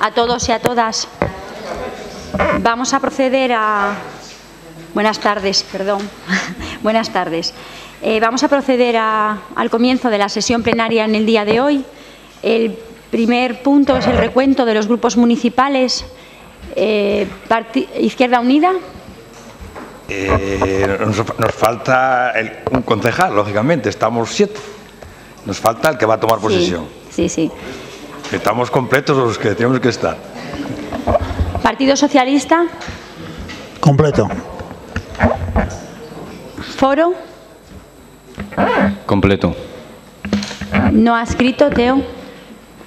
a todos y a todas. Vamos a proceder a... Buenas tardes, perdón. Buenas tardes. Eh, vamos a proceder al comienzo de la sesión plenaria en el día de hoy. El primer punto es el recuento de los grupos municipales. Eh, Izquierda Unida. Eh, nos, falta un concejal, lógicamente, estamos siete. Nos falta el que va a tomar posesión. Sí, sí. Estamos completos los que tenemos que estar. Partido Socialista. Completo. Foro. Completo. No ha escrito, Teo.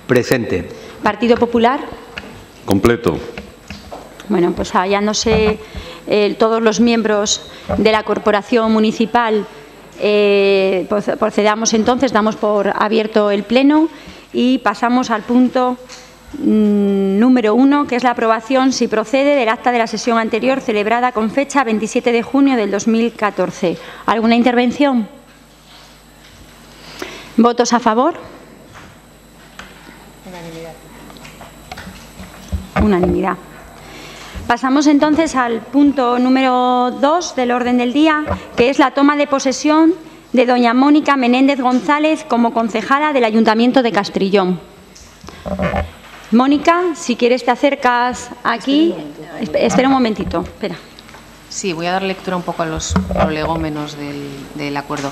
Presente. Partido Popular. Completo. Bueno, pues hallándose eh, todos los miembros de la corporación municipal, eh, procedamos entonces, damos por abierto el pleno y pasamos al punto mm, número uno, que es la aprobación, si procede, del acta de la sesión anterior celebrada con fecha 27 de junio del 2014. ¿Alguna intervención? ¿Votos a favor? Unanimidad. Unanimidad. Pasamos entonces al punto número dos del orden del día, que es la toma de posesión de doña Mónica Menéndez González como concejala del Ayuntamiento de Castrillón. Mónica, si quieres te acercas aquí. Espera un momentito, espera. Sí, voy a dar lectura un poco a los prolegómenos del, acuerdo.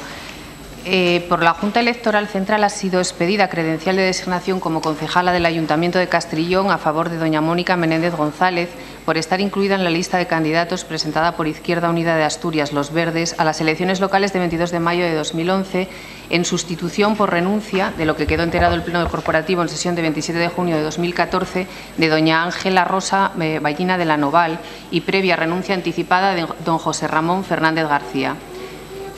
Eh, por la Junta Electoral Central ha sido expedida credencial de designación como concejala del Ayuntamiento de Castrillón a favor de doña Mónica Menéndez González por estar incluida en la lista de candidatos presentada por Izquierda Unida de Asturias, Los Verdes, a las elecciones locales de 22 de mayo de 2011 en sustitución por renuncia de lo que quedó enterado el Pleno Corporativo en sesión de 27 de junio de 2014 de doña Ángela Rosa eh, Ballina de la Noval y previa renuncia anticipada de don José Ramón Fernández García.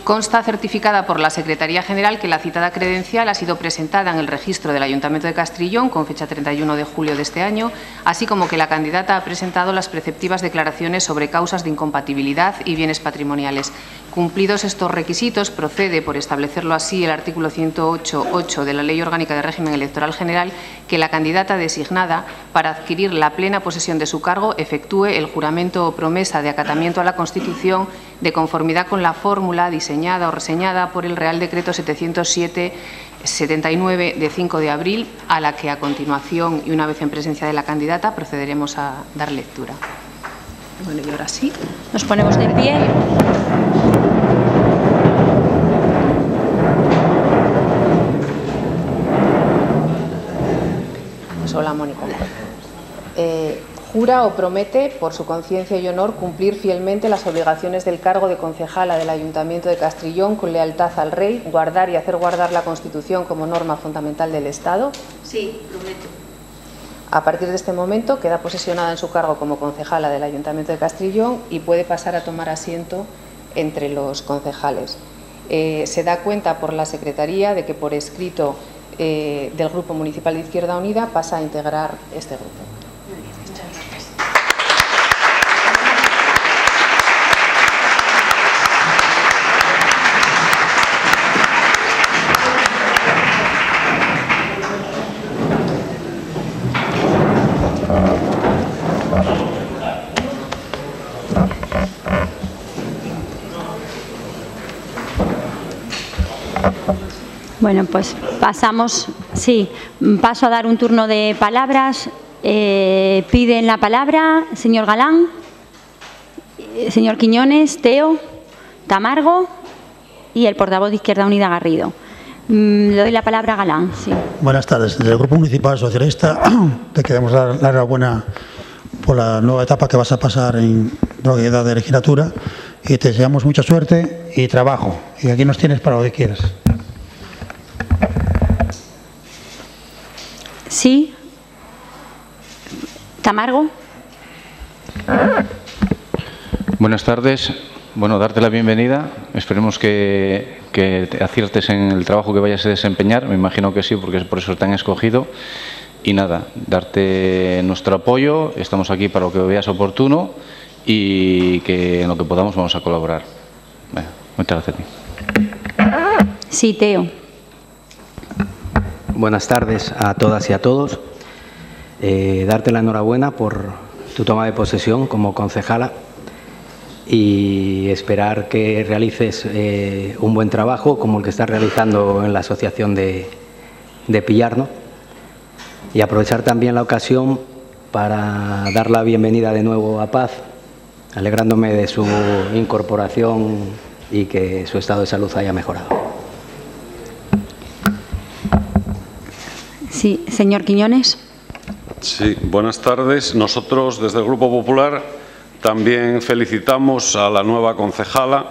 Consta certificada por la Secretaría General que la citada credencial ha sido presentada en el registro del Ayuntamiento de Castrillón con fecha 31 de julio de este año, así como que la candidata ha presentado las preceptivas declaraciones sobre causas de incompatibilidad y bienes patrimoniales. Cumplidos estos requisitos, procede, por establecerlo así el artículo 108.8 de la Ley Orgánica de Régimen Electoral General, que la candidata designada, para adquirir la plena posesión de su cargo, efectúe el juramento o promesa de acatamiento a la Constitución de conformidad con la fórmula diseñada o reseñada por el Real Decreto 707-79 de 5 de abril, a la que a continuación y una vez en presencia de la candidata procederemos a dar lectura. Bueno, y ahora sí, nos ponemos de pie. Hola, Mónica. Eh, jura o promete, por su conciencia y honor, cumplir fielmente las obligaciones del cargo de concejala del Ayuntamiento de Castrillón con lealtad al Rey, guardar y hacer guardar la Constitución como norma fundamental del Estado. Sí, prometo. A partir de este momento queda posesionada en su cargo como concejala del Ayuntamiento de Castrillón y puede pasar a tomar asiento entre los concejales. Eh, se da cuenta por la Secretaría de que por escrito eh, del Grupo Municipal de Izquierda Unida pasa a integrar este grupo. Bueno, pues pasamos, sí, paso a dar un turno de palabras. Eh, piden la palabra señor Galán, eh, señor Quiñones, Teo, Tamargo y el portavoz de Izquierda Unida Garrido. Mm, le doy la palabra a Galán. Sí. Buenas tardes. Desde el Grupo Municipal Socialista te queremos dar la enhorabuena por la nueva etapa que vas a pasar en la de legislatura y te deseamos mucha suerte y trabajo. Y aquí nos tienes para lo que quieras. Sí. Tamargo. Buenas tardes. Bueno, darte la bienvenida. Esperemos que, te aciertes en el trabajo que vayas a desempeñar. Me imagino que sí, porque es por eso te han escogido. Y nada, darte nuestro apoyo. Estamos aquí para lo que veas oportuno y que en lo que podamos vamos a colaborar. muchas gracias a ti. Sí, Teo. Buenas tardes a todas y a todos. eh, darte la enhorabuena por tu toma de posesión como concejala y esperar que realices eh, un buen trabajo como el que estás realizando en la Asociación de, de Pillarno y aprovechar también la ocasión para dar la bienvenida de nuevo a Paz, alegrándome de su incorporación y que su estado de salud haya mejorado. Sí, señor Quiñones. Sí, buenas tardes. Nosotros desde el Grupo Popular también felicitamos a la nueva concejala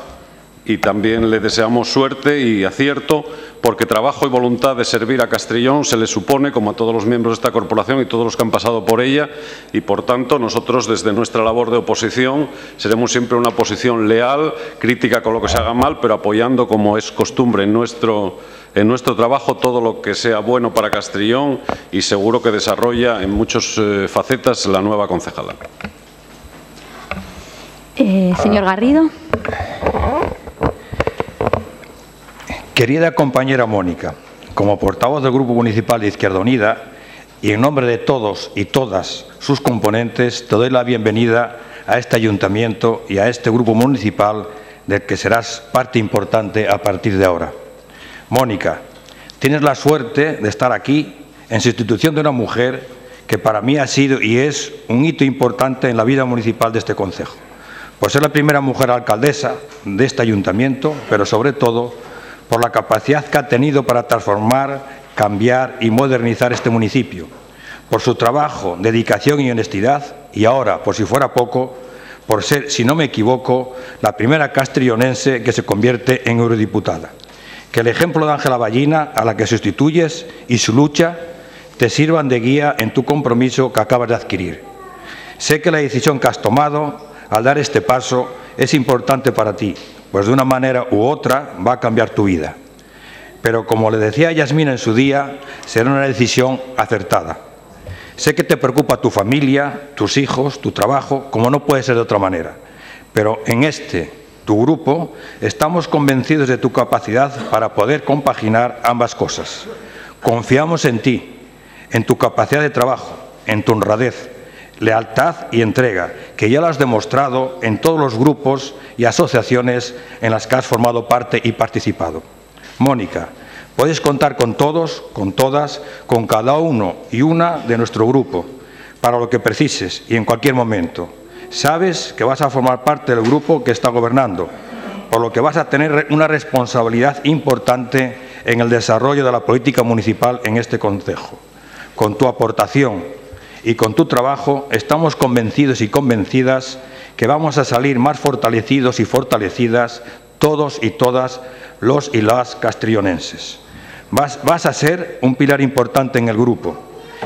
y también le deseamos suerte y acierto porque trabajo y voluntad de servir a Castrillón se le supone, como a todos los miembros de esta corporación y todos los que han pasado por ella, y por tanto nosotros desde nuestra labor de oposición seremos siempre una oposición leal, crítica con lo que se haga mal, pero apoyando, como es costumbre en nuestro, en nuestro trabajo, todo lo que sea bueno para Castrillón y seguro que desarrolla en muchas eh, facetas la nueva concejala. Eh, señor Garrido. Querida compañera Mónica, como portavoz del Grupo Municipal de Izquierda Unida y en nombre de todos y todas sus componentes, te doy la bienvenida a este ayuntamiento y a este grupo municipal del que serás parte importante a partir de ahora. Mónica, tienes la suerte de estar aquí en sustitución de una mujer que para mí ha sido y es un hito importante en la vida municipal de este concejo, por ser la primera mujer alcaldesa de este ayuntamiento, pero sobre todo por la capacidad que ha tenido para transformar, cambiar y modernizar este municipio, por su trabajo, dedicación y honestidad, y ahora, por si fuera poco, por ser, si no me equivoco, la primera castrillonense que se convierte en eurodiputada. Que el ejemplo de Ángela Ballina, a la que sustituyes, y su lucha te sirvan de guía en tu compromiso que acabas de adquirir. Sé que la decisión que has tomado al dar este paso es importante para ti, pues de una manera u otra va a cambiar tu vida. Pero como le decía a Yasmina en su día, será una decisión acertada. Sé que te preocupa tu familia, tus hijos, tu trabajo, como no puede ser de otra manera. Pero en este, tu grupo, estamos convencidos de tu capacidad para poder compaginar ambas cosas. Confiamos en ti, en tu capacidad de trabajo, en tu honradez, lealtad y entrega, que ya lo has demostrado en todos los grupos y asociaciones en las que has formado parte y participado. Mónica, puedes contar con todos, con todas, con cada uno y una de nuestro grupo, para lo que precises y en cualquier momento. Sabes que vas a formar parte del grupo que está gobernando, por lo que vas a tener una responsabilidad importante en el desarrollo de la política municipal en este concejo. Con tu aportación, y con tu trabajo estamos convencidos y convencidas que vamos a salir más fortalecidos y fortalecidas todos y todas los y las castrillonenses. Vas, a ser un pilar importante en el grupo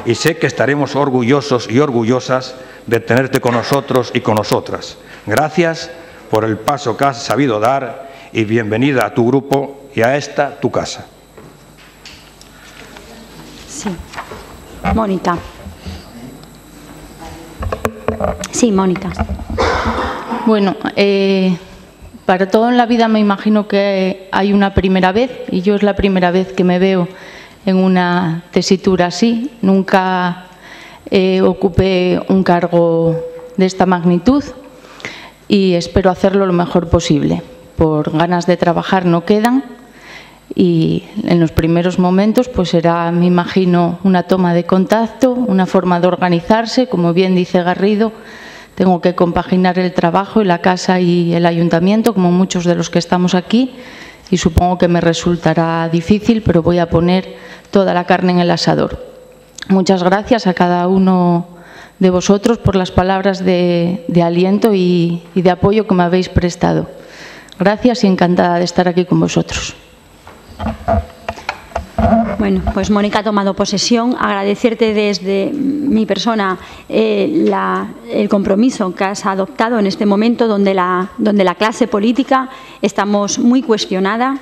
y sé que estaremos orgullosos y orgullosas de tenerte con nosotros y con nosotras. Gracias por el paso que has sabido dar y bienvenida a tu grupo y a esta tu casa. Sí. Mónica. Sí, Mónica. Bueno, eh, para todo en la vida me imagino que hay una primera vez y yo es la primera vez que me veo en una tesitura así. Nunca eh, ocupé un cargo de esta magnitud y espero hacerlo lo mejor posible. Por ganas de trabajar no quedan y en los primeros momentos pues será, me imagino, una toma de contacto, una forma de organizarse, como bien dice Garrido, tengo que compaginar el trabajo y la casa y el ayuntamiento, como muchos de los que estamos aquí, y supongo que me resultará difícil, pero voy a poner toda la carne en el asador. Muchas gracias a cada uno de vosotros por las palabras de, aliento y de apoyo que me habéis prestado. Gracias y encantada de estar aquí con vosotros. Bueno, pues Mónica ha tomado posesión. Agradecerte desde mi persona eh, el compromiso que has adoptado en este momento donde la, donde la clase política estamos muy cuestionada,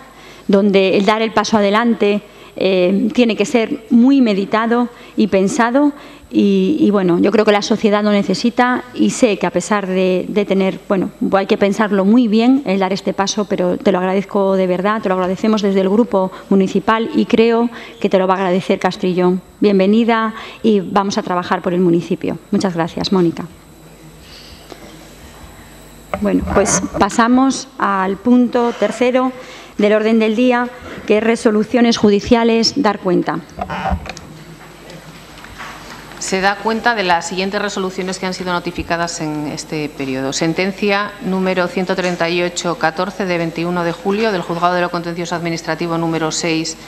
donde el dar el paso adelante eh, tiene que ser muy meditado y pensado y, bueno, yo creo que la sociedad lo necesita y sé que a pesar de, tener, bueno, hay que pensarlo muy bien el dar este paso, pero te lo agradezco de verdad, te lo agradecemos desde el grupo municipal y creo que te lo va a agradecer Castrillón. Bienvenida y vamos a trabajar por el municipio. Muchas gracias, Mónica. Bueno, pues pasamos al punto tercero del orden del día, que es resoluciones judiciales, dar cuenta se da cuenta de las siguientes resoluciones que han sido notificadas en este periodo. Sentencia número 138-14 de 21 de julio del Juzgado de lo Contencioso Administrativo número 6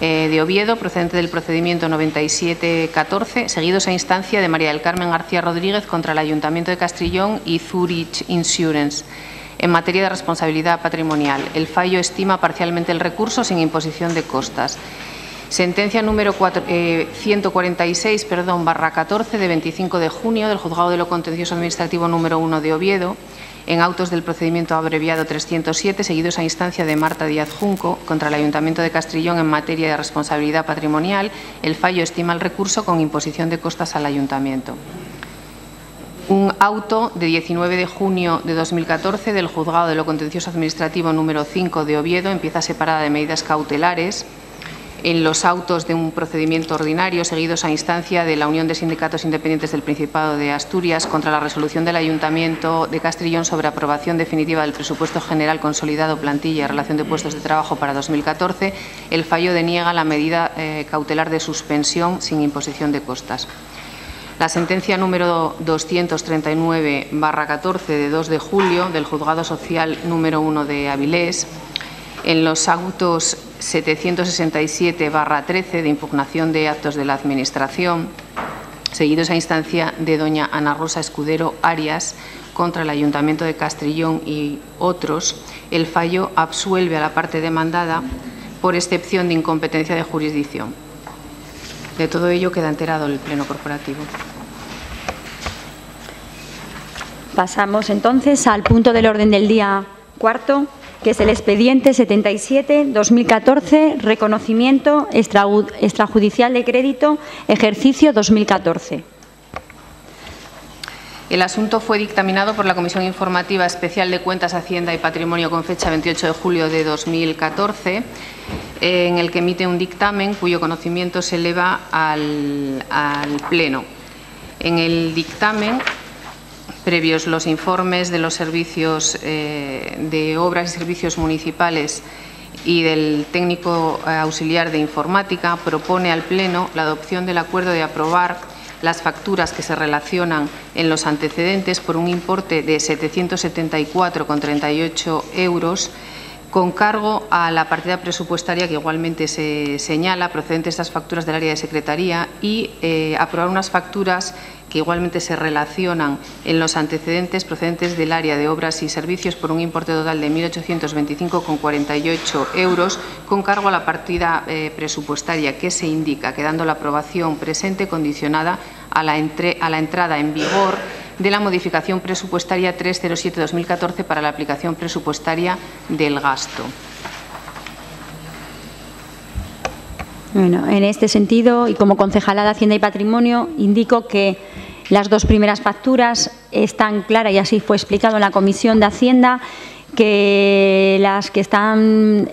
eh, de Oviedo, procedente del procedimiento 97-14, seguidos a instancia de María del Carmen García Rodríguez contra el Ayuntamiento de Castrillón y Zurich Insurance en materia de responsabilidad patrimonial. El fallo estima parcialmente el recurso sin imposición de costas. Sentencia número 146, eh, barra 14 de 25 de junio del Juzgado de lo Contencioso Administrativo número 1 de Oviedo, en autos del procedimiento abreviado 307, seguidos a instancia de Marta Díaz Junco contra el Ayuntamiento de Castrillón en materia de responsabilidad patrimonial, el fallo estima el recurso con imposición de costas al Ayuntamiento. Un auto de 19 de junio de 2014 del Juzgado de lo Contencioso Administrativo número 5 de Oviedo empieza separada de medidas cautelares en los autos de un procedimiento ordinario seguidos a instancia de la Unión de Sindicatos Independientes del Principado de Asturias contra la resolución del Ayuntamiento de Castrillón sobre aprobación definitiva del presupuesto general consolidado plantilla y relación de puestos de trabajo para 2014, el fallo deniega la medida eh, cautelar de suspensión sin imposición de costas. La sentencia número 239-14 de 2 de julio del Juzgado Social número 1 de Avilés en los autos 767-13 de impugnación de actos de la Administración, seguidos a instancia de doña Ana Rosa Escudero Arias contra el Ayuntamiento de Castrillón y otros, el fallo absuelve a la parte demandada por excepción de incompetencia de jurisdicción. De todo ello queda enterado el Pleno Corporativo. Pasamos entonces al punto del orden del día cuarto, que es el expediente 77-2014, reconocimiento extrajudicial de crédito, ejercicio 2014. El asunto fue dictaminado por la Comisión Informativa Especial de Cuentas, Hacienda y Patrimonio con fecha 28 de julio de 2014, en el que emite un dictamen cuyo conocimiento se eleva al, Pleno. En el dictamen previos los informes de los servicios eh, de obras y servicios municipales y del técnico auxiliar de informática, propone al Pleno la adopción del acuerdo de aprobar las facturas que se relacionan en los antecedentes por un importe de 774,38 euros con cargo a la partida presupuestaria que igualmente se señala procedente de estas facturas del área de secretaría y eh, aprobar unas facturas que igualmente se relacionan en los antecedentes procedentes del área de obras y servicios por un importe total de 1.825,48 euros con cargo a la partida eh, presupuestaria que se indica, quedando la aprobación presente condicionada a la, a la entrada en vigor de la modificación presupuestaria 307-2014 para la aplicación presupuestaria del gasto. Bueno, en este sentido, y como concejala de Hacienda y Patrimonio, indico que las dos primeras facturas están claras y así fue explicado en la Comisión de Hacienda que las que están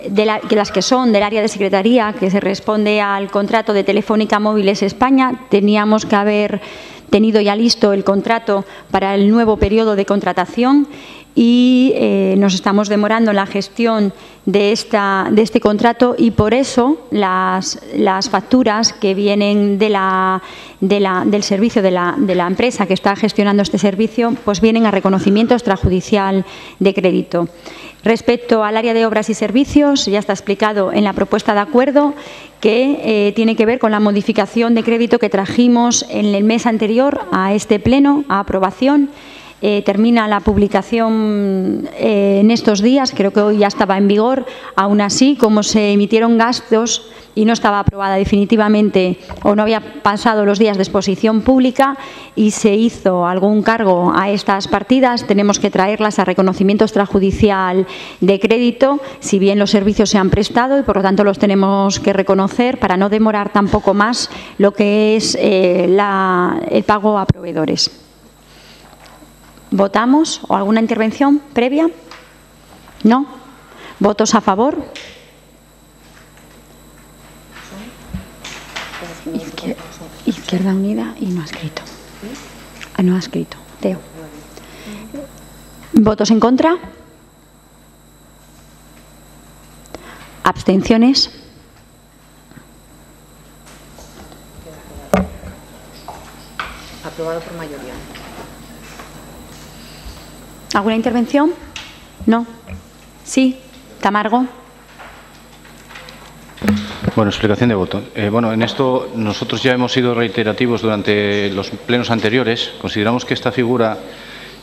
que las que son del área de secretaría que se responde al contrato de Telefónica Móviles España teníamos que haber tenido ya listo el contrato para el nuevo periodo de contratación y eh, nos estamos demorando en la gestión de, esta, de este contrato y por eso las, las facturas que vienen de la, de la, del servicio de la, de la, empresa que está gestionando este servicio pues vienen a reconocimiento extrajudicial de crédito. Respecto al área de obras y servicios, ya está explicado en la propuesta de acuerdo que eh, tiene que ver con la modificación de crédito que trajimos en el mes anterior a este pleno a aprobación eh, termina la publicación eh, en estos días, creo que hoy ya estaba en vigor, aún así, como se emitieron gastos y no estaba aprobada definitivamente o no había pasado los días de exposición pública y se hizo algún cargo a estas partidas, tenemos que traerlas a reconocimiento extrajudicial de crédito, si bien los servicios se han prestado y por lo tanto los tenemos que reconocer para no demorar tampoco más lo que es eh, el pago a proveedores. ¿Votamos o alguna intervención previa? ¿No? ¿Votos a favor? Izquierda Unida y no ha escrito. Ah, no ha escrito. Teo. ¿Votos en contra? ¿Abstenciones? Aprobado por mayoría. ¿Alguna intervención? No. ¿Sí? ¿Tamargo? Bueno, explicación de voto. Eh, bueno, en esto nosotros ya hemos sido reiterativos durante los plenos anteriores. Consideramos que esta figura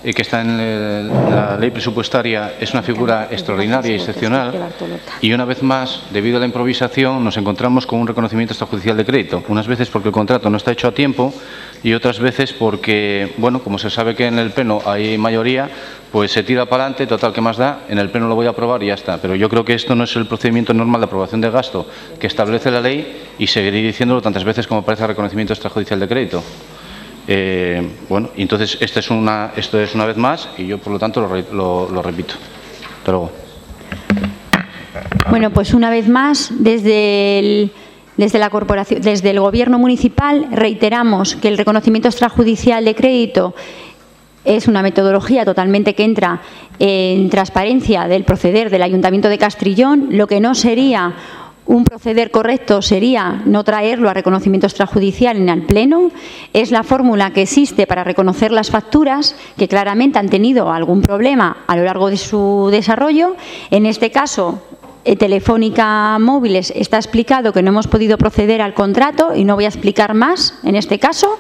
eh, que está en la ley presupuestaria es una figura extraordinaria y excepcional y una vez más, debido a la improvisación, nos encontramos con un reconocimiento extrajudicial de crédito. Unas veces porque el contrato no está hecho a tiempo y otras veces porque, bueno, como se sabe que en el pleno hay mayoría, pues se tira para adelante, total, que más da? En el pleno lo voy a aprobar y ya está. Pero yo creo que esto no es el procedimiento normal de aprobación de gasto que establece la ley y seguiré diciéndolo tantas veces como parece reconocimiento extrajudicial de crédito. Eh, bueno, entonces esta es una, esto es una vez más y yo por lo tanto lo, repito. Hasta luego. Bueno, pues una vez más, desde el desde, la corporación, desde el Gobierno municipal reiteramos que el reconocimiento extrajudicial de crédito es una metodología totalmente que entra en transparencia del proceder del Ayuntamiento de Castrillón. Lo que no sería un proceder correcto sería no traerlo a reconocimiento extrajudicial en el Pleno. Es la fórmula que existe para reconocer las facturas que claramente han tenido algún problema a lo largo de su desarrollo. En este caso, eh, Telefónica Móviles está explicado que no hemos podido proceder al contrato y no voy a explicar más en este caso,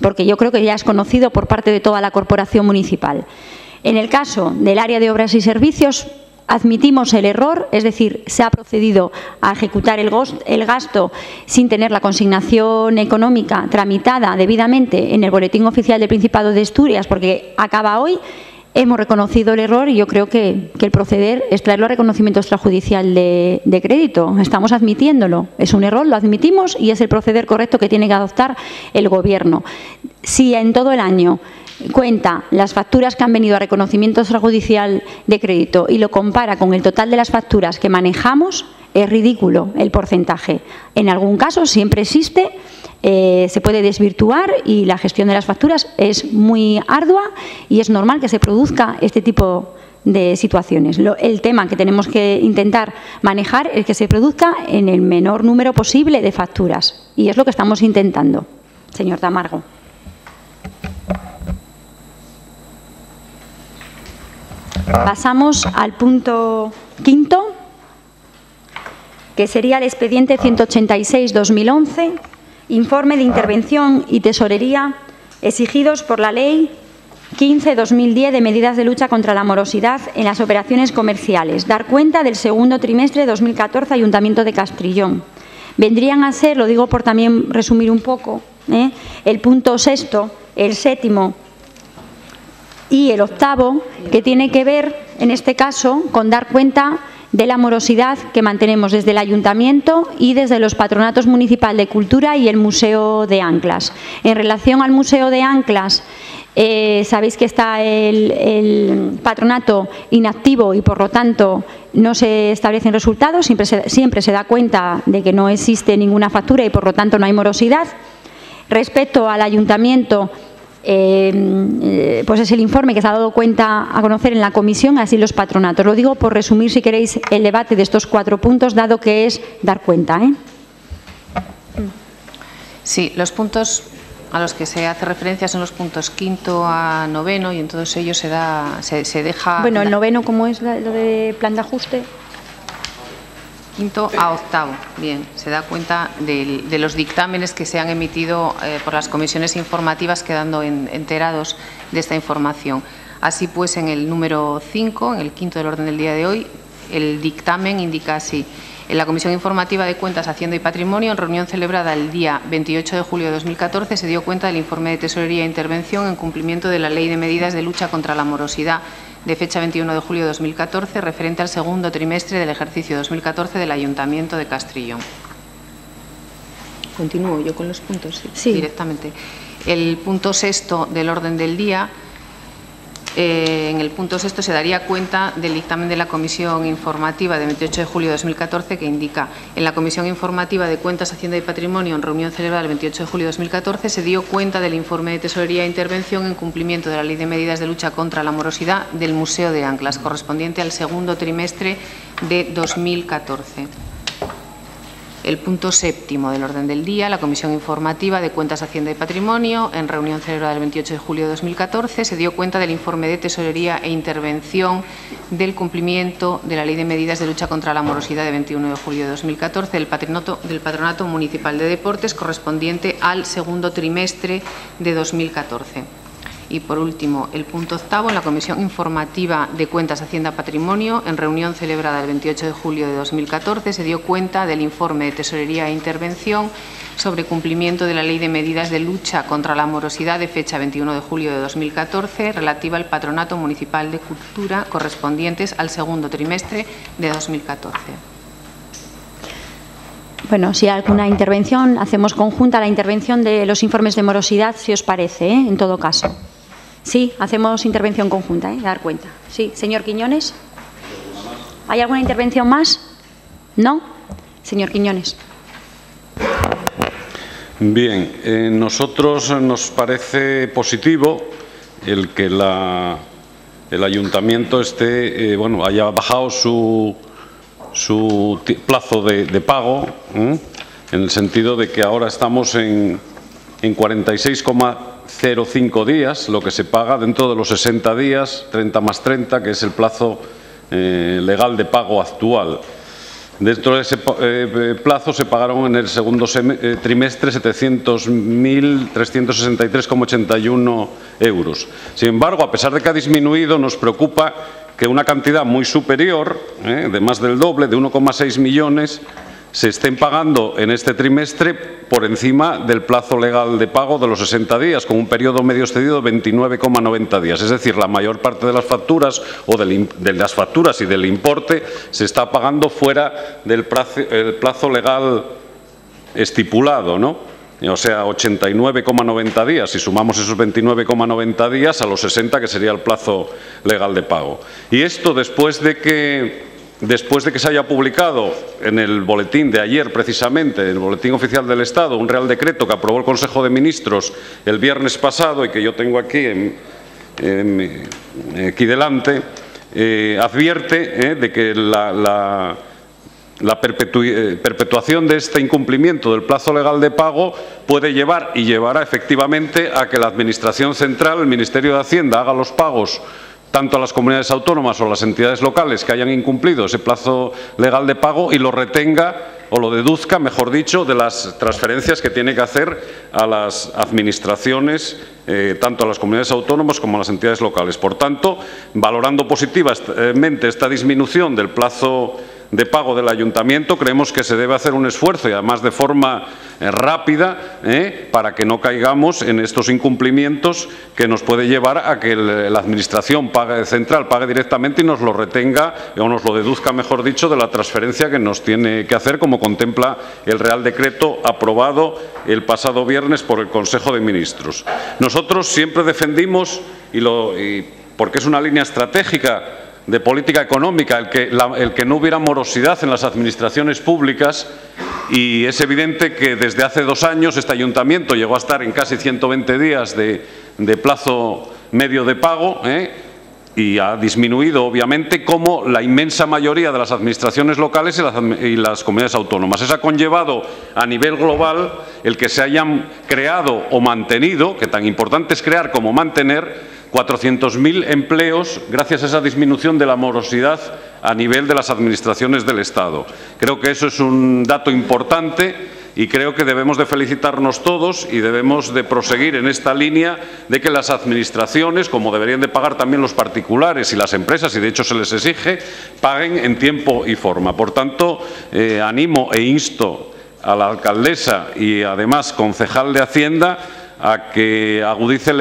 porque yo creo que ya es conocido por parte de toda la corporación municipal. En el caso del área de obras y servicios, admitimos el error, es decir, se ha procedido a ejecutar el gasto sin tener la consignación económica tramitada debidamente en el Boletín Oficial del Principado de Asturias, porque acaba hoy hemos reconocido el error y yo creo que, el proceder es traerlo a reconocimiento extrajudicial de, de, crédito. Estamos admitiéndolo. Es un error, lo admitimos y es el proceder correcto que tiene que adoptar el Gobierno. Si en todo el año cuenta las facturas que han venido a reconocimiento extrajudicial de crédito y lo compara con el total de las facturas que manejamos, es ridículo el porcentaje. En algún caso siempre existe eh, se puede desvirtuar y la gestión de las facturas es muy ardua y es normal que se produzca este tipo de situaciones. el tema que tenemos que intentar manejar es que se produzca en el menor número posible de facturas y es lo que estamos intentando. Señor Tamargo. Pasamos al punto quinto, que sería el expediente 186-2011 informe de intervención y tesorería exigidos por la Ley 15-2010 de medidas de lucha contra la morosidad en las operaciones comerciales. Dar cuenta del segundo trimestre de 2014 Ayuntamiento de Castrillón. Vendrían a ser, lo digo por también resumir un poco, ¿eh? el punto sexto, el séptimo y el octavo, que tiene que ver, en este caso, con dar cuenta de la morosidad que mantenemos desde el Ayuntamiento y desde los patronatos municipal de cultura y el Museo de Anclas. En relación al Museo de Anclas, eh, sabéis que está el, patronato inactivo y por lo tanto no se establecen resultados, siempre siempre se da cuenta de que no existe ninguna factura y por lo tanto no hay morosidad. Respecto al ayuntamiento, eh, eh, pues es el informe que se ha dado cuenta a conocer en la comisión, así los patronatos. Lo digo por resumir, si queréis, el debate de estos cuatro puntos, dado que es dar cuenta. ¿eh? Sí, los puntos a los que se hace referencia son los puntos quinto a noveno y en todos ellos se, da, se, deja... Bueno, el noveno, ¿cómo es lo de plan de ajuste? Quinto a octavo. Bien, se da cuenta de, los dictámenes que se han emitido eh, por las comisiones informativas, quedando enterados de esta información. Así pues, en el número 5, en el quinto del orden del día de hoy, el dictamen indica así. En la Comisión Informativa de Cuentas, Hacienda y Patrimonio, en reunión celebrada el día 28 de julio de 2014, se dio cuenta del informe de Tesorería e Intervención en cumplimiento de la Ley de Medidas de Lucha contra la Morosidad de fecha 21 de julio de 2014, referente al segundo trimestre del ejercicio 2014 del Ayuntamiento de Castrillón. Continúo yo con los puntos, Sí. directamente. El punto sexto del orden del día eh, en el punto sexto se daría cuenta del dictamen de la Comisión Informativa de 28 de julio de 2014 que indica en la Comisión Informativa de Cuentas, Hacienda y Patrimonio en reunión celebrada el 28 de julio de 2014 se dio cuenta del informe de Tesorería e Intervención en cumplimiento de la Ley de Medidas de Lucha contra la Morosidad del Museo de Anclas correspondiente al segundo trimestre de 2014. El punto séptimo del orden del día, la Comisión Informativa de Cuentas, Hacienda y Patrimonio, en reunión celebrada el 28 de julio de 2014, se dio cuenta del informe de Tesorería e Intervención del cumplimiento de la Ley de Medidas de Lucha contra la Morosidad de 21 de julio de 2014 del Patronato, del Patronato Municipal de Deportes correspondiente al segundo trimestre de 2014. Y, por último, el punto octavo, la Comisión Informativa de Cuentas Hacienda Patrimonio, en reunión celebrada el 28 de julio de 2014, se dio cuenta del informe de Tesorería e Intervención sobre cumplimiento de la Ley de Medidas de Lucha contra la Morosidad de fecha 21 de julio de 2014, relativa al Patronato Municipal de Cultura correspondientes al segundo trimestre de 2014. Bueno, si hay alguna intervención, hacemos conjunta la intervención de los informes de morosidad, si os parece, ¿eh? en todo caso. Sí, hacemos intervención conjunta, ¿eh? dar cuenta. Sí, señor Quiñones. ¿Hay alguna intervención más? ¿No? Señor Quiñones. Bien, eh, nosotros nos parece positivo el que la- el ayuntamiento esté, eh, bueno, haya bajado su, su plazo de, pago, en el sentido de que ahora estamos en, en 46,05 días, lo que se paga dentro de los 60 días, 30 más 30, que es el plazo eh, legal de pago actual. Dentro de ese eh, plazo se pagaron en el segundo eh, trimestre 700.363,81 euros. Sin embargo, a pesar de que ha disminuido, nos preocupa que una cantidad muy superior, eh, de más del doble, de 1,6 millones, se estén pagando en este trimestre por encima del plazo legal de pago de los 60 días, con un periodo medio excedido de 29,90 días. Es decir, la mayor parte de las facturas o de las facturas y del importe se está pagando fuera del plazo, plazo legal estipulado, ¿no? O sea, 89,90 días, si sumamos esos 29,90 días a los 60, que sería el plazo legal de pago. Y esto después de que Después de que se haya publicado en el boletín de ayer, precisamente, en el boletín oficial del Estado, un Real Decreto que aprobó el Consejo de Ministros el viernes pasado y que yo tengo aquí, aquí delante, eh, advierte eh, de que la- eh, perpetuación de este incumplimiento del plazo legal de pago puede llevar y llevará efectivamente a que la Administración Central, el Ministerio de Hacienda, haga los pagos tanto a las comunidades autónomas o a las entidades locales que hayan incumplido ese plazo legal de pago y lo retenga o lo deduzca, mejor dicho, de las transferencias que tiene que hacer a las administraciones, eh, tanto a las comunidades autónomas como a las entidades locales. Por tanto, valorando positivamente esta disminución del plazo de pago del ayuntamiento, creemos que se debe hacer un esfuerzo y además de forma eh, rápida eh, para que no caigamos en estos incumplimientos que nos puede llevar a que la Administración pague, central pague directamente y nos lo retenga o nos lo deduzca, mejor dicho, de la transferencia que nos tiene que hacer, como contempla el Real Decreto aprobado el pasado viernes por el Consejo de Ministros. Nosotros siempre defendimos, y porque es una línea estratégica de política económica, el que, el que no hubiera morosidad en las administraciones públicas y es evidente que desde hace dos años este ayuntamiento llegó a estar en casi 120 días de, plazo medio de pago ¿eh? y ha disminuido obviamente como la inmensa mayoría de las administraciones locales y las, y las comunidades autónomas. Eso ha conllevado a nivel global el que se hayan creado o mantenido, que tan importante es crear como mantener, 400.000 empleos gracias a esa disminución de la morosidad a nivel de las administraciones del Estado. Creo que eso es un dato importante y creo que debemos de felicitarnos todos y debemos de proseguir en esta línea de que las administraciones, como deberían de pagar también los particulares y las empresas, y de hecho se les exige, paguen en tiempo y forma. Por tanto, eh, animo e insto a la alcaldesa y además concejal de Hacienda a que agudice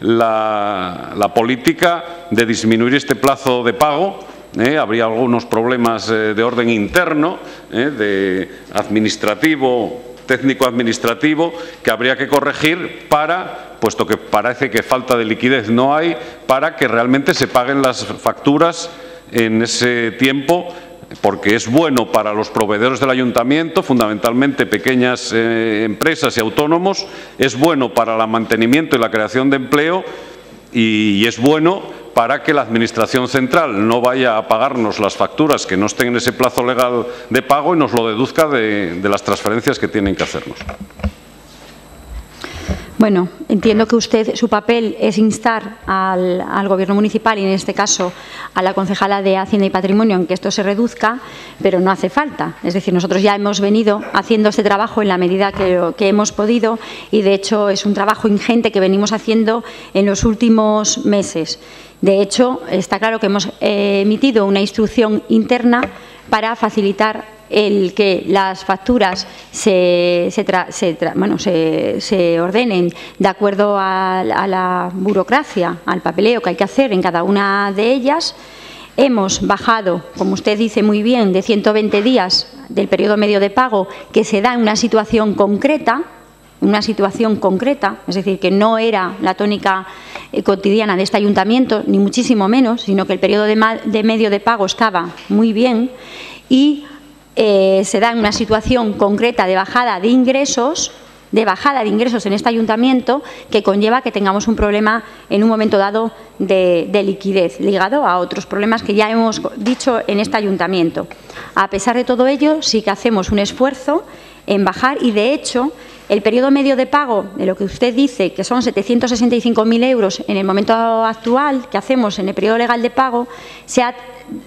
la, política de disminuir este plazo de pago. ¿eh? habría algunos problemas eh, de orden interno, ¿eh? de administrativo, técnico-administrativo, que habría que corregir para, puesto que parece que falta de liquidez no hay, para que realmente se paguen las facturas en ese tiempo porque es bueno para los proveedores del ayuntamiento, fundamentalmente pequeñas eh, empresas y autónomos, es bueno para el mantenimiento y la creación de empleo y, es bueno para que la Administración central no vaya a pagarnos las facturas que no estén en ese plazo legal de pago y nos lo deduzca de las transferencias que tienen que hacernos. Bueno, entiendo que usted, su papel es instar al, Gobierno municipal y en este caso a la concejala de Hacienda y Patrimonio en que esto se reduzca, pero no hace falta. Es decir, nosotros ya hemos venido haciendo este trabajo en la medida que, hemos podido y de hecho es un trabajo ingente que venimos haciendo en los últimos meses. De hecho, está claro que hemos eh, emitido una instrucción interna para facilitar el que las facturas se, ordenen de acuerdo a, la burocracia, al papeleo que hay que hacer en cada una de ellas. Hemos bajado, como usted dice muy bien, de 120 días del periodo medio de pago que se da en una situación concreta, una situación concreta, es decir, que no era la tónica eh, cotidiana de este ayuntamiento, ni muchísimo menos, sino que el periodo de, de medio de pago estaba muy bien y eh, se da en una situación concreta de bajada de ingresos, de bajada de ingresos en este ayuntamiento que conlleva que tengamos un problema en un momento dado de, liquidez, ligado a otros problemas que ya hemos dicho en este ayuntamiento. A pesar de todo ello, sí que hacemos un esfuerzo en bajar y, de hecho, el periodo medio de pago de lo que usted dice, que son 765.000 euros en el momento actual que hacemos en el periodo legal de pago, se ha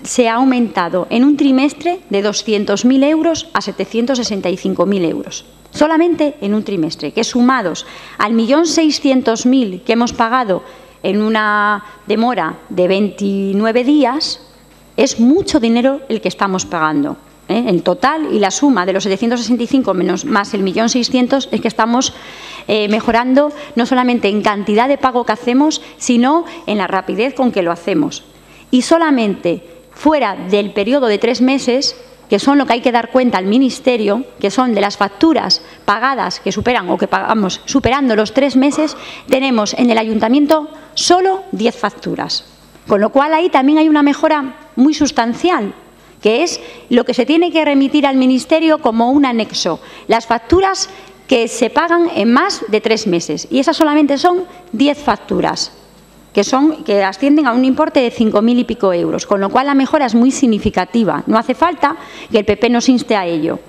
se ha aumentado en un trimestre de 200.000 euros a 765.000 euros. Solamente en un trimestre, que sumados al millón mil que hemos pagado en una demora de 29 días, es mucho dinero el que estamos pagando. ¿Eh? El total y la suma de los 765 menos más el millón seiscientos es que estamos eh, mejorando no solamente en cantidad de pago que hacemos, sino en la rapidez con que lo hacemos y solamente fuera del periodo de tres meses, que son lo que hay que dar cuenta al Ministerio, que son de las facturas pagadas que superan o que pagamos superando los tres meses, tenemos en el Ayuntamiento solo diez facturas. Con lo cual ahí también hay una mejora muy sustancial, que es lo que se tiene que remitir al Ministerio como un anexo. Las facturas que se pagan en más de tres meses. Y esas solamente son diez facturas que, son, que ascienden a un importe de 5.000 y pico euros, con lo cual la mejora es muy significativa. No hace falta que el PP nos inste a ello.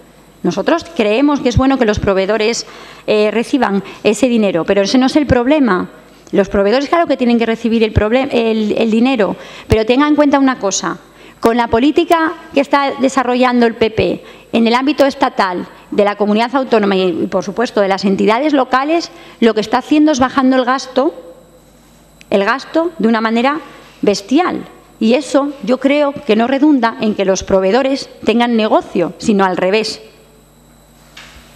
Nosotros creemos que es bueno que los proveedores eh, reciban ese dinero, pero ese no es el problema. Los proveedores, claro que tienen que recibir el, el dinero, pero tengan en cuenta una cosa. Con la política que está desarrollando el PP en el ámbito estatal, de la comunidad autónoma y, por supuesto, de las entidades locales, lo que está haciendo es bajando el gasto el gasto de una manera bestial. Y eso yo creo que no redunda en que los proveedores tengan negocio, sino al revés.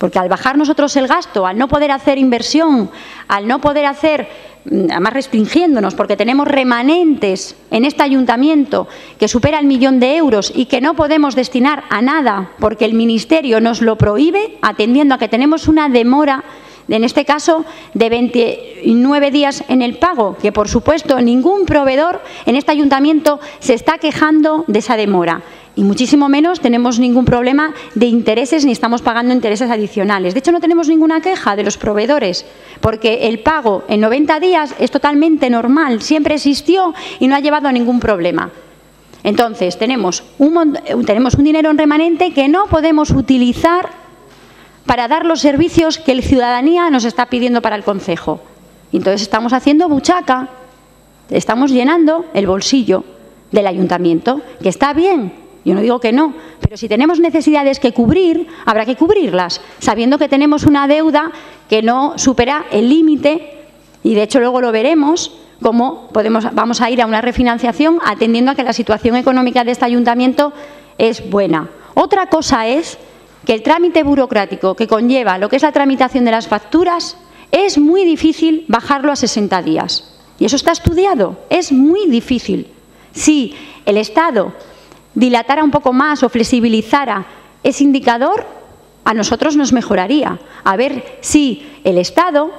Porque al bajar nosotros el gasto, al no poder hacer inversión, al no poder hacer, mm, además restringiéndonos, porque tenemos remanentes en este ayuntamiento que supera el millón de euros y que no podemos destinar a nada porque el Ministerio nos lo prohíbe, atendiendo a que tenemos una demora en este caso de 29 días en el pago, que por supuesto ningún proveedor en este ayuntamiento se está quejando de esa demora. Y muchísimo menos tenemos ningún problema de intereses ni estamos pagando intereses adicionales. De hecho, no tenemos ninguna queja de los proveedores, porque el pago en 90 días es totalmente normal, siempre existió y no ha llevado a ningún problema. Entonces, tenemos un, tenemos un dinero en remanente que no podemos utilizar para dar los servicios que la ciudadanía nos está pidiendo para el Consejo. Entonces estamos haciendo buchaca, estamos llenando el bolsillo del ayuntamiento, que está bien, Yo no digo que no, pero si tenemos necesidades que cubrir, habrá que cubrirlas, sabiendo que tenemos una deuda que no supera el límite, y de hecho luego lo veremos, cómo podemos, vamos a ir a una refinanciación atendiendo a que la situación económica de este ayuntamiento es buena. Otra cosa es que el trámite burocrático que conlleva lo que es la tramitación de las facturas es muy difícil bajarlo a 60 días. Y eso está estudiado, es muy difícil. Si el Estado dilatara un poco más o flexibilizara ese indicador, a nosotros nos mejoraría. A ver si el Estado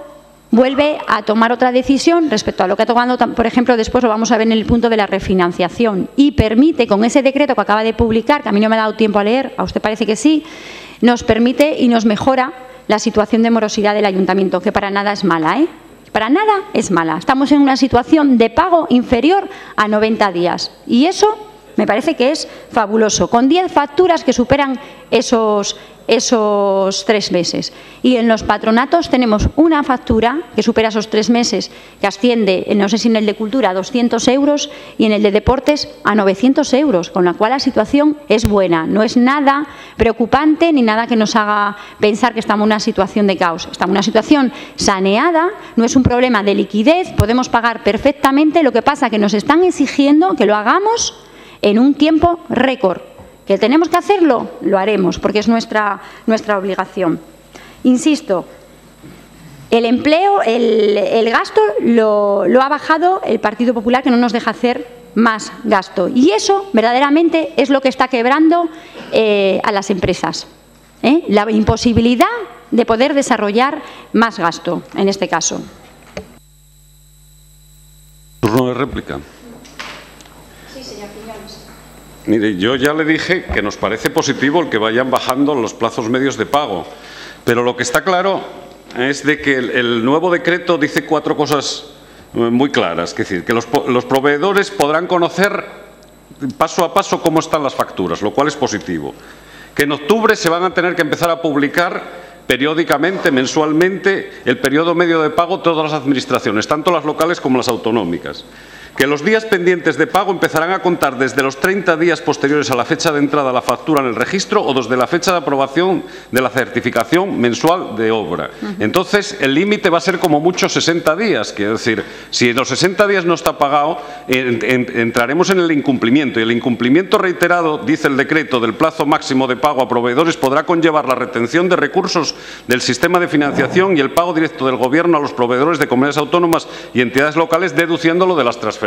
vuelve a tomar otra decisión respecto a lo que ha tomado, por ejemplo, después lo vamos a ver en el punto de la refinanciación y permite con ese decreto que acaba de publicar, que a mí no me ha dado tiempo a leer, a usted parece que sí, nos permite y nos mejora la situación de morosidad del ayuntamiento, que para nada es mala, ¿eh? Para nada es mala. Estamos en una situación de pago inferior a 90 días y eso me parece que es fabuloso, con 10 facturas que superan esos, esos tres meses. Y en los patronatos tenemos una factura que supera esos tres meses, que asciende, no sé si en el de cultura, a 200 euros y en el de deportes a 900 euros, con la cual la situación es buena. No es nada preocupante ni nada que nos haga pensar que estamos en una situación de caos. Estamos en una situación saneada, no es un problema de liquidez, podemos pagar perfectamente, lo que pasa que nos están exigiendo que lo hagamos en un tiempo récord. ¿Que tenemos que hacerlo? Lo haremos, porque es nuestra, nuestra obligación. Insisto, el empleo, el, gasto lo, ha bajado el Partido Popular, que no nos deja hacer más gasto. Y eso verdaderamente es lo que está quebrando eh, a las empresas. ¿eh? La imposibilidad de poder desarrollar más gasto, en este caso. Turno de réplica. Mire, yo ya le dije que nos parece positivo el que vayan bajando los plazos medios de pago, pero lo que está claro es de que el, nuevo decreto dice cuatro cosas eh, muy claras, es decir, que los, los proveedores podrán conocer paso a paso cómo están las facturas, lo cual es positivo. Que en octubre se van a tener que empezar a publicar periódicamente, mensualmente, el periodo medio de pago de todas las administraciones, tanto las locales como las autonómicas que los días pendientes de pago empezarán a contar desde los 30 días posteriores a la fecha de entrada a la factura en el registro o desde la fecha de aprobación de la certificación mensual de obra. Entonces, el límite va a ser como mucho 60 días. Quiero decir, si en los 60 días no está pagado, entraremos en el incumplimiento. Y el incumplimiento reiterado, dice el decreto, del plazo máximo de pago a proveedores podrá conllevar la retención de recursos del sistema de financiación y el pago directo del Gobierno a los proveedores de comunidades autónomas y entidades locales, deduciéndolo de las transferencias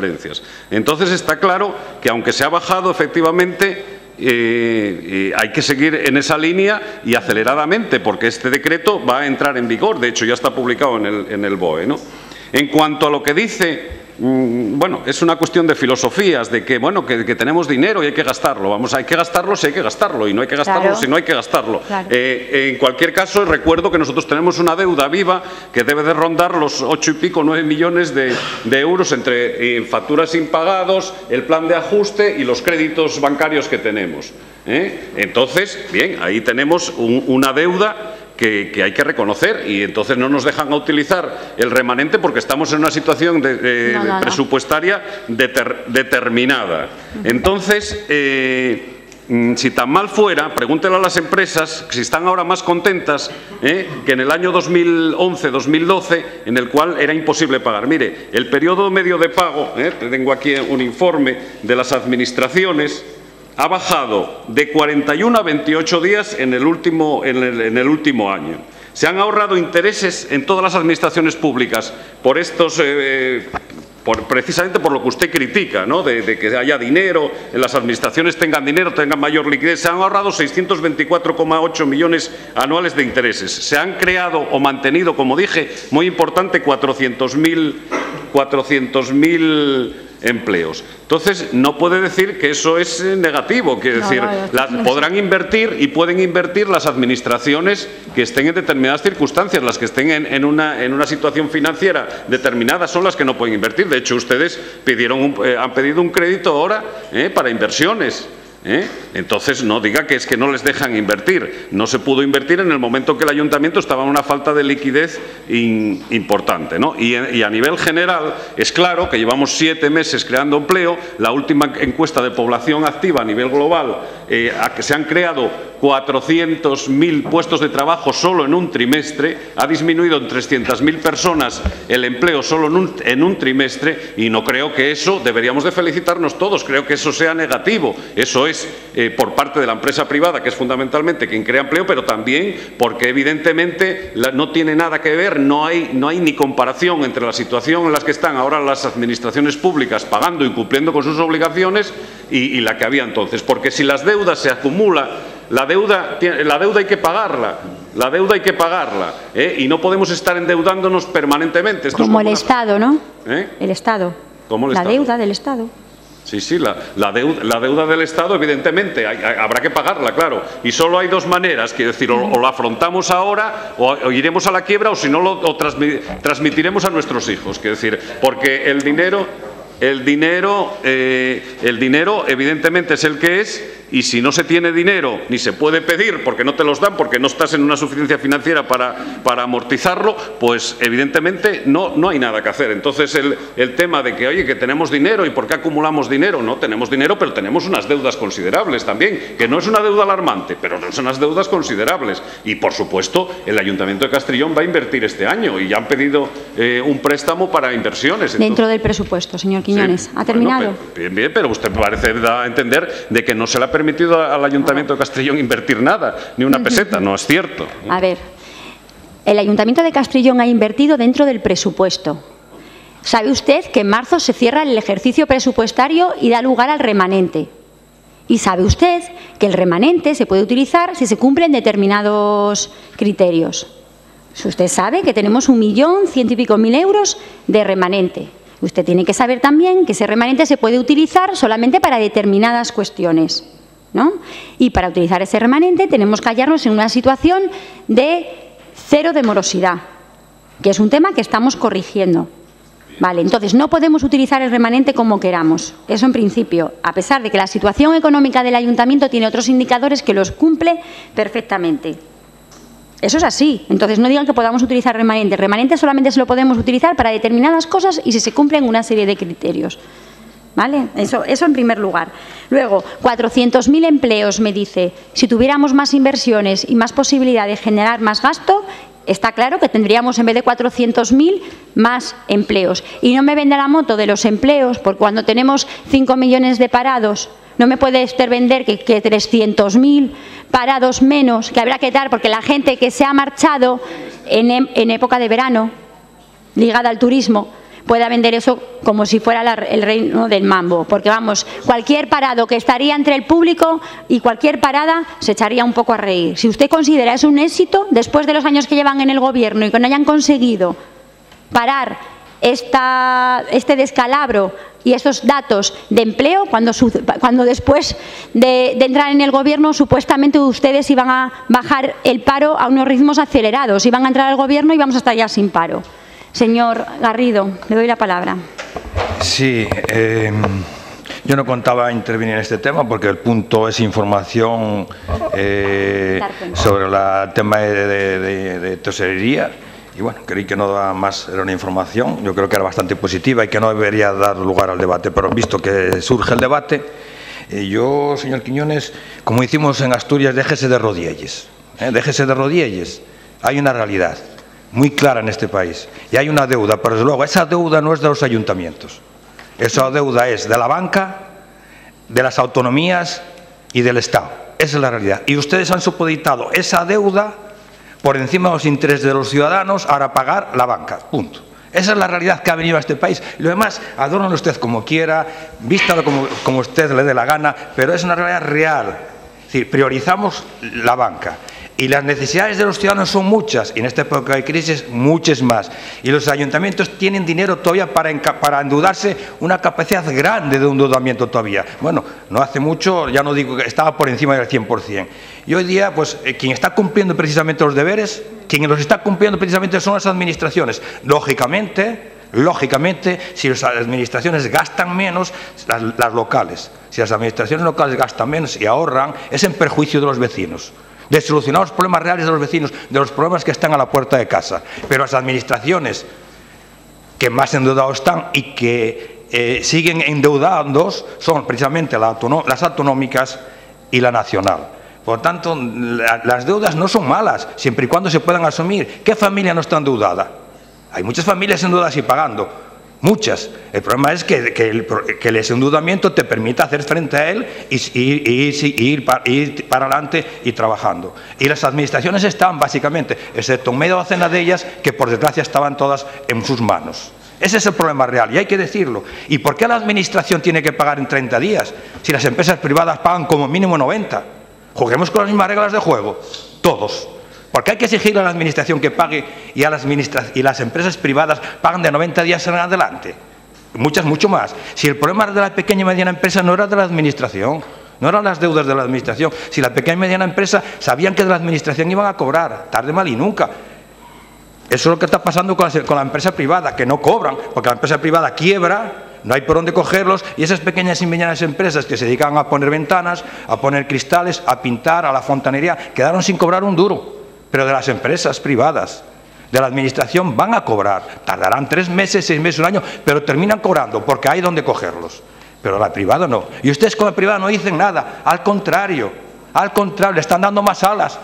entonces está claro que aunque se ha bajado efectivamente eh, eh, hay que seguir en esa línea y aceleradamente, porque este decreto va a entrar en vigor. De hecho, ya está publicado en el, en el BOE. ¿no? En cuanto a lo que dice bueno, es una cuestión de filosofías, de que, bueno, que, tenemos dinero y hay que gastarlo. Vamos, hay que gastarlo si hay que gastarlo y no hay que gastarlo si no hay que gastarlo. Eh, en cualquier caso, recuerdo que nosotros tenemos una deuda viva que debe de rondar los ocho y pico, nueve millones de, euros entre facturas impagados, el plan de ajuste y los créditos bancarios que tenemos. ¿eh? Entonces, bien, ahí tenemos una deuda que, hay que reconocer y entonces no nos dejan utilizar el remanente porque estamos en una situación presupuestaria determinada. Entonces, eh, mm, si tan mal fuera, pregúntele a las empresas si están ahora más contentas eh, que en el año 2011-2012, en el cual era imposible pagar. Mire, el periodo medio de pago, eh, tengo aquí un informe de las administraciones, ha bajado de 41 a 28 días en el último, en el, último año. Se han ahorrado intereses en todas las administraciones públicas por estos... Eh, precisamente por lo que usted critica, ¿no? de, que haya dinero, en las administraciones tengan dinero, tengan mayor liquidez. Se han ahorrado 624,8 millones anuales de intereses. Se han creado o mantenido, como dije, muy importante, 400.000 400 empleos. Entonces, no puede decir que eso es eh, negativo, quiere decir, podrán invertir y pueden invertir las administraciones que estén en determinadas circunstancias, las que estén en, una, en una, situación financiera determinada son las que no pueden invertir. De hecho, ustedes pidieron eh, han pedido un crédito ahora eh, para inversiones. ¿Eh? Entonces, no diga que es que no les dejan invertir. No se pudo invertir en el momento que el ayuntamiento estaba en una falta de liquidez importante. ¿no? Y, a nivel general, es claro que llevamos siete meses creando empleo. La última encuesta de población activa a nivel global, eh, a que se han creado 400.000 puestos de trabajo solo en un trimestre, ha disminuido en 300.000 personas el empleo solo en un, trimestre y no creo que eso deberíamos de felicitarnos todos, creo que eso sea negativo. Eso es eh, por parte de la empresa privada, que es fundamentalmente quien crea empleo, pero también porque evidentemente no tiene nada que ver, no hay, no hay ni comparación entre la situación en la que están ahora las administraciones públicas pagando y cumpliendo con sus obligaciones y, y la que había entonces. Porque si las deudas se acumulan la deuda, la deuda hay que pagarla, la deuda hay que pagarla ¿eh? y no podemos estar endeudándonos permanentemente. Como el Estado, ¿no? ¿Eh? El Estado. la deuda del Estado. Sí, sí, la, deuda, del Estado, evidentemente, habrá que pagarla, claro. Y solo hay dos maneras, quiero decir, o, la afrontamos ahora, o, iremos a la quiebra, o si no, lo transmitiremos a nuestros hijos. Quiero decir, porque el dinero, el dinero, eh, el dinero, evidentemente, es el que es, y si no se tiene dinero ni se puede pedir porque no te los dan, porque no estás en una suficiencia financiera para, para amortizarlo, pues evidentemente no, no hay nada que hacer. Entonces el, el, tema de que, oye, que tenemos dinero y por qué acumulamos dinero, no, tenemos dinero, pero tenemos unas deudas considerables también, que no es una deuda alarmante, pero son unas deudas considerables. Y por supuesto, el Ayuntamiento de Castrillón va a invertir este año y ya han pedido eh, un préstamo para inversiones. Dentro del presupuesto, señor Quiñones. ¿Ha terminado? bien, bien, pero usted parece a entender de que no se le ha permitido al Ayuntamiento de Castrillón invertir nada, ni una peseta, no es cierto. A ver, el Ayuntamiento de Castrillón ha invertido dentro del presupuesto. ¿Sabe usted que en marzo se cierra el ejercicio presupuestario y da lugar al remanente? Y sabe usted que el remanente se puede utilizar si se cumplen determinados criterios. Usted sabe que tenemos un millón, ciento y pico mil euros de remanente. Usted tiene que saber también que ese remanente se puede utilizar solamente para determinadas cuestiones. Y para utilizar ese remanente tenemos que hallarnos en una situación de cero de morosidad, que es un tema que estamos corrigiendo. Vale, entonces no podemos utilizar el remanente como queramos. Eso en principio, a pesar de que la situación económica del ayuntamiento tiene otros indicadores que los cumple perfectamente. Eso es así. Entonces no digan que podamos utilizar remanente. Remanente solamente se lo podemos utilizar para determinadas cosas y si se cumplen una serie de criterios. ¿Vale? Eso, eso en primer lugar. Luego, 400.000 empleos, me dice. Si tuviéramos más inversiones y más posibilidad de generar más gasto, está claro que tendríamos en vez de 400.000 más empleos. Y no me venda la moto de los empleos, porque cuando tenemos 5 millones de parados, no me puede vender que, que 300.000 parados menos que habrá que dar, porque la gente que se ha marchado en, en época de verano, ligada al turismo, pueda vender eso como si fuera el reino del mambo. Porque vamos, cualquier parado que estaría entre el público y cualquier parada se echaría un poco a reír. Si usted considera eso un éxito, después de los años que llevan en el gobierno y que no hayan conseguido parar esta, este descalabro y estos datos de empleo, cuando, cuando después de, de, entrar en el gobierno supuestamente ustedes iban a bajar el paro a unos ritmos acelerados, iban a entrar al gobierno y vamos a estar ya sin paro. Señor Garrido, le doy la palabra. Sí, eh, yo no contaba intervenir en este tema porque el punto es información eh, sobre el tema de, tesorería. Y bueno, creí que no daba más, era una información, yo creo que era bastante positiva y que no debería dar lugar al debate, pero visto que surge el debate, eh, yo, señor Quiñones, como hicimos en Asturias, déjese de rodillas, déjese de rodillas, hay una realidad muy clara en este país. Y hay una deuda, pero desde luego esa deuda no es de los ayuntamientos. Esa deuda es de la banca, de las autonomías y del Estado. Esa es la realidad. Y ustedes han supeditado esa deuda por encima de los intereses de los ciudadanos para pagar la banca. Punto. Esa es la realidad que ha venido a este país. Lo demás, adórnalo usted como quiera, vístalo como, como usted le dé la gana, pero es una realidad real. Es decir, priorizamos la banca. Y las necesidades de los ciudadanos son muchas, y en esta época de crisis muchas más. Y los ayuntamientos tienen dinero todavía para, para endeudarse una capacidad grande de endeudamiento todavía. Bueno, no hace mucho, ya no digo que estaba por encima del 100%. Y hoy día, pues, eh, quien está cumpliendo precisamente los deberes, quien los está cumpliendo precisamente son las administraciones. Lógicamente, lógicamente, si las administraciones gastan menos, las, las locales, si las administraciones locales gastan menos y ahorran, es en perjuicio de los vecinos de solucionar los problemas reales de los vecinos, de los problemas que están a la puerta de casa. Pero las administraciones que más endeudados están y que eh, siguen endeudando son precisamente las autonómicas y la nacional. Por tanto, las deudas no son malas, siempre y cuando se puedan asumir. ¿Qué familia no está endeudada? Hay muchas familias endeudadas y pagando, muchas. El problema es que, el, que el endeudamiento te permita hacer frente a él y, ir, para, adelante y trabajando. Y las administraciones están, básicamente, excepto media docena de ellas, que por desgracia estaban todas en sus manos. Ese es el problema real y hay que decirlo. ¿Y por qué la Administración tiene que pagar en 30 días si las empresas privadas pagan como mínimo 90? Juguemos con las mismas reglas de juego, todos. Porque hay que exigirle a la Administración que pague y, a las, y las empresas privadas pagan de 90 días en adelante. Muchas, mucho más. Si el problema de la pequeña y mediana empresa no era de la Administración, no eran las deudas de la Administración. Si la pequeña y mediana empresa sabían que de la Administración iban a cobrar, tarde, mal y nunca. Eso es lo que está pasando con la, empresa privada, que no cobran, porque la empresa privada quiebra, no hay por dónde cogerlos, y esas pequeñas y medianas empresas que se dedican a poner ventanas, a poner cristales, a pintar, a la fontanería, quedaron sin cobrar un duro. Pero de las empresas privadas, de la administración, van a cobrar. Tardarán tres meses, seis meses, un año, pero terminan cobrando, porque hay donde cogerlos. Pero la privada no. Y ustedes con la privada no dicen nada, al contrario, al contrario, le están dando más alas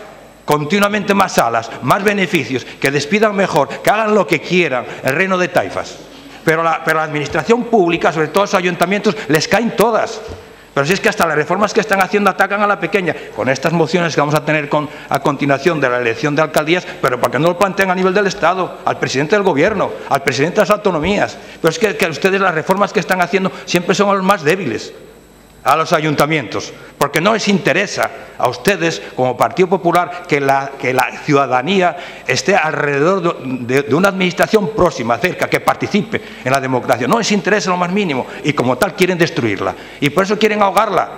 continuamente más salas, más beneficios, que despidan mejor, que hagan lo que quieran, el reino de taifas. Pero la, pero la administración pública, sobre todo los ayuntamientos, les caen todas. Pero si es que hasta las reformas que están haciendo atacan a la pequeña, con estas mociones que vamos a tener a continuación de la elección de alcaldías, pero porque no lo plantean a nivel del Estado, al presidente del Gobierno, al presidente de las autonomías. Pero es que, que ustedes las reformas que están haciendo siempre son los más débiles a los ayuntamientos, porque no les interesa a ustedes como Partido Popular que la, que la ciudadanía esté alrededor de, una administración próxima, cerca, que participe en la democracia. No les interesa lo más mínimo y como tal quieren destruirla. Y por eso quieren ahogarla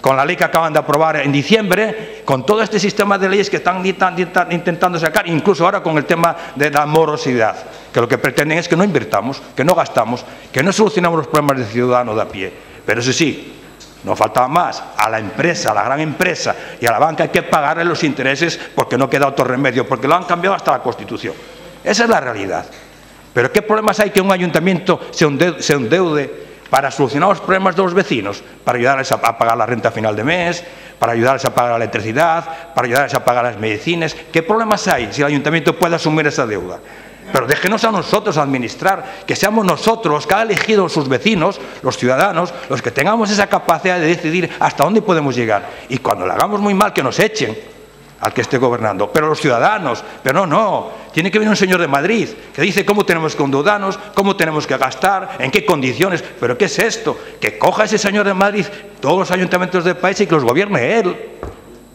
con la ley que acaban de aprobar en diciembre, con todo este sistema de leyes que están intentando sacar, incluso ahora con el tema de la morosidad, que lo que pretenden es que no invirtamos, que no gastamos, que no solucionamos los problemas del ciudadano de a pie. Pero eso sí, no faltaba más. A la empresa, a la gran empresa y a la banca hay que pagarle los intereses porque no queda otro remedio, porque lo han cambiado hasta la Constitución. Esa es la realidad. Pero ¿qué problemas hay que un ayuntamiento se endeude, para solucionar los problemas de los vecinos? Para ayudarles a pagar la renta final de mes, para ayudarles a pagar la electricidad, para ayudarles a pagar las medicinas. ¿Qué problemas hay si el ayuntamiento puede asumir esa deuda? Pero déjenos a nosotros administrar, que seamos nosotros han elegido sus vecinos, los ciudadanos, los que tengamos esa capacidad de decidir hasta dónde podemos llegar. Y cuando lo hagamos muy mal, que nos echen al que esté gobernando. Pero los ciudadanos, pero no, no. Tiene que venir un señor de Madrid que dice cómo tenemos que endeudarnos, cómo tenemos que gastar, en qué condiciones. Pero ¿qué es esto? Que coja ese señor de Madrid todos los ayuntamientos del país y que los gobierne él.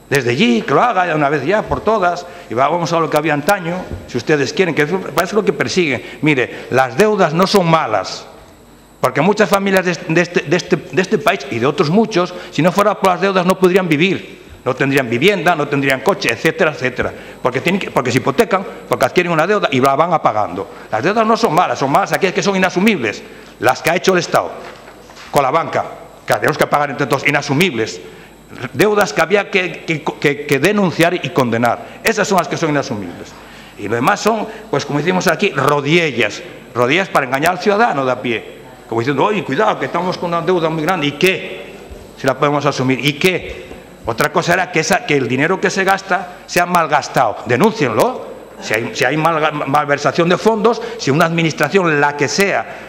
Desde allí, que lo haga una vez ya por todas, y vamos a lo que había antaño, si ustedes quieren, que es lo que persiguen. Mire, las deudas no son malas, porque muchas familias de este, de, este, de este, país y de otros muchos, si no fuera por las deudas no podrían vivir, no tendrían vivienda, no tendrían coche, etcétera, etcétera. Porque, tienen que, porque se hipotecan, porque adquieren una deuda y la van apagando. Las deudas no son malas, son malas aquellas que son inasumibles, las que ha hecho el Estado con la banca, que tenemos que pagar entre todos, inasumibles deudas que había que, denunciar y condenar. Esas son las que son inasumibles. Y lo demás son, pues como decimos aquí, rodillas. Rodillas para engañar al ciudadano de a pie. Como diciendo, oye, cuidado, que estamos con una deuda muy grande. ¿Y qué? Si la podemos asumir. ¿Y qué? Otra cosa era que, el dinero que se gasta sea malgastado. Denúncienlo. Si hay malversación de fondos, si una administración, la que sea,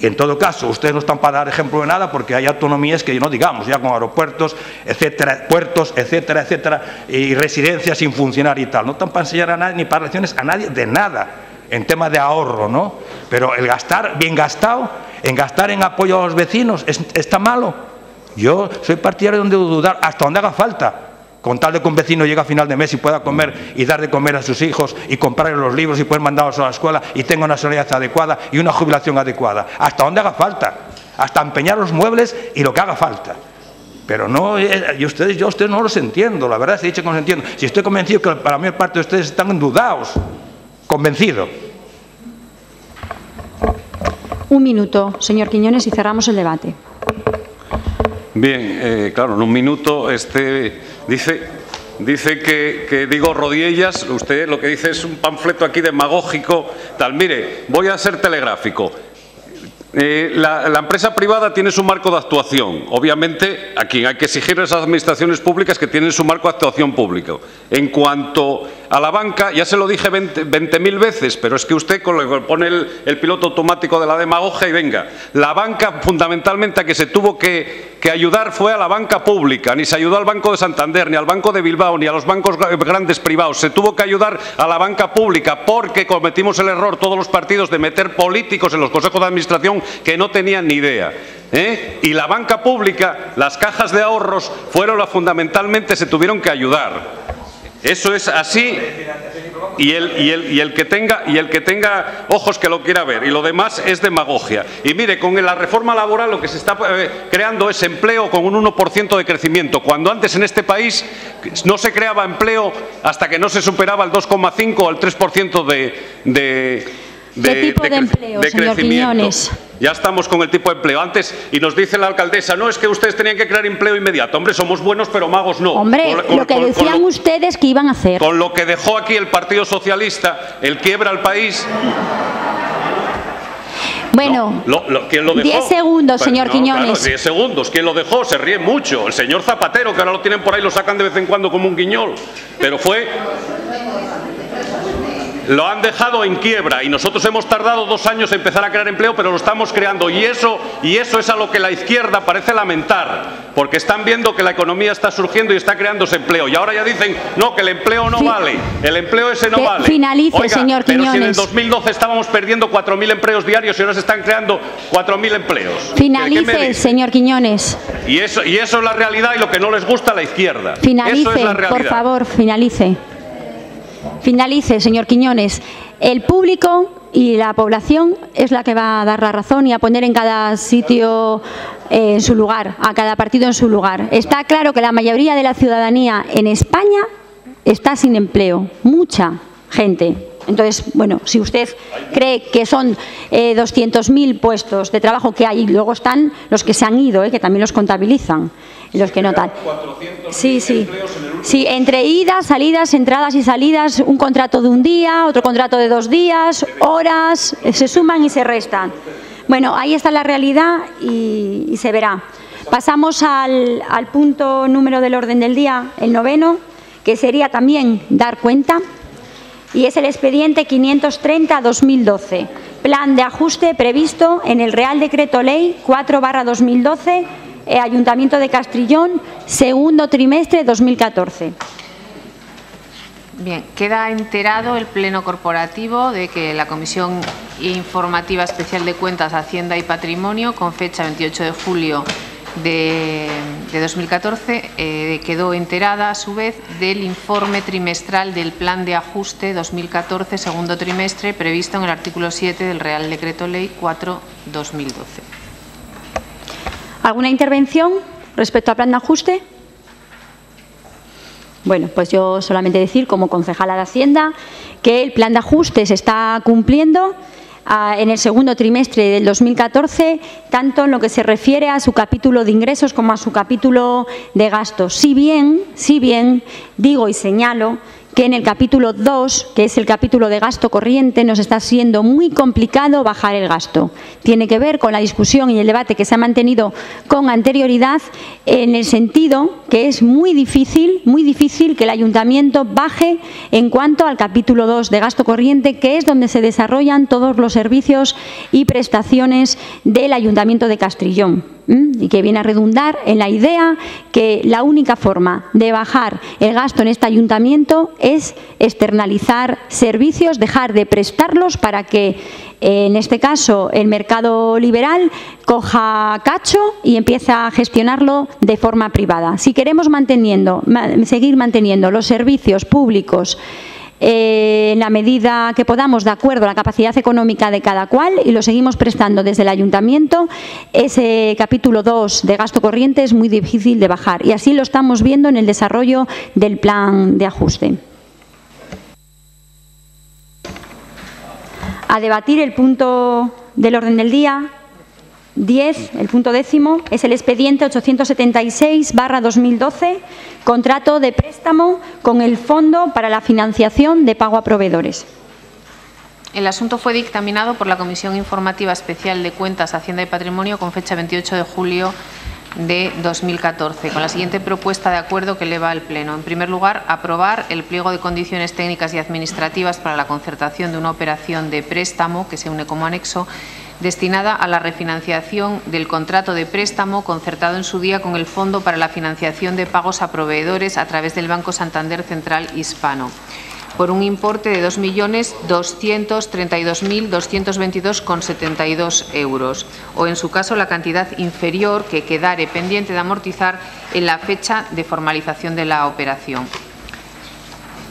en todo caso, ustedes no están para dar ejemplo de nada porque hay autonomías que no digamos, ya con aeropuertos, etcétera, puertos, etcétera, etcétera, y residencias sin funcionar y tal. No están para enseñar a nadie ni para lecciones a nadie de nada en tema de ahorro, ¿no? Pero el gastar bien gastado, en gastar en apoyo a los vecinos, está malo. Yo soy partidario de dudar hasta donde haga falta con tal de que un vecino llegue a final de mes y pueda comer y dar de comer a sus hijos y comprarle los libros y poder mandarlos a la escuela y tenga una salud adecuada y una jubilación adecuada. Hasta donde haga falta. Hasta empeñar los muebles y lo que haga falta. Pero no, eh, y ustedes, yo a ustedes no los entiendo, la verdad, se dicho que no los entiendo. Si estoy convencido que para mí parte de ustedes están dudados, convencido. Un minuto, señor Quiñones, y cerramos el debate. Bien, eh, claro, en un minuto este dice Dice que, digo rodillas, usted lo que dice es un panfleto aquí demagógico, tal. Mire, voy a ser telegráfico. Eh, la, empresa privada tiene su marco de actuación. Obviamente, a quien hay que exigir a esas administraciones públicas que tienen su marco de actuación público. En cuanto a la banca, ya se lo dije 20.000 veces, pero es que usted pone el, piloto automático de la demagogia y venga. La banca, fundamentalmente, a que se tuvo que, que, ayudar fue a la banca pública. Ni se ayudó al Banco de Santander, ni al Banco de Bilbao, ni a los bancos grandes privados. Se tuvo que ayudar a la banca pública porque cometimos el error todos los partidos de meter políticos en los consejos de administración que no tenían ni idea. ¿eh? Y la banca pública, las cajas de ahorros, fueron las fundamentalmente se tuvieron que ayudar. Eso es así y el, y, el, y el, que tenga, y el que tenga ojos que lo quiera ver. Y lo demás es demagogia. Y mire, con la reforma laboral lo que se está eh, creando es empleo con un 1% de crecimiento, cuando antes en este país no se creaba empleo hasta que no se superaba el 2,5 o el 3% de, de, de, ¿Qué tipo de, de empleo, de señor crecimiento. Quiñones? Ya estamos con el tipo de empleo. Antes, y nos dice la alcaldesa, no, es que ustedes tenían que crear empleo inmediato. Hombre, somos buenos, pero magos no. Hombre, Con- con- lo que con- decían lo- ustedes que iban a hacer. con lo que dejó aquí el Partido Socialista, el quiebra al país. Bueno, Lo- lo- ¿Quién lo dejó? Diez segundos, Pues señor no, Quiñones. Claro, diez segundos. ¿Quién lo dejó? Se ríe mucho. El señor Zapatero, que ahora lo tienen por ahí, lo sacan de vez en cuando como un guiñol. Pero fue... Lo han dejado en quiebra y nosotros hemos tardado dos años en empezar a crear empleo, pero lo estamos creando. Y eso, y eso es a lo que la izquierda parece lamentar, porque están viendo que la economía está surgiendo y está creándose empleo. Y ahora ya dicen, no, que el empleo no vale, el empleo ese no vale. finalice, Oiga, señor pero si en el Quiñones. 2012 estábamos perdiendo 4.000 empleos diarios y ahora se están creando 4.000 empleos. ¿Qué- qué me finalice, señor Quiñones. Y eso, y eso es la realidad y lo que no les gusta a la izquierda. Finalice, eso es la realidad. por favor, finalice. Finalice, señor Quiñones. El público y la población es la que va a dar la razón y a poner en cada sitio eh, en su lugar, a cada partido en su lugar. Está claro que la mayoría de la ciudadanía en España está sin empleo, mucha gente. Entonces, bueno, si usted cree que son eh, 200.000 puestos de trabajo que hay, luego están los que se han ido, eh, que también los contabilizan, y los que no tal. Sí, sí. Sí, entre idas, salidas, entradas y salidas, un contrato de un día, otro contrato de dos días, horas, se suman y se restan. Bueno, ahí está la realidad y, se verá. Pasamos al, al punto número del orden del día, el noveno, que sería también dar cuenta, y es el expediente 530-2012, plan de ajuste previsto en el Real Decreto Ley 4-2012, eh, Ayuntamiento de Castrillón, segundo trimestre 2014. Bien, queda enterado el Pleno Corporativo de que la Comisión Informativa Especial de Cuentas, Hacienda y Patrimonio, con fecha 28 de julio de, de 2014, eh, quedó enterada a su vez del informe trimestral del Plan de Ajuste 2014, segundo trimestre, previsto en el artículo 7 del Real Decreto Ley 4-2012. ¿Alguna intervención respecto al plan de ajuste? Bueno, pues yo solamente decir, como concejala de Hacienda, que el plan de ajuste se está cumpliendo ah, en el segundo trimestre del 2014, tanto en lo que se refiere a su capítulo de ingresos como a su capítulo de gastos. Si bien, si bien digo y señalo que en el capítulo 2, que es el capítulo de gasto corriente, nos está siendo muy complicado bajar el gasto. Tiene que ver con la discusión y el debate que se ha mantenido con anterioridad en el sentido que es muy difícil, muy difícil que el ayuntamiento baje en cuanto al capítulo 2 de gasto corriente, que es donde se desarrollan todos los servicios y prestaciones del ayuntamiento de Castrillón. Y que viene a redundar en la idea que la única forma de bajar el gasto en este ayuntamiento es externalizar servicios, dejar de prestarlos para que, eh, en este caso, el mercado liberal coja cacho y empiece a gestionarlo de forma privada. Si queremos manteniendo, ma- seguir manteniendo los servicios públicos eh, en la medida que podamos, de acuerdo a la capacidad económica de cada cual, y lo seguimos prestando desde el ayuntamiento, ese capítulo 2 de gasto corriente es muy difícil de bajar. Y así lo estamos viendo en el desarrollo del plan de ajuste. a debatir el punto del orden del día 10, el punto décimo, es el expediente 876-2012, contrato de préstamo con el Fondo para la Financiación de Pago a Proveedores. El asunto fue dictaminado por la Comisión Informativa Especial de Cuentas, Hacienda y Patrimonio con fecha 28 de julio de 2014, con la siguiente propuesta de acuerdo que eleva al Pleno. En primer lugar, aprobar el pliego de condiciones técnicas y administrativas para la concertación de una operación de préstamo que se une como anexo destinada a la refinanciación del contrato de préstamo concertado en su día con el Fondo para la Financiación de Pagos a Proveedores a través del Banco Santander Central Hispano por un importe de 2.232.222,72 euros o, en su caso, la cantidad inferior que quedare pendiente de amortizar en la fecha de formalización de la operación.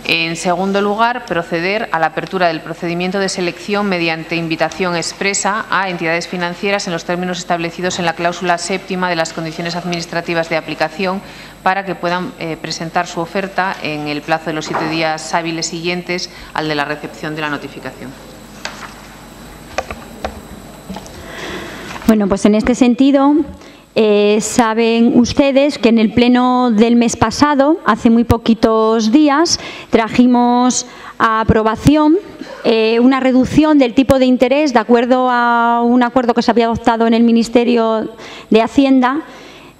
En segundo lugar, proceder a la apertura del procedimiento de selección mediante invitación expresa a entidades financieras en los términos establecidos en la cláusula séptima de las condiciones administrativas de aplicación para que puedan eh, presentar su oferta en el plazo de los siete días hábiles siguientes al de la recepción de la notificación. Bueno, pues en este sentido, eh, saben ustedes que en el pleno del mes pasado, hace muy poquitos días, trajimos a aprobación eh, una reducción del tipo de interés de acuerdo a un acuerdo que se había adoptado en el Ministerio de Hacienda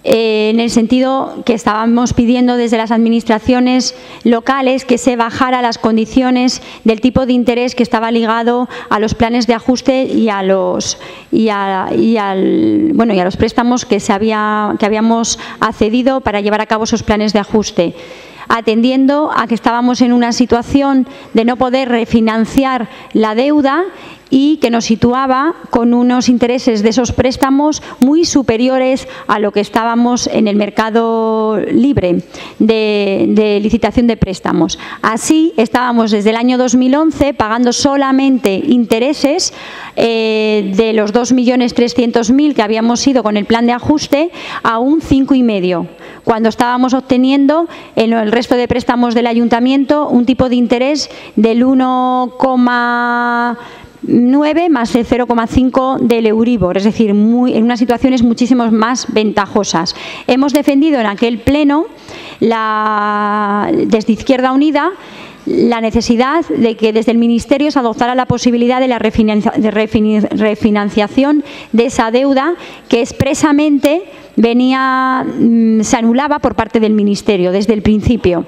eh, en el sentido que estábamos pidiendo desde las administraciones locales que se bajara las condiciones del tipo de interés que estaba ligado a los planes de ajuste y a los y, al, bueno, y a los préstamos que, se había, que habíamos accedido para llevar a cabo esos planes de ajuste atendiendo a que estábamos en una situación de no poder refinanciar la deuda y que nos situaba con unos intereses de esos préstamos muy superiores a lo que estábamos en el mercado libre de, licitación de préstamos. Así estábamos desde el año 2011 pagando solamente intereses eh, de los 2.300.000 que habíamos ido con el plan de ajuste a un 5,5, cuando estábamos obteniendo en el resto de préstamos del ayuntamiento un tipo de interés del 1, 9 más el 0,5 del Euribor, es decir, en unas situaciones muchísimo más ventajosas. Hemos defendido en aquel pleno, desde Izquierda Unida, la necesidad de que desde el Ministerio se adoptara la posibilidad de la refinanciación de esa deuda que expresamente venía, mm, se anulaba por parte del Ministerio desde el principio.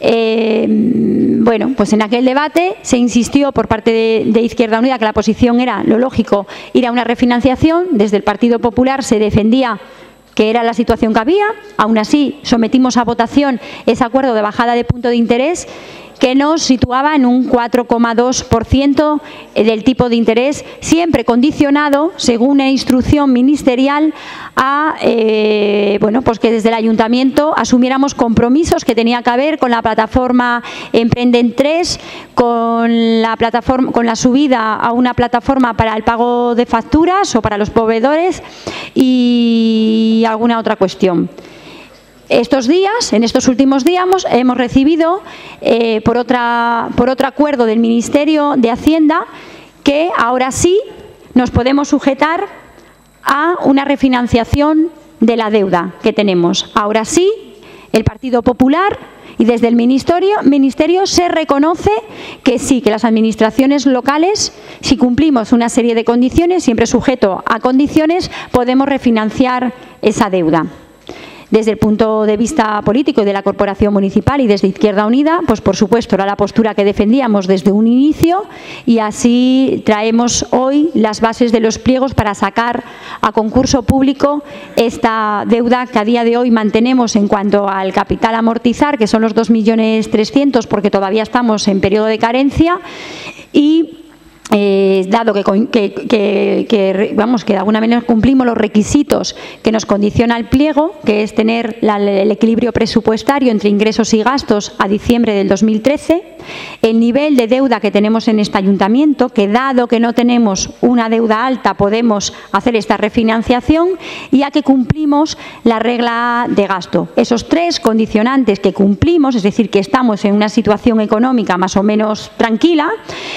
Eh, bueno, pues en aquel debate se insistió por parte de, Izquierda Unida que la posición era lo lógico ir a una refinanciación. Desde el Partido Popular se defendía que era la situación que había. Aún así, sometimos a votación ese acuerdo de bajada de punto de interés que nos situaba en un 4,2% del tipo de interés, siempre condicionado, según la instrucción ministerial, a eh, bueno, pues que desde el ayuntamiento asumiéramos compromisos que tenía que ver con la plataforma Emprenden 3, con la plataforma, con la subida a una plataforma para el pago de facturas o para los proveedores y alguna otra cuestión. Estos días, en estos últimos días, hemos recibido eh, por, otro acuerdo del Ministerio de Hacienda que ahora sí nos podemos sujetar a una refinanciación de la deuda que tenemos. Ahora sí, el Partido Popular y desde el ministerio, ministerio, se reconoce que sí, que las administraciones locales, si cumplimos una serie de condiciones, siempre sujeto a condiciones, podemos refinanciar esa deuda desde el punto de vista político de la corporación municipal y desde Izquierda Unida, pues por supuesto era la postura que defendíamos desde un inicio y así traemos hoy las bases de los pliegos para sacar a concurso público esta deuda que a día de hoy mantenemos en cuanto al capital amortizar, que son los 2.300.000 porque todavía estamos en periodo de carencia y eh, dado que, vamos, que de alguna manera cumplimos los requisitos que nos condiciona el pliego, que es tener el equilibrio presupuestario entre ingresos y gastos a diciembre del 2013, el nivel de deuda que tenemos en este ayuntamiento, que dado que no tenemos una deuda alta podemos hacer esta refinanciación y a que cumplimos la regla de gasto. Esos tres condicionantes que cumplimos, es decir, que estamos en una situación económica más o menos tranquila,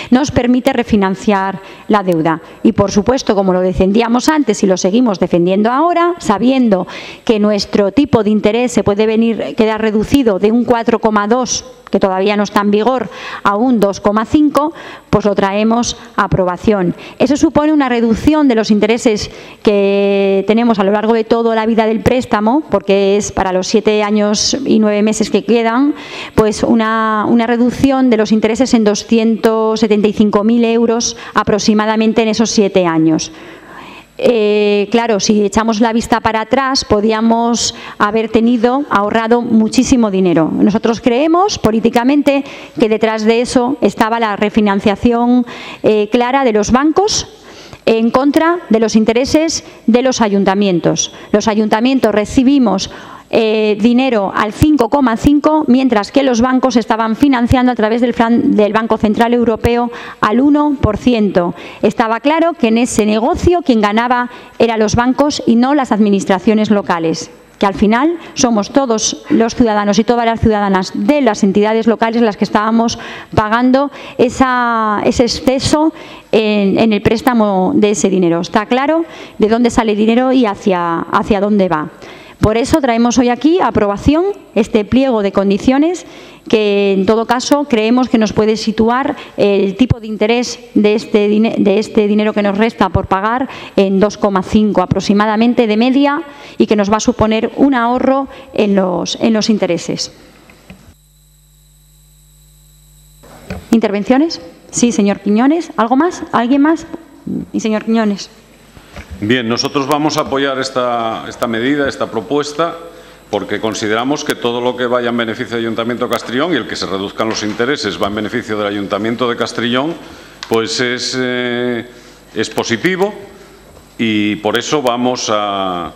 nos permite refinanciar saldar la deuda. Y, por supuesto, como lo defendíamos antes y lo seguimos defendiendo ahora, sabiendo que nuestro tipo de interés se puede venir quedar reducido de un 4,2 que todavía no está en vigor, a un 2,5, pues lo traemos a aprobación. Eso supone una reducción de los intereses que tenemos a lo largo de toda la vida del préstamo, porque es para los siete años y nueve meses que quedan, pues una, una reducción de los intereses en 275.000 euros aproximadamente en esos siete años. Eh, claro, si echamos la vista para atrás, podíamos haber tenido ahorrado muchísimo dinero. Nosotros creemos políticamente que detrás de eso estaba la refinanciación eh, clara de los bancos en contra de los intereses de los ayuntamientos. Los ayuntamientos recibimos eh, dinero al 5,5, mientras que los bancos estaban financiando a través del, Banco Central Europeo al 1%. Estaba claro que en ese negocio quien ganaba eran los bancos y no las administraciones locales que al final somos todos los ciudadanos y todas las ciudadanas de las entidades locales las que estábamos pagando ese exceso en, el préstamo de ese dinero. Está claro de dónde sale el dinero y hacia dónde va. Por eso traemos hoy aquí aprobación este pliego de condiciones que en todo caso creemos que nos puede situar el tipo de interés de este, este dinero que nos resta por pagar en 2,5 aproximadamente de media y que nos va a suponer un ahorro en los, en los intereses. ¿Intervenciones? Sí, señor Quiñones. ¿Algo más? ¿Alguien más? Y señor Quiñones. Bien, nosotros vamos a apoyar esta, esta medida, esta propuesta, porque consideramos que todo lo que vaya en beneficio del Ayuntamiento de Castrillón y el que se reduzcan los intereses va en beneficio del Ayuntamiento de Castrillón, pues es, eh, es positivo y por eso vamos a,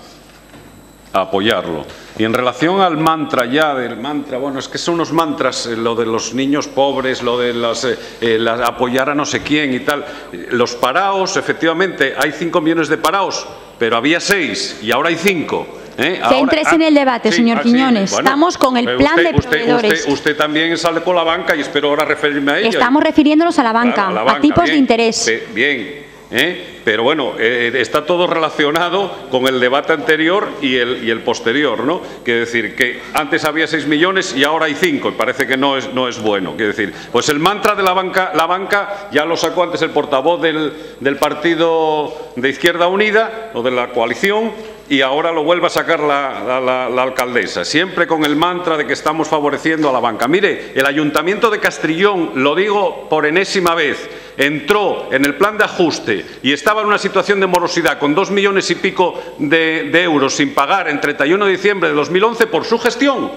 a apoyarlo. Y en relación al mantra ya, del mantra, bueno, es que son unos mantras, eh, lo de los niños pobres, lo de las, eh, eh, apoyar a no sé quién y tal. Los paraos, efectivamente, hay cinco millones de paraos, pero había seis y ahora hay cinco. ¿Eh? Que entres en el debate, señor Quiñones. Estamos con el plan de proveedores. Usted, también sale con la banca y espero ahora referirme a ella. Estamos refiriéndonos a la banca, a, tipos de interés. Bien, ¿eh? pero bueno, eh, está todo relacionado con el debate anterior y el, posterior, ¿no? Quiere decir que antes había 6 millones y ahora hay 5, y parece que no es, no es bueno. Quiere decir, pues el mantra de la banca, la banca ya lo sacó antes el portavoz del, del Partido de Izquierda Unida o de la coalición, y ahora lo vuelve a sacar la, alcaldesa, siempre con el mantra de que estamos favoreciendo a la banca. Mire, el Ayuntamiento de Castrillón, lo digo por enésima vez, entró en el plan de ajuste y estaba en una situación de morosidad con dos millones y pico de, euros sin pagar en 31 de diciembre de 2011 por su gestión.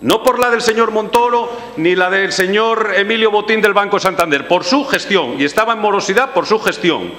No por la del señor Montoro ni la del señor Emilio Botín del Banco Santander, por su gestión. Y estaba en morosidad por su gestión.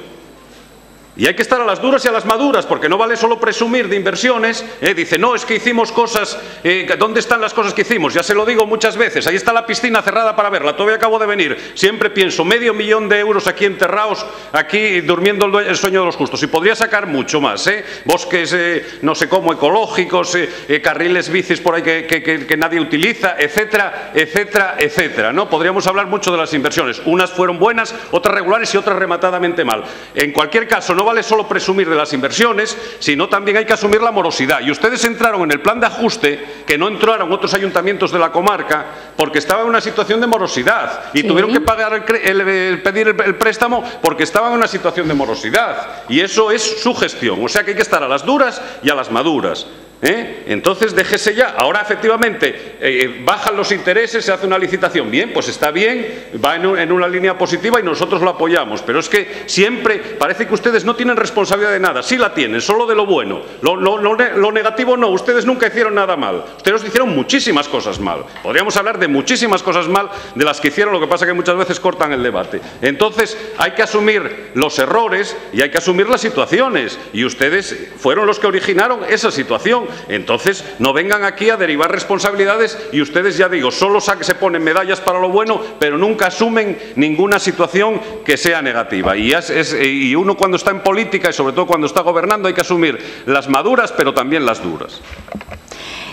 Y hay que estar a las duras y a las maduras, porque no vale solo presumir de inversiones. ¿eh? Dice, no, es que hicimos cosas. Eh, ¿Dónde están las cosas que hicimos? Ya se lo digo muchas veces. Ahí está la piscina cerrada para verla. Todavía acabo de venir. Siempre pienso, medio millón de euros aquí enterrados, aquí durmiendo el, sueño de los justos. Y podría sacar mucho más. ¿eh? Bosques, no sé cómo, ecológicos, carriles bicis por ahí que, nadie utiliza, etcétera, etcétera, etcétera. ¿no? Podríamos hablar mucho de las inversiones. Unas fueron buenas, otras regulares y otras rematadamente mal. En cualquier caso, no vale solo presumir de las inversiones, sino también hay que asumir la morosidad. Y ustedes entraron en el plan de ajuste, que no entraron otros ayuntamientos de la comarca, porque estaban en una situación de morosidad y tuvieron que pagar el, pedir el, préstamo porque estaban en una situación de morosidad. Y eso es su gestión. O sea que hay que estar a las duras y a las maduras. ¿Eh? Entonces déjese ya. Ahora efectivamente eh, eh, bajan los intereses, se hace una licitación. Bien, pues está bien, va en, una línea positiva y nosotros lo apoyamos. Pero es que siempre parece que ustedes no tienen responsabilidad de nada. Sí la tienen, solo de lo bueno. Lo, negativo no, ustedes nunca hicieron nada mal. Ustedes hicieron muchísimas cosas mal. Podríamos hablar de muchísimas cosas mal de las que hicieron, lo que pasa que muchas veces cortan el debate. Entonces hay que asumir los errores y hay que asumir las situaciones. Y ustedes fueron los que originaron esa situación. Entonces, no vengan aquí a derivar responsabilidades y ustedes, ya digo, solo se ponen medallas para lo bueno, pero nunca asumen ninguna situación que sea negativa. Y, uno cuando está en política y sobre todo cuando está gobernando hay que asumir las maduras, pero también las duras.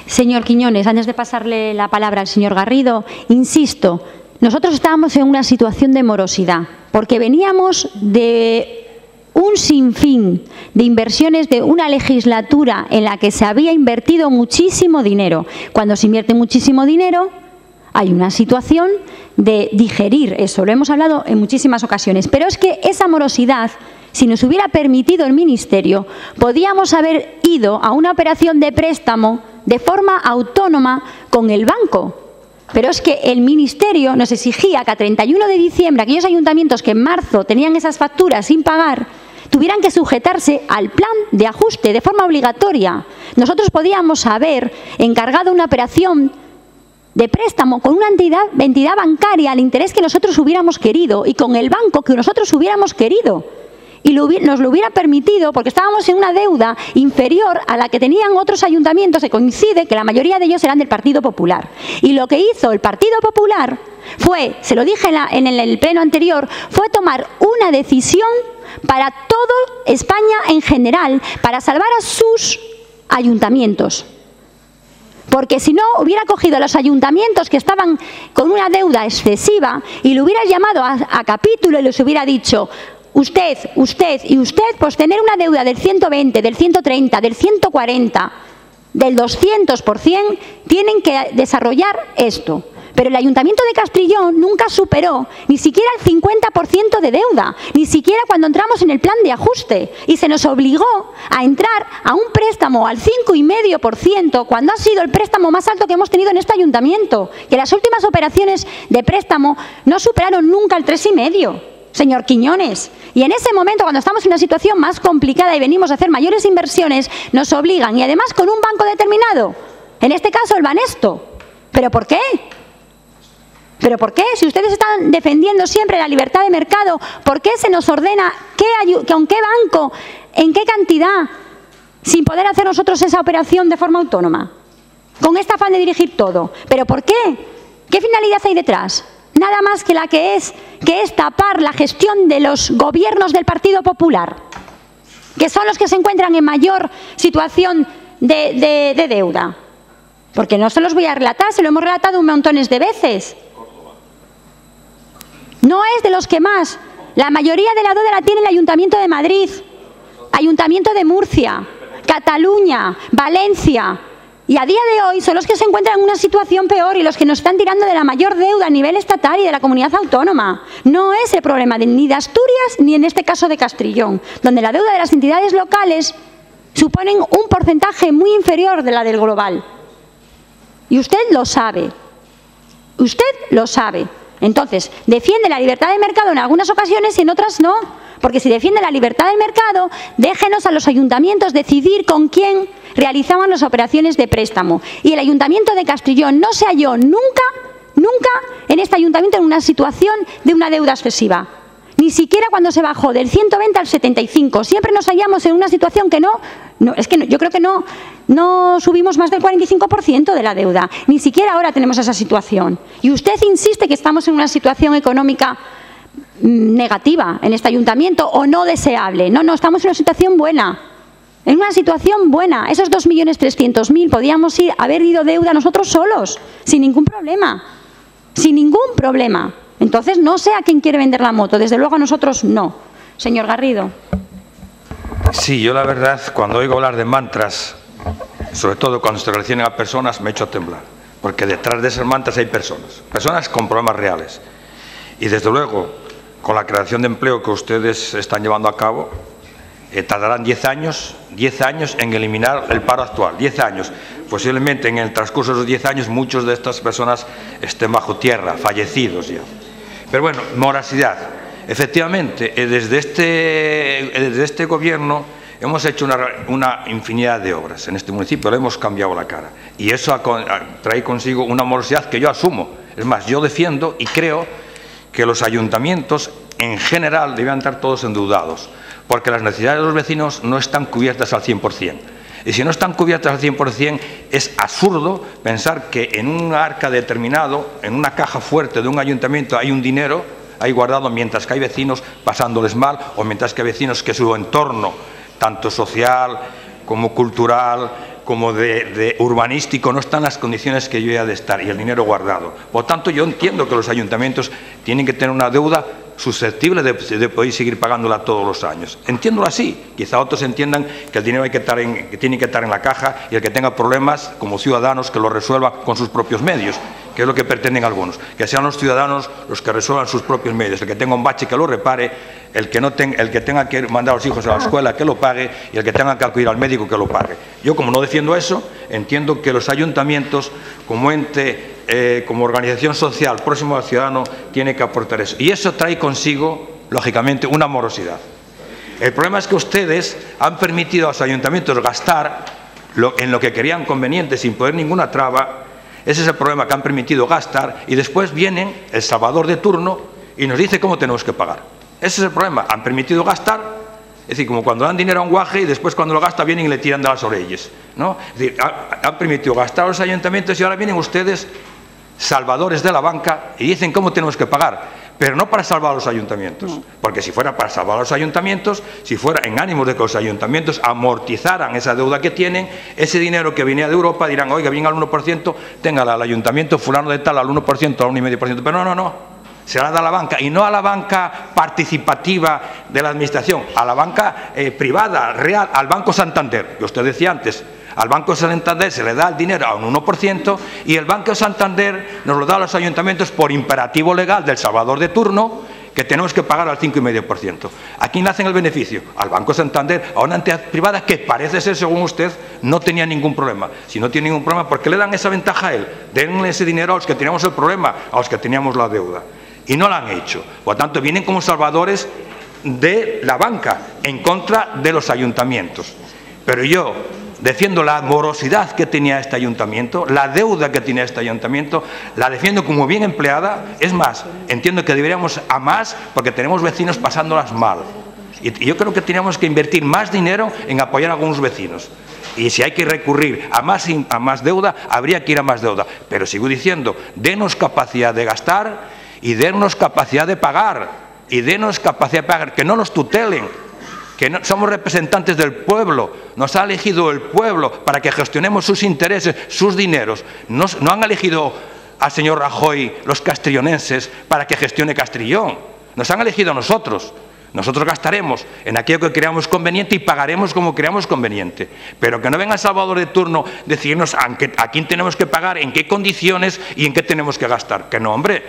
Señor Quiñones, antes de pasarle la palabra al señor Garrido, insisto, nosotros estábamos en una situación de morosidad porque veníamos de un sinfín de inversiones de una legislatura en la que se había invertido muchísimo dinero. Cuando se invierte muchísimo dinero, hay una situación de digerir eso. Lo hemos hablado en muchísimas ocasiones. Pero es que esa morosidad, si nos hubiera permitido el Ministerio, podíamos haber ido a una operación de préstamo de forma autónoma con el banco. Pero es que el Ministerio nos exigía que a 31 de diciembre aquellos ayuntamientos que en marzo tenían esas facturas sin pagar, tuvieran que sujetarse al plan de ajuste de forma obligatoria. Nosotros podíamos haber encargado una operación de préstamo con una entidad, entidad bancaria al interés que nosotros hubiéramos querido y con el banco que nosotros hubiéramos querido y nos lo hubiera permitido porque estábamos en una deuda inferior a la que tenían otros ayuntamientos, se coincide que la mayoría de ellos eran del Partido Popular. Y lo que hizo el Partido Popular fue, se lo dije en, en el pleno anterior, fue tomar una decisión para todo España en general, para salvar a sus ayuntamientos. Porque si no, hubiera cogido a los ayuntamientos que estaban con una deuda excesiva y lo hubiera llamado a, a capítulo y les hubiera dicho, usted, usted y usted, pues tener una deuda del 120, del 130, del 140, del 200%, tienen que desarrollar esto. Pero el Ayuntamiento de Castrillón nunca superó ni siquiera el 50% de deuda, ni siquiera cuando entramos en el plan de ajuste. Y se nos obligó a entrar a un préstamo al 5,5% cuando ha sido el préstamo más alto que hemos tenido en este ayuntamiento. Que las últimas operaciones de préstamo no superaron nunca el 3,5% señor Quiñones. Y en ese momento, cuando estamos en una situación más complicada y venimos a hacer mayores inversiones, nos obligan, y además con un banco determinado, en este caso el Banesto. ¿Pero por qué? ¿Pero por qué? Si ustedes están defendiendo siempre la libertad de mercado, ¿por qué se nos ordena qué, con qué banco, en qué cantidad, sin poder hacer nosotros esa operación de forma autónoma? Con esta afán de dirigir todo. ¿Pero por qué? ¿Qué finalidad hay detrás? Nada más que la que es, que es tapar la gestión de los gobiernos del Partido Popular, que son los que se encuentran en mayor situación de, de deuda. Porque no se los voy a relatar, se lo hemos relatado un montones de veces. No es de los que más. La mayoría de la deuda la tiene el Ayuntamiento de Madrid, Ayuntamiento de Murcia, Cataluña, Valencia. Y a día de hoy son los que se encuentran en una situación peor y los que nos están tirando de la mayor deuda a nivel estatal y de la comunidad autónoma. No es el problema ni de Asturias ni en este caso de Castrillón, donde la deuda de las entidades locales suponen un porcentaje muy inferior de la del global. Y usted lo sabe. Usted lo sabe. Entonces, defiende la libertad de mercado en algunas ocasiones y en otras no. Porque si defiende la libertad del mercado, déjenos a los ayuntamientos decidir con quién realizaban las operaciones de préstamo. Y el ayuntamiento de Castrillón no se halló nunca, nunca en este ayuntamiento en una situación de una deuda excesiva. Ni siquiera cuando se bajó del 120 al 75. Siempre nos hallamos en una situación que no, no es que yo creo que no, no subimos más del 45% de la deuda. Ni siquiera ahora tenemos esa situación. Y usted insiste que estamos en una situación económica mm, negativa en este ayuntamiento o no deseable. No, no, estamos en una situación buena. En una situación buena. Esos 2.300.000 podíamos ir, haber ido deuda nosotros solos, sin ningún problema. Sin ningún problema. Entonces, no sé a quién quiere vender la moto, desde luego a nosotros no. Señor Garrido. Sí, yo la verdad, cuando oigo hablar de mantras, sobre todo cuando se relacionan a personas, me echo a temblar. Porque detrás de esas mantras hay personas, personas con problemas reales. Y desde luego, con la creación de empleo que ustedes están llevando a cabo, eh, tardarán 10 años, 10 años en eliminar el paro actual, 10 años. Posiblemente en el transcurso de esos 10 años muchas de estas personas estén bajo tierra, fallecidos ya. Pero bueno, morasidad. Efectivamente, eh, desde este, eh, desde este gobierno hemos hecho una, infinidad de obras en este municipio, le hemos cambiado la cara. Y eso trae consigo una morosidad que yo asumo. Es más, yo defiendo y creo que los ayuntamientos en general deben estar todos endeudados, porque las necesidades de los vecinos no están cubiertas al 100%. Y si no están cubiertas al 100%, es absurdo pensar que en un arca determinado, en una caja fuerte de un ayuntamiento, hay un dinero ahí guardado mientras que hay vecinos pasándoles mal o mientras que hay vecinos que su entorno, tanto social como cultural, como de, urbanístico, no están las condiciones que yo he de estar y el dinero guardado. Por tanto, yo entiendo que los ayuntamientos tienen que tener una deuda susceptible de, de, poder seguir pagándola todos los años. Entiéndolo así. Quizá otros entiendan que el dinero hay que, estar en, que tiene que estar en la caja y el que tenga problemas como ciudadanos que lo resuelva con sus propios medios, que es lo que pretenden algunos. Que sean los ciudadanos los que resuelvan sus propios medios. El que tenga un bache que lo repare, el que, no el que tenga que mandar a los hijos a la escuela que lo pague y el que tenga que acudir al médico que lo pague. Yo, como no defiendo eso, entiendo que los ayuntamientos, como ente eh, como organización social próximo al ciudadano, tiene que aportar eso. Y eso trae consigo, lógicamente, una morosidad. El problema es que ustedes han permitido a los ayuntamientos gastar en lo que querían conveniente sin poner ninguna traba. Ese es el problema que han permitido gastar y después vienen el salvador de turno y nos dice cómo tenemos que pagar. Ese es el problema. Han permitido gastar, es decir, como cuando dan dinero a un guaje y después cuando lo gasta vienen y le tiran de las orejas. ¿no? Es decir, han permitido gastar a los ayuntamientos y ahora vienen ustedes salvadores de la banca y dicen cómo tenemos que pagar, pero no para salvar a los ayuntamientos, porque si fuera para salvar a los ayuntamientos, si fuera en ánimos de que los ayuntamientos amortizaran esa deuda que tienen, ese dinero que venía de Europa dirán, oiga, viene al 1%, tenga al ayuntamiento fulano de tal al 1%, al 1,5%, pero no, no, no, se la da a la banca y no a la banca participativa de la administración, a la banca eh, privada, real, al Banco Santander, que usted decía antes, al Banco Santander se le da el dinero a un 1% y el Banco Santander nos lo da a los ayuntamientos por imperativo legal del salvador de turno que tenemos que pagar al 5,5%. ¿A quién hacen el beneficio? Al Banco Santander, a una entidad privada que parece ser, según usted, no tenía ningún problema. Si no tiene ningún problema, ¿por qué le dan esa ventaja a él? Denle ese dinero a los que teníamos el problema, a los que teníamos la deuda. Y no lo han hecho. Por lo tanto, vienen como salvadores de la banca en contra de los ayuntamientos. Pero yo, defiendo la morosidad que tenía este ayuntamiento, la deuda que tenía este ayuntamiento, la defiendo como bien empleada. Es más, entiendo que deberíamos a más porque tenemos vecinos pasándolas mal. Y yo creo que teníamos que invertir más dinero en apoyar a algunos vecinos. Y si hay que recurrir a más, a más deuda, habría que ir a más deuda. Pero sigo diciendo, denos capacidad de gastar y denos capacidad de pagar. Y denos capacidad de pagar, que no nos tutelen, que somos representantes del pueblo, nos ha elegido el pueblo para que gestionemos sus intereses, sus dineros. No, han elegido al señor Rajoy los castrillonenses para que gestione Castrillón, nos han elegido a nosotros. Nosotros gastaremos en aquello que creamos conveniente y pagaremos como creamos conveniente. Pero que no venga Salvador de turno decirnos a quién tenemos que pagar, en qué condiciones y en qué tenemos que gastar. Que no, hombre,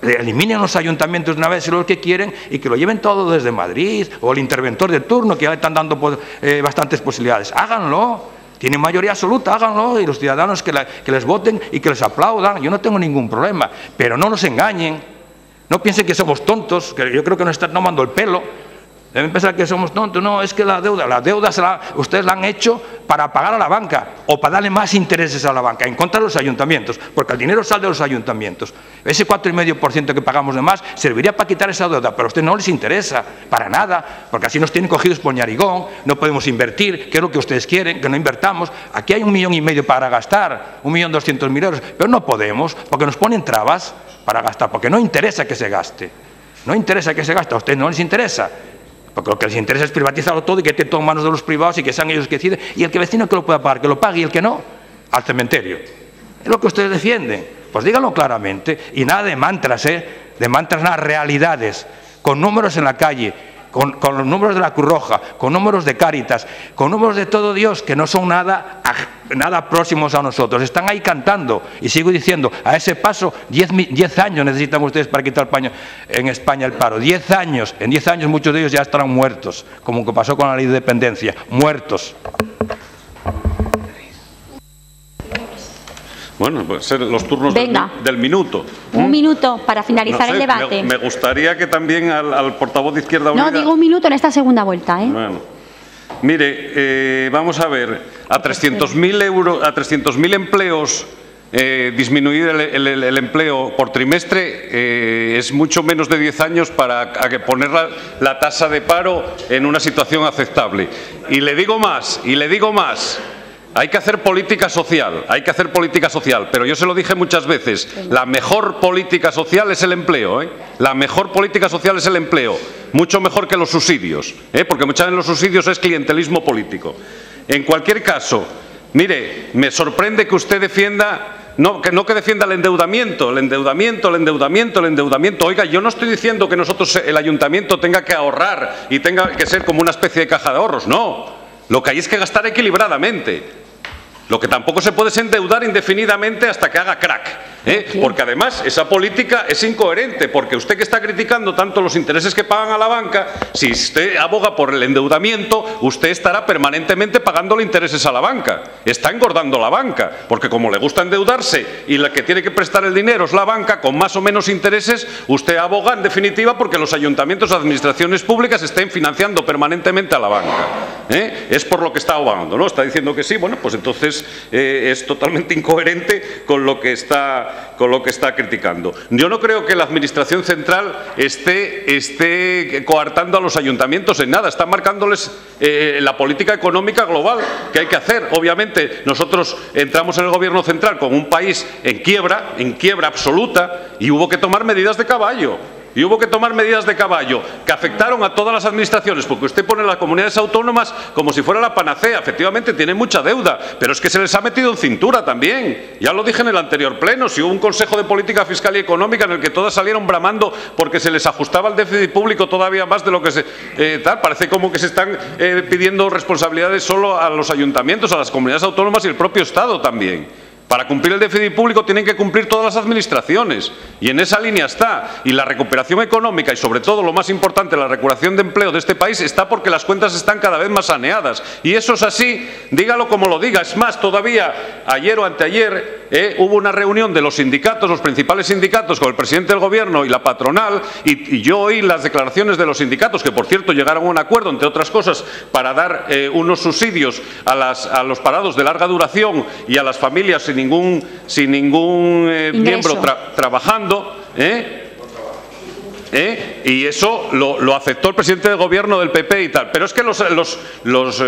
Eliminen los ayuntamientos una vez lo que quieren y que lo lleven todo desde Madrid o el interventor de turno que ya están dando pues, eh, bastantes posibilidades. Háganlo. Tienen mayoría absoluta, háganlo y los ciudadanos que, les voten y que les aplaudan. Yo no tengo ningún problema, pero no nos engañen. No piensen que somos tontos, que yo creo que nos están tomando el pelo. Deben pensar que somos tontos. No, es que la deuda, la deuda ustedes la han hecho para pagar a la banca o para darle más intereses a la banca, en contra de los ayuntamientos, porque el dinero sale de los ayuntamientos. Ese 4,5% que pagamos de más serviría para quitar esa deuda, pero a ustedes no les interesa, para nada, porque así nos tienen cogidos por ñarigón, no podemos invertir, que es lo que ustedes quieren, que no invertamos. Aquí hay un millón y medio para gastar, un millón doscientos mil euros, pero no podemos, porque nos ponen trabas para gastar, porque no interesa que se gaste. No interesa que se gaste, a ustedes no les interesa. Porque lo que les interesa es privatizarlo todo y que esté todo en manos de los privados y que sean ellos que deciden. Y el que vecino que lo pueda pagar, que lo pague y el que no, al cementerio. Es lo que ustedes defienden. Pues díganlo claramente. Y nada de mantras, ¿eh? De mantras, nada, realidades. Con números en la calle con, los números de la Cruz Roja, con números de Cáritas, con números de todo Dios que no son nada, nada próximos a nosotros. Están ahí cantando. Y sigo diciendo, a ese paso, 10 años necesitan ustedes para quitar paño, en España el paro. 10 años. En 10 años muchos de ellos ya estarán muertos, como que pasó con la ley de dependencia. Muertos. Bueno, pues ser los turnos del, minuto. Un minuto para finalizar el debate. Me, gustaría que también al, portavoz de Izquierda Unida... No, digo un minuto en esta segunda vuelta. ¿eh? Bueno. Mire, eh, vamos a ver, a 300.000 euros, a 300.000 empleos eh, disminuir el, empleo por trimestre eh, es mucho menos de 10 años para poner la, tasa de paro en una situación aceptable. Y le digo más, y le digo más, hay que hacer política social, hay que hacer política social, pero yo se lo dije muchas veces, la mejor política social es el empleo, ¿eh? la mejor política social es el empleo, mucho mejor que los subsidios, ¿eh? porque muchas veces los subsidios es clientelismo político. En cualquier caso, mire, me sorprende que usted defienda no que, no que defienda el endeudamiento, el endeudamiento, el endeudamiento, el endeudamiento. Oiga, yo no estoy diciendo que nosotros, el ayuntamiento, tenga que ahorrar y tenga que ser como una especie de caja de ahorros. No. Lo que hay es que gastar equilibradamente. Lo que tampoco se puede es endeudar indefinidamente hasta que haga crack. ¿eh? Porque además esa política es incoherente, porque usted que está criticando tanto los intereses que pagan a la banca, si usted aboga por el endeudamiento, usted estará permanentemente pagando los intereses a la banca. Está engordando la banca, porque como le gusta endeudarse y la que tiene que prestar el dinero es la banca, con más o menos intereses, usted aboga en definitiva porque los ayuntamientos o administraciones públicas estén financiando permanentemente a la banca. ¿eh? Es por lo que está abogando, ¿no? Está diciendo que sí, bueno, pues entonces eh, es totalmente incoherente con lo, que está, con lo que está criticando. Yo no creo que la Administración Central esté, esté coartando a los ayuntamientos en nada, está marcándoles eh, la política económica global que hay que hacer. Obviamente, nosotros entramos en el Gobierno Central con un país en quiebra, en quiebra absoluta, y hubo que tomar medidas de caballo. Y hubo que tomar medidas de caballo que afectaron a todas las administraciones, porque usted pone las comunidades autónomas como si fuera la panacea. Efectivamente, tienen mucha deuda, pero es que se les ha metido en cintura también. Ya lo dije en el anterior pleno, si hubo un Consejo de Política Fiscal y Económica en el que todas salieron bramando porque se les ajustaba el déficit público todavía más de lo que se... Eh, tal, parece como que se están eh, pidiendo responsabilidades solo a los ayuntamientos, a las comunidades autónomas y el propio Estado también. Para cumplir el déficit público tienen que cumplir todas las administraciones y en esa línea está. Y la recuperación económica y sobre todo lo más importante, la recuperación de empleo de este país está porque las cuentas están cada vez más saneadas. Y eso es así, dígalo como lo diga. Es más, todavía ayer o anteayer eh, hubo una reunión de los sindicatos, los principales sindicatos, con el presidente del Gobierno y la patronal y, yo oí las declaraciones de los sindicatos, que por cierto llegaron a un acuerdo, entre otras cosas, para dar eh, unos subsidios a, los parados de larga duración y a las familias sin ningún, sin ningún eh, miembro trabajando. ¿eh? ¿Eh? Y eso lo, aceptó el presidente del gobierno del PP y tal. Pero es que los, los, los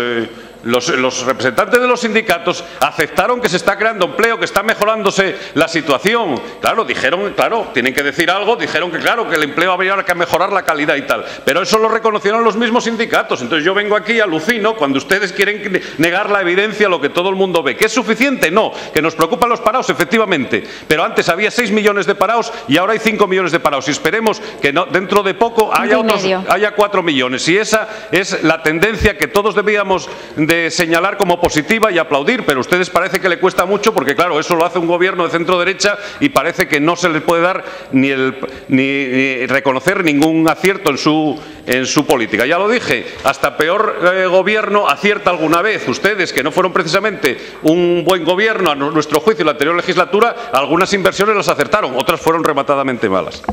los, representantes de los sindicatos aceptaron que se está creando empleo, que está mejorándose la situación. Claro, dijeron, claro, tienen que decir algo, dijeron que claro, que el empleo habría que mejorar la calidad y tal. Pero eso lo reconocieron los mismos sindicatos. Entonces yo vengo aquí y alucino cuando ustedes quieren negar la evidencia, lo que todo el mundo ve. ¿Que es suficiente? No. ¿Que nos preocupan los parados? Efectivamente. Pero antes había 6 millones de parados y ahora hay 5 millones de parados. Y esperemos que no, dentro de poco haya, otros, haya 4 millones. Y esa es la tendencia que todos debíamos de señalar como positiva y aplaudir, pero a ustedes parece que le cuesta mucho porque, claro, eso lo hace un gobierno de centro-derecha y parece que no se les puede dar ni, el, ni, reconocer ningún acierto en su, en su política. Ya lo dije, hasta peor eh, gobierno acierta alguna vez. Ustedes, que no fueron precisamente un buen gobierno a nuestro juicio en la anterior legislatura, algunas inversiones las acertaron, otras fueron rematadamente malas.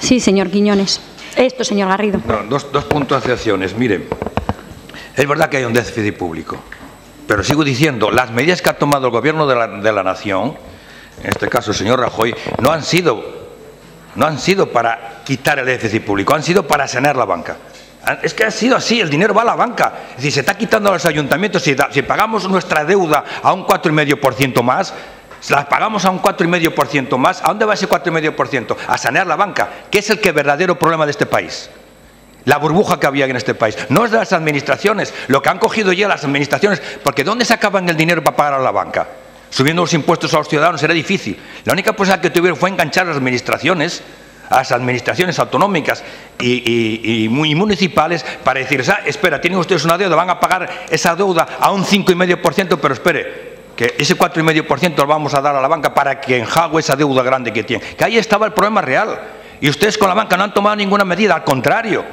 Sí, señor Quiñones. Esto, señor Garrido. dos, dos puntuaciones. Miren, es verdad que hay un déficit público, pero sigo diciendo, las medidas que ha tomado el Gobierno de la, Nación, en este caso el señor Rajoy, no han sido, no han sido para quitar el déficit público, han sido para sanear la banca. Es que ha sido así, el dinero va a la banca. Es decir, se está quitando a los ayuntamientos. Si, pagamos nuestra deuda a un 4,5% más, si la pagamos a un 4,5% más, ¿a dónde va ese 4,5%? A sanear la banca, que es el verdadero problema de este país la burbuja que había en este país. No es de las administraciones, lo que han cogido ya las administraciones, porque ¿dónde se acaban el dinero para pagar a la banca? Subiendo los impuestos a los ciudadanos era difícil. La única posibilidad que tuvieron fue enganchar a las administraciones, a las administraciones autonómicas y, municipales para decir, ah, espera, tienen ustedes una deuda, van a pagar esa deuda a un 5,5%, pero espere, que ese 4,5% lo vamos a dar a la banca para que enjague esa deuda grande que tiene. Que ahí estaba el problema real. Y ustedes con la banca no han tomado ninguna medida, al contrario.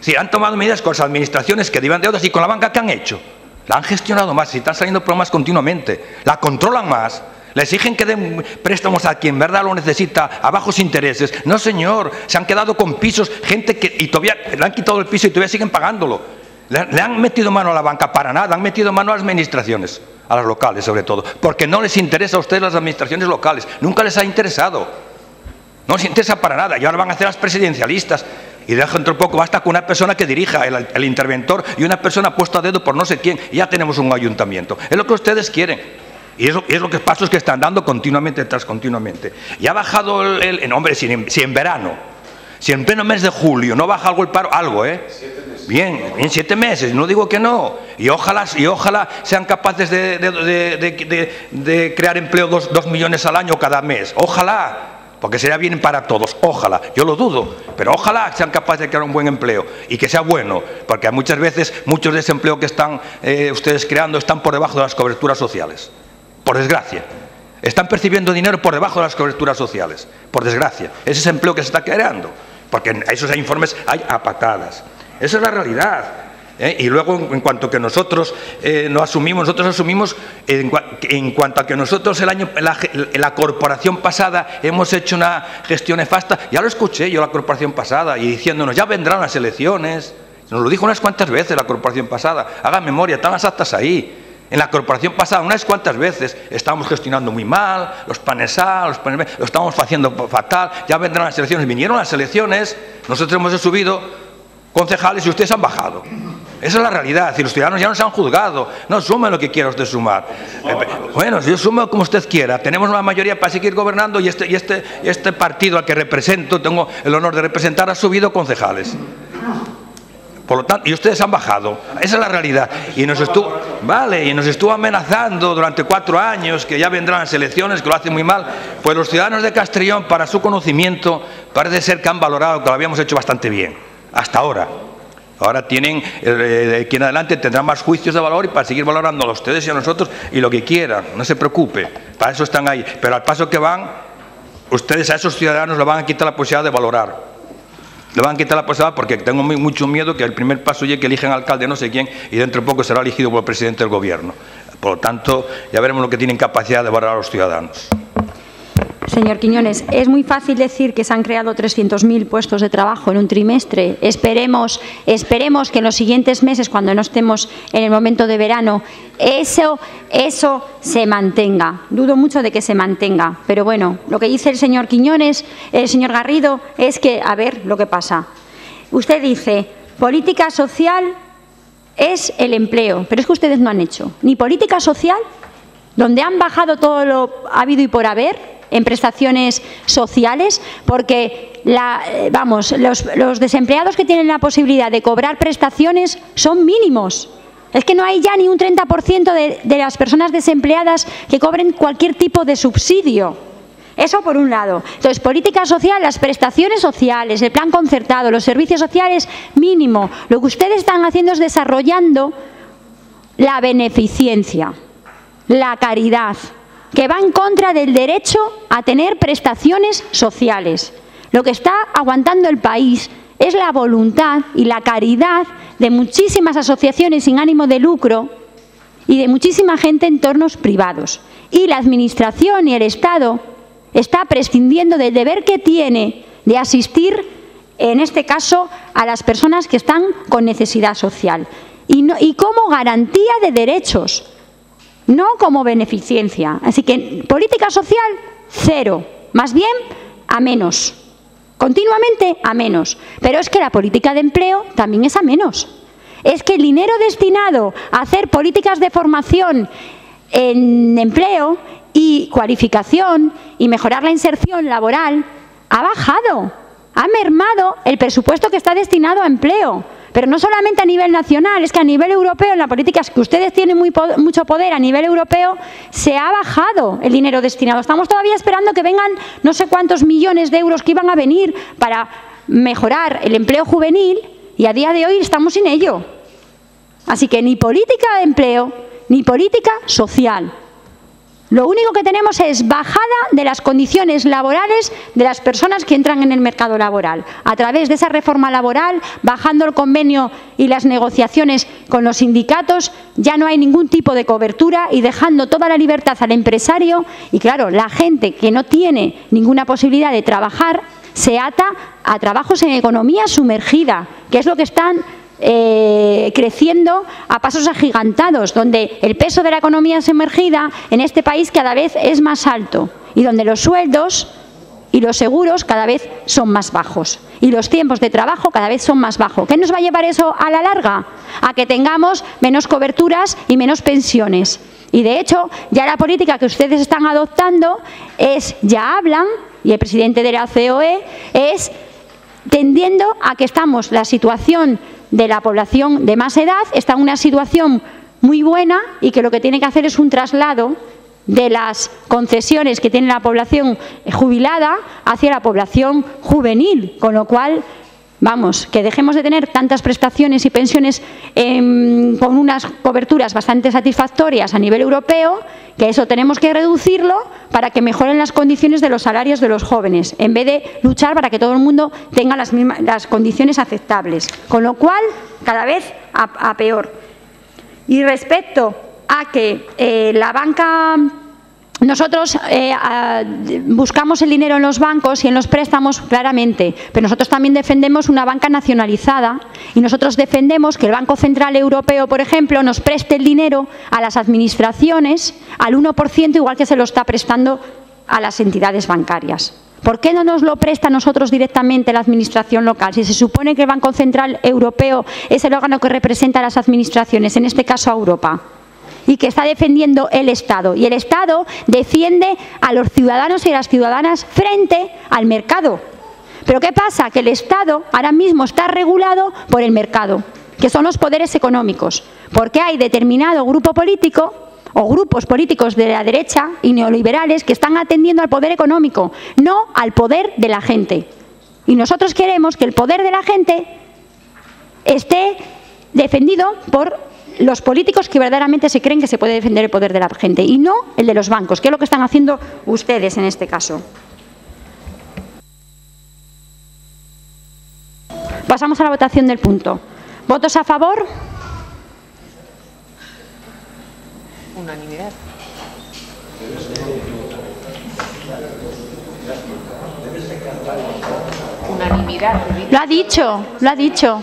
Sí, han tomado medidas con las administraciones que deben deudas y con la banca, ¿qué han hecho? La han gestionado más, si están saliendo problemas continuamente, la controlan más, le exigen que den préstamos a quien verdad lo necesita a bajos intereses. No, señor, se han quedado con pisos, gente que y todavía le han quitado el piso y todavía siguen pagándolo. Le, le han metido mano a la banca para nada, han metido mano a las administraciones, a las locales sobre todo, porque no les interesa a ustedes las administraciones locales, nunca les ha interesado. No les interesa para nada, y ahora van a hacer las presidencialistas y de dentro poco basta con una persona que dirija el, interventor y una persona puesta a dedo por no sé quién, ya tenemos un ayuntamiento. Es lo que ustedes quieren. Y es lo, es lo que pasos que están dando continuamente tras continuamente. Y ha bajado el, hombre, si en, verano, si en pleno mes de julio no baja algo el paro, algo, ¿eh? Bien, en siete meses, no digo que no. Y ojalá, y ojalá sean capaces de, crear empleo dos, dos millones al año cada mes. Ojalá porque sería bien para todos, ojalá, yo lo dudo, pero ojalá sean capaces de crear un buen empleo y que sea bueno, porque muchas veces muchos desempleos que están eh, ustedes creando están por debajo de las coberturas sociales, por desgracia. Están percibiendo dinero por debajo de las coberturas sociales, por desgracia. Ese es empleo que se está creando, porque en esos informes hay a patadas. Esa es la realidad. ¿Eh? Y luego, en cuanto que nosotros eh, no asumimos, nosotros asumimos, en, cuanto a que nosotros el año, la, corporación pasada hemos hecho una gestión nefasta, ya lo escuché yo la corporación pasada y diciéndonos, ya vendrán las elecciones. Nos lo dijo unas cuantas veces la corporación pasada. Haga memoria, están las actas ahí. En la corporación pasada, unas cuantas veces, estábamos gestionando muy mal, los panes A, los panes B, lo estábamos haciendo fatal, ya vendrán las elecciones. Vinieron las elecciones, nosotros hemos subido concejales y ustedes han bajado. Esa es la realidad. Y los ciudadanos ya nos han juzgado. No sume lo que quiera usted sumar. Eh, bueno, yo sumo como usted quiera. Tenemos una mayoría para seguir gobernando y este, este, este partido al que represento, tengo el honor de representar, ha subido concejales. Por lo tanto, y ustedes han bajado. Esa es la realidad. Y nos estuvo, vale, y nos estuvo amenazando durante cuatro años que ya vendrán las elecciones, que lo hacen muy mal. Pues los ciudadanos de Castrillón, para su conocimiento, parece ser que han valorado que lo habíamos hecho bastante bien. Hasta ahora. Ahora tienen, eh, aquí en adelante tendrán más juicios de valor y para seguir valorando a ustedes y a nosotros y lo que quieran, no se preocupe, para eso están ahí. Pero al paso que van, ustedes a esos ciudadanos le van a quitar la posibilidad de valorar. Le van a quitar la posibilidad porque tengo mucho miedo que el primer paso llegue que eligen alcalde no sé quién y dentro de poco será elegido por el presidente del gobierno. Por lo tanto, ya veremos lo que tienen capacidad de valorar a los ciudadanos. Señor Quiñones, es muy fácil decir que se han creado 300.000 puestos de trabajo en un trimestre. Esperemos, esperemos que en los siguientes meses, cuando no estemos en el momento de verano, eso, eso se mantenga. Dudo mucho de que se mantenga. Pero bueno, lo que dice el señor Quiñones, el señor Garrido, es que, a ver lo que pasa. Usted dice, política social es el empleo, pero es que ustedes no han hecho ni política social, donde han bajado todo lo habido y por haber, en prestaciones sociales, porque eh, vamos, los, desempleados que tienen la posibilidad de cobrar prestaciones son mínimos. Es que no hay ya ni un 30% de, de las personas desempleadas que cobren cualquier tipo de subsidio. Eso por un lado. Entonces, política social, las prestaciones sociales, el plan concertado, los servicios sociales, mínimo. Lo que ustedes están haciendo es desarrollando la beneficencia, la caridad, que va en contra del derecho a tener prestaciones sociales. Lo que está aguantando el país es la voluntad y la caridad de muchísimas asociaciones sin ánimo de lucro y de muchísima gente en entornos privados. Y la Administración y el Estado está prescindiendo del deber que tiene de asistir, en este caso, a las personas que están con necesidad social. Y, y como garantía de derechos, no como beneficencia. Así que política social, cero. Más bien, a menos. Continuamente a menos. Pero es que la política de empleo también es a menos. Es que el dinero destinado a hacer políticas de formación en empleo y cualificación y mejorar la inserción laboral ha bajado, ha mermado el presupuesto que está destinado a empleo. Pero no solamente a nivel nacional, es que a nivel europeo, en la política que ustedes tienen mucho poder a nivel europeo, se ha bajado el dinero destinado. Estamos todavía esperando que vengan no sé cuántos millones de euros que iban a venir para mejorar el empleo juvenil y a día de hoy estamos sin ello. Así que ni política de empleo, ni política social. Lo único que tenemos es bajada de las condiciones laborales de las personas que entran en el mercado laboral. A través de esa reforma laboral, bajando el convenio y las negociaciones con los sindicatos, ya no hay ningún tipo de cobertura y dejando toda la libertad al empresario. Y claro, la gente que no tiene ninguna posibilidad de trabajar se ata a trabajos en economía sumergida, que es lo que están eh, creciendo a pasos agigantados, donde el peso de la economía sumergida en este país cada vez es más alto y donde los sueldos y los seguros cada vez son más bajos y los tiempos de trabajo cada vez son más bajos. ¿Qué nos va a llevar eso a la larga? A que tengamos menos coberturas y menos pensiones. Y de hecho, ya la política que ustedes están adoptando es, ya hablan, y el presidente de la COE, es tendiendo a que estamos, la situación de la población de más edad está en una situación muy buena y que lo que tiene que hacer es un traslado de las concesiones que tiene la población jubilada hacia la población juvenil, con lo cual Vamos, que dejemos de tener tantas prestaciones y pensiones em, con unas coberturas bastante satisfactorias a nivel europeo, que eso tenemos que reducirlo para que mejoren las condiciones de los salarios de los jóvenes, en vez de luchar para que todo el mundo tenga las, mismas, las condiciones aceptables. Con lo cual, cada vez a, peor. Y respecto a que eh, la banca nosotros eh, buscamos el dinero en los bancos y en los préstamos claramente, pero nosotros también defendemos una banca nacionalizada y nosotros defendemos que el Banco Central Europeo, por ejemplo, nos preste el dinero a las administraciones al 1%, igual que se lo está prestando a las entidades bancarias. ¿Por qué no nos lo presta a nosotros directamente la Administración local? Si se supone que el Banco Central Europeo es el órgano que representa a las administraciones, en este caso a Europa y que está defendiendo el Estado. Y el Estado defiende a los ciudadanos y las ciudadanas frente al mercado. Pero ¿qué pasa? Que el Estado ahora mismo está regulado por el mercado, que son los poderes económicos, porque hay determinado grupo político o grupos políticos de la derecha y neoliberales que están atendiendo al poder económico, no al poder de la gente. Y nosotros queremos que el poder de la gente esté defendido por los políticos que verdaderamente se creen que se puede defender el poder de la gente y no el de los bancos, que es lo que están haciendo ustedes en este caso. Pasamos a la votación del punto. ¿Votos a favor? Unanimidad. Unanimidad. Lo ha dicho, lo ha dicho.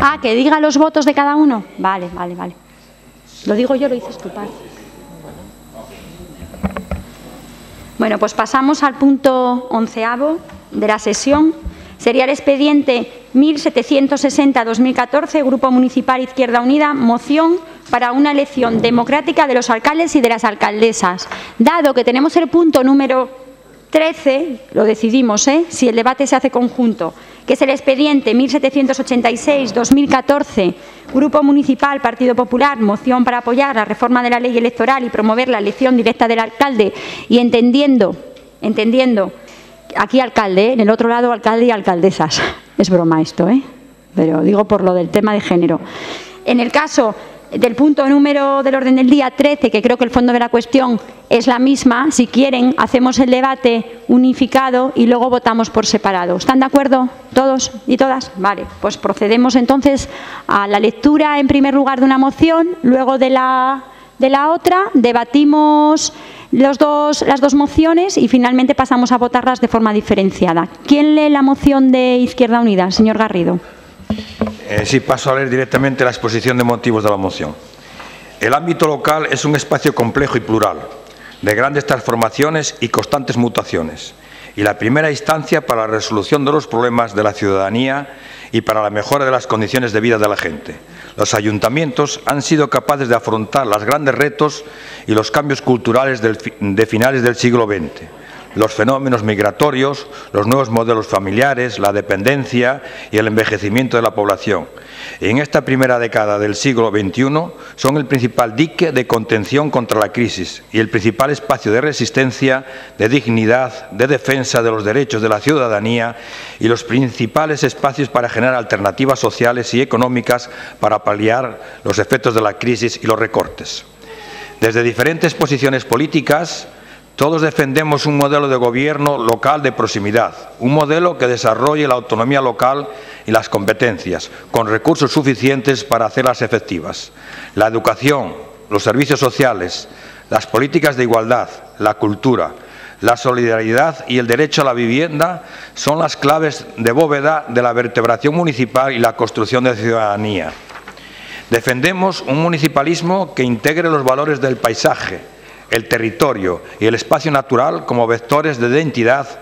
Ah, que diga los votos de cada uno. Vale, vale, vale. Lo digo yo, lo dices tu padre. Bueno, pues pasamos al punto onceavo de la sesión. Sería el expediente 1760-2014, Grupo Municipal Izquierda Unida, moción para una elección democrática de los alcaldes y de las alcaldesas. Dado que tenemos el punto número 13, lo decidimos, ¿eh? si el debate se hace conjunto, que es el expediente 1786-2014, Grupo Municipal Partido Popular, moción para apoyar la reforma de la ley electoral y promover la elección directa del alcalde y entendiendo, entendiendo, aquí alcalde, ¿eh? en el otro lado alcalde y alcaldesas. Es broma esto, ¿eh? pero digo por lo del tema de género. En el caso del punto número del orden del día 13, que creo que el fondo de la cuestión es la misma, si quieren, hacemos el debate unificado y luego votamos por separado. ¿Están de acuerdo todos y todas? Vale, pues procedemos entonces a la lectura en primer lugar de una moción, luego de la, de la otra, debatimos los dos, las dos mociones y finalmente pasamos a votarlas de forma diferenciada. ¿Quién lee la moción de Izquierda Unida? Señor Garrido. Eh, sí, paso a leer directamente la exposición de motivos de la moción. El ámbito local es un espacio complejo y plural, de grandes transformaciones y constantes mutaciones, y la primera instancia para la resolución de los problemas de la ciudadanía y para la mejora de las condiciones de vida de la gente. Los ayuntamientos han sido capaces de afrontar los grandes retos y los cambios culturales de finales del siglo XX los fenómenos migratorios, los nuevos modelos familiares, la dependencia y el envejecimiento de la población. En esta primera década del siglo XXI son el principal dique de contención contra la crisis y el principal espacio de resistencia, de dignidad, de defensa de los derechos de la ciudadanía y los principales espacios para generar alternativas sociales y económicas para paliar los efectos de la crisis y los recortes. Desde diferentes posiciones políticas, todos defendemos un modelo de gobierno local de proximidad, un modelo que desarrolle la autonomía local y las competencias, con recursos suficientes para hacerlas efectivas. La educación, los servicios sociales, las políticas de igualdad, la cultura, la solidaridad y el derecho a la vivienda son las claves de bóveda de la vertebración municipal y la construcción de ciudadanía. Defendemos un municipalismo que integre los valores del paisaje, el territorio y el espacio natural como vectores de identidad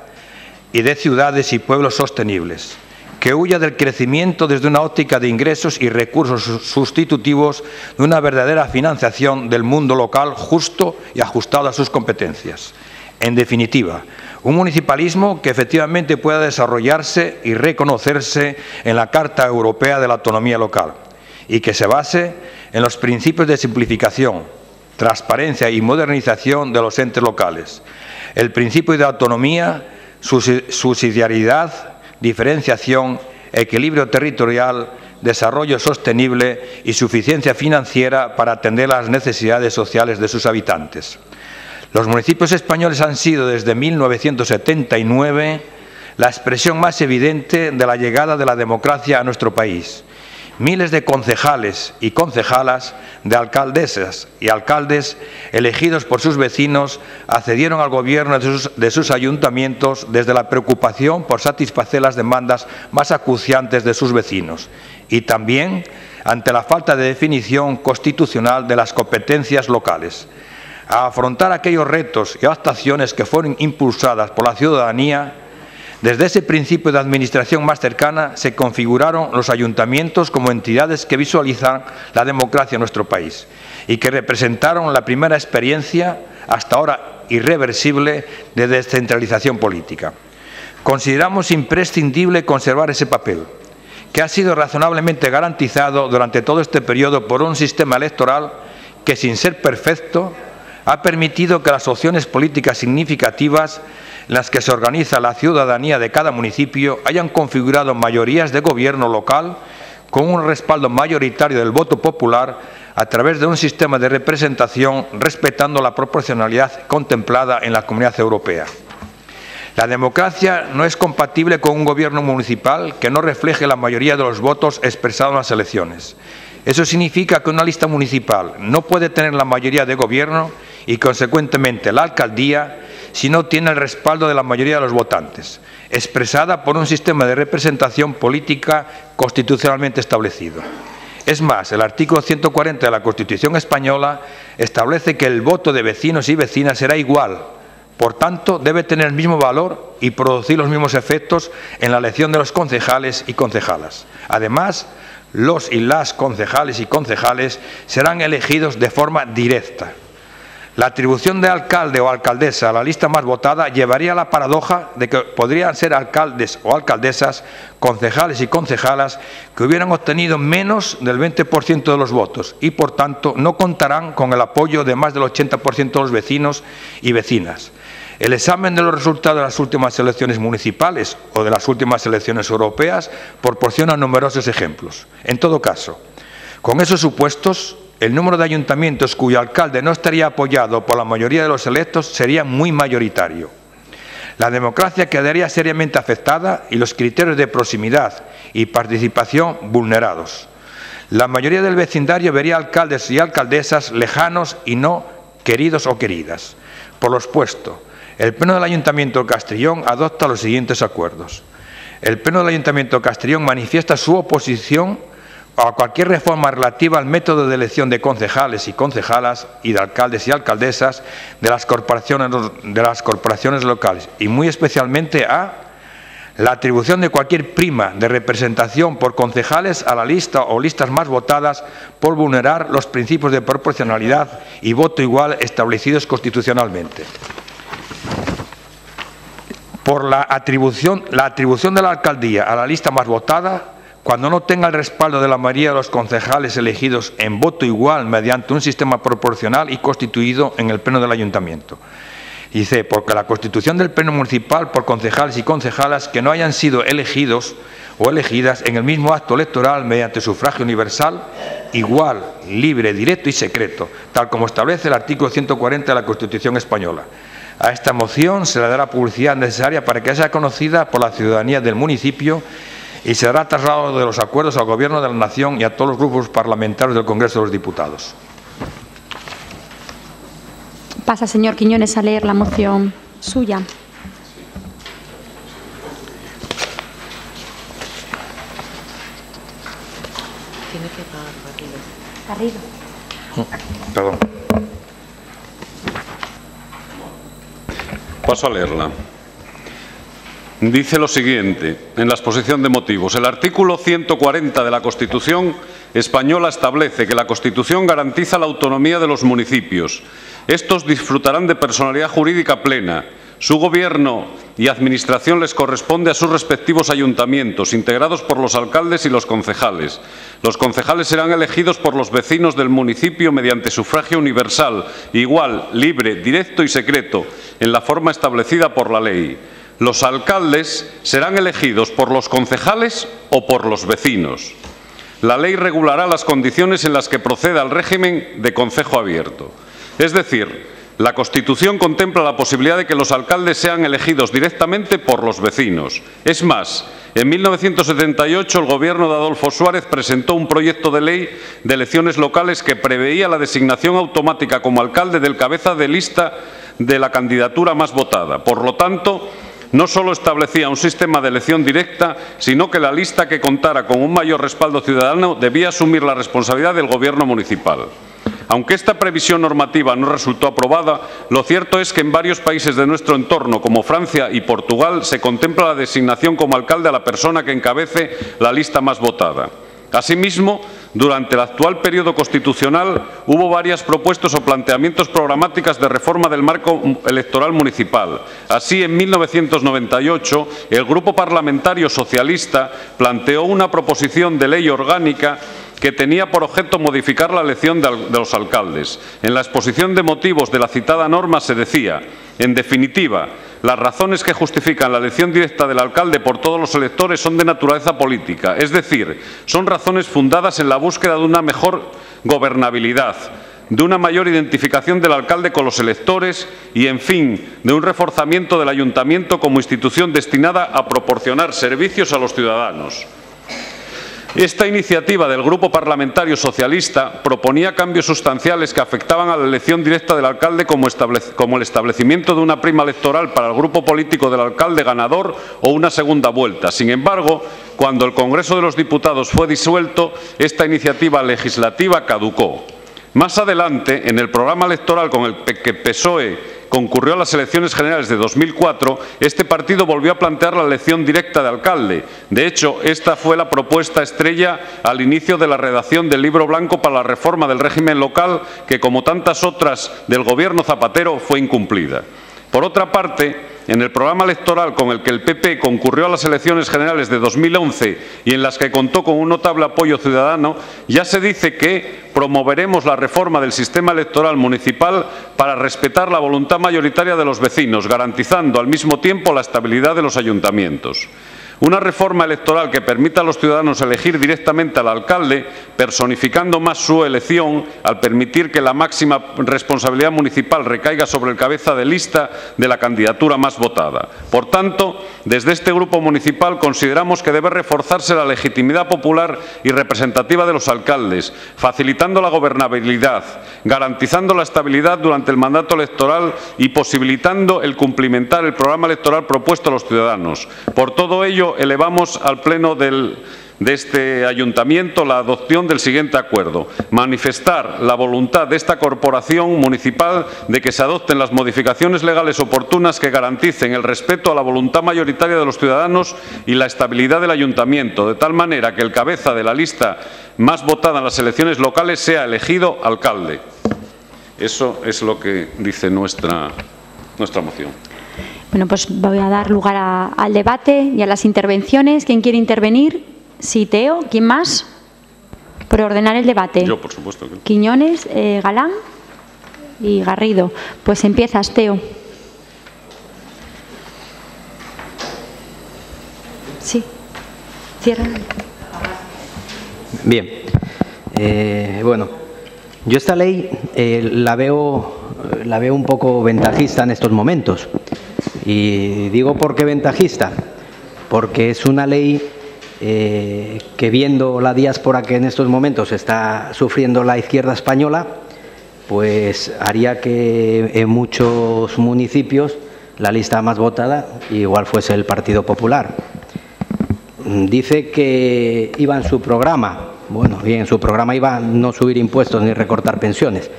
y de ciudades y pueblos sostenibles, que huya del crecimiento desde una óptica de ingresos y recursos sustitutivos de una verdadera financiación del mundo local justo y ajustado a sus competencias. En definitiva, Un municipalismo que efectivamente pueda desarrollarse y reconocerse en la Carta Europea de la Autonomía Local y que se base en los principios de simplificación, transparencia y modernización de los entes locales, el principio de autonomía, subsidiariedad, diferenciación, equilibrio territorial, desarrollo sostenible y suficiencia financiera para atender las necesidades sociales de sus habitantes. Los municipios españoles han sido desde 1979 la expresión más evidente de la llegada de la democracia a nuestro país. Miles de concejales y concejalas, de alcaldesas y alcaldes elegidos por sus vecinos accedieron al gobierno de sus, ayuntamientos desde la preocupación por satisfacer las demandas más acuciantes de sus vecinos y también ante la falta de definición constitucional de las competencias locales. A afrontar aquellos retos y adaptaciones que fueron impulsadas por la ciudadanía, desde ese principio de administración más cercana se configuraron los ayuntamientos como entidades que visualizan la democracia en nuestro país y que representaron la primera experiencia, hasta ahora irreversible, de descentralización política. Consideramos imprescindible conservar ese papel, que ha sido razonablemente garantizado durante todo este periodo por un sistema electoral que, sin ser perfecto, ha permitido que las opciones políticas significativas en las que se organiza la ciudadanía de cada municipio hayan configurado mayorías de gobierno local con un respaldo mayoritario del voto popular a través de un sistema de representación respetando la proporcionalidad contemplada en la Comunidad Europea. La democracia no es compatible con un gobierno municipal que no refleje la mayoría de los votos expresados en las elecciones. Eso significa que una lista municipal no puede tener la mayoría de gobierno y, consecuentemente, la alcaldía si no tiene el respaldo de la mayoría de los votantes, expresada por un sistema de representación política constitucionalmente establecido. Es más, el artículo 140 de la Constitución española establece que el voto de vecinos y vecinas será igual, por tanto, debe tener el mismo valor y producir los mismos efectos en la elección de los concejales y concejalas. Además, los y las concejales y concejales serán elegidos de forma directa, la atribución de alcalde o alcaldesa a la lista más votada llevaría a la paradoja de que podrían ser alcaldes o alcaldesas, concejales y concejalas que hubieran obtenido menos del 20% de los votos y, por tanto, no contarán con el apoyo de más del 80% de los vecinos y vecinas. El examen de los resultados de las últimas elecciones municipales o de las últimas elecciones europeas proporciona numerosos ejemplos. En todo caso, con esos supuestos, el número de ayuntamientos cuyo alcalde no estaría apoyado por la mayoría de los electos sería muy mayoritario. La democracia quedaría seriamente afectada y los criterios de proximidad y participación vulnerados. La mayoría del vecindario vería alcaldes y alcaldesas lejanos y no queridos o queridas. Por lo expuesto, el Pleno del Ayuntamiento de Castellón adopta los siguientes acuerdos. El Pleno del Ayuntamiento de Castellón manifiesta su oposición a cualquier reforma relativa al método de elección de concejales y concejalas y de alcaldes y alcaldesas de las corporaciones, de las corporaciones locales y muy especialmente a la atribución de cualquier prima de representación por concejales a la lista o listas más votadas por vulnerar los principios de proporcionalidad y voto igual establecidos constitucionalmente. Por la atribución, la atribución de la alcaldía a la lista más votada cuando no tenga el respaldo de la mayoría de los concejales elegidos en voto igual mediante un sistema proporcional y constituido en el pleno del ayuntamiento. Dice, porque la constitución del pleno municipal por concejales y concejalas que no hayan sido elegidos o elegidas en el mismo acto electoral mediante sufragio universal, igual, libre, directo y secreto, tal como establece el artículo 140 de la Constitución española. A esta moción se le dará publicidad necesaria para que sea conocida por la ciudadanía del municipio y será trasladado de los acuerdos al Gobierno de la Nación y a todos los grupos parlamentarios del Congreso de los Diputados. Pasa, señor Quiñones, a leer la moción suya. Tiene que Garrido. Perdón. Paso a leerla. Dice lo siguiente, en la exposición de motivos. El artículo 140 de la Constitución española establece que la Constitución garantiza la autonomía de los municipios. Estos disfrutarán de personalidad jurídica plena. Su gobierno y administración les corresponde a sus respectivos ayuntamientos, integrados por los alcaldes y los concejales. Los concejales serán elegidos por los vecinos del municipio mediante sufragio universal, igual, libre, directo y secreto, en la forma establecida por la ley. Los alcaldes serán elegidos por los concejales o por los vecinos. La ley regulará las condiciones en las que proceda el régimen de concejo abierto. Es decir, la Constitución contempla la posibilidad de que los alcaldes sean elegidos directamente por los vecinos. Es más, en 1978 el Gobierno de Adolfo Suárez presentó un proyecto de ley de elecciones locales que preveía la designación automática como alcalde del cabeza de lista de la candidatura más votada. Por lo tanto, no solo establecía un sistema de elección directa, sino que la lista que contara con un mayor respaldo ciudadano debía asumir la responsabilidad del Gobierno municipal. Aunque esta previsión normativa no resultó aprobada, lo cierto es que en varios países de nuestro entorno, como Francia y Portugal, se contempla la designación como alcalde a la persona que encabece la lista más votada. Asimismo, durante el actual periodo constitucional hubo varias propuestas o planteamientos programáticas de reforma del marco electoral municipal. Así, en 1998, el Grupo Parlamentario Socialista planteó una proposición de ley orgánica que tenía por objeto modificar la elección de, los alcaldes. En la exposición de motivos de la citada norma se decía, en definitiva, las razones que justifican la elección directa del alcalde por todos los electores son de naturaleza política, es decir, son razones fundadas en la búsqueda de una mejor gobernabilidad, de una mayor identificación del alcalde con los electores y, en fin, de un reforzamiento del ayuntamiento como institución destinada a proporcionar servicios a los ciudadanos. Esta iniciativa del Grupo Parlamentario Socialista proponía cambios sustanciales que afectaban a la elección directa del alcalde como, el establecimiento de una prima electoral para el grupo político del alcalde ganador o una segunda vuelta. Sin embargo, cuando el Congreso de los Diputados fue disuelto, esta iniciativa legislativa caducó. Más adelante, en el programa electoral con el que PSOE concurrió a las elecciones generales de 2004, este partido volvió a plantear la elección directa de alcalde. De hecho, esta fue la propuesta estrella al inicio de la redacción del Libro Blanco para la reforma del régimen local, que, como tantas otras del Gobierno Zapatero, fue incumplida. Por otra parte, en el programa electoral con el que el PP concurrió a las elecciones generales de 2011 y en las que contó con un notable apoyo ciudadano, ya se dice que promoveremos la reforma del sistema electoral municipal para respetar la voluntad mayoritaria de los vecinos, garantizando al mismo tiempo la estabilidad de los ayuntamientos. Una reforma electoral que permita a los ciudadanos elegir directamente al alcalde, personificando más su elección, al permitir que la máxima responsabilidad municipal recaiga sobre el cabeza de lista de la candidatura más votada. Por tanto, desde este grupo municipal consideramos que debe reforzarse la legitimidad popular y representativa de los alcaldes, facilitando la gobernabilidad, garantizando la estabilidad durante el mandato electoral y posibilitando el cumplimentar el programa electoral propuesto a los ciudadanos. Por todo ello, elevamos al Pleno de este ayuntamiento la adopción del siguiente acuerdo. Manifestar la voluntad de esta corporación municipal de que se adopten las modificaciones legales oportunas que garanticen el respeto a la voluntad mayoritaria de los ciudadanos y la estabilidad del ayuntamiento, de tal manera que el cabeza de la lista más votada en las elecciones locales sea elegido alcalde. Eso es lo que dice nuestra, nuestra moción. Bueno, pues voy a dar lugar al debate y a las intervenciones. ¿Quién quiere intervenir? Sí, Teo. ¿Quién más? Por ordenar el debate. Yo, por supuesto. Quiñones, eh, Galán y Garrido. Pues empiezas, Teo. Sí. Cierra. Bien. Eh, bueno, yo esta ley eh, la veo la veo un poco ventajista en estos momentos. Y digo por qué ventajista, porque es una ley eh, que viendo la diáspora que en estos momentos está sufriendo la izquierda española, pues haría que en muchos municipios la lista más votada igual fuese el Partido Popular. Dice que iba en su programa, bueno, bien, en su programa iba no subir impuestos ni recortar pensiones,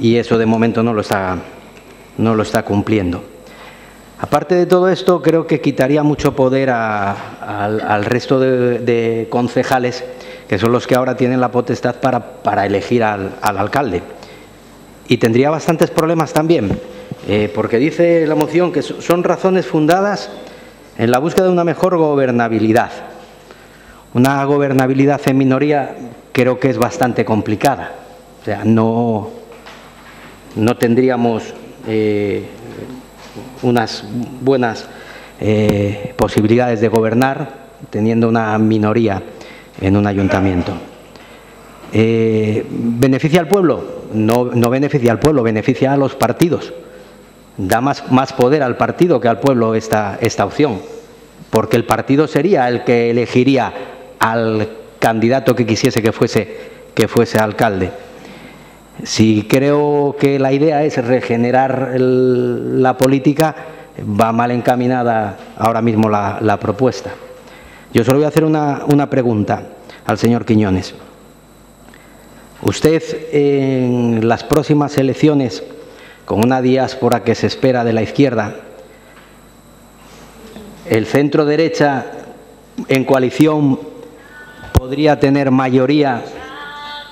y eso de momento no lo está, no lo está cumpliendo. Aparte de todo esto, creo que quitaría mucho poder al, resto de, concejales, que son los que ahora tienen la potestad para, elegir al, alcalde. Y tendría bastantes problemas también, eh, porque dice la moción que son razones fundadas en la búsqueda de una mejor gobernabilidad. Una gobernabilidad en minoría creo que es bastante complicada. O sea, no, no tendríamos eh, unas buenas eh, posibilidades de gobernar teniendo una minoría en un ayuntamiento. ¿Beneficia al pueblo? No, no beneficia al pueblo, beneficia a los partidos da más, más poder al partido que al pueblo esta, esta opción, porque el partido sería el que elegiría al candidato que quisiese que fuese, que fuese alcalde. Si creo que la idea es regenerar la política, va mal encaminada ahora mismo la, la, propuesta. Yo solo voy a hacer una, una pregunta al señor Quiñones. Usted en las próximas elecciones con una diáspora que se espera de la izquierda, el centro derecha en coalición podría tener mayoría.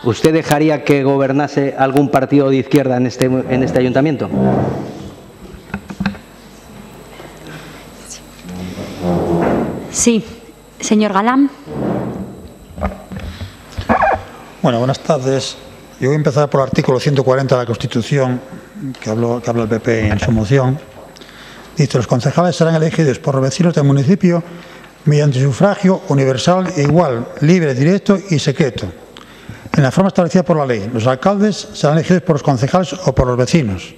¿Usted dejaría que gobernase algún partido de izquierda en este, en este ayuntamiento? Sí. Señor Galán. Bueno, buenas tardes. Yo voy a empezar por el artículo 140 de la Constitución, que, habló, que habla el PP en su moción, dice los concejales serán elegidos por los vecinos del municipio mediante sufragio universal e igual, libre, directo y secreto, en la forma establecida por la ley. Los alcaldes serán elegidos por los concejales o por los vecinos.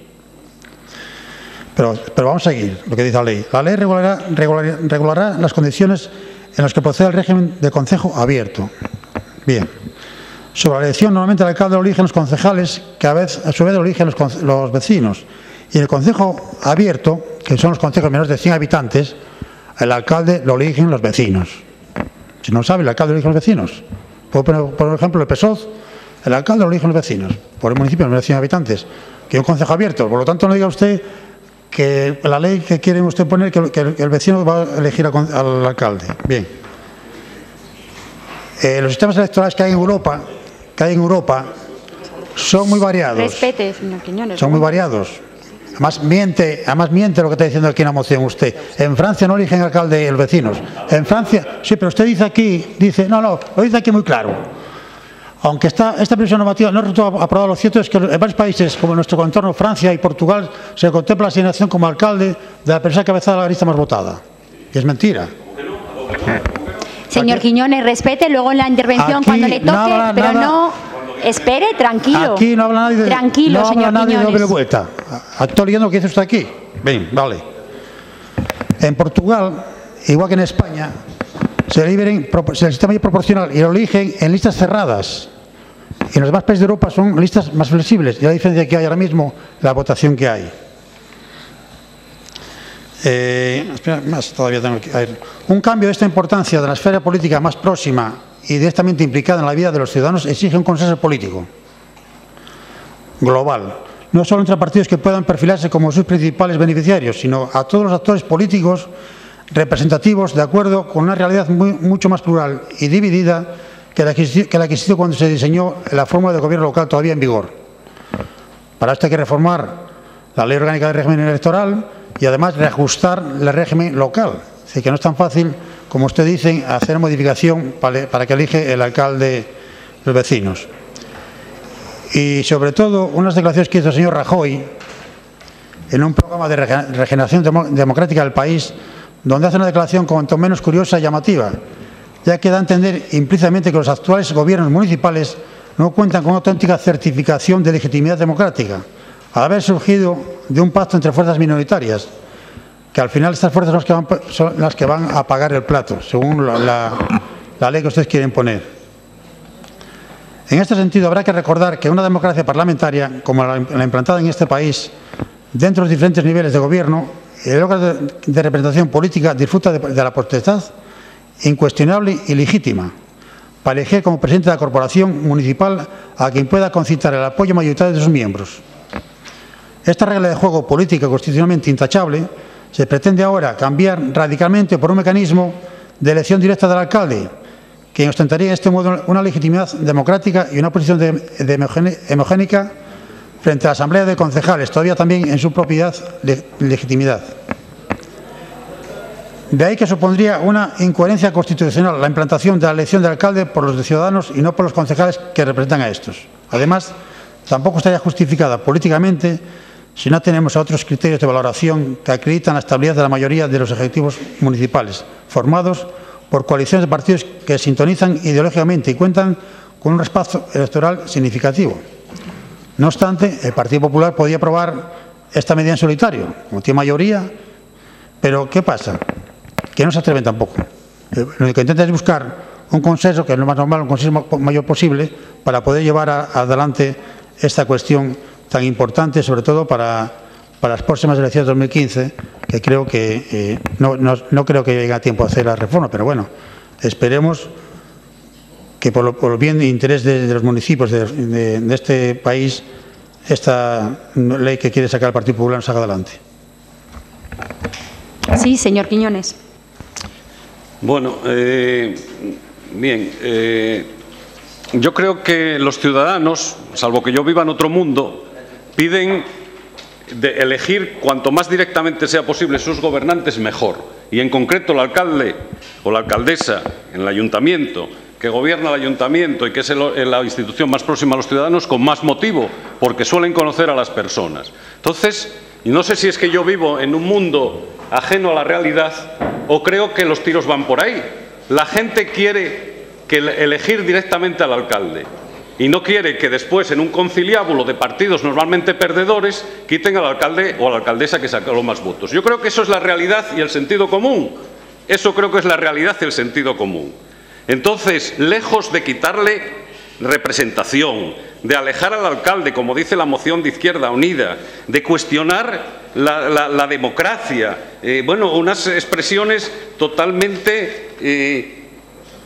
Pero, vamos a seguir lo que dice la ley. La ley regulará, regulará, las condiciones en las que procede el régimen de concejo abierto. Bien. Sobre la elección, normalmente el alcalde lo eligen los concejales, que a, vez, a su vez lo eligen los, vecinos. Y en el concejo abierto, que son los concejos menores de 100 habitantes, el alcalde lo eligen los vecinos. Si no sabe, el alcalde lo eligen los vecinos. Puedo poner, por ejemplo, el PSOZ, el alcalde lo eligen los vecinos, por el municipio de 100 habitantes, que es un concejo abierto. Por lo tanto, no diga usted que la ley que quiere usted poner, que, que el vecino va a elegir al, al alcalde. Bien. Eh, los sistemas electorales que hay en Europa que hay en Europa son muy variados. Respete, señor Quiñones. Son muy variados. Además miente, además miente lo que está diciendo aquí en la moción usted. En Francia no eligen alcalde los vecinos. En Francia, sí, pero usted dice aquí, dice, no, no, lo dice aquí muy claro. Aunque esta, esta previsión normativa no resulta aprobada, lo cierto es que en varios países, como nuestro contorno, Francia y Portugal, se contempla la asignación como alcalde de la persona cabezada de la lista más votada. Y es mentira. Señor Quiñones, respete luego en la intervención Aquí cuando le toque, pero nada- no. Espere, tranquilo. Aquí no habla nadie de, Tranquilo, no habla señor nadie de doble vuelta. Estoy leyendo lo que dice usted aquí. Bien, vale. En Portugal, igual que en España, se liberen, se el sistema es proporcional y lo eligen en listas cerradas. Y en los demás países de Europa son listas más flexibles. Y la diferencia que hay ahora mismo, la votación que hay. Eh. Un cambio de esta importancia de la esfera política más próxima y directamente implicada en la vida de los ciudadanos exige un consenso político global, no solo entre partidos que puedan perfilarse como sus principales beneficiarios, sino a todos los actores políticos representativos de acuerdo con una realidad muy- mucho más plural y dividida que la que, existió cuando se diseñó la fórmula de gobierno local todavía en vigor. Para esto hay que reformar la ley orgánica del régimen electoral y además reajustar el régimen local. Decir, que no es tan fácil, como usted dice, hacer modificación para, que elige el alcalde los vecinos. Y sobre todo, unas declaraciones que hizo el señor Rajoy en un programa de rege- regeneración demo- democrática del país, donde hace una declaración cuanto menos curiosa y llamativa, ya que da a entender implícitamente que los actuales gobiernos municipales no cuentan con una auténtica certificación de legitimidad democrática, al haber surgido de un pacto entre fuerzas minoritarias, que al final estas fuerzas son las que van, a pagar el plato, según la, la- ley que ustedes quieren poner. En este sentido, habrá que recordar que una democracia parlamentaria, como la, la implantada en este país, dentro de los diferentes niveles de gobierno, el órgano de, representación política disfruta de, de la potestad incuestionable y legítima para elegir como presidente de la corporación municipal a quien pueda concitar el apoyo mayoritario de sus miembros. Esta regla de juego política constitucionalmente intachable se pretende ahora cambiar radicalmente por un mecanismo de elección directa del alcalde, que ostentaría de este modo una legitimidad democrática y una posición de, homogénica frente a la Asamblea de Concejales, todavía también en su propiedad de legitimidad. De ahí que supondría una incoherencia constitucional la implantación de la elección de alcalde por los ciudadanos y no por los concejales que representan a estos. Además, tampoco estaría justificada políticamente si no tenemos otros criterios de valoración que acreditan la estabilidad de la mayoría de los ejecutivos municipales, formados por coaliciones de partidos que sintonizan ideológicamente y cuentan con un espacio electoral significativo. No obstante, el Partido Popular podía aprobar esta medida en solitario, como tiene mayoría, pero ¿qué pasa? Que no se atreven tampoco. Eh, lo que intentan es buscar un consenso, que es lo más normal, un consenso mayor posible, para poder llevar adelante esta cuestión tan importante, sobre todo para, para las próximas elecciones de 2015, que creo que eh, no, no, no, creo que llegue a tiempo a hacer la reforma, pero bueno, esperemos que por, lo, por el bien e interés de, de los municipios de, de, de, este país, esta ley que quiere sacar el Partido Popular nos haga adelante. Sí, señor Quiñones. Bueno, eh, bien, eh, yo creo que los ciudadanos, salvo que yo viva en otro mundo, piden de elegir cuanto más directamente sea posible sus gobernantes mejor. Y en concreto el alcalde o la alcaldesa en el ayuntamiento que gobierna el ayuntamiento y que es la institución más próxima a los ciudadanos, con más motivo, porque suelen conocer a las personas. Entonces, y no sé si es que yo vivo en un mundo ajeno a la realidad o creo que los tiros van por ahí. La gente quiere que elegir directamente al alcalde y no quiere que después en un conciliábulo de partidos normalmente perdedores quiten al alcalde o a la alcaldesa que sacó más votos. Yo creo que eso es la realidad y el sentido común. Eso creo que es la realidad y el sentido común. Entonces, lejos de quitarle representación, de alejar al alcalde, como dice la moción de Izquierda Unida, de cuestionar la, democracia, eh, bueno, unas expresiones totalmente, eh,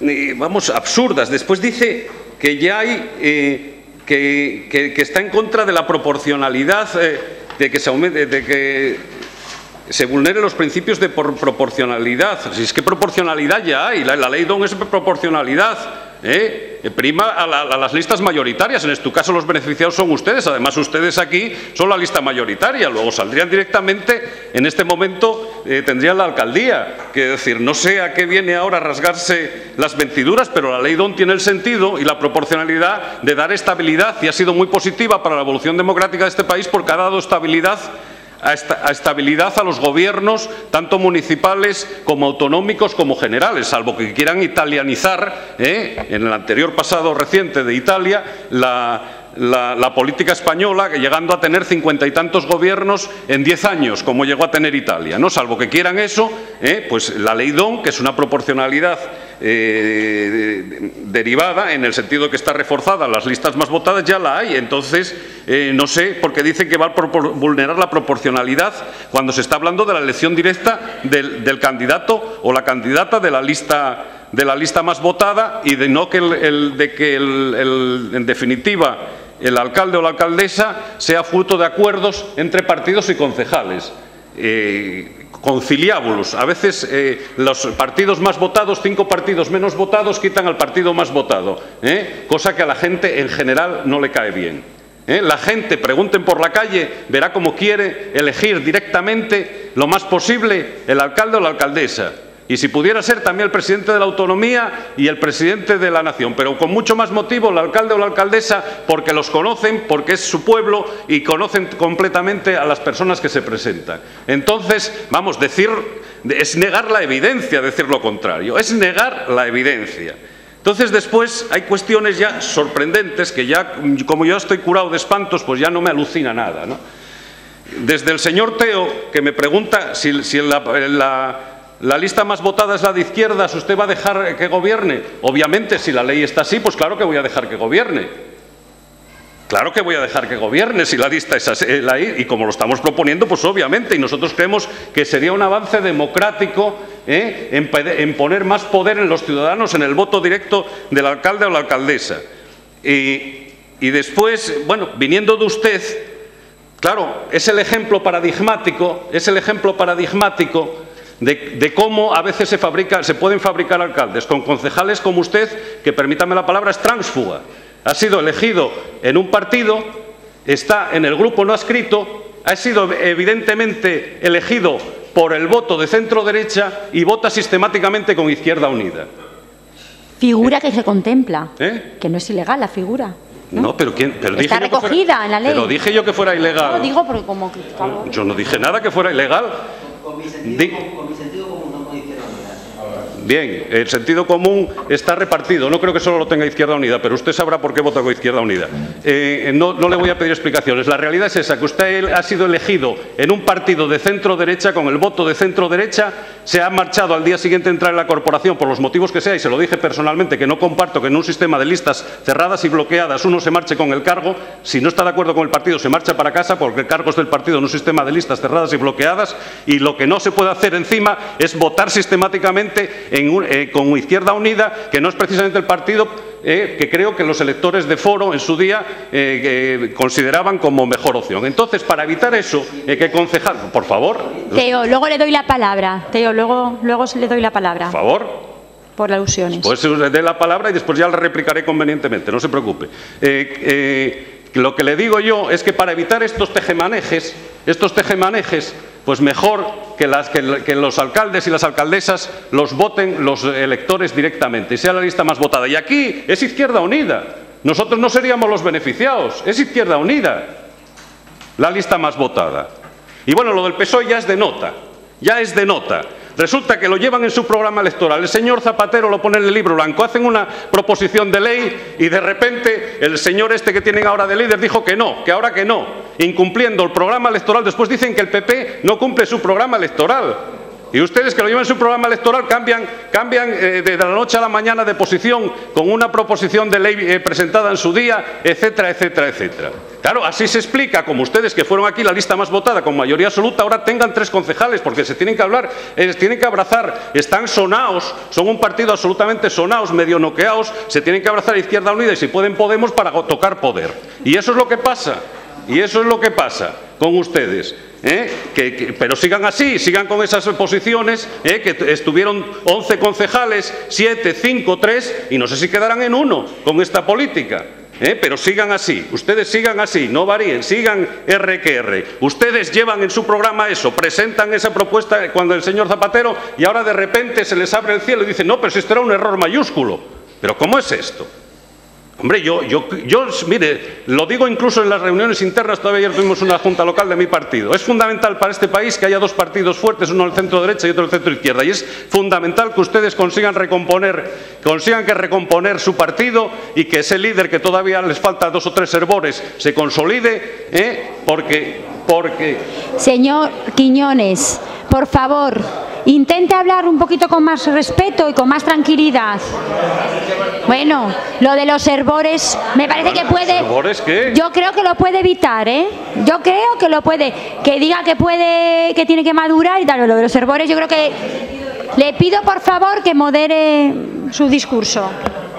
eh, vamos, absurdas. Después dice que ya hay, eh, que, que, está en contra de la proporcionalidad, eh, de que se aumente, de que se vulneren los principios de proporcionalidad. Si es que proporcionalidad ya hay, la, ley DON es proporcionalidad. ¿eh? Prima a, la, a, las listas mayoritarias. En este caso, los beneficiados son ustedes. Además, ustedes aquí son la lista mayoritaria. Luego saldrían directamente, en este momento, eh, tendrían la alcaldía. Que decir, no sé a qué viene ahora rasgarse las ventiduras, pero la ley DON tiene el sentido y la proporcionalidad de dar estabilidad y ha sido muy positiva para la evolución democrática de este país porque ha dado estabilidad a, esta, a estabilidad a los gobiernos, tanto municipales como autonómicos como generales, salvo que quieran italianizar, ¿eh? en el anterior pasado reciente de Italia, la, la, la, política española, llegando a tener cincuenta y tantos gobiernos en diez años, como llegó a tener Italia. ¿no? Salvo que quieran eso, ¿eh? pues la ley DON, que es una proporcionalidad eh, derivada, en el sentido que está reforzada, las listas más votadas ya la hay. Entonces, eh, no sé, porque dicen que va a vulnerar la proporcionalidad cuando se está hablando de la elección directa del, candidato o la candidata de la lista de la lista más votada y de no que el, de que en definitiva el alcalde o la alcaldesa sea fruto de acuerdos entre partidos y concejales. Eh, conciliábulos. A veces eh, los partidos más votados, cinco partidos menos votados, quitan al partido más votado, ¿eh? cosa que a la gente en general no le cae bien. ¿Eh? La gente, pregunten por la calle, verá cómo quiere elegir directamente lo más posible el alcalde o la alcaldesa. Y si pudiera ser también el presidente de la autonomía y el presidente de la nación, pero con mucho más motivo el alcalde o la alcaldesa porque los conocen, porque es su pueblo y conocen completamente a las personas que se presentan. Entonces, vamos, decir, es negar la evidencia, decir lo contrario, es negar la evidencia. Entonces después hay cuestiones ya sorprendentes que ya, como yo estoy curado de espantos, pues ya no me alucina nada. Desde el señor Teo, que me pregunta si, si la la lista más votada es la de izquierdas, ¿usted va a dejar que gobierne? Obviamente, si la ley está así, pues claro que voy a dejar que gobierne. Claro que voy a dejar que gobierne si la lista es así, y como lo estamos proponiendo, pues obviamente, y nosotros creemos que sería un avance democrático ¿eh? en, en, poner más poder en los ciudadanos en el voto directo del alcalde o la alcaldesa. Y, y después, bueno, viniendo de usted, claro, es el ejemplo paradigmático, es el ejemplo paradigmático de, de, cómo a veces se, fabrica, se pueden fabricar alcaldes con concejales como usted, que permítame la palabra, es tránsfuga. Ha sido elegido en un partido está en el grupo no escrito, ha sido evidentemente elegido por el voto de centro derecha y vota sistemáticamente con Izquierda Unida. Figura que se contempla, ¿Eh? que no es ilegal la figura. No, pero quién, pero Está dije yo que fuera- recogida en la ley. Pero dije yo que fuera No, ilegal. digo porque como que... Yo no dije nada que fuera ilegal. Di- Bien, el sentido común está repartido. No creo que solo lo tenga Izquierda Unida, pero usted sabrá por qué vota con Izquierda Unida. Eh, no, le voy a pedir explicaciones. La realidad es esa, que usted ha sido elegido en un partido de centro-derecha, con el voto de centro-derecha, se ha marchado al día siguiente a entrar en la corporación por los motivos que sea, y se lo dije personalmente, que no comparto que en un sistema de listas cerradas y bloqueadas uno se marche con el cargo. Si no está de acuerdo con el partido, se marcha para casa porque el cargo es del partido en un sistema de listas cerradas y bloqueadas. Y lo que no se puede hacer encima es votar sistemáticamente en un- eh, con Izquierda Unida, que no es precisamente el partido eh, que creo que los electores de Foro en su día eh, consideraban como mejor opción. Entonces, para evitar eso, que concejal, por favor, Teo, luego le doy la palabra. Teo, luego, luego le doy la palabra por favor, por alusiones. Pues le dé la palabra y después ya la replicaré convenientemente, no se preocupe. Eh, eh, lo que le digo yo es que para evitar estos tejemanejes, estos tejemanejes, pues mejor que, los alcaldes y las alcaldesas los voten los electores directamente y sea la lista más votada. Y aquí es Izquierda Unida. Nosotros no seríamos los beneficiados, es Izquierda Unida la lista más votada. Y bueno, lo del PSOE ya es de nota, ya es de nota. Resulta que lo llevan en su programa electoral. El señor Zapatero lo pone en el libro blanco. Hacen una proposición de ley y de repente el señor este que tienen ahora de líder dijo que no, que ahora que no. Incumpliendo el programa electoral. Después dicen que el PP no cumple su programa electoral. Y ustedes que lo llevan en su programa electoral cambian, cambian eh, de la noche a la mañana de posición con una proposición de ley eh, presentada en su día, etcétera, etcétera, etcétera. Claro, así se explica, como ustedes que fueron aquí la lista más votada con mayoría absoluta, ahora tengan tres concejales, porque se tienen que hablar, eh, tienen que abrazar, están sonaos, son un partido absolutamente sonaos, medio noqueados, se tienen que abrazar a Izquierda Unida y si pueden Podemos para tocar poder. Y eso es lo que pasa, y eso es lo que pasa con ustedes. ¿eh? Que- pero sigan así, sigan con esas posiciones, ¿eh? que estuvieron 11 concejales, 7, 5, 3, y no sé si quedarán en uno con esta política. ¿eh? Pero sigan así, ustedes sigan así, no varíen, sigan R que R. Ustedes llevan en su programa eso, presentan esa propuesta cuando el señor Zapatero y ahora de repente se les abre el cielo y dicen, no, pero si esto era un error mayúsculo. ¿Pero cómo es esto? Hombre, yo, yo, yo, mire, lo digo incluso en las reuniones internas, todavía ayer tuvimos una junta local de mi partido. Es fundamental para este país que haya dos partidos fuertes, uno al centro derecha y otro al centro izquierda. Y es fundamental que ustedes consigan recomponer, consigan que recomponer su partido y que ese líder que todavía les falta dos o tres herbores se consolide, ¿eh? porque, porque Señor Quiñones, por favor, intente hablar un poquito con más respeto y con más tranquilidad. Bueno, lo de los herbores me parece que puede. ¿Herbores qué? Yo creo que lo puede evitar, ¿eh? Yo creo que lo puede. Que diga que puede, que tiene que madurar y tal. Lo de los herbores, yo creo que. Le pido por favor que modere su discurso.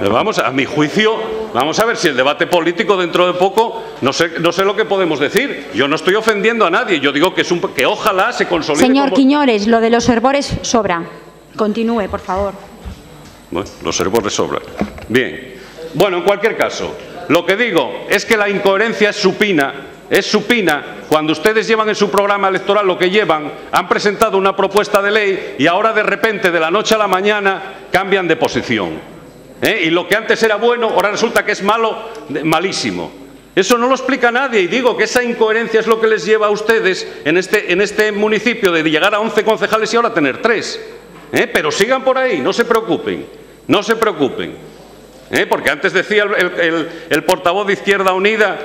Vamos, a mi juicio, vamos a ver si el debate político dentro de poco, no sé, no sé lo que podemos decir. Yo no estoy ofendiendo a nadie, yo digo que, es un, que ojalá se consolide. Señor como- Quiñones, lo de los herbores sobra. Continúe, por favor. Bueno, los herbores sobran. Bien. Bueno, en cualquier caso, lo que digo es que la incoherencia es supina. Es supina cuando ustedes llevan en su programa electoral lo que llevan, han presentado una propuesta de ley y ahora de repente, de la noche a la mañana, cambian de posición. ¿Eh? Y lo que antes era bueno, ahora resulta que es malo, malísimo. Eso no lo explica nadie y digo que esa incoherencia es lo que les lleva a ustedes en este, en este municipio de llegar a 11 concejales y ahora tener 3. Pero sigan por ahí, no se preocupen, no se preocupen. ¿Eh? Porque antes decía el portavoz de Izquierda Unida,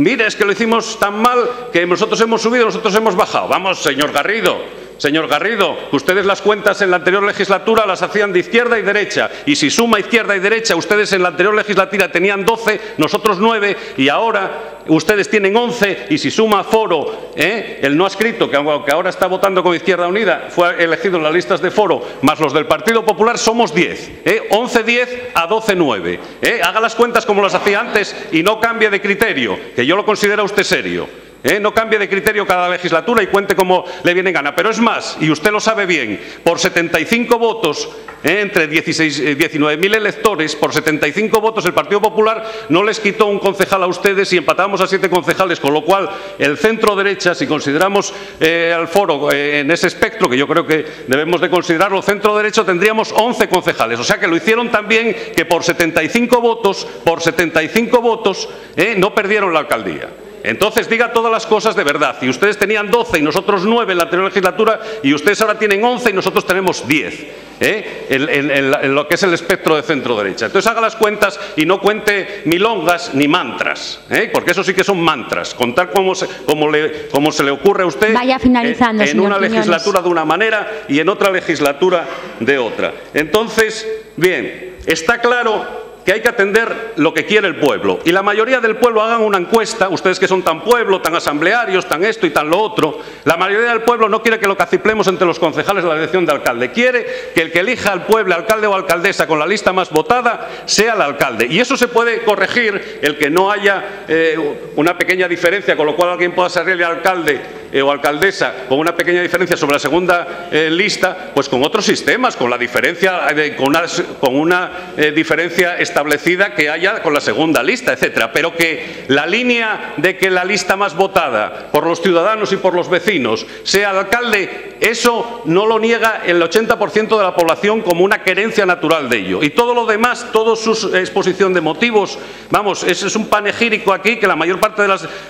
mire, es que lo hicimos tan mal que nosotros hemos subido, nosotros hemos bajado. Vamos, señor Garrido, señor Garrido, ustedes las cuentas en la anterior legislatura las hacían de izquierda y derecha. Y si suma izquierda y derecha, ustedes en la anterior legislatura tenían 12, nosotros 9, y ahora ustedes tienen 11, y si suma Foro, ¿eh? el no escrito, que ahora está votando con Izquierda Unida, fue elegido en las listas de Foro, más los del Partido Popular, somos 10. ¿eh? 11-10 a 12-9. ¿eh? Haga las cuentas como las hacía antes y no cambie de criterio, que yo lo considero a usted serio. ¿Eh? no cambie de criterio cada legislatura y cuente como le viene gana. Pero es más, y usted lo sabe bien, por 75 votos, ¿eh? entre 19.000 electores, por 75 votos el Partido Popular no les quitó un concejal a ustedes y empatamos a siete concejales, con lo cual el centro derecha, si consideramos eh, al foro en ese espectro, que yo creo que debemos de considerarlo centro derecho, tendríamos 11 concejales. O sea que lo hicieron también que por 75 votos, por 75 votos, no perdieron la alcaldía. Entonces diga todas las cosas de verdad. Y ustedes tenían 12 y nosotros 9 en la anterior legislatura y ustedes ahora tienen 11 y nosotros tenemos 10 ¿eh? en, lo que es el espectro de centro derecha. Entonces haga las cuentas y no cuente milongas ni mantras, ¿eh? porque eso sí que son mantras. Contar cómo se, le, se le ocurre a usted Vaya finalizando, en una legislatura de una manera y en otra legislatura de otra. Entonces, bien, está claro que hay que atender lo que quiere el pueblo. Y la mayoría del pueblo hagan una encuesta, ustedes que son tan pueblo, tan asamblearios, tan esto y tan lo otro, la mayoría del pueblo no quiere que lo caciplemos entre los concejales de la elección de alcalde. Quiere que el que elija al pueblo, alcalde o alcaldesa con la lista más votada, sea el alcalde. Y eso se puede corregir, el que no haya eh, una pequeña diferencia, con lo cual alguien pueda ser el alcalde eh, o alcaldesa con una pequeña diferencia sobre la segunda eh, lista, pues con otros sistemas, con la diferencia, con una, con una diferencia establecida que haya con la segunda lista, etcétera. Pero que la línea de que la lista más votada por los ciudadanos y por los vecinos sea alcalde, eso no lo niega el 80% de la población como una querencia natural de ello. Y todo lo demás, toda su exposición de motivos, vamos, ese es un panegírico aquí que la mayor parte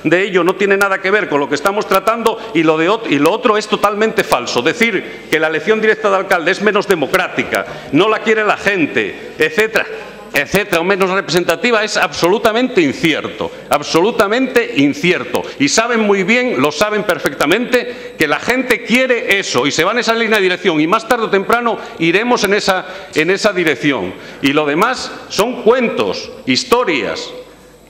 de ello no tiene nada que ver con lo que estamos tratando y lo, de, y lo otro es totalmente falso. Decir que la elección directa de alcalde es menos democrática, no la quiere la gente, etcétera etcétera, o menos representativa, es absolutamente incierto, absolutamente incierto. Y saben muy bien, lo saben perfectamente, que la gente quiere eso y se va en esa línea de dirección y más tarde o temprano iremos en esa, en esa dirección. Y lo demás son cuentos, historias,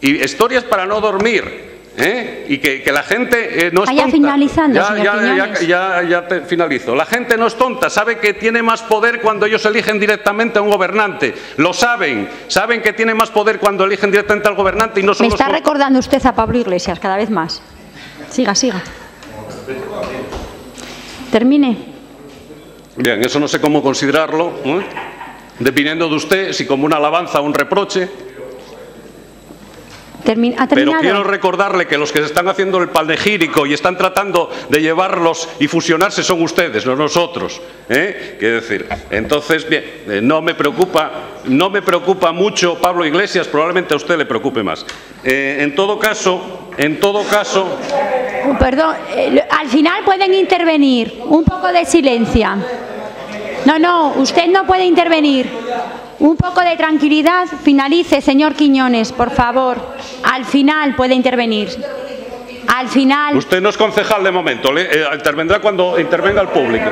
y historias para no dormir. ¿Eh? y que, la gente eh, no es Vaya tonta. finalizando, ya, ya, ya, te finalizo. La gente no es tonta, sabe que tiene más poder cuando ellos eligen directamente a un gobernante. Lo saben, saben que tiene más poder cuando eligen directamente al gobernante y no Me está recordando usted a Pablo Iglesias cada vez más. Siga, siga. Termine. Bien, eso no sé cómo considerarlo, ¿eh? dependiendo de usted, si como una alabanza o un reproche. Pero quiero recordarle que los que se están haciendo el panegírico y están tratando de llevarlos y fusionarse son ustedes, no nosotros. ¿eh? decir, entonces, bien, eh, no me preocupa, no me preocupa mucho Pablo Iglesias, probablemente a usted le preocupe más. Eh, en todo caso, en todo caso. Perdón, eh, al final pueden intervenir. Un poco de silencio. No, no, usted no puede intervenir. Un poco de tranquilidad. Finalice, señor Quiñones, por favor. Al final puede intervenir. Al final. Usted no es concejal de momento. Eh, intervendrá cuando intervenga el público.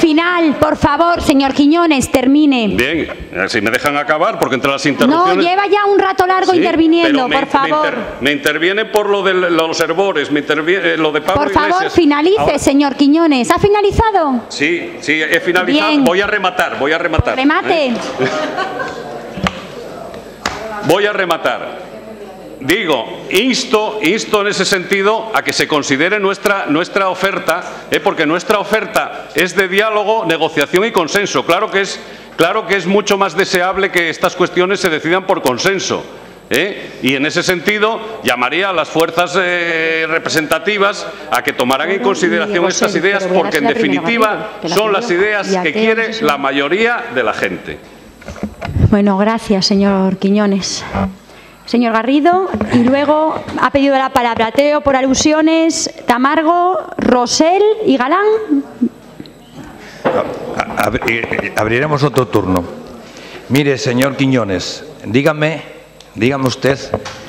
Al final, por favor, señor Quiñones, termine. Bien, eh, si me dejan acabar, porque entre las intervenciones... No, lleva ya un rato largo interviniendo, por favor. Me, interviene por lo de los herbores, me interviene lo de Pablo Por favor, finalice, señor Quiñones. ¿Ha finalizado? Sí, sí, he finalizado. Voy a rematar, voy a rematar. Remate. ¿eh? voy a rematar. Digo, insto, insto en ese sentido a que se considere nuestra, nuestra oferta, ¿eh? porque nuestra oferta es de diálogo, negociación y consenso. Claro que es, claro que es mucho más deseable que estas cuestiones se decidan por consenso. ¿eh? Y en ese sentido llamaría a las fuerzas eh, representativas a que tomaran en consideración estas ideas porque en definitiva son las ideas que quiere la mayoría de la gente. Bueno, gracias, señor Quiñones señor Garrido, y luego ha pedido la palabra Teo por alusiones, Tamargo, Rosel y Galán. Eh, abriremos otro turno. Mire, señor Quiñones, dígame, dígame usted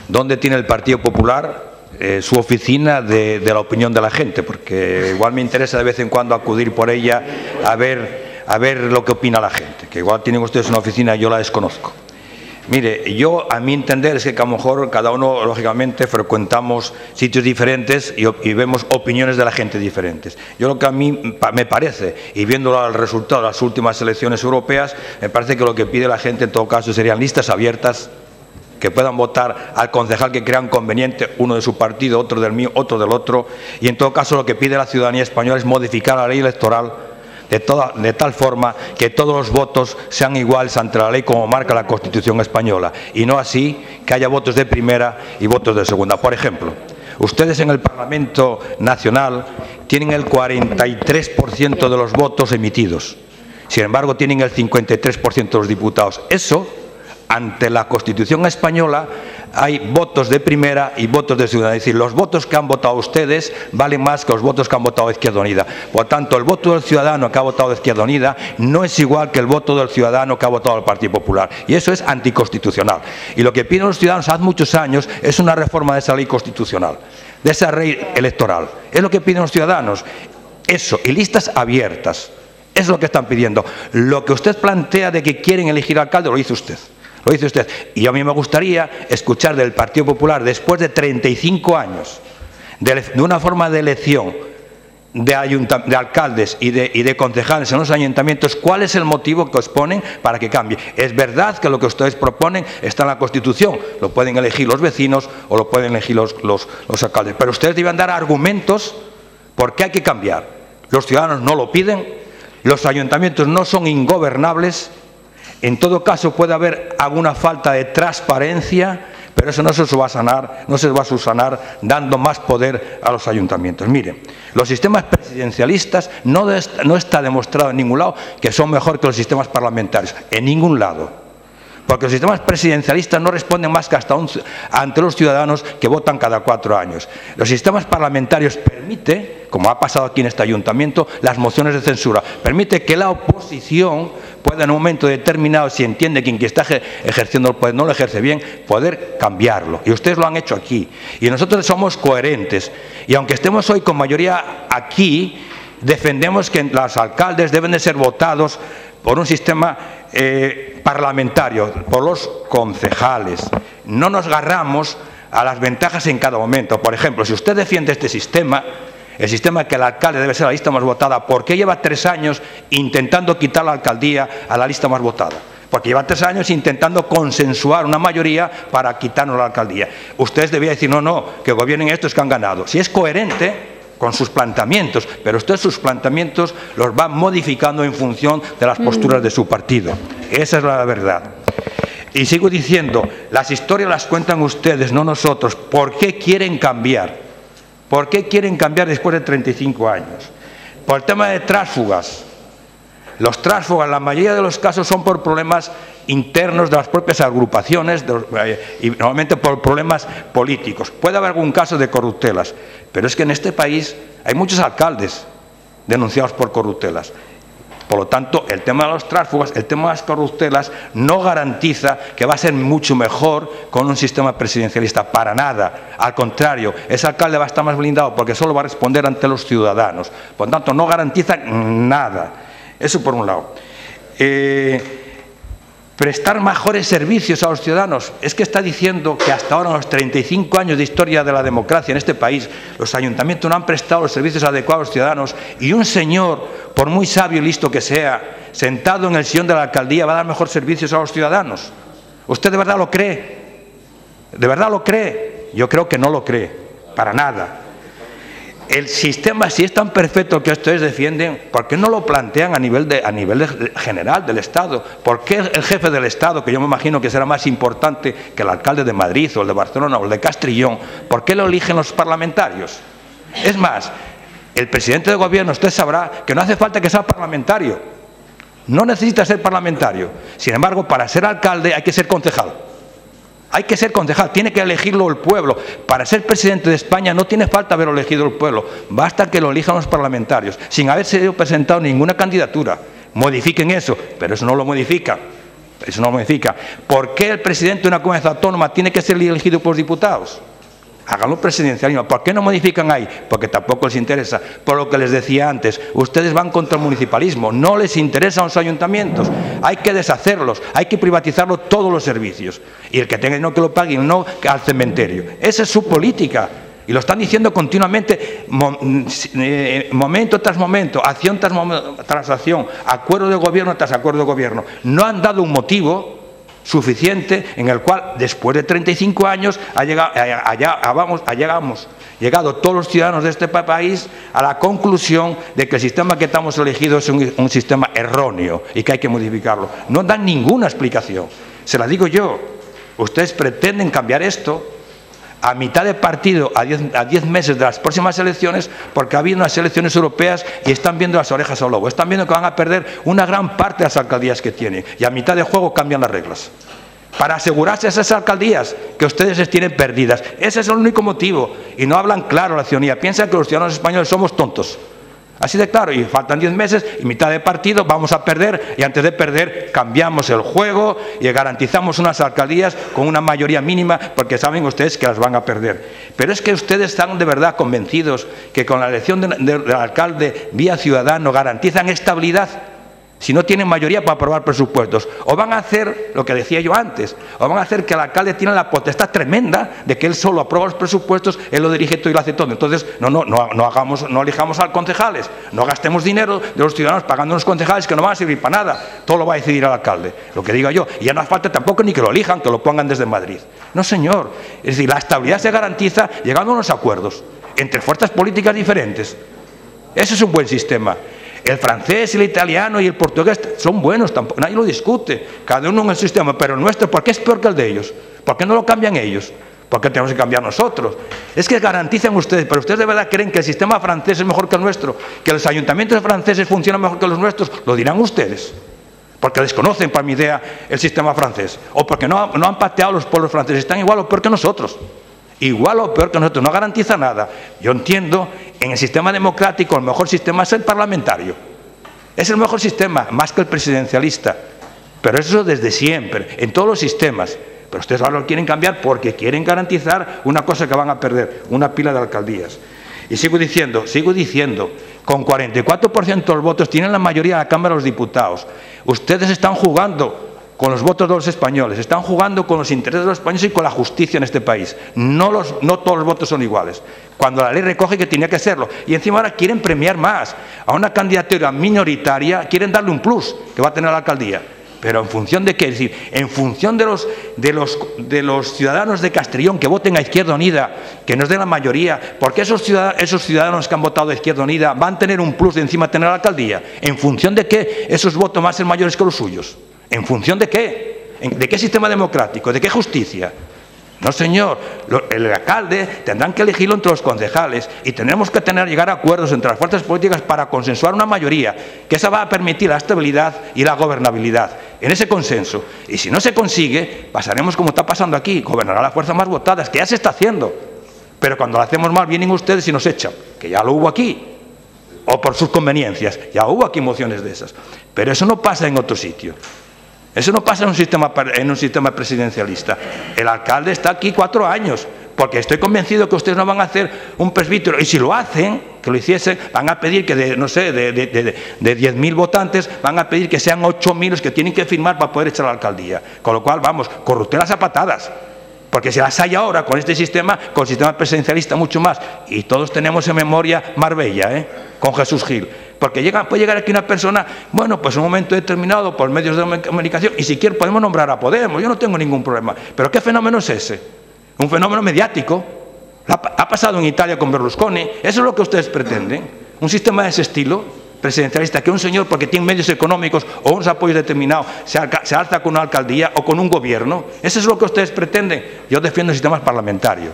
dónde tiene el Partido Popular eh, su oficina de, la opinión de la gente, porque igual me interesa de vez en cuando acudir por ella a ver, a ver lo que opina la gente, que igual tienen ustedes una oficina y yo la desconozco. Mire, yo a mi entender es que a lo mejor cada uno, lógicamente, frecuentamos sitios diferentes y, vemos opiniones de la gente diferentes. Yo lo que a mí me parece, y viendo el resultado de las últimas elecciones europeas, me parece que lo que pide la gente en todo caso serían listas abiertas que puedan votar al concejal que crean conveniente, uno de su partido, otro del mío, otro del otro, y en todo caso lo que pide la ciudadanía española es modificar la ley electoral de, tal forma que todos los votos sean iguales ante la ley como marca la Constitución española, y no así que haya votos de primera y votos de segunda. Por ejemplo, ustedes en el Parlamento Nacional tienen el 43% de los votos emitidos. Sin embargo, tienen el 53% de los diputados. Eso, ante la Constitución española, hay votos de primera y votos de segunda. Es decir, los votos que han votado ustedes valen más que los votos que han votado Izquierda Unida. Por tanto, el voto del ciudadano que ha votado Izquierda Unida no es igual que el voto del ciudadano que ha votado el Partido Popular. Y eso es anticonstitucional. Y lo que piden los ciudadanos hace muchos años es una reforma de esa ley constitucional, de esa ley electoral. Es lo que piden los ciudadanos. Eso, y listas abiertas. Es lo que están pidiendo. Lo que usted plantea de que quieren elegir alcalde lo dice usted. Lo dice usted. Y a mí me gustaría escuchar del Partido Popular, después de 35 años, de, una forma de elección de, alcaldes y de, y de, concejales en los ayuntamientos, ¿cuál es el motivo que os ponen para que cambie? Es verdad que lo que ustedes proponen está en la Constitución, lo pueden elegir los vecinos o lo pueden elegir los, los, alcaldes, pero ustedes deben dar argumentos por qué hay que cambiar. Los ciudadanos no lo piden, los ayuntamientos no son ingobernables, en todo caso puede haber alguna falta de transparencia, pero eso no se va a sanar, no se va a subsanar dando más poder a los ayuntamientos. Miren, los sistemas presidencialistas no, no está demostrado en ningún lado que son mejor que los sistemas parlamentarios, en ningún lado porque los sistemas presidencialistas no responden más que hasta ante los ciudadanos que votan cada cuatro años. Los sistemas parlamentarios permiten, como ha pasado aquí en este ayuntamiento, las mociones de censura, permite que la oposición pueda en un momento determinado, si entiende que quien está ejerciendo el poder no lo ejerce bien, poder cambiarlo. Y ustedes lo han hecho aquí. Y nosotros somos coherentes. Y aunque estemos hoy con mayoría aquí, defendemos que los alcaldes deben de ser votados por un sistema eh, parlamentario, por los concejales. No nos agarramos a las ventajas en cada momento. Por ejemplo, si usted defiende este sistema, el sistema que el alcalde debe ser la lista más votada, ¿por qué lleva tres años intentando quitar la alcaldía a la lista más votada? Porque lleva tres años intentando consensuar una mayoría para quitarnos la alcaldía. Ustedes debían decir, no, no, que gobiernen estos que han ganado. Si es coherente, con sus planteamientos, pero usted sus planteamientos los va modificando en función de las posturas de su partido. Esa es la verdad. Y sigo diciendo, las historias las cuentan ustedes, no nosotros. ¿Por qué quieren cambiar? ¿Por qué quieren cambiar después de 35 años? Por el tema de tránsfugas. Los tránsfugas, la mayoría de los casos son por problemas internos de las propias agrupaciones eh, y normalmente por problemas políticos. Puede haber algún caso de corruptelas, pero es que en este país hay muchos alcaldes denunciados por corruptelas. Por lo tanto, el tema de los tránsfugas, el tema de las corruptelas, no garantiza que va a ser mucho mejor con un sistema presidencialista. Para nada. Al contrario, ese alcalde va a estar más blindado porque solo va a responder ante los ciudadanos. Por lo tanto, no garantiza nada. Eso por un lado. Eh, prestar mejores servicios a los ciudadanos. Es que está diciendo que hasta ahora, en los 35 años de historia de la democracia en este país, los ayuntamientos no han prestado los servicios adecuados a los ciudadanos y un señor, por muy sabio y listo que sea, sentado en el sillón de la alcaldía va a dar mejores servicios a los ciudadanos. ¿Usted de verdad lo cree? ¿De verdad lo cree? Yo creo que no lo cree, para nada el sistema, si es tan perfecto que ustedes defienden, ¿por qué no lo plantean a nivel, de, a nivel general del Estado? ¿Por qué el jefe del Estado, que yo me imagino que será más importante que el alcalde de Madrid o el de Barcelona o el de Castrillón, ¿por qué lo eligen los parlamentarios? Es más, el presidente de gobierno, usted sabrá que no hace falta que sea parlamentario. No necesita ser parlamentario. Sin embargo, para ser alcalde hay que ser concejal. Hay que ser concejal, tiene que elegirlo el pueblo. Para ser presidente de España no tiene falta haber elegido el pueblo, basta que lo elijan los parlamentarios, sin haberse presentado ninguna candidatura. Modifiquen eso, pero eso no lo modifica. Eso no lo modifica. ¿Por qué el presidente de una comunidad autónoma tiene que ser elegido por los diputados? háganlo presidencialismo. ¿Por qué no modifican ahí? Porque tampoco les interesa. Por lo que les decía antes, ustedes van contra el municipalismo, no les interesan los ayuntamientos, hay que deshacerlos, hay que privatizarlo todos los servicios. Y el que tenga no que lo paguen, no al cementerio. Esa es su política. Y lo están diciendo continuamente, eh, momento tras momento, acción tras, tras acción, acuerdo de gobierno tras acuerdo de gobierno. No han dado un motivo suficiente en el cual después de 35 años ha llegado, allá, vamos, llegamos, llegado todos los ciudadanos de este país a la conclusión de que el sistema que estamos elegido es un sistema erróneo y que hay que modificarlo. No dan ninguna explicación. Se la digo yo. Ustedes pretenden cambiar esto a mitad de partido, a 10 meses de las próximas elecciones, porque ha habido unas elecciones europeas y están viendo las orejas al lobo. Están viendo que van a perder una gran parte de las alcaldías que tienen. Y a mitad de juego cambian las reglas. Para asegurarse esas alcaldías que ustedes tienen perdidas. Ese es el único motivo. Y no hablan claro la ciudadanía. Piensan que los ciudadanos españoles somos tontos. Así de claro, y faltan 10 meses y mitad de partido vamos a perder y antes de perder cambiamos el juego y garantizamos unas alcaldías con una mayoría mínima porque saben ustedes que las van a perder. Pero es que ustedes están de verdad convencidos que con la elección del alcalde vía ciudadano garantizan estabilidad si no tienen mayoría para aprobar presupuestos. O van a hacer lo que decía yo antes, o van a hacer que el alcalde tiene la potestad tremenda de que él solo aprueba los presupuestos, él lo dirige todo y lo hace todo. Entonces, no, no, no, no hagamos, no elijamos a concejales, no gastemos dinero de los ciudadanos pagando unos concejales que no van a servir para nada. Todo lo va a decidir el alcalde, lo que diga yo. Y ya no hace falta tampoco ni que lo elijan, que lo pongan desde Madrid. No, señor. Es decir, la estabilidad se garantiza llegando a unos acuerdos entre fuerzas políticas diferentes. Ese es un buen sistema. El francés, el italiano y el portugués son buenos, tampoco, nadie lo discute, cada uno en el sistema, pero el nuestro, ¿por qué es peor que el de ellos? ¿Por qué no lo cambian ellos? ¿Por qué tenemos que cambiar nosotros? Es que garantizan ustedes, pero ustedes de verdad creen que el sistema francés es mejor que el nuestro, que los ayuntamientos franceses funcionan mejor que los nuestros, lo dirán ustedes. Porque desconocen, para mi idea, el sistema francés. O porque no, no han pateado los pueblos franceses, están igual o peor que nosotros igual o peor que nosotros, no garantiza nada. Yo entiendo, en el sistema democrático el mejor sistema es el parlamentario. Es el mejor sistema, más que el presidencialista. Pero eso desde siempre, en todos los sistemas. Pero ustedes ahora lo quieren cambiar porque quieren garantizar una cosa que van a perder, una pila de alcaldías. Y sigo diciendo, sigo diciendo, con 44% de los votos tienen la mayoría de la Cámara de los Diputados. Ustedes están jugando con los votos de los españoles, están jugando con los intereses de los españoles y con la justicia en este país. No, los, no todos los votos son iguales. Cuando la ley recoge que tenía que serlo. Y encima ahora quieren premiar más. A una candidatura minoritaria quieren darle un plus que va a tener la alcaldía. Pero en función de qué? Es decir, en función de los, de los, de los ciudadanos de Castrillón que voten a Izquierda Unida, que no es de la mayoría, porque esos ciudadanos, esos ciudadanos que han votado a Izquierda Unida van a tener un plus de encima de tener la alcaldía. ¿En función de qué esos votos van a ser mayores que los suyos? ¿En función de qué? ¿De qué sistema democrático? ¿De qué justicia? No, señor, el alcalde tendrán que elegirlo entre los concejales y tenemos que tener, llegar a acuerdos entre las fuerzas políticas para consensuar una mayoría, que esa va a permitir la estabilidad y la gobernabilidad en ese consenso. Y si no se consigue, pasaremos como está pasando aquí, gobernará la fuerza más votada, que ya se está haciendo. Pero cuando lo hacemos mal, vienen ustedes y nos echan, que ya lo hubo aquí, o por sus conveniencias, ya hubo aquí mociones de esas. Pero eso no pasa en otro sitio. Eso no pasa en un, sistema, en un sistema presidencialista. El alcalde está aquí cuatro años, porque estoy convencido que ustedes no van a hacer un presbítero. Y si lo hacen, que lo hiciesen, van a pedir que, de, no sé, de, de, de, 10.000 votantes, van a pedir que sean 8.000 los que tienen que firmar para poder echar a la alcaldía. Con lo cual, vamos, corruptelas a patadas. Porque si las hay ahora con este sistema, con el sistema presidencialista mucho más. Y todos tenemos en memoria Marbella, ¿eh? con Jesús Gil. Porque puede llegar aquí una persona, bueno, pues en un momento determinado por medios de comunicación, y si quiere podemos nombrar a Podemos, yo no tengo ningún problema. Pero ¿qué fenómeno es ese? Un fenómeno mediático. Ha pasado en Italia con Berlusconi, eso es lo que ustedes pretenden. Un sistema de ese estilo, presidencialista, que un señor, porque tiene medios económicos o unos apoyos determinados, se, alza con una alcaldía o con un gobierno. Eso es lo que ustedes pretenden. Yo defiendo el sistema parlamentario.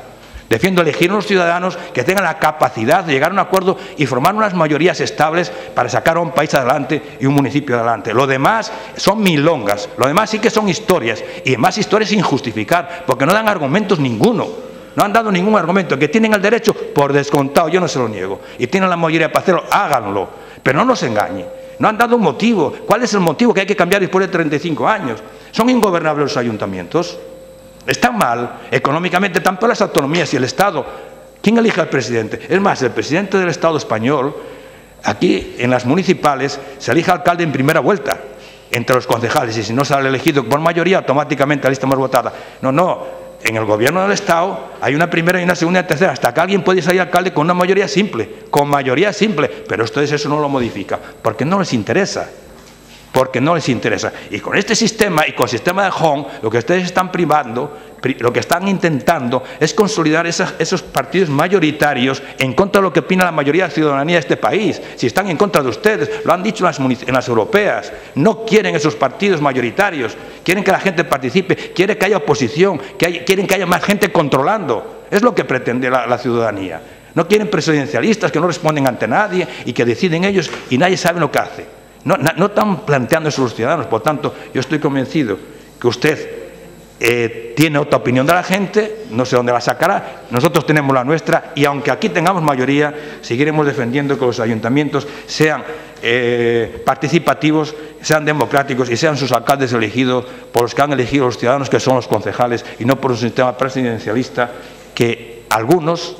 Defiendo elegir unos ciudadanos que tengan la capacidad de llegar a un acuerdo y formar unas mayorías estables para sacar a un país adelante y un municipio adelante. Lo demás son milongas, lo demás sí que son historias y más historias sin justificar, porque no dan argumentos ninguno. No han dado ningún argumento. Que tienen el derecho, por descontado, yo no se lo niego. Y tienen la mayoría para hacerlo, háganlo. Pero no nos engañen. No han dado un motivo. ¿Cuál es el motivo que hay que cambiar después de 35 años? ¿Son ingobernables los ayuntamientos? Están mal, económicamente, tanto las autonomías y el Estado. ¿Quién elige al presidente? Es más, el presidente del Estado español, aquí en las municipales, se elige alcalde en primera vuelta entre los concejales y si no sale elegido por mayoría, automáticamente la lista más votada. No, no, en el gobierno del Estado hay una primera y una segunda y una tercera, hasta que alguien puede salir alcalde con una mayoría simple, con mayoría simple, pero ustedes eso no lo modifican, porque no les interesa porque no les interesa. Y con este sistema y con el sistema de Hong, lo que ustedes están privando, lo que están intentando es consolidar esos partidos mayoritarios en contra de lo que opina la mayoría de la ciudadanía de este país. Si están en contra de ustedes, lo han dicho en las, europeas, no quieren esos partidos mayoritarios, quieren que la gente participe, quieren que haya oposición, quieren que haya más gente controlando. Es lo que pretende la ciudadanía. No quieren presidencialistas que no responden ante nadie y que deciden ellos y nadie sabe lo que hace. No, están planteando eso los ciudadanos. Por tanto, yo estoy convencido que usted eh, tiene otra opinión de la gente, no sé dónde la sacará, nosotros tenemos la nuestra y aunque aquí tengamos mayoría, seguiremos defendiendo que los ayuntamientos sean eh, participativos, sean democráticos y sean sus alcaldes elegidos por los que han elegido los ciudadanos, que son los concejales, y no por un sistema presidencialista que algunos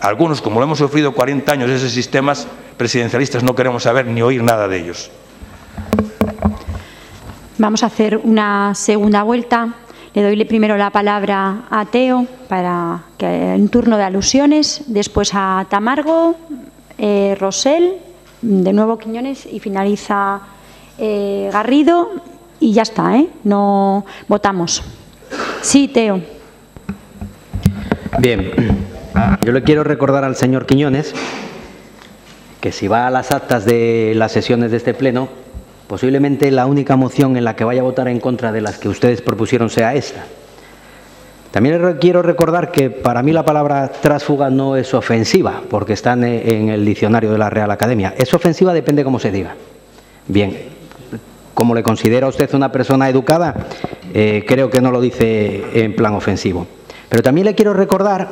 algunos, como lo hemos sufrido 40 años, esos sistemas presidencialistas no queremos saber ni oír nada de ellos. Vamos a hacer una segunda vuelta. Le doy primero la palabra a Teo para que un turno de alusiones, después a Tamargo, eh, Rosell, de nuevo Quiñones y finaliza eh, Garrido y ya está, ¿eh? No votamos. Sí, Teo. Bien. Yo le quiero recordar al señor Quiñones que si va a las actas de las sesiones de este Pleno, posiblemente la única moción en la que vaya a votar en contra de las que ustedes propusieron sea esta. También quiero recordar que para mí la palabra trásfuga no es ofensiva, porque está en el diccionario de la Real Academia. Es ofensiva depende cómo se diga. Bien, como le considera usted una persona educada, eh, creo que no lo dice en plan ofensivo. Pero también le quiero recordar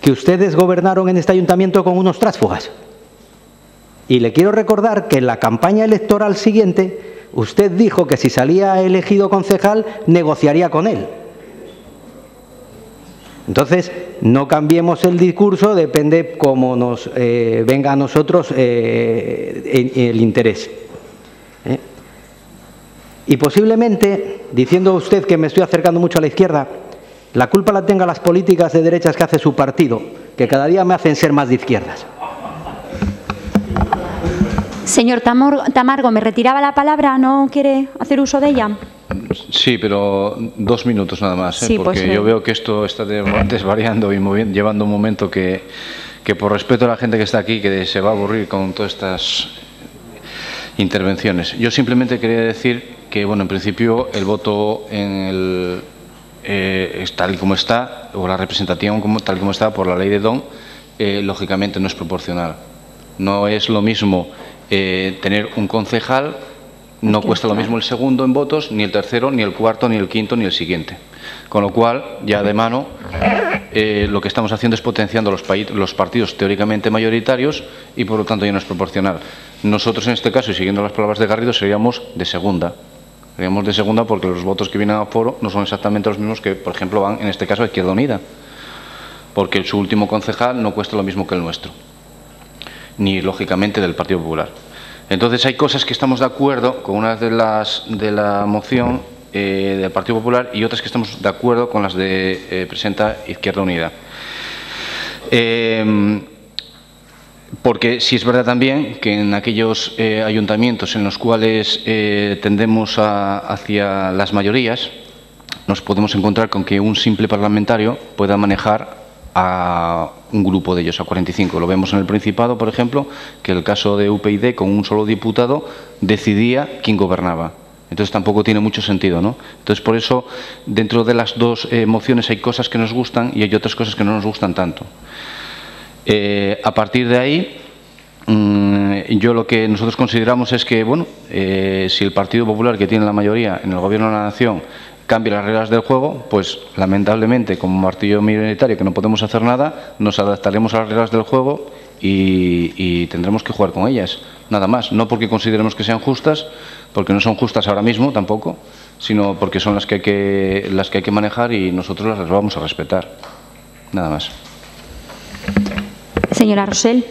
que ustedes gobernaron en este ayuntamiento con unos trásfugas. Y le quiero recordar que en la campaña electoral siguiente usted dijo que si salía elegido concejal negociaría con él. Entonces, no cambiemos el discurso, depende cómo nos eh, venga a nosotros eh, el interés. ¿eh? Y posiblemente, diciendo usted que me estoy acercando mucho a la izquierda, la culpa la tenga las políticas de derechas que hace su partido, que cada día me hacen ser más de izquierdas. Señor Tamargo, ¿me retiraba la palabra? ¿No quiere hacer uso de ella? Sí, pero dos minutos nada más, ¿eh? porque pues, yo veo que esto está desvariando y llevando un momento que, que, por respeto a la gente que está aquí, que se va a aburrir con todas estas intervenciones. Yo simplemente quería decir que, bueno, en principio el voto en el eh, tal y como está, o la representación como, tal y como está por la ley de Don, eh, lógicamente no es proporcional. No es lo mismo eh, tener un concejal, no cuesta lo mismo el segundo en votos, ni el tercero, ni el cuarto, ni el quinto, ni el siguiente. Con lo cual, ya de mano, lo que estamos haciendo es potenciando los, los partidos teóricamente mayoritarios y por lo tanto ya no es proporcional. Nosotros en este caso, y siguiendo las palabras de Garrido, seríamos de segunda. Seríamos de segunda porque los votos que vienen a foro no son exactamente los mismos que, por ejemplo, van en este caso a Izquierda Unida, porque su último concejal no cuesta lo mismo que el nuestro, ni lógicamente del Partido Popular. Entonces hay cosas que estamos de acuerdo con unas de las de la moción eh, del Partido Popular y otras que estamos de acuerdo con las de eh, presenta Izquierda Unida. Eh, porque sí es verdad también que en aquellos eh, ayuntamientos en los cuales tendemos hacia las mayorías, nos podemos encontrar con que un simple parlamentario pueda manejar a un grupo de ellos, a 45. Lo vemos en el Principado, por ejemplo, que el caso de UPyD con un solo diputado decidía quién gobernaba. Entonces tampoco tiene mucho sentido, ¿no? Entonces por eso dentro de las dos eh, mociones hay cosas que nos gustan y hay otras cosas que no nos gustan tanto. Eh, a partir de ahí, mm, yo lo que nosotros consideramos es que, bueno, eh, si el Partido Popular, que tiene la mayoría en el Gobierno de la Nación, cambia las reglas del juego, pues lamentablemente, como martillo minoritario que no podemos hacer nada, nos adaptaremos a las reglas del juego y, tendremos que jugar con ellas, nada más. No porque consideremos que sean justas, porque no son justas ahora mismo tampoco, sino porque son las que hay que, las que, hay que manejar y nosotros las vamos a respetar. Nada más. Señora Rosell.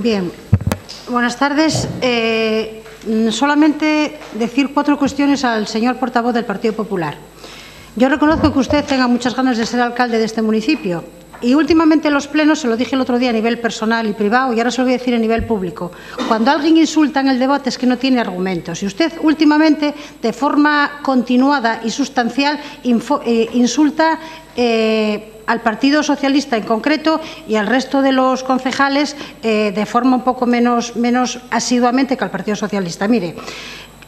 Bien, buenas tardes. Eh, solamente decir cuatro cuestiones al señor portavoz del Partido Popular. Yo reconozco que usted tenga muchas ganas de ser alcalde de este municipio y últimamente en los plenos, se lo dije el otro día a nivel personal y privado, y ahora se lo voy a decir a nivel público, cuando alguien insulta en el debate es que no tiene argumentos. Y usted últimamente, de forma continuada y sustancial, eh, insulta eh, al Partido Socialista en concreto y al resto de los concejales eh, de forma un poco menos, menos asiduamente que al Partido Socialista. Mire,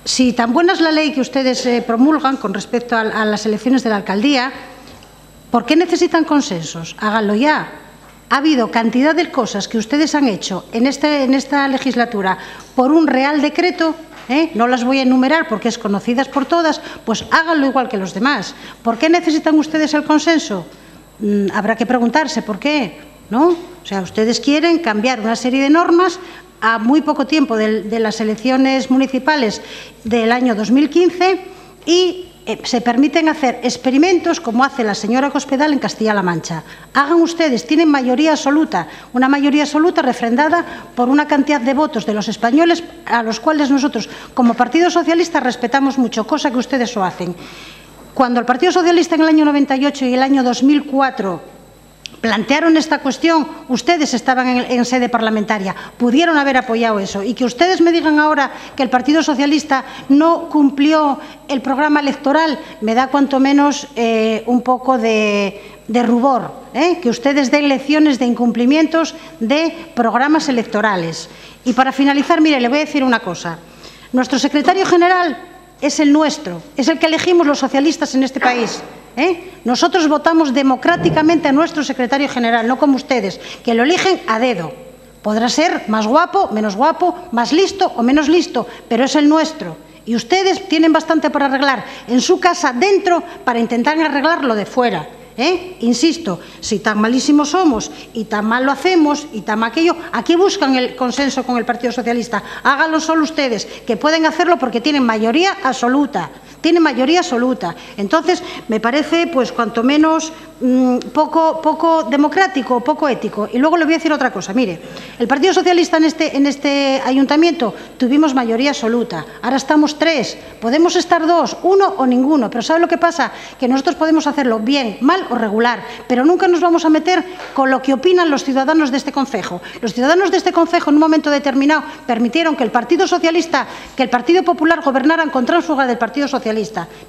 si tan buena es la ley que ustedes promulgan con respecto a las elecciones de la alcaldía, ¿Por qué necesitan consensos? Háganlo ya. Ha habido cantidad de cosas que ustedes han hecho en, este, esta legislatura por un real decreto ¿eh? no las voy a enumerar porque es conocidas por todas, pues háganlo igual que los demás. ¿Por qué necesitan ustedes el consenso? Mm, habrá que preguntarse por qué, ¿no? O sea, ustedes quieren cambiar una serie de normas a muy poco tiempo de, las elecciones municipales del año 2015 y eh, se permiten hacer experimentos como hace la señora Cospedal en Castilla-La Mancha. Hagan ustedes, tienen mayoría absoluta, una mayoría absoluta refrendada por una cantidad de votos de los españoles a los cuales nosotros, como Partido Socialista, respetamos mucho, cosa que ustedes lo hacen. Cuando el Partido Socialista en el año 98 y el año 2004 plantearon esta cuestión, ustedes estaban en, sede parlamentaria, pudieron haber apoyado eso. Y que ustedes me digan ahora que el Partido Socialista no cumplió el programa electoral, me da cuanto menos eh, un poco de, rubor. ¿eh? Que ustedes den lecciones de incumplimientos de programas electorales. Y para finalizar, mire, le voy a decir una cosa. Nuestro secretario general es el nuestro, es el que elegimos los socialistas en este país. ¿eh? Nosotros votamos democráticamente a nuestro secretario general, no como ustedes, que lo eligen a dedo. Podrá ser más guapo, menos guapo, más listo o menos listo, pero es el nuestro. Y ustedes tienen bastante para arreglar en su casa dentro para intentar arreglarlo de fuera. ¿Eh? Insisto, si tan malísimos somos y tan mal lo hacemos y tan aquello, aquí buscan el consenso con el Partido Socialista. Háganlo solo ustedes, que pueden hacerlo porque tienen mayoría absoluta tiene mayoría absoluta. Entonces, me parece, pues, cuanto menos mm, poco, poco democrático, poco ético. Y luego le voy a decir otra cosa. Mire, el Partido Socialista en este, en este ayuntamiento tuvimos mayoría absoluta. Ahora estamos tres. Podemos estar dos, uno o ninguno. Pero ¿sabe lo que pasa? Que nosotros podemos hacerlo bien, mal o regular. Pero nunca nos vamos a meter con lo que opinan los ciudadanos de este concejo. Los ciudadanos de este concejo, en un momento determinado, permitieron que el Partido Socialista, que el Partido Popular gobernaran con tránsfuga del Partido Socialista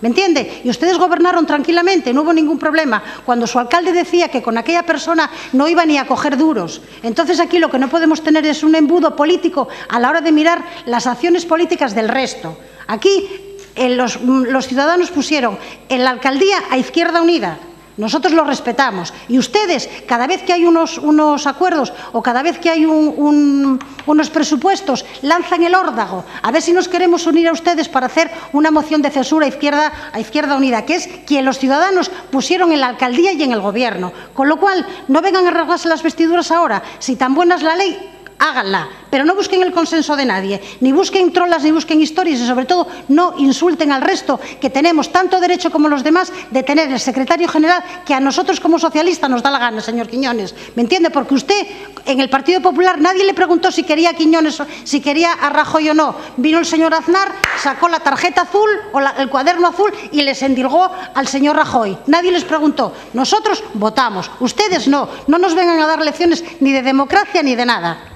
¿Me entiende? Y ustedes gobernaron tranquilamente, no hubo ningún problema. Cuando su alcalde decía que con aquella persona no iba ni a coger duros. Entonces aquí lo que no podemos tener es un embudo político a la hora de mirar las acciones políticas del resto. Aquí eh, los, los ciudadanos pusieron en la alcaldía a Izquierda Unida, nosotros lo respetamos. Y ustedes, cada vez que hay unos, unos acuerdos o cada vez que hay unos presupuestos, lanzan el órdago. A ver si nos queremos unir a ustedes para hacer una moción de censura a Izquierda, a Izquierda Unida, que es quien los ciudadanos pusieron en la alcaldía y en el gobierno. Con lo cual, no vengan a rasgarse las vestiduras ahora. Si tan buena es la ley, háganla, pero no busquen el consenso de nadie, ni busquen trolas, ni busquen historias y sobre todo no insulten al resto, que tenemos tanto derecho como los demás de tener el secretario general que a nosotros como socialistas nos da la gana, señor Quiñones. ¿Me entiende? Porque usted en el Partido Popular nadie le preguntó si quería a Quiñones, si quería a Rajoy o no. Vino el señor Aznar, sacó la tarjeta azul o el cuaderno azul y les endilgó al señor Rajoy. Nadie les preguntó. Nosotros votamos, ustedes no. No nos vengan a dar lecciones ni de democracia ni de nada.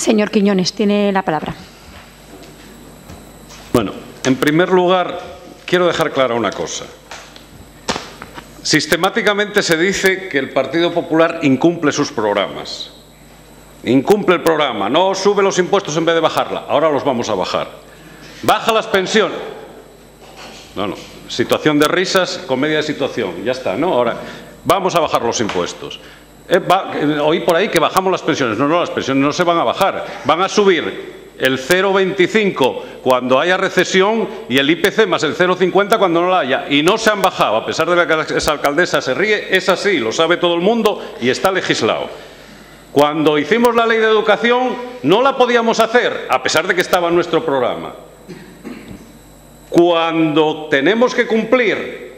Señor Quiñones, tiene la palabra. Bueno, en primer lugar, quiero dejar clara una cosa. Sistemáticamente se dice que el Partido Popular incumple sus programas. Incumple el programa, no sube los impuestos en vez de bajarla. Ahora los vamos a bajar. Baja las pensiones. No, no. Situación de risas, comedia de situación. Ya está, ¿no? Ahora, vamos a bajar los impuestos. Eh, oí por ahí que bajamos las pensiones. No, no, las pensiones no se van a bajar. Van a subir el 0,25 cuando haya recesión y el IPC más el 0,50 cuando no la haya. Y no se han bajado, a pesar de que esa alcaldesa se ríe, es así, lo sabe todo el mundo y está legislado. Cuando hicimos la ley de educación no la podíamos hacer, a pesar de que estaba en nuestro programa. Cuando tenemos que cumplir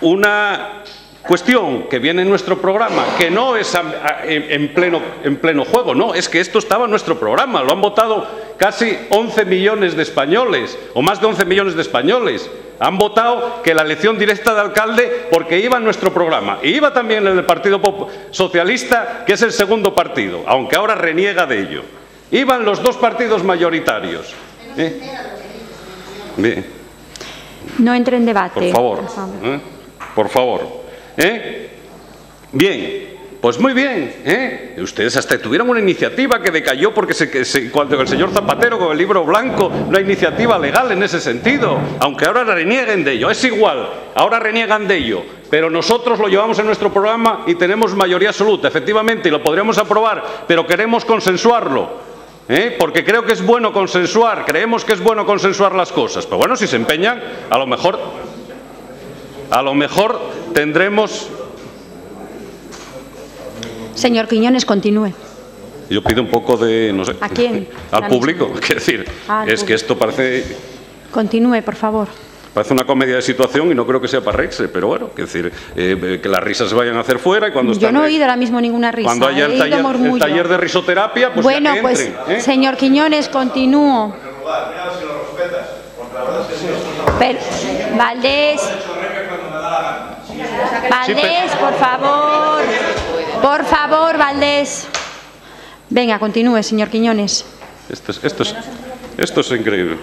una cuestión que viene en nuestro programa, que no es en, pleno, en pleno juego, no, es que esto estaba en nuestro programa, lo han votado casi 11 millones de españoles, o más de 11 millones de españoles, han votado que la elección directa de alcalde porque iba en nuestro programa. Y iba también en el Partido Socialista, que es el segundo partido, aunque ahora reniega de ello. Iban los dos partidos mayoritarios. ¿eh? Bien. No entre en debate. Por favor. ¿eh? Por favor. ¿Eh? Bien. Pues muy bien, ¿eh? Ustedes hasta tuvieron una iniciativa que decayó porque se, cuando el señor Zapatero con el libro blanco, una iniciativa legal en ese sentido, aunque ahora renieguen de ello, es igual, ahora reniegan de ello, pero nosotros lo llevamos en nuestro programa y tenemos mayoría absoluta, efectivamente, y lo podríamos aprobar, pero queremos consensuarlo. ¿eh? Porque creo que es bueno consensuar, creemos que es bueno consensuar las cosas. Pero bueno, si se empeñan, a lo mejor, a lo mejor tendremos Señor Quiñones, continúe. Yo pido un poco de, no sé. ¿A quién? Al público. Quiero decir, Ah, es que esto parece, Continúe, por favor. parece una comedia de situación y no creo que sea para reírse, pero bueno, quiero decir, eh, que las risas se vayan a hacer fuera y cuando Yo están no he oído ahora mismo ninguna risa. cuando haya el taller, el taller de risoterapia, pues bueno, ya que pues, entren, ¿eh? señor Quiñones, continúo. Per- Valdés. Valdés, por favor. Por favor, Valdés. Venga, continúe, señor Quiñones. Esto es, esto es- esto es increíble.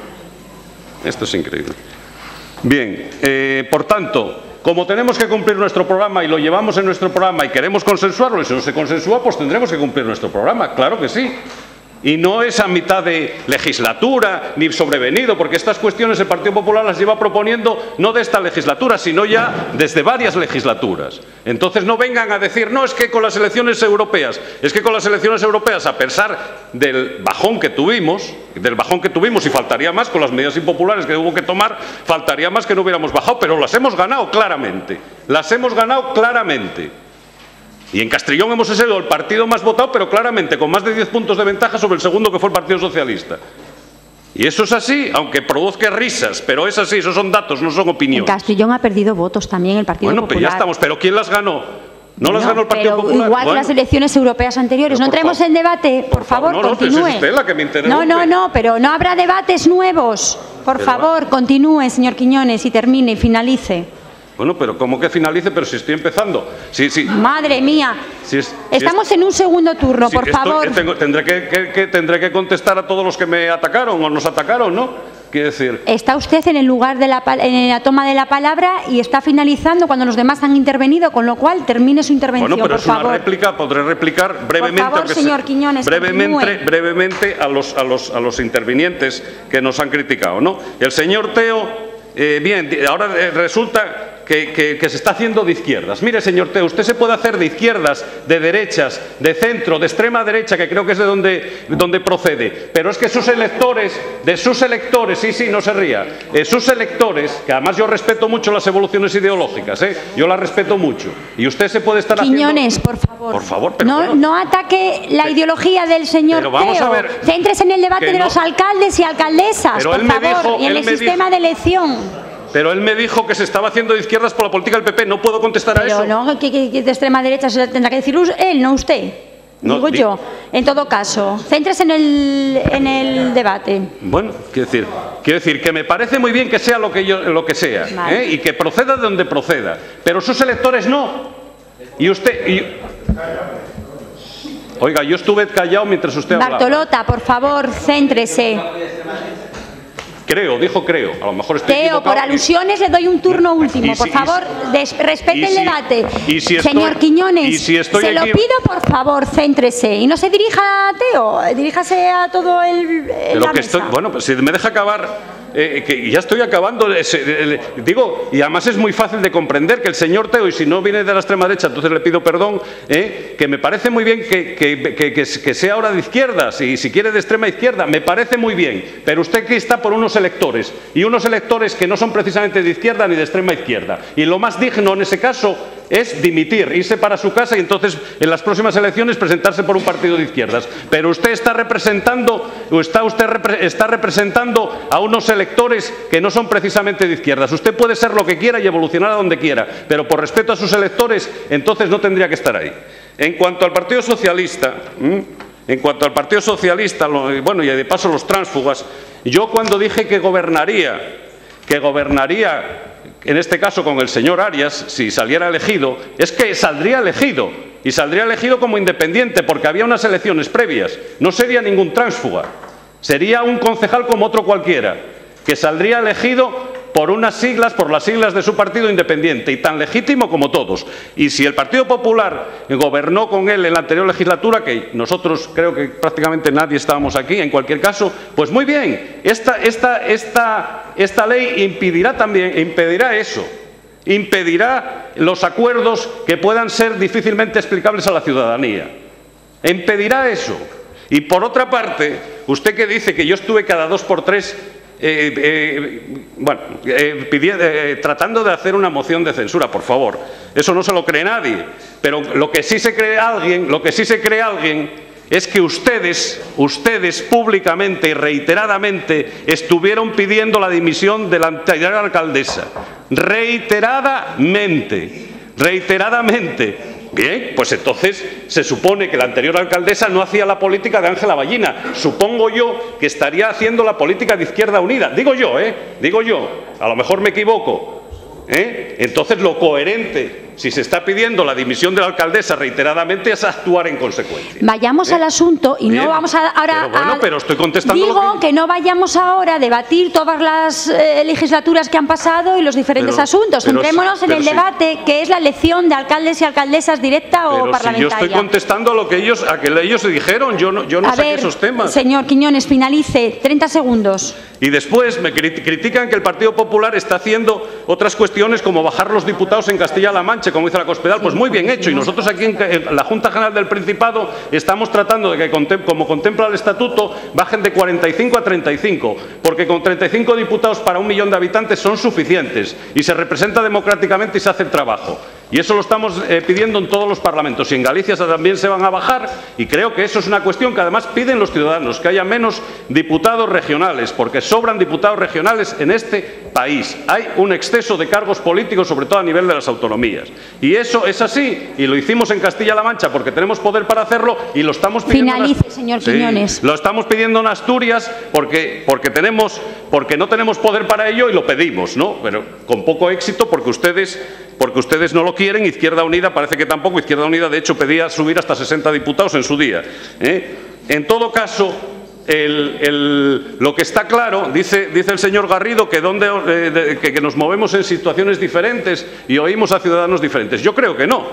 Esto es increíble. Bien, eh, por tanto, como tenemos que cumplir nuestro programa y lo llevamos en nuestro programa y queremos consensuarlo, y si no se consensúa, pues tendremos que cumplir nuestro programa, claro que sí. Y no es a mitad de legislatura ni sobrevenido, porque estas cuestiones el Partido Popular las lleva proponiendo no de esta legislatura, sino ya desde varias legislaturas. Entonces no vengan a decir, no, es que con las elecciones europeas, es que con las elecciones europeas, a pesar del bajón que tuvimos, del bajón que tuvimos, y faltaría más con las medidas impopulares que hubo que tomar, faltaría más que no hubiéramos bajado, pero las hemos ganado claramente. Las hemos ganado claramente. Y en Castrillón hemos sido el partido más votado, pero claramente con más de 10 puntos de ventaja sobre el segundo, que fue el Partido Socialista. Y eso es así, aunque produzca risas, pero es así, esos son datos, no son En opiniones. Castellón ha perdido votos también el Partido Bueno, pero Popular. ya estamos, pero ¿quién las ganó? ¿No las ganó el Partido pero Popular? Igual que las elecciones europeas anteriores. Pero no entremos en debate, por, favor, no, no, continúe. es usted la que me interrumpe. no, no, no, pero no habrá debates nuevos. Por Pero favor, continúe, señor Quiñones, y termine y finalice. Bueno, pero ¿cómo que finalice? Pero si estoy empezando. Sí, sí. Madre mía. Si es- si Estamos en un segundo turno, por estoy- favor. tengo- tendré, que, que- que- tendré que contestar a todos los que me atacaron o nos atacaron, ¿no? Quiero decir, Está usted en el lugar de la, en la toma de la palabra y está finalizando cuando los demás han intervenido, con lo cual termine su intervención, bueno, pero por es una favor. réplica, podré replicar brevemente. favor, aunque sea- señor Quiñones, brevemente, continúe. brevemente a los, a, los, a los intervinientes que nos han criticado, ¿no? El señor Teo, eh, bien, ahora eh, resulta que, que- que se está haciendo de izquierdas. Mire, señor Teo, usted se puede hacer de izquierdas, de derechas, de centro, de extrema derecha, que creo que es de donde, donde procede. Pero es que sus electores, de sus electores, sí, sí, no se ría, eh, sus electores, que además yo respeto mucho las evoluciones ideológicas, ¿eh? yo las respeto mucho. Y usted se puede estar Quiñones, haciendo... por favor. Por favor, pero no, bueno. no ataque la ideología del señor pero vamos Teo. a ver, Céntrese en el debate de no- los alcaldes y alcaldesas, por favor, dijo- y en el sistema dijo- de elección. Pero él me dijo que se estaba haciendo de izquierdas por la política del PP. No puedo contestar a Pero eso. no, que, que- que de extrema derecha se tendrá que decir él, no usted. No, Digo di- yo. En todo caso, céntrese en el, en el debate. Bueno, quiero decir, quiero decir que me parece muy bien que sea lo que, yo, lo que sea Vale. ¿eh? y que proceda de donde proceda. Pero sus electores no. Y usted. y- Oiga, yo estuve callado mientras usted hablaba. Bartolota, por favor, céntrese. Creo, dijo creo. A lo mejor estoy Teo, por alusiones le doy un turno último. Por favor, des- respete el si- debate. y si estoy- Señor Quiñones, y si estoy se lo pido, por favor, céntrese. Y no se dirija a Teo, diríjase a todo el. Pero la que mesa. estoy, bueno, pues si me deja acabar, eh, que ya estoy acabando, eh, eh, eh, digo, y además es muy fácil de comprender que el señor Teo, y si no viene de la extrema derecha, entonces le pido perdón, eh, que me parece muy bien que- que- que- que sea ahora de izquierdas, y si quiere de extrema izquierda, me parece muy bien, pero usted que está por unos electores, y unos electores que no son precisamente de izquierda ni de extrema izquierda, y lo más digno en ese caso es dimitir, irse para su casa y entonces en las próximas elecciones presentarse por un partido de izquierdas. Pero usted está representando, o está usted está representando a unos electores que no son precisamente de izquierdas. Usted puede ser lo que quiera y evolucionar a donde quiera, pero por respeto a sus electores, entonces no tendría que estar ahí. En cuanto al Partido Socialista, en cuanto al Partido Socialista, bueno, y de paso los tránsfugas, yo cuando dije que gobernaría, que gobernaría en este caso con el señor Arias, si saliera elegido, es que saldría elegido, y saldría elegido como independiente, porque había unas elecciones previas, no sería ningún tránsfuga, sería un concejal como otro cualquiera, que saldría elegido por unas siglas, por las siglas de su partido independiente, y tan legítimo como todos. Y si el Partido Popular gobernó con él en la anterior legislatura, que nosotros creo que prácticamente nadie estábamos aquí, en cualquier caso, pues muy bien, esta, esta, esta, esta ley impedirá también, impedirá eso, impedirá los acuerdos que puedan ser difícilmente explicables a la ciudadanía. Impedirá eso. Y por otra parte, usted que dice que yo estuve cada dos por tres eh, eh, bueno, eh, tratando de hacer una moción de censura, por favor. Eso no se lo cree nadie. Pero lo que sí se cree alguien, lo que sí se cree alguien es que ustedes, ustedes públicamente y reiteradamente estuvieron pidiendo la dimisión de la anterior alcaldesa. Reiteradamente, reiteradamente. Bien, pues entonces se supone que la anterior alcaldesa no hacía la política de Ángela Ballina. Supongo yo que estaría haciendo la política de Izquierda Unida. Digo yo, ¿eh? Digo yo. A lo mejor me equivoco. ¿eh? Entonces lo coherente si se está pidiendo la dimisión de la alcaldesa reiteradamente es actuar en consecuencia. Vayamos ¿Eh? al asunto y no vamos a, ahora pero bueno, pero estoy contestando digo que... no vayamos ahora a debatir todas las eh, legislaturas que han pasado y los diferentes asuntos. Centrémonos en el debate que es la elección de alcaldes y alcaldesas directa o parlamentaria. Si yo estoy contestando a lo que ellos a que ellos se dijeron, yo no, yo no sé esos temas. Señor Quiñones, finalice 30 segundos. Y después me critican que el Partido Popular está haciendo otras cuestiones como bajar los diputados en Castilla-La Mancha como dice la Cospedal, pues muy bien hecho. Y nosotros aquí en, la Junta General del Principado estamos tratando de que, como contempla el Estatuto, bajen de 45 a 35, porque con 35 diputados para un millón de habitantes son suficientes y se representa democráticamente y se hace el trabajo. Y eso lo estamos eh, pidiendo en todos los parlamentos. Y en Galicia también se van a bajar. Y creo que eso es una cuestión que además piden los ciudadanos, que haya menos diputados regionales, porque sobran diputados regionales en este país. Hay un exceso de cargos políticos, sobre todo a nivel de las autonomías. Y eso es así. Y lo hicimos en Castilla-La Mancha porque tenemos poder para hacerlo y lo estamos pidiendo. Finalice, señor Quiñones. lo estamos pidiendo en Asturias porque, porque, tenemos, porque no tenemos poder para ello y lo pedimos, ¿no? Pero con poco éxito porque ustedes porque ustedes no lo quieren, Izquierda Unida parece que tampoco, Izquierda Unida de hecho pedía subir hasta 60 diputados en su día. ¿eh? En todo caso, lo que está claro, dice, el señor Garrido, que, donde, que, nos movemos en situaciones diferentes y oímos a ciudadanos diferentes. Yo creo que no.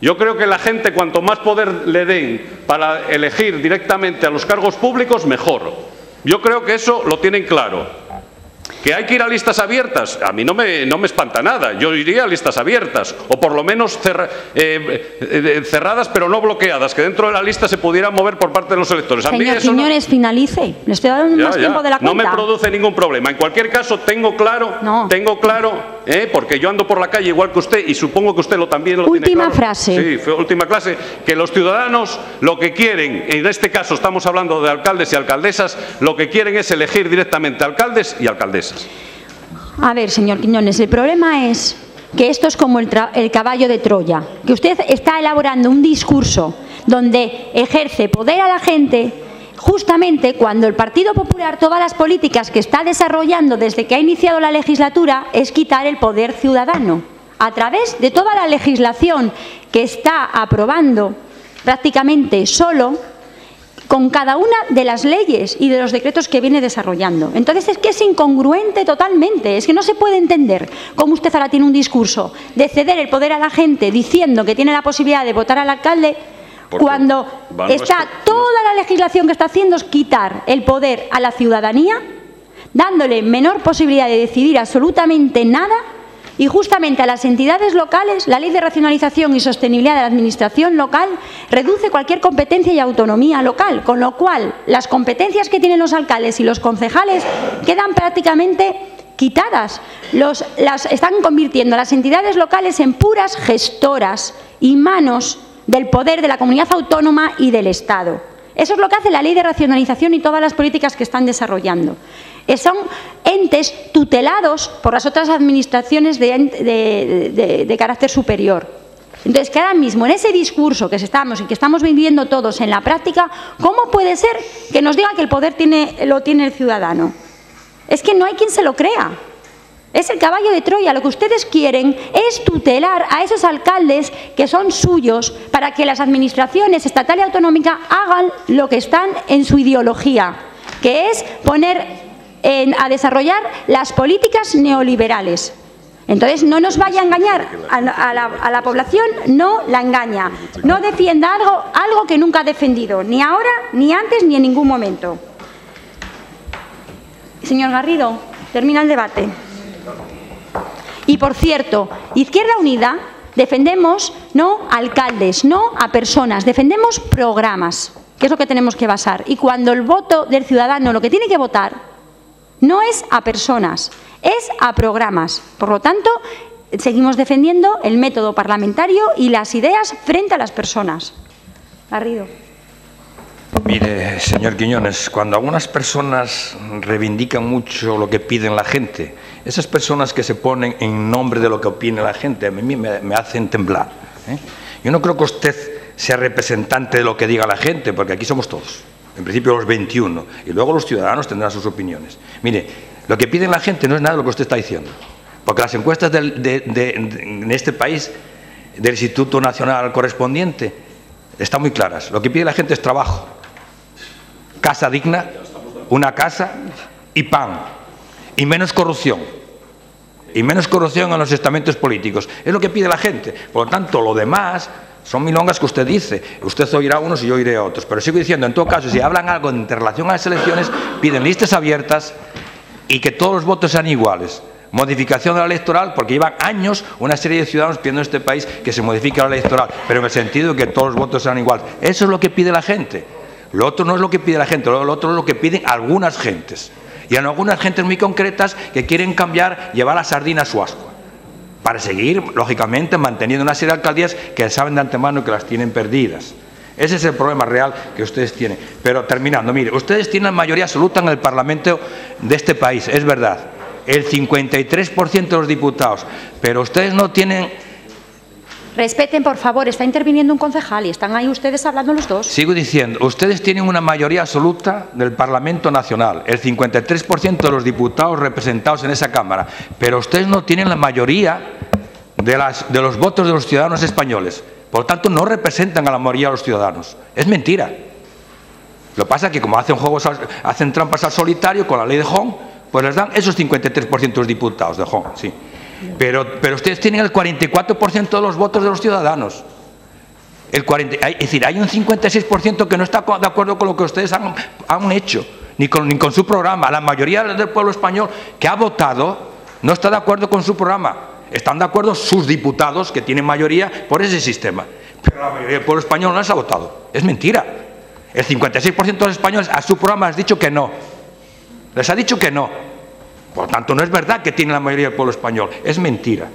Yo creo que la gente, cuanto más poder le den para elegir directamente a los cargos públicos, mejor. Yo creo que eso lo tienen claro. ¿Que hay que ir a listas abiertas? A mí no me, no me espanta nada. Yo iría a listas abiertas, o por lo menos eh, eh, cerradas pero no bloqueadas, que dentro de la lista se pudiera mover por parte de los electores. A Señor Quiñones, finalice. Le estoy dando más tiempo de la cuenta. No me produce ningún problema. En cualquier caso, tengo claro, tengo claro, eh, porque yo ando por la calle igual que usted y supongo que usted lo también lo última tiene claro. frase. Sí, fue última clase. Que los ciudadanos lo que quieren, en este caso estamos hablando de alcaldes y alcaldesas, lo que quieren es elegir directamente alcaldes y alcaldesas. A ver, señor Quiñones, el problema es que esto es como el, caballo de Troya, que usted está elaborando un discurso donde ejerce poder a la gente justamente cuando el Partido Popular, todas las políticas que está desarrollando desde que ha iniciado la legislatura es quitar el poder ciudadano. A través de toda la legislación que está aprobando prácticamente solo con cada una de las leyes y de los decretos que viene desarrollando. Entonces es que es incongruente totalmente, es que no se puede entender cómo usted ahora tiene un discurso de ceder el poder a la gente diciendo que tiene la posibilidad de votar al alcalde cuando está toda la legislación que está haciendo es quitar el poder a la ciudadanía, dándole menor posibilidad de decidir absolutamente nada y justamente a las entidades locales, la Ley de Racionalización y Sostenibilidad de la Administración Local reduce cualquier competencia y autonomía local, con lo cual las competencias que tienen los alcaldes y los concejales quedan prácticamente quitadas. Las, están convirtiendo las entidades locales en puras gestoras y manos del poder de la comunidad autónoma y del Estado. Eso es lo que hace la Ley de Racionalización y todas las políticas que están desarrollando. Eh, son entes tutelados por las otras administraciones de, carácter superior. Entonces, que ahora mismo en ese discurso que estamos y que estamos viviendo todos en la práctica, ¿cómo puede ser que nos diga que el poder lo tiene el ciudadano? Es que no hay quien se lo crea. Es el caballo de Troya. Lo que ustedes quieren es tutelar a esos alcaldes que son suyos para que las administraciones estatal y autonómica hagan lo que están en su ideología, que es poner a desarrollar las políticas neoliberales. Entonces, no nos vaya a engañar a, la, a, la, población, no la engaña. No defienda algo, algo que nunca ha defendido, ni ahora, ni antes, ni en ningún momento. Señor Garrido, termina el debate. Y por cierto, Izquierda Unida defendemos no alcaldes, no a personas, defendemos programas, que es lo que tenemos que basar. Y cuando el voto del ciudadano lo que tiene que votar no es a personas, es a programas. Por lo tanto, seguimos defendiendo el método parlamentario y las ideas frente a las personas. Garrido. Mire, señor Quiñones, cuando algunas personas reivindican mucho lo que piden la gente, esas personas que se ponen en nombre de lo que opina la gente, a mí me, hacen temblar. ¿eh? Yo no creo que usted sea representante de lo que diga la gente, porque aquí somos todos, en principio los 21, y luego los ciudadanos tendrán sus opiniones. Mire, lo que pide la gente no es nada de lo que usted está diciendo, porque las encuestas en este país del Instituto Nacional correspondiente están muy claras. Lo que pide la gente es trabajo, casa digna, una casa y pan, y menos corrupción. Y menos corrupción en los estamentos políticos. Es lo que pide la gente. Por lo tanto, lo demás son milongas que usted dice. Usted oirá a unos y yo oiré a otros. Pero sigo diciendo, en todo caso, si hablan algo en relación a las elecciones, piden listas abiertas y que todos los votos sean iguales. Modificación de la electoral, porque llevan años una serie de ciudadanos pidiendo en este país que se modifique la electoral, pero en el sentido de que todos los votos sean iguales. Eso es lo que pide la gente. Lo otro no es lo que pide la gente, lo otro es lo que piden algunas gentes. Y en algunas gentes muy concretas que quieren cambiar, llevar la sardina a su ascua. Para seguir, lógicamente, manteniendo una serie de alcaldías que saben de antemano que las tienen perdidas. Ese es el problema real que ustedes tienen. Pero terminando, mire, ustedes tienen mayoría absoluta en el Parlamento de este país, es verdad. El 53% de los diputados. Pero ustedes no tienen Respeten, por favor, está interviniendo un concejal y están ahí ustedes hablando los dos. Sigo diciendo, ustedes tienen una mayoría absoluta del Parlamento Nacional, el 53% de los diputados representados en esa Cámara, pero ustedes no tienen la mayoría de, las, de los votos de los ciudadanos españoles. Por tanto, no representan a la mayoría de los ciudadanos. Es mentira. Lo que pasa es que como hacen juegos, hacen trampas al solitario con la ley de Hong, pues les dan esos 53% de los diputados de Hong, sí. Pero, pero ustedes tienen el 44% de los votos de los ciudadanos. El 40, es decir, hay un 56% que no está de acuerdo con lo que ustedes han, han hecho, ni con, ni con su programa. La mayoría del pueblo español que ha votado no está de acuerdo con su programa. Están de acuerdo sus diputados, que tienen mayoría, por ese sistema. Pero la mayoría del pueblo español no les ha votado. Es mentira. El 56% de los españoles a su programa les ha dicho que no. Les ha dicho que no. Por lo tanto, no es verdad que tiene la mayoría del pueblo español, es mentira.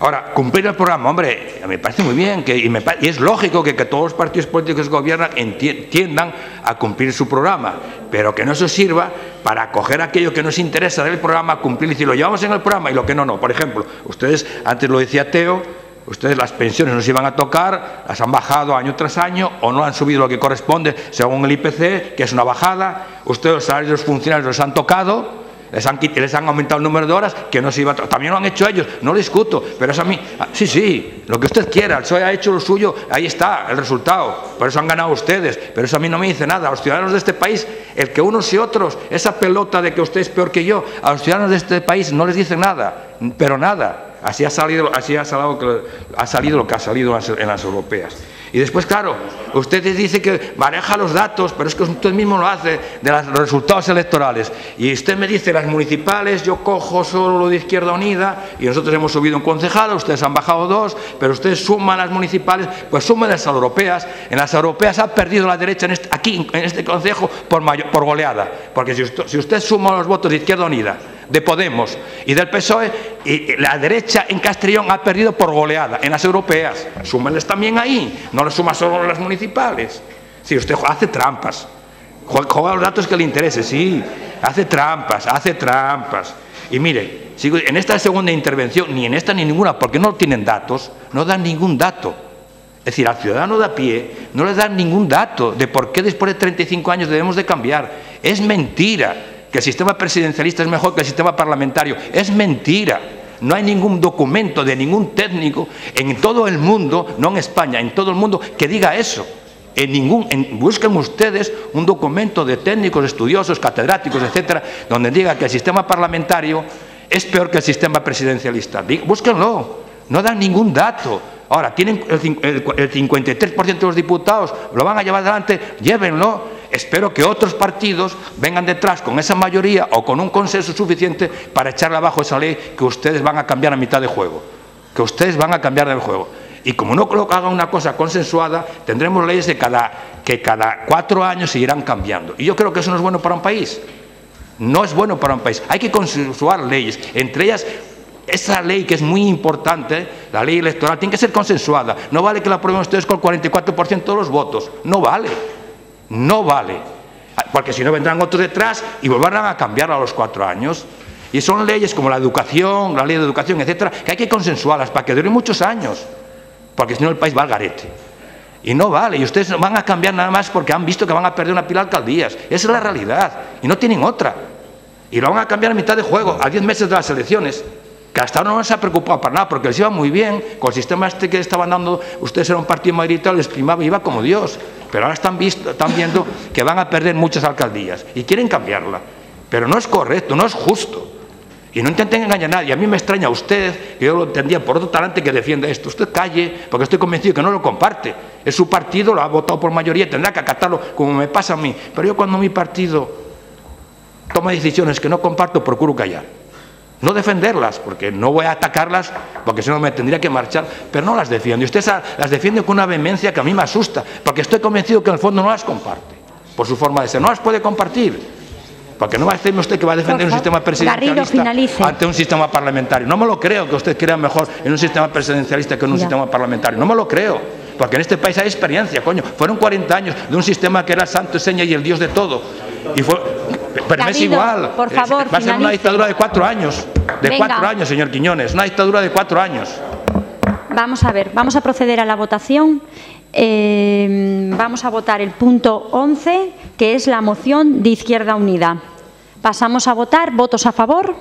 Ahora, cumplir el programa, hombre, me parece muy bien que, y, es lógico que, todos los partidos políticos que gobiernan entiendan a cumplir su programa, pero que no se sirva para coger aquello que nos interesa del programa, cumplir y decir, lo llevamos en el programa y lo que no, no. Por ejemplo, ustedes, antes lo decía Teo, ustedes las pensiones no se iban a tocar, las han bajado año tras año o no han subido lo que corresponde según el IPC, que es una bajada, ustedes los salarios de los funcionarios los han tocado, les han, aumentado el número de horas que no se iba a... También lo han hecho ellos, no lo discuto, pero eso a mí... Ah, sí, sí, lo que usted quiera, el PSOE ha hecho lo suyo, ahí está el resultado, por eso han ganado ustedes, pero eso a mí no me dice nada. A los ciudadanos de este país, el que unos y otros, esa pelota de que usted es peor que yo, a los ciudadanos de este país no les dice nada, pero nada. Así ha salido, así ha salido, ha salido lo que ha salido en las europeas. Y después, claro, usted dice que maneja los datos, pero es que usted mismo lo hace de los resultados electorales. Y usted me dice, las municipales, yo cojo solo lo de Izquierda Unida, y nosotros hemos subido un concejal, ustedes han bajado dos, pero ustedes suman las municipales, pues suman las europeas. En las europeas ha perdido la derecha aquí, en este concejo, por, por goleada. Porque si si usted suma los votos de Izquierda Unida, de Podemos y del PSOE, y la derecha en Castellón ha perdido por goleada en las europeas. Súmenles también ahí, no le suma solo las municipales. Si usted hace trampas, juega los datos que le interese, sí, hace trampas, hace trampas. Y mire, en esta segunda intervención, ni en esta ni ninguna, porque no tienen datos, no dan ningún dato. Es decir, al ciudadano de a pie no le dan ningún dato de por qué después de 35 años debemos de cambiar. Es mentira que el sistema presidencialista es mejor que el sistema parlamentario. Es mentira. No hay ningún documento de ningún técnico en todo el mundo, no en España, en todo el mundo, que diga eso. En ningún, busquen ustedes un documento de técnicos, estudiosos, catedráticos, etcétera, donde diga que el sistema parlamentario es peor que el sistema presidencialista. Búsquenlo, no dan ningún dato. Ahora, tienen el, el 53% de los diputados, lo van a llevar adelante, llévenlo. Espero que otros partidos vengan detrás con esa mayoría o con un consenso suficiente para echarle abajo esa ley que ustedes van a cambiar a mitad de juego. Que ustedes van a cambiar del juego. Y como no haga una cosa consensuada, tendremos leyes de cada, que cada cuatro años se irán cambiando. Y yo creo que eso no es bueno para un país. No es bueno para un país. Hay que consensuar leyes. Entre ellas, esa ley que es muy importante, la ley electoral, tiene que ser consensuada. No vale que la aprueben ustedes con el 44% de los votos. No vale. No vale. Porque si no vendrán otros detrás y volverán a cambiar a los cuatro años. Y son leyes como la educación, la ley de educación, etcétera, que hay que consensuarlas para que duren muchos años porque si no el país va al garete. Y no vale, y ustedes van a cambiar nada más porque han visto que van a perder una pila de alcaldías. Esa es la realidad, y no tienen otra. Y lo van a cambiar a mitad de juego, a 10 meses de las elecciones, que hasta ahora no se ha preocupado para nada, porque les iba muy bien, con el sistema este que estaban dando, ustedes eran un partido mayoritario, les primaba y iba como Dios. Pero ahora están, viendo que van a perder muchas alcaldías y quieren cambiarla. Pero no es correcto, no es justo. Y no intenten engañar a nadie. A mí me extraña usted, que yo lo entendía por otro talante que defienda esto. Usted calle, porque estoy convencido que no lo comparte. Es su partido, lo ha votado por mayoría, tendrá que acatarlo como me pasa a mí. Pero yo cuando mi partido toma decisiones que no comparto, procuro callar. No defenderlas, porque no voy a atacarlas, porque si no me tendría que marchar, pero no las defiendo. Y usted las defiende con una vehemencia que a mí me asusta, porque estoy convencido que en el fondo no las comparte, por su forma de ser. No las puede compartir. Porque no va a decirme usted que va a defender un sistema presidencialista ante un sistema parlamentario. No me lo creo que usted crea mejor en un sistema presidencialista que en un sistema parlamentario. No me lo creo. Porque en este país hay experiencia, coño. Fueron 40 años de un sistema que era santo, seña y el dios de todo. Y fue, pero es igual. Por favor, va a ser una dictadura de cuatro años. De cuatro años, señor Quiñones. Una dictadura de cuatro años. Vamos a ver, vamos a proceder a la votación. Eh, vamos a votar el punto 11, que es la moción de Izquierda Unida. Pasamos a votar. ¿Votos a favor?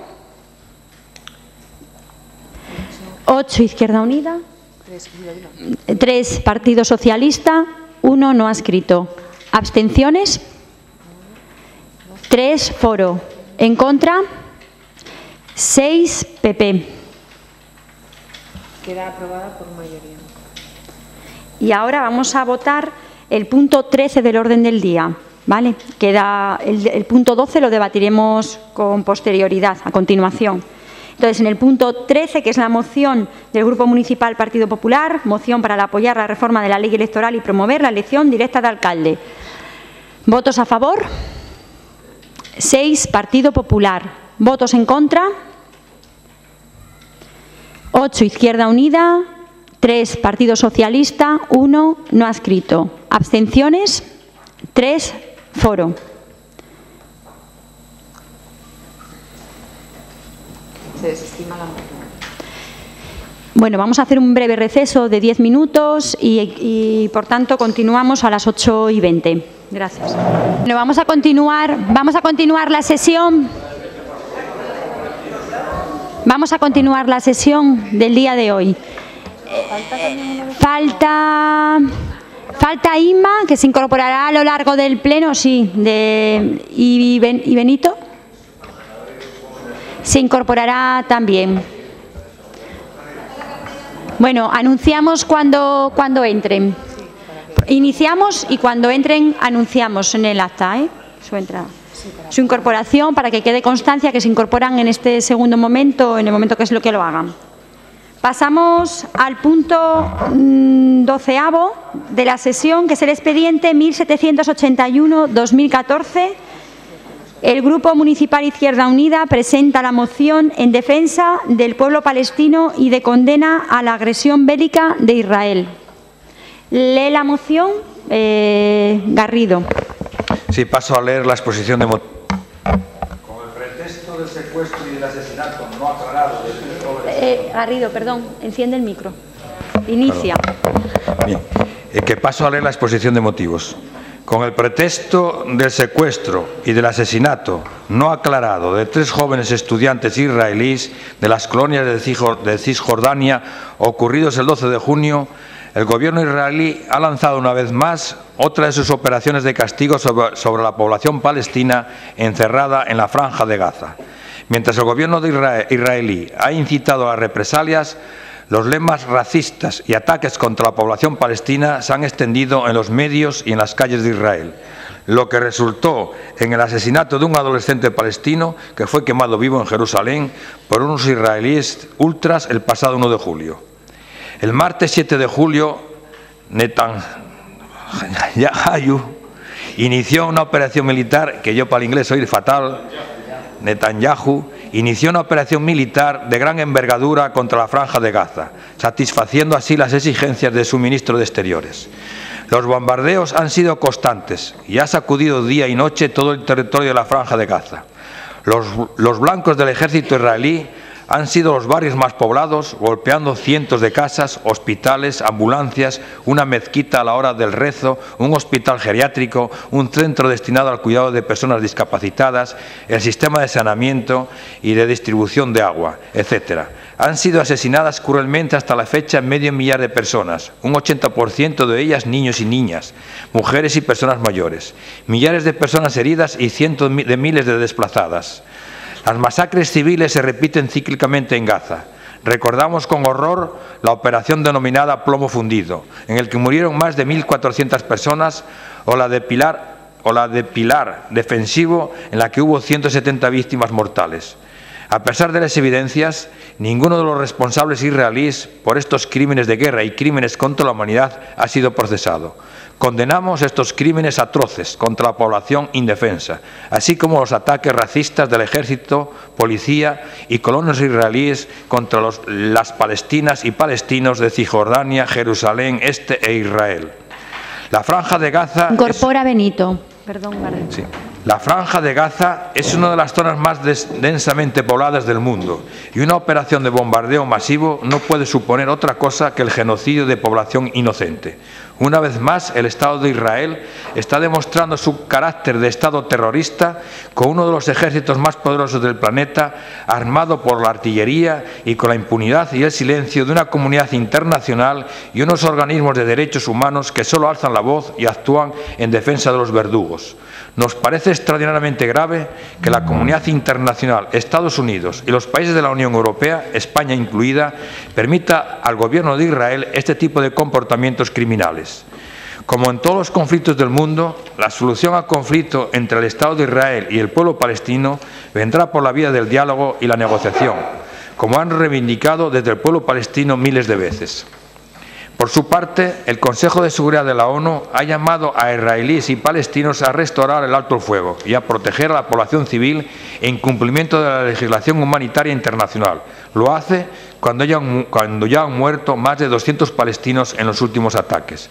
8 Izquierda Unida. 3 Partido Socialista. 1 no ha escrito. ¿Abstenciones? 3 Foro. ¿En contra? 6 PP. Queda aprobada por mayoría. Y ahora vamos a votar el punto 13 del orden del día. ¿Vale? Queda el, punto 12 lo debatiremos con posterioridad, a continuación. Entonces, en el punto 13, que es la moción del Grupo Municipal Partido Popular, moción para apoyar la reforma de la ley electoral y promover la elección directa de alcalde. ¿Votos a favor? 6, Partido Popular. ¿Votos en contra? 8, Izquierda Unida. 3, Partido Socialista, 1 no adscrito. Abstenciones, 3, foro. Se desestima la. Bueno, vamos a hacer un breve receso de 10 minutos y, y, por tanto continuamos a las 8 y 20. Gracias. Bueno, vamos a continuar, vamos a continuar la sesión. Vamos a continuar la sesión del día de hoy. Falta, falta Inma, que se incorporará a lo largo del pleno, sí, de, y, y Benito. Se incorporará también. Bueno, anunciamos cuando, cuando entren. Iniciamos y cuando entren anunciamos en el acta ¿eh? su entrada. Su incorporación para que quede constancia que se incorporan en este segundo momento, en el momento que es lo que lo hagan. Pasamos al punto mm, doceavo de la sesión, que es el expediente 1781-2014. El Grupo Municipal Izquierda Unida presenta la moción en defensa del pueblo palestino y de condena a la agresión bélica de Israel. Lee la moción Garrido. Sí, paso a leer la exposición de motivos. Con el pretexto del secuestro y del asesinato no aclarado de tres jóvenes... Eh, Garrido, perdón, enciende el micro. Inicia. Bien, eh, que paso a leer la exposición de motivos. Con el pretexto del secuestro y del asesinato no aclarado de tres jóvenes estudiantes israelíes de las colonias de Cisjordania ocurridos el 12 de junio, el gobierno israelí ha lanzado una vez más otra de sus operaciones de castigo sobre, la población palestina encerrada en la franja de Gaza. Mientras el gobierno de israelí ha incitado a represalias, los lemas racistas y ataques contra la población palestina se han extendido en los medios y en las calles de Israel, lo que resultó en el asesinato de un adolescente palestino que fue quemado vivo en Jerusalén por unos israelíes ultras el pasado 1 de julio. El martes 7 de julio, Netanyahu inició una operación militar que yo para el inglés soy fatal, Netanyahu inició una operación militar de gran envergadura contra la franja de Gaza, satisfaciendo así las exigencias de su ministro de Exteriores. Los bombardeos han sido constantes y ha sacudido día y noche todo el territorio de la franja de Gaza. Los, los blancos del ejército israelí han sido los barrios más poblados, golpeando cientos de casas, hospitales, ambulancias, una mezquita a la hora del rezo, un hospital geriátrico, un centro destinado al cuidado de personas discapacitadas, el sistema de saneamiento y de distribución de agua, etc. Han sido asesinadas cruelmente hasta la fecha medio millar de personas, un 80% de ellas niños y niñas, mujeres y personas mayores, millares de personas heridas y cientos de miles de desplazadas. Las masacres civiles se repiten cíclicamente en Gaza. Recordamos con horror la operación denominada Plomo Fundido, en el que murieron más de 1.400 personas, o la de Pilar, de Pilar Defensivo, en la que hubo 170 víctimas mortales. A pesar de las evidencias, ninguno de los responsables israelíes por estos crímenes de guerra y crímenes contra la humanidad ha sido procesado. Condenamos estos crímenes atroces contra la población indefensa, así como los ataques racistas del ejército, policía y colonos israelíes contra las palestinas y palestinos de Cisjordania, Jerusalén Este e Israel. La franja de Gaza... Incorpora Benito. Perdón, sí. La franja de Gaza es una de las zonas más densamente pobladas del mundo y una operación de bombardeo masivo no puede suponer otra cosa que el genocidio de población inocente. Una vez más, el Estado de Israel está demostrando su carácter de Estado terrorista con uno de los ejércitos más poderosos del planeta, armado por la artillería y con la impunidad y el silencio de una comunidad internacional y unos organismos de derechos humanos que solo alzan la voz y actúan en defensa de los verdugos. Nos parece extraordinariamente grave que la comunidad internacional, Estados Unidos y los países de la Unión Europea, España incluida, permita al gobierno de Israel este tipo de comportamientos criminales. Como en todos los conflictos del mundo, la solución al conflicto entre el Estado de Israel y el pueblo palestino vendrá por la vía del diálogo y la negociación, como han reivindicado desde el pueblo palestino miles de veces. Por su parte, el Consejo de Seguridad de la ONU ha llamado a israelíes y palestinos a restaurar el alto el fuego y a proteger a la población civil en cumplimiento de la legislación humanitaria internacional. Lo hace cuando ya, cuando ya han muerto más de 200 palestinos en los últimos ataques.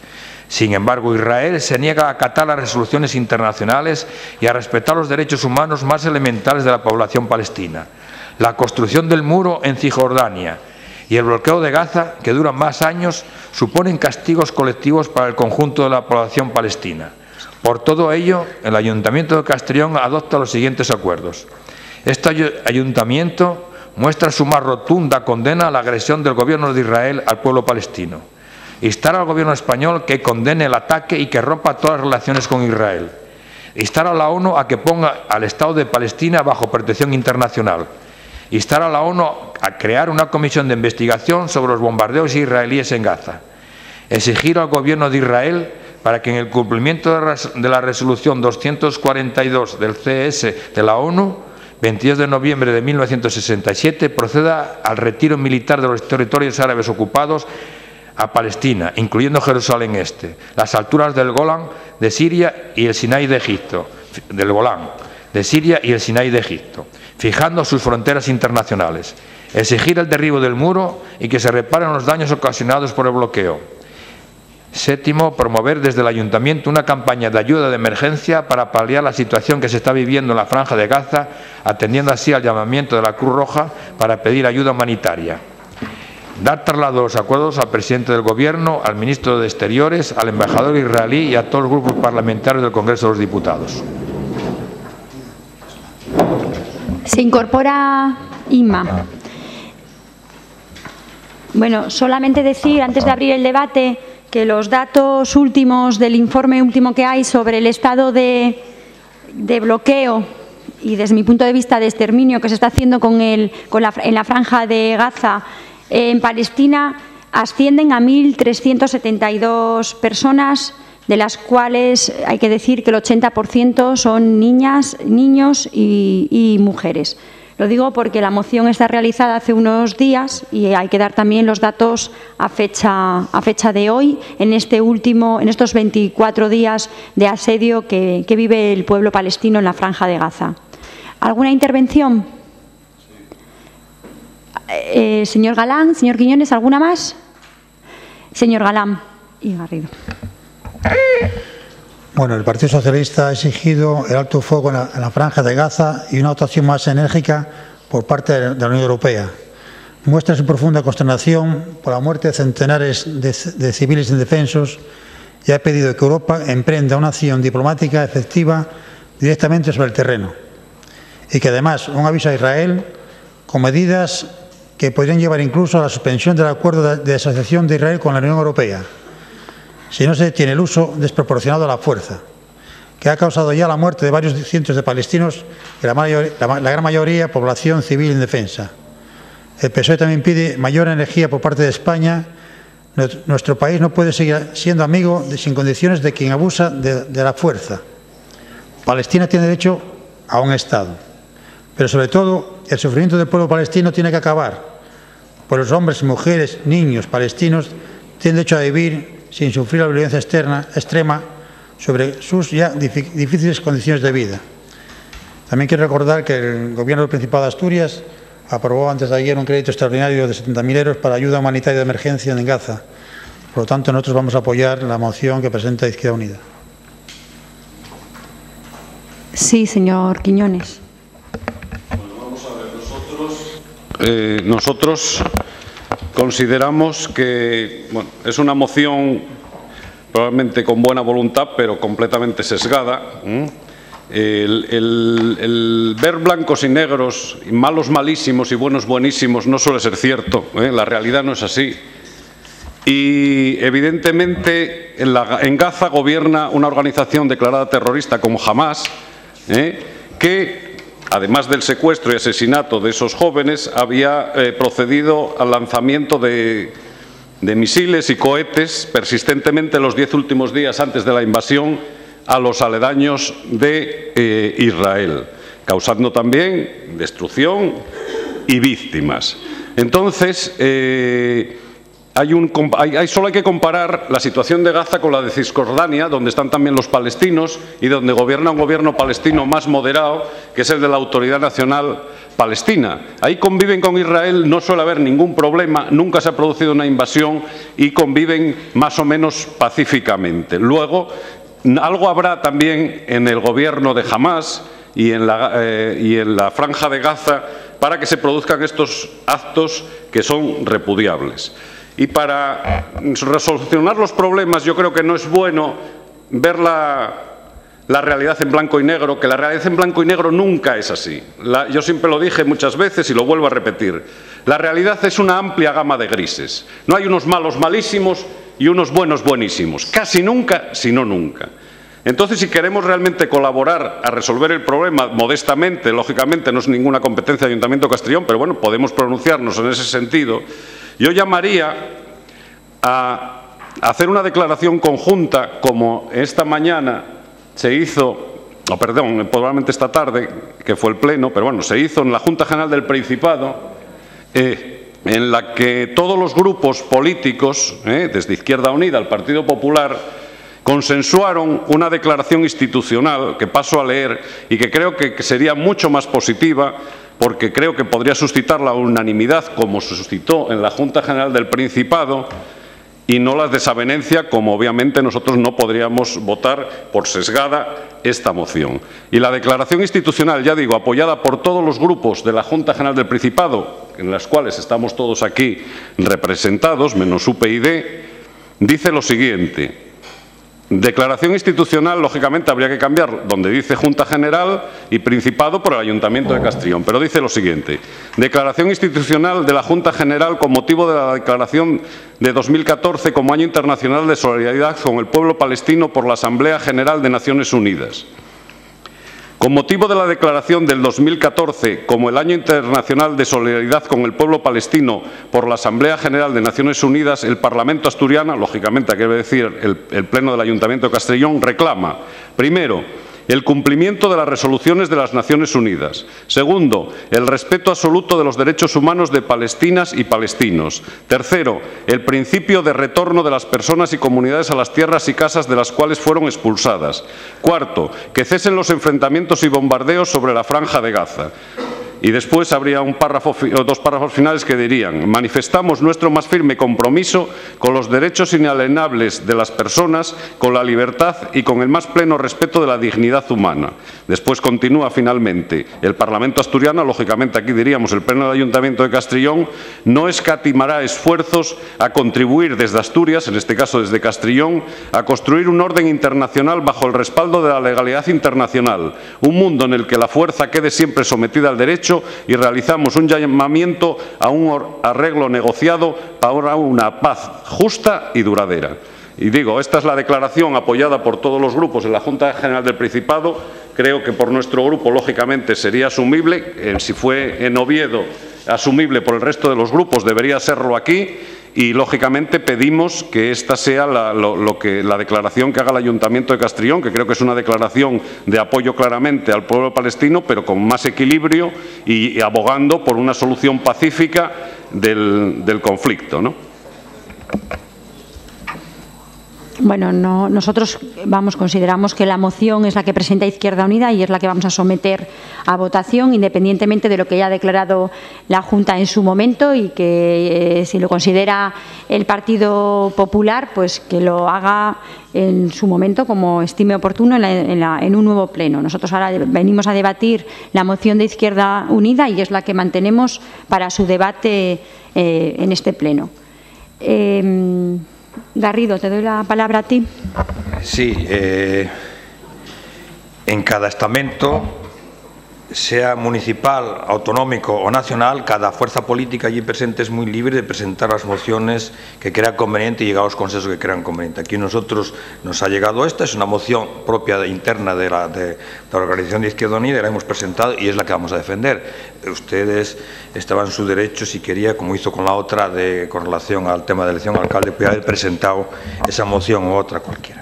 Sin embargo, Israel se niega a acatar las resoluciones internacionales y a respetar los derechos humanos más elementales de la población palestina. La construcción del muro en Cisjordania, y el bloqueo de Gaza, que dura más años, suponen castigos colectivos para el conjunto de la población palestina. Por todo ello, el Ayuntamiento de Castellón adopta los siguientes acuerdos. Este ayuntamiento muestra su más rotunda condena a la agresión del Gobierno de Israel al pueblo palestino. Instar al Gobierno español que condene el ataque y que rompa todas las relaciones con Israel. Instar a la ONU a que ponga al Estado de Palestina bajo protección internacional instar a la ONU a crear una comisión de investigación sobre los bombardeos israelíes en Gaza, exigir al gobierno de Israel para que en el cumplimiento de la resolución 242 del CS de la ONU, 22 de noviembre de 1967, proceda al retiro militar de los territorios árabes ocupados a Palestina, incluyendo Jerusalén Este, las alturas del Golán de Siria y el Sinai de Egipto, del Golán, de Siria y el Sinai de Egipto fijando sus fronteras internacionales, exigir el derribo del muro y que se reparen los daños ocasionados por el bloqueo, Séptimo, promover desde el Ayuntamiento una campaña de ayuda de emergencia para paliar la situación que se está viviendo en la Franja de Gaza, atendiendo así al llamamiento de la Cruz Roja para pedir ayuda humanitaria. Dar traslado de los acuerdos al presidente del Gobierno, al ministro de Exteriores, al embajador israelí y a todos los grupos parlamentarios del Congreso de los Diputados. Se incorpora Inma. Bueno, solamente decir, antes de abrir el debate, que los datos últimos del informe último que hay sobre el estado de, bloqueo y desde mi punto de vista de exterminio que se está haciendo con el, en la franja de Gaza en Palestina ascienden a 1.372 personas, de las cuales hay que decir que el 80% son niñas, niños y mujeres. Lo digo porque la moción está realizada hace unos días y hay que dar también los datos a fecha, de hoy, en, este último, en estos 24 días de asedio que, vive el pueblo palestino en la franja de Gaza. ¿Alguna intervención? Eh, señor Galán, señor Quiñones, ¿alguna más? Señor Galán y Garrido. Bueno, el Partido Socialista ha exigido el alto fuego en la, franja de Gaza y una actuación más enérgica por parte de la Unión Europea. Muestra su profunda consternación por la muerte de centenares de, de civiles indefensos y ha pedido que Europa emprenda una acción diplomática efectiva directamente sobre el terreno y que además un aviso a Israel con medidas que podrían llevar incluso a la suspensión del acuerdo de asociación de Israel con la Unión Europea si no se detiene el uso desproporcionado de la fuerza, que ha causado ya la muerte de varios cientos de palestinos y la, gran mayoría población civil indefensa. El PSOE también pide mayor energía por parte de España. Nuestro país no puede seguir siendo amigo sin condiciones de quien abusa de, de la fuerza. Palestina tiene derecho a un Estado, pero sobre todo el sufrimiento del pueblo palestino tiene que acabar, pues los hombres, mujeres, niños palestinos tienen derecho a vivir sin sufrir la violencia externa, extrema sobre sus ya difíciles condiciones de vida. También quiero recordar que el Gobierno del Principado de Asturias aprobó antes de ayer un crédito extraordinario de 70.000 euros para ayuda humanitaria de emergencia en Gaza. Por lo tanto, nosotros vamos a apoyar la moción que presenta Izquierda Unida. Sí, señor Quiñones. Eh, nosotros Consideramos que es una moción probablemente con buena voluntad, pero completamente sesgada. El, ver blancos y negros, malos malísimos y buenos buenísimos no suele ser cierto. ¿eh? La realidad no es así. Y evidentemente en, Gaza gobierna una organización declarada terrorista como Hamas, ¿eh? que además del secuestro y asesinato de esos jóvenes, había eh, procedido al lanzamiento de, misiles y cohetes persistentemente los diez últimos días antes de la invasión a los aledaños de eh, Israel, causando también destrucción y víctimas. Entonces, eh, hay solo hay que comparar la situación de Gaza con la de Cisjordania, donde están también los palestinos y donde gobierna un gobierno palestino más moderado, que es el de la Autoridad Nacional Palestina. Ahí conviven con Israel, no suele haber ningún problema, nunca se ha producido una invasión y conviven más o menos pacíficamente. Luego, algo habrá también en el gobierno de Hamas eh, y en la franja de Gaza para que se produzcan estos actos que son repudiables. Y para resolucionar los problemas yo creo que no es bueno ver la, realidad en blanco y negro, que la realidad en blanco y negro nunca es así. yo siempre lo dije muchas veces y lo vuelvo a repetir. La realidad es una amplia gama de grises. No hay unos malos malísimos y unos buenos buenísimos. Casi nunca, sino nunca. Entonces, si queremos realmente colaborar a resolver el problema modestamente, lógicamente no es ninguna competencia del Ayuntamiento de Castellón, pero bueno, podemos pronunciarnos en ese sentido, yo llamaría a hacer una declaración conjunta, como esta mañana se hizo, o perdón, probablemente esta tarde, que fue el pleno, pero bueno, se hizo en la Junta General del Principado, eh, en la que todos los grupos políticos, eh, desde Izquierda Unida al Partido Popular, consensuaron una declaración institucional que paso a leer y que creo que sería mucho más positiva porque creo que podría suscitar la unanimidad como se suscitó en la Junta General del Principado y no las desavenencia, como obviamente nosotros no podríamos votar por sesgada esta moción. Y la declaración institucional, ya digo, apoyada por todos los grupos de la Junta General del Principado, en las cuales estamos todos aquí representados, menos UPyD, dice lo siguiente. Declaración institucional, lógicamente, habría que cambiar donde dice Junta General y Principado por el Ayuntamiento de Castrillón, pero dice lo siguiente. Declaración institucional de la Junta General con motivo de la declaración de 2014 como Año Internacional de Solidaridad con el Pueblo Palestino por la Asamblea General de Naciones Unidas. Con motivo de la declaración del 2014 como el Año Internacional de Solidaridad con el Pueblo Palestino por la Asamblea General de Naciones Unidas, el Parlamento asturiano, lógicamente, quiere decir el, el Pleno del Ayuntamiento de Castellón, reclama, primero, el cumplimiento de las resoluciones de las Naciones Unidas. Segundo, el respeto absoluto de los derechos humanos de palestinas y palestinos. Tercero, el principio de retorno de las personas y comunidades a las tierras y casas de las cuales fueron expulsadas. Cuarto, que cesen los enfrentamientos y bombardeos sobre la franja de Gaza. Y después habría un párrafo, dos párrafos finales que dirían manifestamos nuestro más firme compromiso con los derechos inalienables de las personas, con la libertad y con el más pleno respeto de la dignidad humana. Después continúa finalmente el Parlamento asturiano, lógicamente aquí diríamos el Pleno del Ayuntamiento de Castrillón, no escatimará esfuerzos a contribuir desde Asturias, en este caso desde Castrillón, a construir un orden internacional bajo el respaldo de la legalidad internacional, un mundo en el que la fuerza quede siempre sometida al derecho y realizamos un llamamiento a un arreglo negociado para una paz justa y duradera. Y digo, esta es la declaración apoyada por todos los grupos en la Junta General del Principado. Creo que por nuestro grupo, lógicamente, sería asumible. Eh, si fue en Oviedo asumible por el resto de los grupos, debería serlo aquí y, lógicamente, pedimos que esta sea la, declaración que haga el Ayuntamiento de Castrillón, que creo que es una declaración de apoyo claramente al pueblo palestino, pero con más equilibrio y, y abogando por una solución pacífica del, del conflicto. ¿no? Bueno, no, nosotros vamos, consideramos que la moción es la que presenta Izquierda Unida y es la que vamos a someter a votación, independientemente de lo que ya ha declarado la Junta en su momento y que eh, si lo considera el Partido Popular, pues que lo haga en su momento como estime oportuno en, la, en, la, en un nuevo pleno. Nosotros ahora venimos a debatir la moción de Izquierda Unida y es la que mantenemos para su debate eh, en este pleno. Eh, Garrido, te doy la palabra a ti. Sí, eh, en cada estamento, sea municipal, autonómico o nacional, cada fuerza política allí presente es muy libre de presentar las mociones que crea conveniente y llegar a los consensos que crean conveniente. Aquí nosotros nos ha llegado esta, es una moción propia interna de la, de, de la Organización de Izquierda Unida, la hemos presentado y es la que vamos a defender. Ustedes estaban en su derecho, si quería, como hizo con la otra, de, con relación al tema de elección alcalde, puede haber presentado esa moción u otra cualquiera.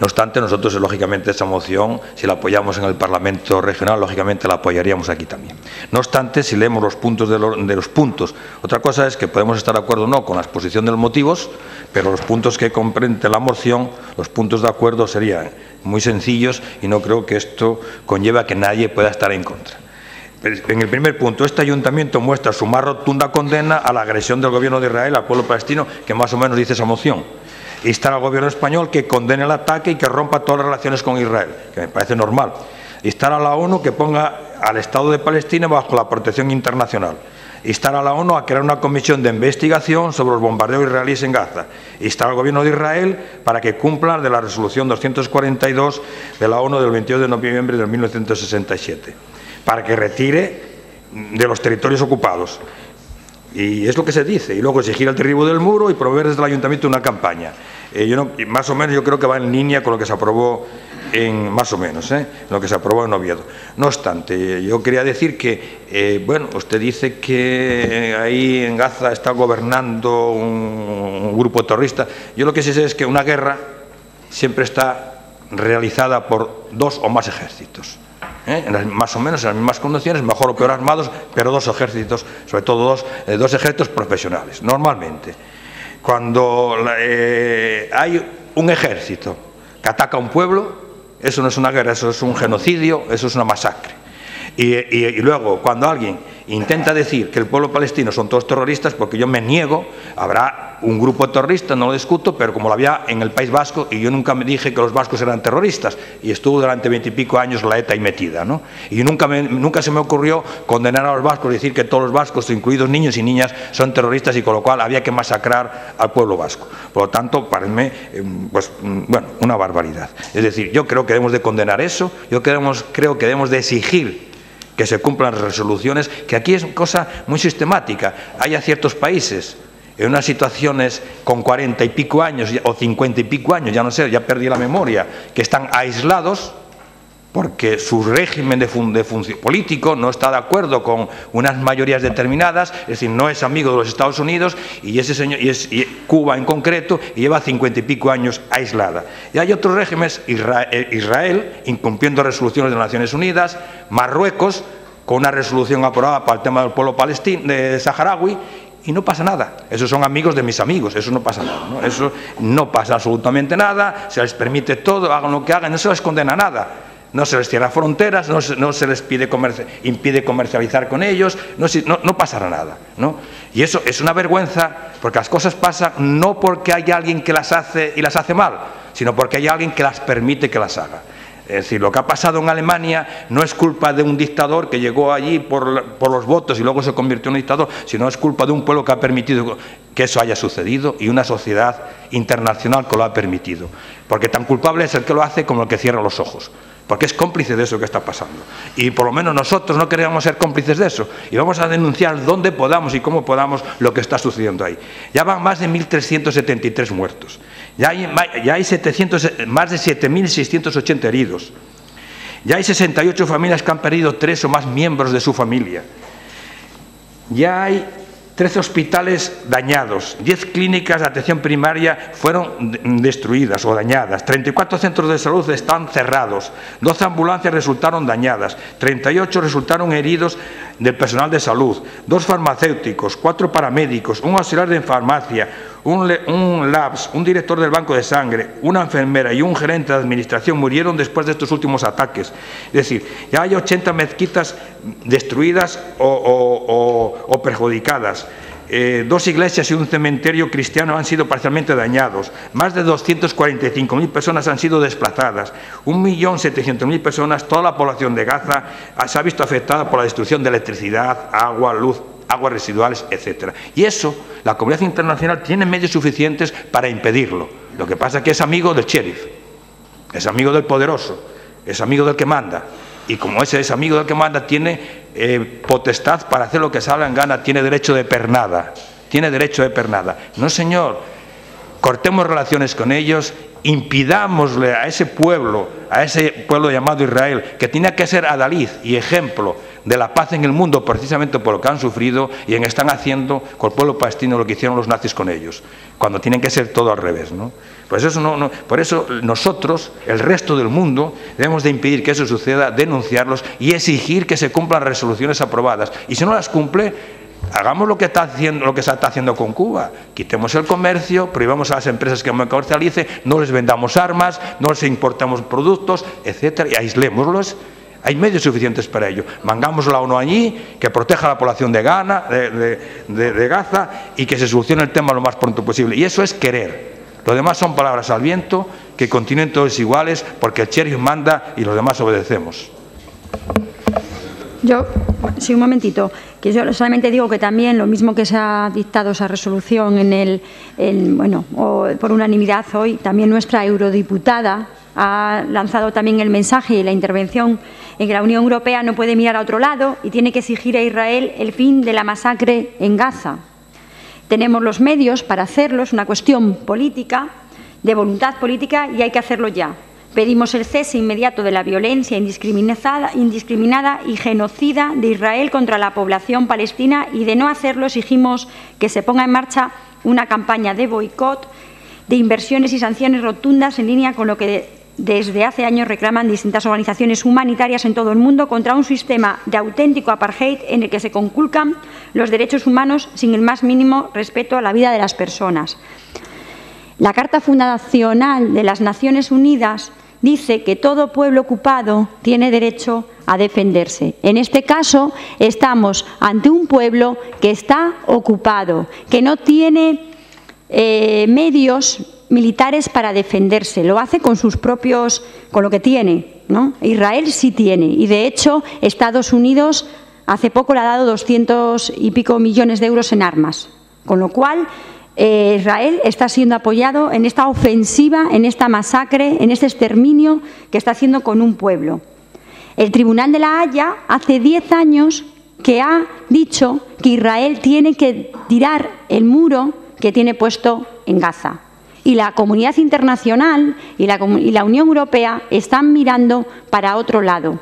No obstante, nosotros, lógicamente, esa moción, si la apoyamos en el Parlamento regional, lógicamente la apoyaríamos aquí también. No obstante, si leemos los puntos de, lo, de los puntos, otra cosa es que podemos estar de acuerdo o no con la exposición de los motivos, pero los puntos que comprende la moción, los puntos de acuerdo serían muy sencillos y no creo que esto conlleva que nadie pueda estar en contra. En el primer punto, este ayuntamiento muestra su más rotunda condena a la agresión del gobierno de Israel al pueblo palestino, que más o menos dice esa moción instar al gobierno español que condene el ataque y que rompa todas las relaciones con Israel, que me parece normal. Instar a la ONU que ponga al Estado de Palestina bajo la protección internacional. Instar a la ONU a crear una comisión de investigación sobre los bombardeos israelíes en Gaza. Instar al gobierno de Israel para que cumpla de la resolución 242 de la ONU del 22 de noviembre de 1967. Para que retire de los territorios ocupados y es lo que se dice. Y luego exigir el derribo del muro y proveer desde el ayuntamiento una campaña. Eh, yo no, más o menos yo creo que va en línea con lo que se aprobó en, más o menos, ¿eh? lo que se aprobó en Oviedo. No obstante, yo quería decir que, eh, bueno, usted dice que ahí en Gaza está gobernando un, un grupo terrorista. Yo lo que sí sé es que una guerra siempre está realizada por dos o más ejércitos. ¿Eh? en más o menos en las mismas condiciones, mejor o peor armados, pero dos ejércitos, sobre todo dos, eh, dos ejércitos profesionales, normalmente. Cuando eh, hay un ejército que ataca a un pueblo, eso no es una guerra, eso es un genocidio, eso es una masacre. Y luego, cuando alguien intenta decir que el pueblo palestino son todos terroristas porque yo me niego, habrá un grupo terrorista, no lo discuto, pero como lo había en el País Vasco y yo nunca me dije que los vascos eran terroristas y estuvo durante veintipico años la ETA ahí metida, ¿no? Y nunca, nunca se me ocurrió condenar a los vascos, decir que todos los vascos, incluidos niños y niñas, son terroristas y con lo cual había que masacrar al pueblo vasco. Por lo tanto, parece, em, pues, mm, bueno, una barbaridad. Es decir, yo creo que debemos de condenar eso, yo creo que debemos de exigir que se cumplan las resoluciones, que aquí es cosa muy sistemática. Hay ciertos países en unas situaciones con cuarenta y pico años o cincuenta y pico años, ya no sé, ya perdí la memoria, que están aislados porque su régimen de, político no está de acuerdo con unas mayorías determinadas, es decir, no es amigo de los Estados Unidos y ese señor, y es Cuba en concreto, y lleva cincuenta y pico años aislada. Y hay otros regímenes, Israel, Israel, incumpliendo resoluciones de las Naciones Unidas, Marruecos, con una resolución aprobada para el tema del pueblo palestino, de saharaui, y no pasa nada. Esos son amigos de mis amigos, eso no pasa nada. ¿no? Eso no pasa absolutamente nada, se les permite todo, hagan lo que hagan, no se les condena nada. No se les cierra fronteras, no se, les pide impide comercializar con ellos, no, no, pasará nada. ¿no? Y eso es una vergüenza porque las cosas pasan no porque hay alguien que las hace y las hace mal, sino porque hay alguien que las permite que las haga. Es decir, lo que ha pasado en Alemania no es culpa de un dictador que llegó allí por, los votos y luego se convirtió en un dictador, sino es culpa de un pueblo que ha permitido que eso haya sucedido y una sociedad internacional que lo ha permitido. Porque tan culpable es el que lo hace como el que cierra los ojos porque es cómplice de eso que está pasando. Y por lo menos nosotros no queremos ser cómplices de eso. Y vamos a denunciar donde podamos y cómo podamos lo que está sucediendo ahí. Ya van más de 1.373 muertos. Ya hay, ya hay 700, más de 7.680 heridos. Ya hay 68 familias que han perdido tres o más miembros de su familia. Ya hay 13 hospitales dañados, 10 clínicas de atención primaria fueron destruidas o dañadas, 34 centros de salud están cerrados, 12 ambulancias resultaron dañadas, 38 resultaron heridos del personal de salud, dos farmacéuticos, cuatro paramédicos, un auxiliar de farmacia, un, un, LABS, un director del banco de sangre, una enfermera y un gerente de administración murieron después de estos últimos ataques. Es decir, ya hay 80 mezquitas destruidas o, perjudicadas. Eh, dos iglesias y un cementerio cristiano han sido parcialmente dañados. Más de 245.000 personas han sido desplazadas. 1.700.000 personas, toda la población de Gaza se ha visto afectada por la destrucción de electricidad, agua, luz, aguas residuales, etc. Y eso, la comunidad internacional tiene medios suficientes para impedirlo. Lo que pasa es que es amigo del sheriff, es amigo del poderoso, es amigo del que manda. Y como ese es amigo del que manda, tiene eh, potestad para hacer lo que salga en gana, tiene derecho de pernada. Tiene derecho de pernada. No, señor, cortemos relaciones con ellos, impidámosle a ese pueblo, a ese pueblo llamado Israel, que tiene que ser adalid y ejemplo de la paz en el mundo precisamente por lo que han sufrido y en están haciendo con el pueblo palestino lo que hicieron los nazis con ellos, cuando tienen que ser todo al revés. ¿no? Por, eso no, por eso nosotros, el resto del mundo, debemos de impedir que eso suceda, denunciarlos y exigir que se cumplan resoluciones aprobadas. Y si no las cumple, hagamos lo que, está haciendo, lo que se está haciendo con Cuba. Quitemos el comercio, prohibamos a las empresas que comercialicen, no les vendamos armas, no les importamos productos, etcétera, y aislémoslos hay medios suficientes para ello. Mangamos la ONU allí, que proteja a la población de, Ghana, de, Gaza y que se solucione el tema lo más pronto posible. Y eso es querer. Lo demás son palabras al viento, que continúen todos iguales, porque el sheriff manda y los demás obedecemos. Yo, sí, un momentito, que yo solamente digo que también lo mismo que se ha dictado esa resolución en el, bueno, por unanimidad hoy, también nuestra eurodiputada ha lanzado también el mensaje y la intervención en que la Unión Europea no puede mirar a otro lado y tiene que exigir a Israel el fin de la masacre en Gaza. Tenemos los medios para hacerlo, es una cuestión política, de voluntad política y hay que hacerlo ya. Pedimos el cese inmediato de la violencia indiscriminada, indiscriminada, y genocida de Israel contra la población palestina y de no hacerlo exigimos que se ponga en marcha una campaña de boicot, de inversiones y sanciones rotundas en línea con lo que desde hace años reclaman distintas organizaciones humanitarias en todo el mundo contra un sistema de auténtico apartheid en el que se conculcan los derechos humanos sin el más mínimo respeto a la vida de las personas. La Carta Fundacional de las Naciones Unidas dice que todo pueblo ocupado tiene derecho a defenderse. En este caso, estamos ante un pueblo que está ocupado, que no tiene eh, medios militares para defenderse, lo hace con sus propios, con lo que tiene, ¿no? Israel sí tiene, y de hecho Estados Unidos hace poco le ha dado 200 y pico millones de euros en armas, con lo cual eh, Israel está siendo apoyado en esta ofensiva, en esta masacre, en este exterminio que está haciendo con un pueblo. El Tribunal de la Haya hace 10 años que ha dicho que Israel tiene que tirar el muro que tiene puesto en Gaza y la comunidad internacional y la, Unión Europea están mirando para otro lado.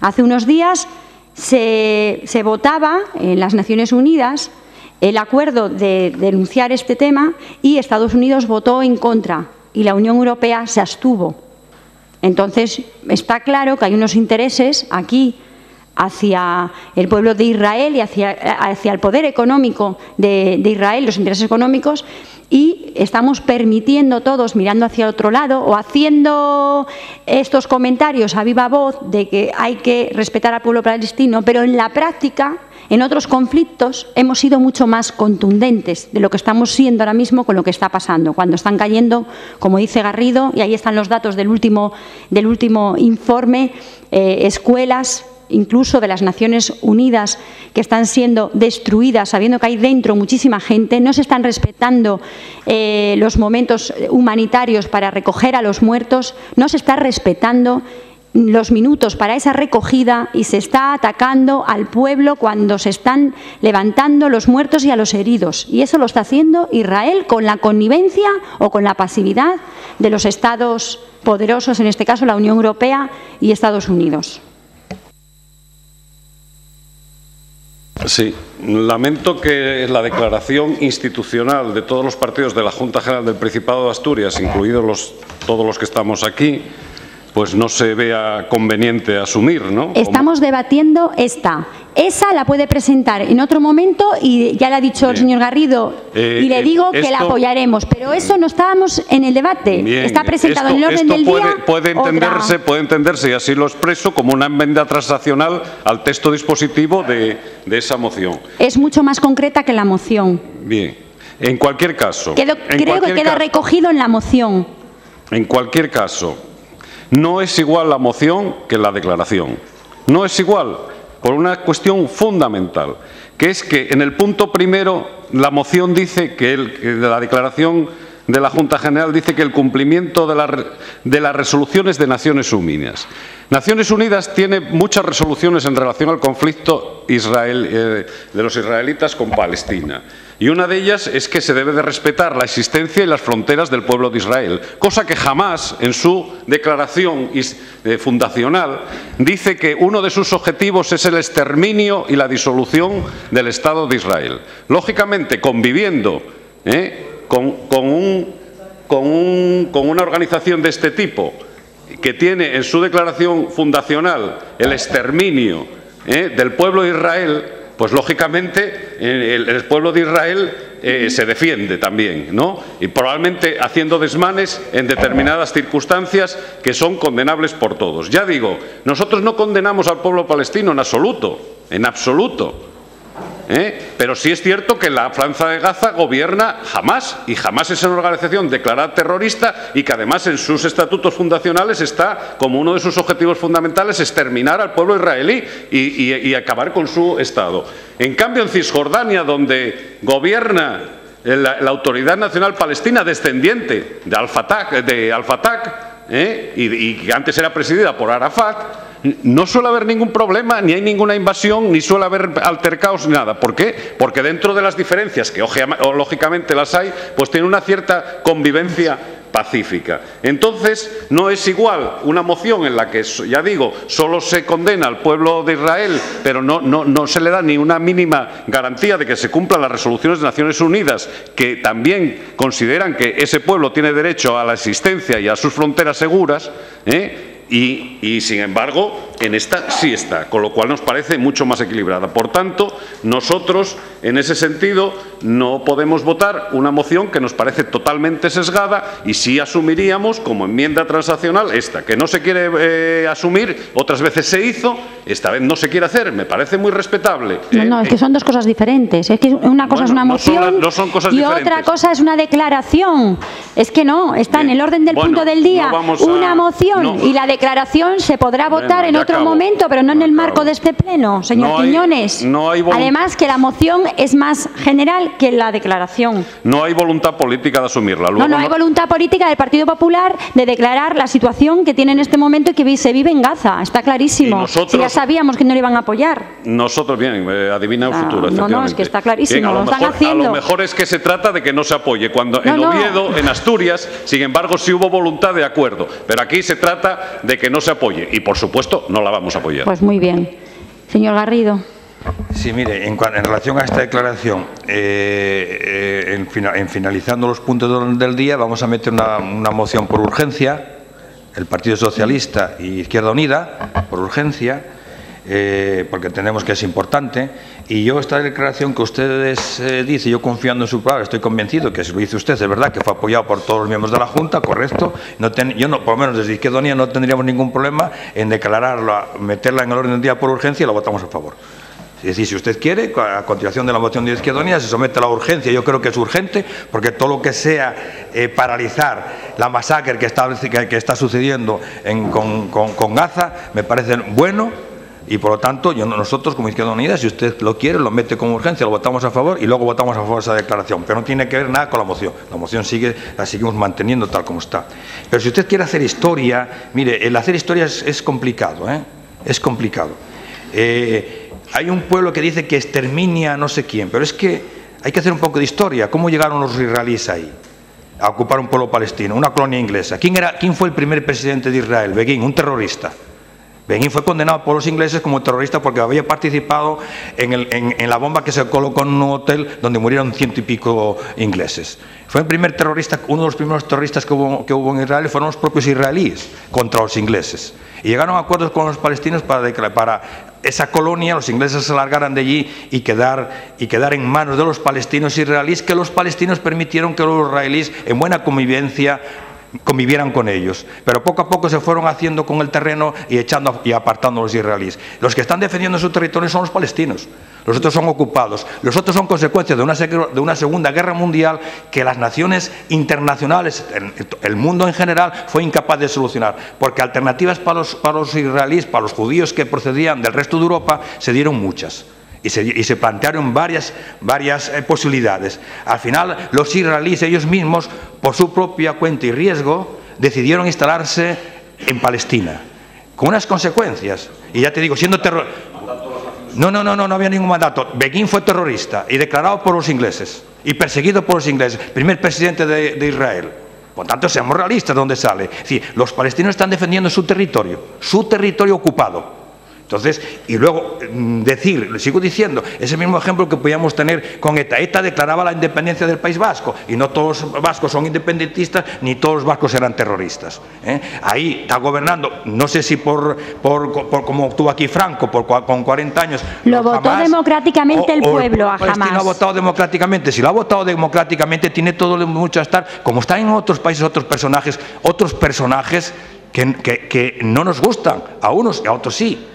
Hace unos días se, votaba en las Naciones Unidas el acuerdo de denunciar este tema y Estados Unidos votó en contra y la Unión Europea se abstuvo. Entonces, está claro que hay unos intereses aquí hacia el pueblo de Israel y hacia, el poder económico de Israel, los intereses económicos, y estamos permitiendo todos mirando hacia otro lado o haciendo estos comentarios a viva voz de que hay que respetar al pueblo palestino, pero en la práctica, en otros conflictos, hemos sido mucho más contundentes de lo que estamos siendo ahora mismo con lo que está pasando, cuando están cayendo, como dice Garrido, y ahí están los datos del último, del último informe, eh, escuelas incluso de las Naciones Unidas, que están siendo destruidas, sabiendo que hay dentro muchísima gente, no se están respetando eh, los momentos humanitarios para recoger a los muertos, no se está respetando los minutos para esa recogida y se está atacando al pueblo cuando se están levantando los muertos y a los heridos. Y eso lo está haciendo Israel con la connivencia o con la pasividad de los estados poderosos, en este caso la Unión Europea y Estados Unidos. Sí, lamento que la declaración institucional de todos los partidos de la Junta General del Principado de Asturias, incluidos todos los que estamos aquí, pues no se vea conveniente asumir, ¿no? Estamos debatiendo esta. Esa la puede presentar en otro momento y ya le ha dicho el señor Garrido eh, y le eh, digo que la apoyaremos, pero eso no estábamos en el debate. Está presentado en el orden del puede, día. Puede entenderse, puede entenderse y así lo expreso como una enmienda transaccional al texto dispositivo de, de esa moción. Es mucho más concreta que la moción. Bien. En cualquier caso. creo que queda recogido en la moción. En cualquier caso, no es igual la moción que la declaración. No es igual, por una cuestión fundamental, que es que en el punto primero la moción dice que, de la declaración de la Junta General dice que el cumplimiento de, las resoluciones de Naciones Unidas. Naciones Unidas tiene muchas resoluciones en relación al conflicto eh, de los israelitas con Palestina. Y una de ellas es que se debe de respetar la existencia y las fronteras del pueblo de Israel, cosa que jamás en su declaración eh, fundacional dice que uno de sus objetivos es el exterminio y la disolución del Estado de Israel. Lógicamente, conviviendo eh, con, una organización de este tipo, que tiene en su declaración fundacional el exterminio eh, del pueblo de Israel, pues lógicamente el, pueblo de Israel eh, se defiende también, ¿no? Y probablemente haciendo desmanes en determinadas circunstancias que son condenables por todos. Ya digo, nosotros no condenamos al pueblo palestino en absoluto, en absoluto. ¿Eh? Pero sí es cierto que la Franja de Gaza gobierna jamás, y jamás es una organización declarada terrorista y que además en sus estatutos fundacionales está como uno de sus objetivos fundamentales exterminar al pueblo israelí y, acabar con su Estado. En cambio, en Cisjordania, donde gobierna la, Autoridad Nacional Palestina, descendiente de Al-Fatah, Al ¿eh? y que antes era presidida por Arafat, no suele haber ningún problema, ni hay ninguna invasión, ni suele haber altercaos, ni nada. ¿Por qué? Porque dentro de las diferencias, que lógicamente las hay, pues tiene una cierta convivencia pacífica. Entonces, no es igual una moción en la que, ya digo, solo se condena al pueblo de Israel, pero no, no, se le da ni una mínima garantía de que se cumplan las resoluciones de Naciones Unidas, que también consideran que ese pueblo tiene derecho a la existencia y a sus fronteras seguras, ¿eh? Y, sin embargo, en esta sí está, con lo cual nos parece mucho más equilibrada. Por tanto, nosotros, en ese sentido, no podemos votar una moción que nos parece totalmente sesgada y sí asumiríamos como enmienda transaccional esta, que no se quiere eh, asumir, otras veces se hizo, esta vez no se quiere hacer, me parece muy respetable. No, no, es que son dos cosas diferentes. Es que una cosa es una no son moción no son cosas y diferentes. otra cosa es una declaración. Es que no, está en el orden del Bueno, punto del día no vamos a- una moción y la declaración se podrá Bueno, votar en ya otro acabo, momento, pero no en el marco de este pleno, señor No hay- Quiñones. no hay Además que la moción es más general que la declaración. No hay voluntad política de asumirla. No, no hay voluntad política del Partido Popular de declarar la situación que tiene en este momento y que se vive en Gaza. Está clarísimo. Y nosotros- Si ya sabíamos que no le iban a apoyar. Nosotros, bien, eh, adivina el Ah, futuro, no, no, es que está clarísimo, Bien, a, lo lo están mejor, a haciendo. lo mejor es que se trata de que no se apoye, cuando en no. Oviedo, en Asturias, sin embargo, sí hubo voluntad de acuerdo. Pero aquí se trata de que no se apoye y, por supuesto, no la vamos a apoyar. Pues muy bien. Señor Garrido. Sí, mire, en, relación a esta declaración, eh, eh, en, fina- en finalizando los puntos del, del día, vamos a meter una, una moción por urgencia, el Partido Socialista y Izquierda Unida, por urgencia, eh, porque entendemos que es importante. Y yo esta declaración que ustedes eh, dicen, yo confiando en su palabra, estoy convencido que si lo hizo usted, es verdad que fue apoyado por todos los miembros de la Junta, correcto. No ten- yo, no, por lo menos desde Izquierda no tendríamos ningún problema en declararla, meterla en el orden del día por urgencia y la votamos a favor. Es decir, si usted quiere, a continuación de la moción de Izquierda se somete a la urgencia. Yo creo que es urgente, porque todo lo que sea eh, paralizar la masacre que está, que, está sucediendo en- con- con Gaza me parece bueno. Y por lo tanto, nosotros como Izquierda Unida, si usted lo quiere, lo mete con urgencia, lo votamos a favor y luego votamos a favor de esa declaración. Pero no tiene que ver nada con la moción. La moción sigue, la seguimos manteniendo tal como está. Pero si usted quiere hacer historia, mire, el hacer historia es, es complicado, ¿eh? Es complicado. Eh, hay un pueblo que dice que extermina a no sé quién, pero es que hay que hacer un poco de historia. ¿Cómo llegaron los israelíes ahí? A ocupar un pueblo palestino, una colonia inglesa. ¿Quién, era, quién fue el primer presidente de Israel? Begin, un terrorista. Begin fue condenado por los ingleses como terrorista porque había participado en, el- la bomba que se colocó en un hotel donde murieron ciento y pico ingleses. Fue el primer terrorista, uno de los primeros terroristas que hubo, en Israel fueron los propios israelíes contra los ingleses. Y llegaron a acuerdos con los palestinos para, para esa colonia, los ingleses se largaran de allí y quedar, y quedar en manos de los palestinos israelíes, que los palestinos permitieron que los israelíes, en buena convivencia, convivieran con ellos. Pero poco a poco se fueron haciendo con el terreno y echando y apartando a los israelíes. Los que están defendiendo su territorio son los palestinos. Los otros son ocupados. Los otros son consecuencias de una, de una segunda guerra mundial que las naciones internacionales, el mundo en general, fue incapaz de solucionar. Porque alternativas para los, para los israelíes, para los judíos que procedían del resto de Europa, se dieron muchas. Y se, plantearon varias, varias eh, posibilidades. Al final, los israelíes ellos mismos, por su propia cuenta y riesgo, decidieron instalarse en Palestina, con unas consecuencias. Y ya te digo, siendo terror... No, no, no, no, no había ningún mandato. Begin fue terrorista y declarado por los ingleses y perseguido por los ingleses, primer presidente de, de Israel. Por tanto, seamos realistas donde sale. Es decir, los palestinos están defendiendo su territorio, su territorio ocupado. Entonces, y luego mm, decir, le sigo diciendo, ese mismo ejemplo que podíamos tener con ETA. ETA declaraba la independencia del País Vasco y no todos los vascos son independentistas ni todos los vascos eran terroristas. ¿eh? Ahí está gobernando, no sé si por, por, por como obtuvo aquí Franco, por, con 40 años. Lo votó democráticamente el o- o pueblo a Hamas. ha votado democráticamente. Si lo ha votado democráticamente, tiene todo mucho a estar, como están en otros países otros personajes, otros personajes que, que- que no nos gustan, a unos y a otros sí.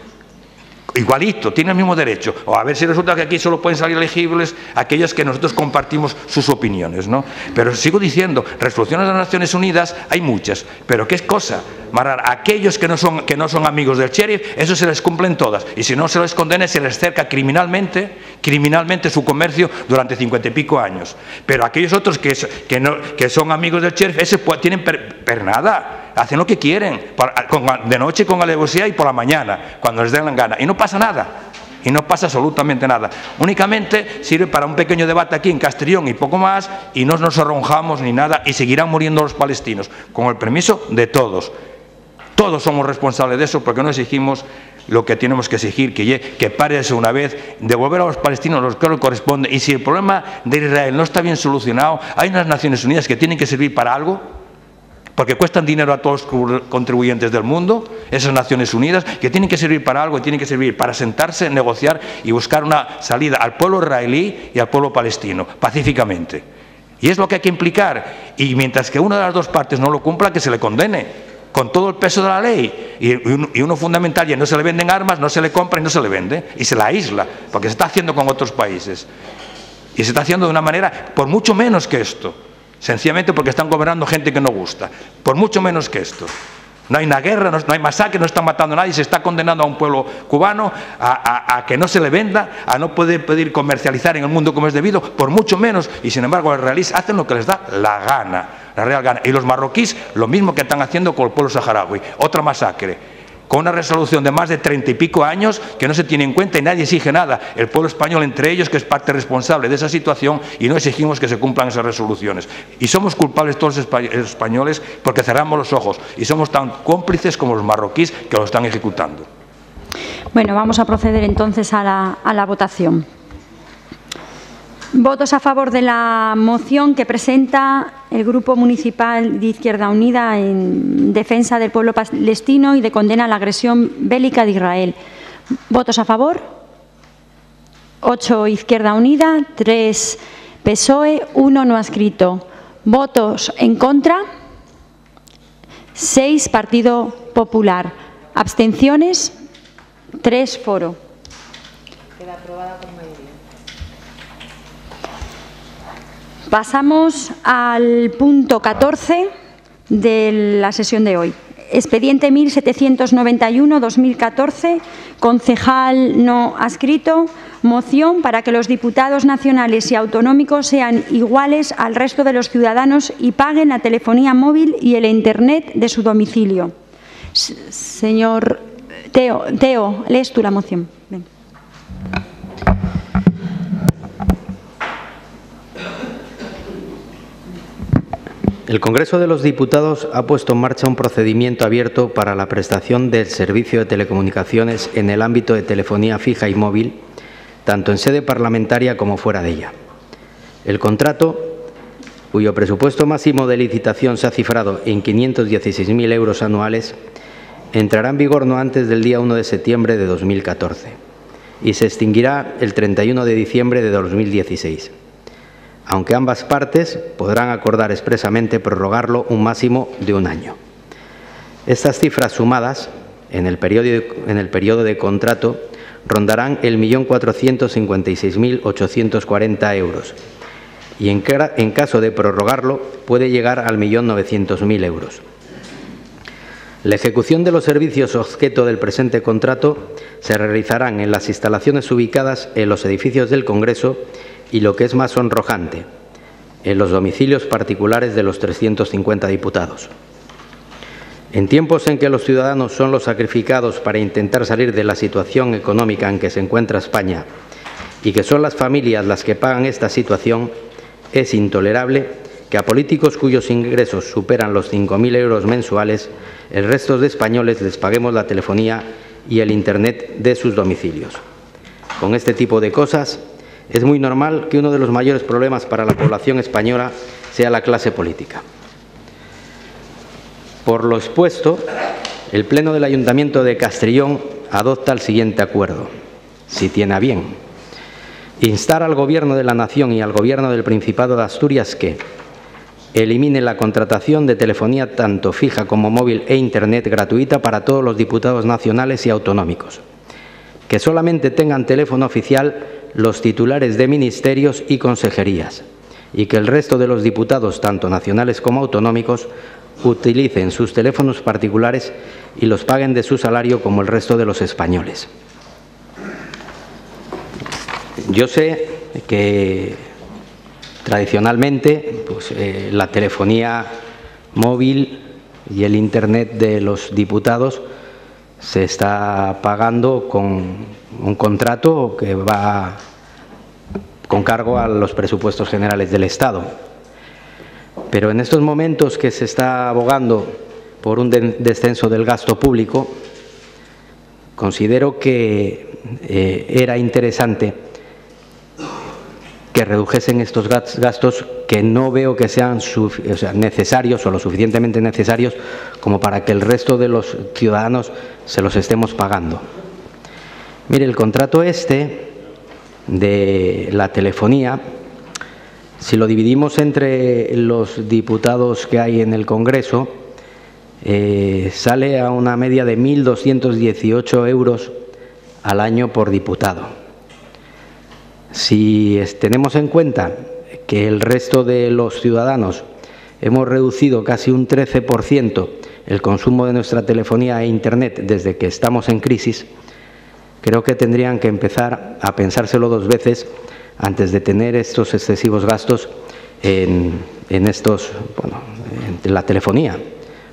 Igualito, tiene el mismo derecho. O a ver si resulta que aquí solo pueden salir elegibles aquellos que nosotros compartimos sus opiniones, ¿no? Pero sigo diciendo, resoluciones de las Naciones Unidas hay muchas, pero ¿qué es cosa? Marar, aquellos que no son, que no son amigos del sheriff, eso se les cumplen todas. Y si no se les condena, se les cerca criminalmente, criminalmente su comercio durante cincuenta y pico años. Pero aquellos otros que, que, no, que son amigos del sheriff, pues, tienen per, per nada, hacen lo que quieren, de noche con alevosía y por la mañana, cuando les den la gana. Y no pasa nada. Y no pasa absolutamente nada. Únicamente sirve para un pequeño debate aquí en Castellón y poco más, y no nos arronjamos ni nada, y seguirán muriendo los palestinos, con el permiso de todos. Todos somos responsables de eso porque no exigimos lo que tenemos que exigir, que, que pare una vez, devolver a los palestinos lo que les corresponde. Y si el problema de Israel no está bien solucionado, hay unas Naciones Unidas que tienen que servir para algo, porque cuestan dinero a todos los contribuyentes del mundo, esas Naciones Unidas, que tienen que servir para algo y tienen que servir para sentarse, negociar y buscar una salida al pueblo israelí y al pueblo palestino, pacíficamente. Y es lo que hay que implicar. Y mientras que una de las dos partes no lo cumpla, que se le condene con todo el peso de la ley. Y uno, fundamental, y no se le venden armas, no se le compra y no se le vende. Y se la aísla, porque se está haciendo con otros países. Y se está haciendo de una manera, por mucho menos que esto. Sencillamente porque están gobernando gente que no gusta. Por mucho menos que esto. No hay una guerra, no, hay masacre, no están matando a nadie, se está condenando a un pueblo cubano a, que no se le venda, a no poder pedir comercializar en el mundo como es debido, por mucho menos, y sin embargo los israelíes hacen lo que les da la gana, la real gana. Y los marroquíes lo mismo que están haciendo con el pueblo saharaui, otra masacre con una resolución de más de treinta y pico años que no se tiene en cuenta y nadie exige nada. El pueblo español entre ellos, que es parte responsable de esa situación, y no exigimos que se cumplan esas resoluciones. Y somos culpables todos los españoles porque cerramos los ojos y somos tan cómplices como los marroquíes que lo están ejecutando. Bueno, vamos a proceder entonces a la, a la votación. Votos a favor de la moción que presenta el Grupo Municipal de Izquierda Unida en defensa del pueblo palestino y de condena a la agresión bélica de Israel. ¿Votos a favor? Ocho Izquierda Unida, tres PSOE, uno no ha escrito. ¿Votos en contra? Seis Partido Popular. ¿Abstenciones? Tres Foro. Queda aprobada por Pasamos al punto 14 de la sesión de hoy. Expediente 1791-2014, concejal no adscrito, moción para que los diputados nacionales y autonómicos sean iguales al resto de los ciudadanos y paguen la telefonía móvil y el Internet de su domicilio. Señor Teo, Teo lees tú la moción. El Congreso de los Diputados ha puesto en marcha un procedimiento abierto para la prestación del servicio de telecomunicaciones en el ámbito de telefonía fija y móvil, tanto en sede parlamentaria como fuera de ella. El contrato, cuyo presupuesto máximo de licitación se ha cifrado en 516.000 euros anuales, entrará en vigor no antes del día 1 de septiembre de 2014 y se extinguirá el 31 de diciembre de 2016 aunque ambas partes podrán acordar expresamente prorrogarlo un máximo de un año. Estas cifras sumadas en el periodo de, contrato rondarán el 1.456.840 euros y en, en, caso de prorrogarlo puede llegar al 1.900.000 euros. La ejecución de los servicios objeto del presente contrato se realizarán en las instalaciones ubicadas en los edificios del Congreso y lo que es más sonrojante, en los domicilios particulares de los 350 diputados. En tiempos en que los ciudadanos son los sacrificados para intentar salir de la situación económica en que se encuentra España y que son las familias las que pagan esta situación, es intolerable que a políticos cuyos ingresos superan los 5.000 euros mensuales, el resto de españoles les paguemos la telefonía y el Internet de sus domicilios. Con este tipo de cosas es muy normal que uno de los mayores problemas para la población española sea la clase política. Por lo expuesto, el Pleno del Ayuntamiento de Castrillón adopta el siguiente acuerdo, si tiene a bien. Instar al Gobierno de la Nación y al Gobierno del Principado de Asturias que elimine la contratación de telefonía tanto fija como móvil e Internet gratuita para todos los diputados nacionales y autonómicos, que solamente tengan teléfono oficial los titulares de ministerios y consejerías y que el resto de los diputados, tanto nacionales como autonómicos, utilicen sus teléfonos particulares y los paguen de su salario como el resto de los españoles. Yo sé que tradicionalmente pues, eh, la telefonía móvil y el Internet de los diputados se está pagando con un contrato que va con cargo a los presupuestos generales del Estado. Pero en estos momentos que se está abogando por un descenso del gasto público, considero que eh, era interesante redujesen estos gastos que no veo que sean necesarios o lo suficientemente necesarios como para que el resto de los ciudadanos se los estemos pagando. Mire, el contrato este de la telefonía, si lo dividimos entre los diputados que hay en el Congreso, eh, sale a una media de 1.218 euros al año por diputado. Si tenemos en cuenta que el resto de los ciudadanos hemos reducido casi un 13% el consumo de nuestra telefonía e Internet desde que estamos en crisis, creo que tendrían que empezar a pensárselo dos veces antes de tener estos excesivos gastos en, estos, en la telefonía.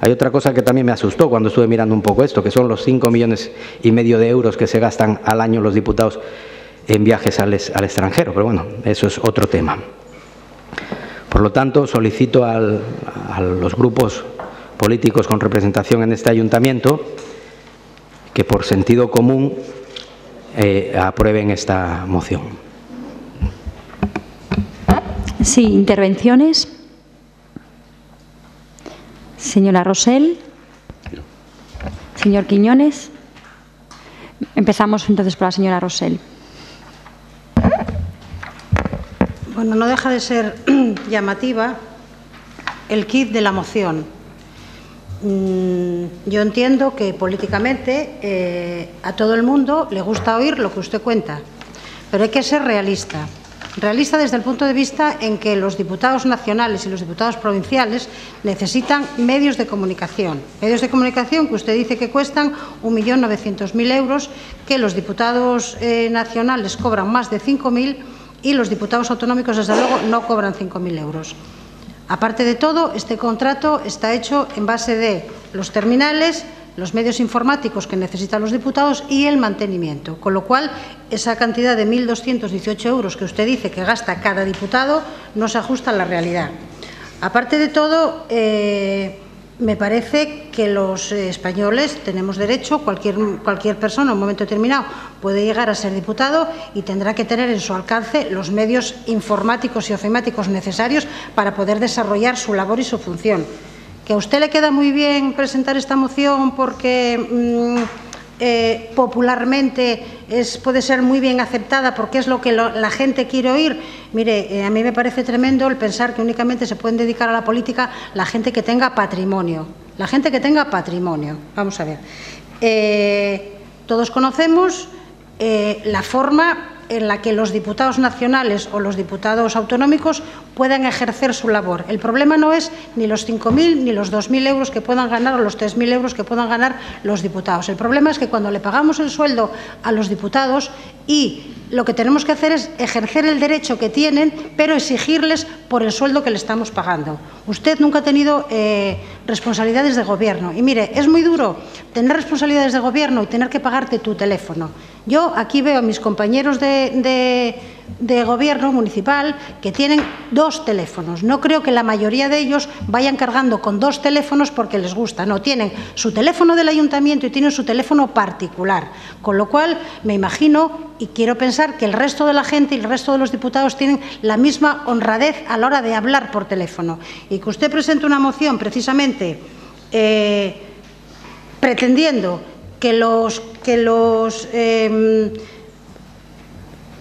Hay otra cosa que también me asustó cuando estuve mirando un poco esto, que son los 5 millones y medio de euros que se gastan al año los diputados en viajes al, extranjero, pero bueno, eso es otro tema. Por lo tanto, solicito a los grupos políticos con representación en este ayuntamiento que por sentido común eh, aprueben esta moción. Sí, intervenciones. Señora Rosell. Señor Quiñones. Empezamos entonces por la señora Rosell. Bueno, no deja de ser llamativa el kit de la moción. Mm, yo entiendo que políticamente eh, a todo el mundo le gusta oír lo que usted cuenta, pero hay que ser realista. Realista desde el punto de vista en que los diputados nacionales y los diputados provinciales necesitan medios de comunicación. Medios de comunicación que usted dice que cuestan 1.900.000 euros, que los diputados eh, nacionales cobran más de 5.000 y los diputados autonómicos, desde luego, no cobran 5.000 euros. Aparte de todo, este contrato está hecho en base de los terminales, los medios informáticos que necesitan los diputados y el mantenimiento. Con lo cual, esa cantidad de 1.218 euros que usted dice que gasta cada diputado no se ajusta a la realidad. Aparte de todo, eh, me parece que los españoles tenemos derecho, cualquier, cualquier persona en un momento determinado puede llegar a ser diputado y tendrá que tener en su alcance los medios informáticos y ofimáticos necesarios para poder desarrollar su labor y su función. Que a usted le queda muy bien presentar esta moción porque... Mm, eh, popularmente es, puede ser muy bien aceptada porque es lo que la gente quiere oír. Mire, eh, a mí me parece tremendo el pensar que únicamente se pueden dedicar a la política la gente que tenga patrimonio. La gente que tenga patrimonio. Vamos a ver. Eh, todos conocemos la forma en la que los diputados nacionales o los diputados autonómicos puedan ejercer su labor. El problema no es ni los 5.000 ni los 2.000 euros que puedan ganar o los 3.000 euros que puedan ganar los diputados. El problema es que cuando le pagamos el sueldo a los diputados y lo que tenemos que hacer es ejercer el derecho que tienen, pero exigirles por el sueldo que le estamos pagando. Usted nunca ha tenido eh, responsabilidades de gobierno. Y mire, es muy duro tener responsabilidades de gobierno y tener que pagarte tu teléfono. Yo aquí veo a mis compañeros de, gobierno municipal que tienen dos teléfonos. No creo que la mayoría de ellos vayan cargando con dos teléfonos porque les gusta. No, tienen su teléfono del ayuntamiento y tienen su teléfono particular. Con lo cual, me imagino y quiero pensar que el resto de la gente y el resto de los diputados tienen la misma honradez a la hora de hablar por teléfono. Y que usted presente una moción precisamente eh, pretendiendo que los, que los em,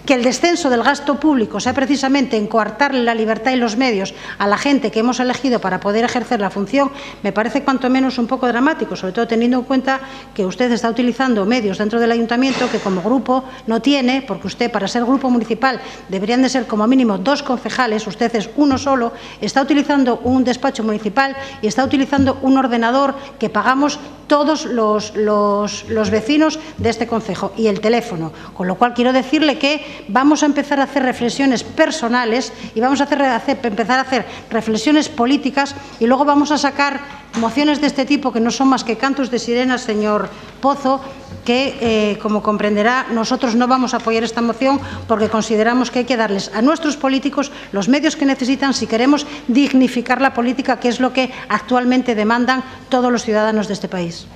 que el descenso del gasto público sea precisamente en coartarle la libertad y los medios a la gente que hemos elegido para poder ejercer la función, me parece cuanto menos un poco dramático, sobre todo teniendo en cuenta que usted está utilizando medios dentro del ayuntamiento que como grupo no tiene, porque usted para ser grupo municipal deberían de ser como mínimo dos concejales, usted es uno solo, está utilizando un despacho municipal y está utilizando un ordenador que pagamos todos los, los, vecinos de este concejo y el teléfono. Con lo cual quiero decirle que vamos a empezar a hacer reflexiones personales y vamos a hacer, empezar a hacer reflexiones políticas y luego vamos a sacar mociones de este tipo que no son más que cantos de sirena, señor Pozo, que, eh, como comprenderá, nosotros no vamos a apoyar esta moción porque consideramos que hay que darles a nuestros políticos los medios que necesitan si queremos dignificar la política, que es lo que actualmente demandan todos los ciudadanos de este país.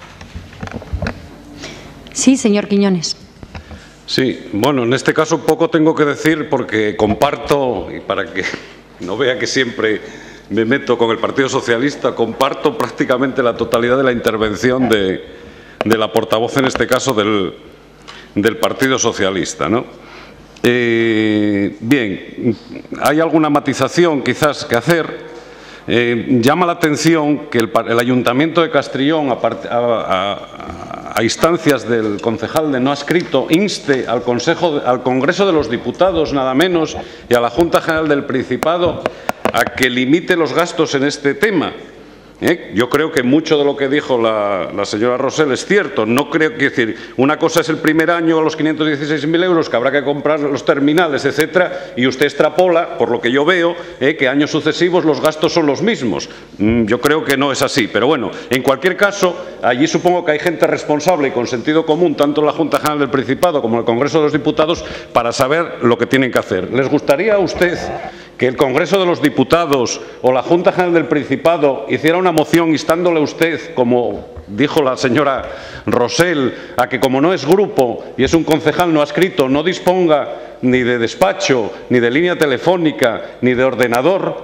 Sí, señor Quiñones. Sí, bueno, en este caso poco tengo que decir porque comparto, y para que no vea que siempre me meto con el Partido Socialista, comparto prácticamente la totalidad de la intervención de, la portavoz, en este caso del, Partido Socialista. ¿no? Eh, bien, hay alguna matización quizás que hacer. Eh, llama la atención que el, Ayuntamiento de Castrillón, a, instancias del concejal de no escrito, inste al, Consejo, al Congreso de los Diputados, nada menos, y a la Junta General del Principado a que limite los gastos en este tema. ¿Eh? Yo creo que mucho de lo que dijo la, señora Rosell es cierto. No creo que decir, una cosa es el primer año a los 516.000 euros que habrá que comprar los terminales, etcétera, y usted extrapola, por lo que yo veo, ¿eh? que años sucesivos los gastos son los mismos. Mm, yo creo que no es así. Pero bueno, en cualquier caso, allí supongo que hay gente responsable y con sentido común, tanto la Junta General del Principado como el Congreso de los Diputados, para saber lo que tienen que hacer. ¿Les gustaría a usted que el Congreso de los Diputados o la Junta General del Principado hiciera una moción instándole a usted, como dijo la señora Rosell, a que como no es grupo y es un concejal no escrito, no disponga ni de despacho, ni de línea telefónica, ni de ordenador,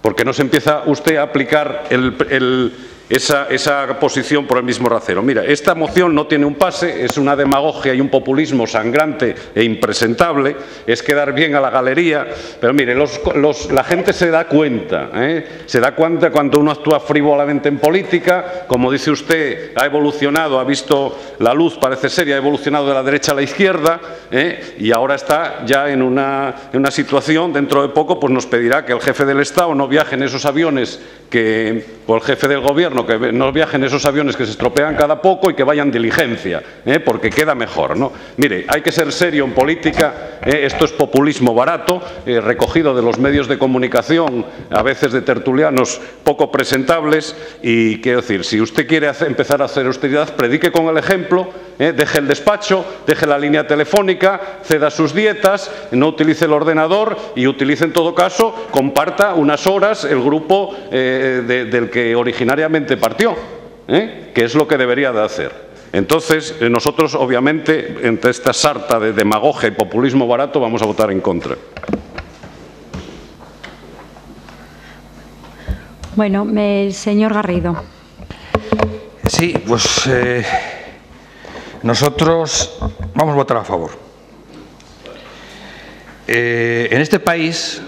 porque no se empieza usted a aplicar el, el esa, posición por el mismo rasero. Mira, esta moción no tiene un pase, es una demagogia y un populismo sangrante e impresentable, es quedar bien a la galería, pero mire, la gente se da cuenta, ¿eh? se da cuenta cuando uno actúa frívolamente en política, como dice usted, ha evolucionado, ha visto la luz, parece ser, y ha evolucionado de la derecha a la izquierda, ¿eh? y ahora está ya en una, en una situación, dentro de poco, pues nos pedirá que el jefe del Estado no viaje en esos aviones que, o el jefe del Gobierno que no viajen esos aviones que se estropean cada poco y que vayan diligencia, ¿eh? porque queda mejor. ¿no? Mire, hay que ser serio en política, ¿eh? esto es populismo barato, eh, recogido de los medios de comunicación, a veces de tertulianos poco presentables, y quiero decir, si usted quiere empezar a hacer austeridad, predique con el ejemplo, deje el despacho, deje la línea telefónica, ceda sus dietas, no utilice el ordenador y utilice en todo caso, comparta unas horas el grupo del que originariamente partió, ¿eh? que es lo que debería de hacer. Entonces, eh, nosotros, obviamente, entre esta sarta de demagogia y populismo barato, vamos a votar en contra. Bueno, señor Garrido. Sí, pues eh, nosotros vamos a votar a favor. en este país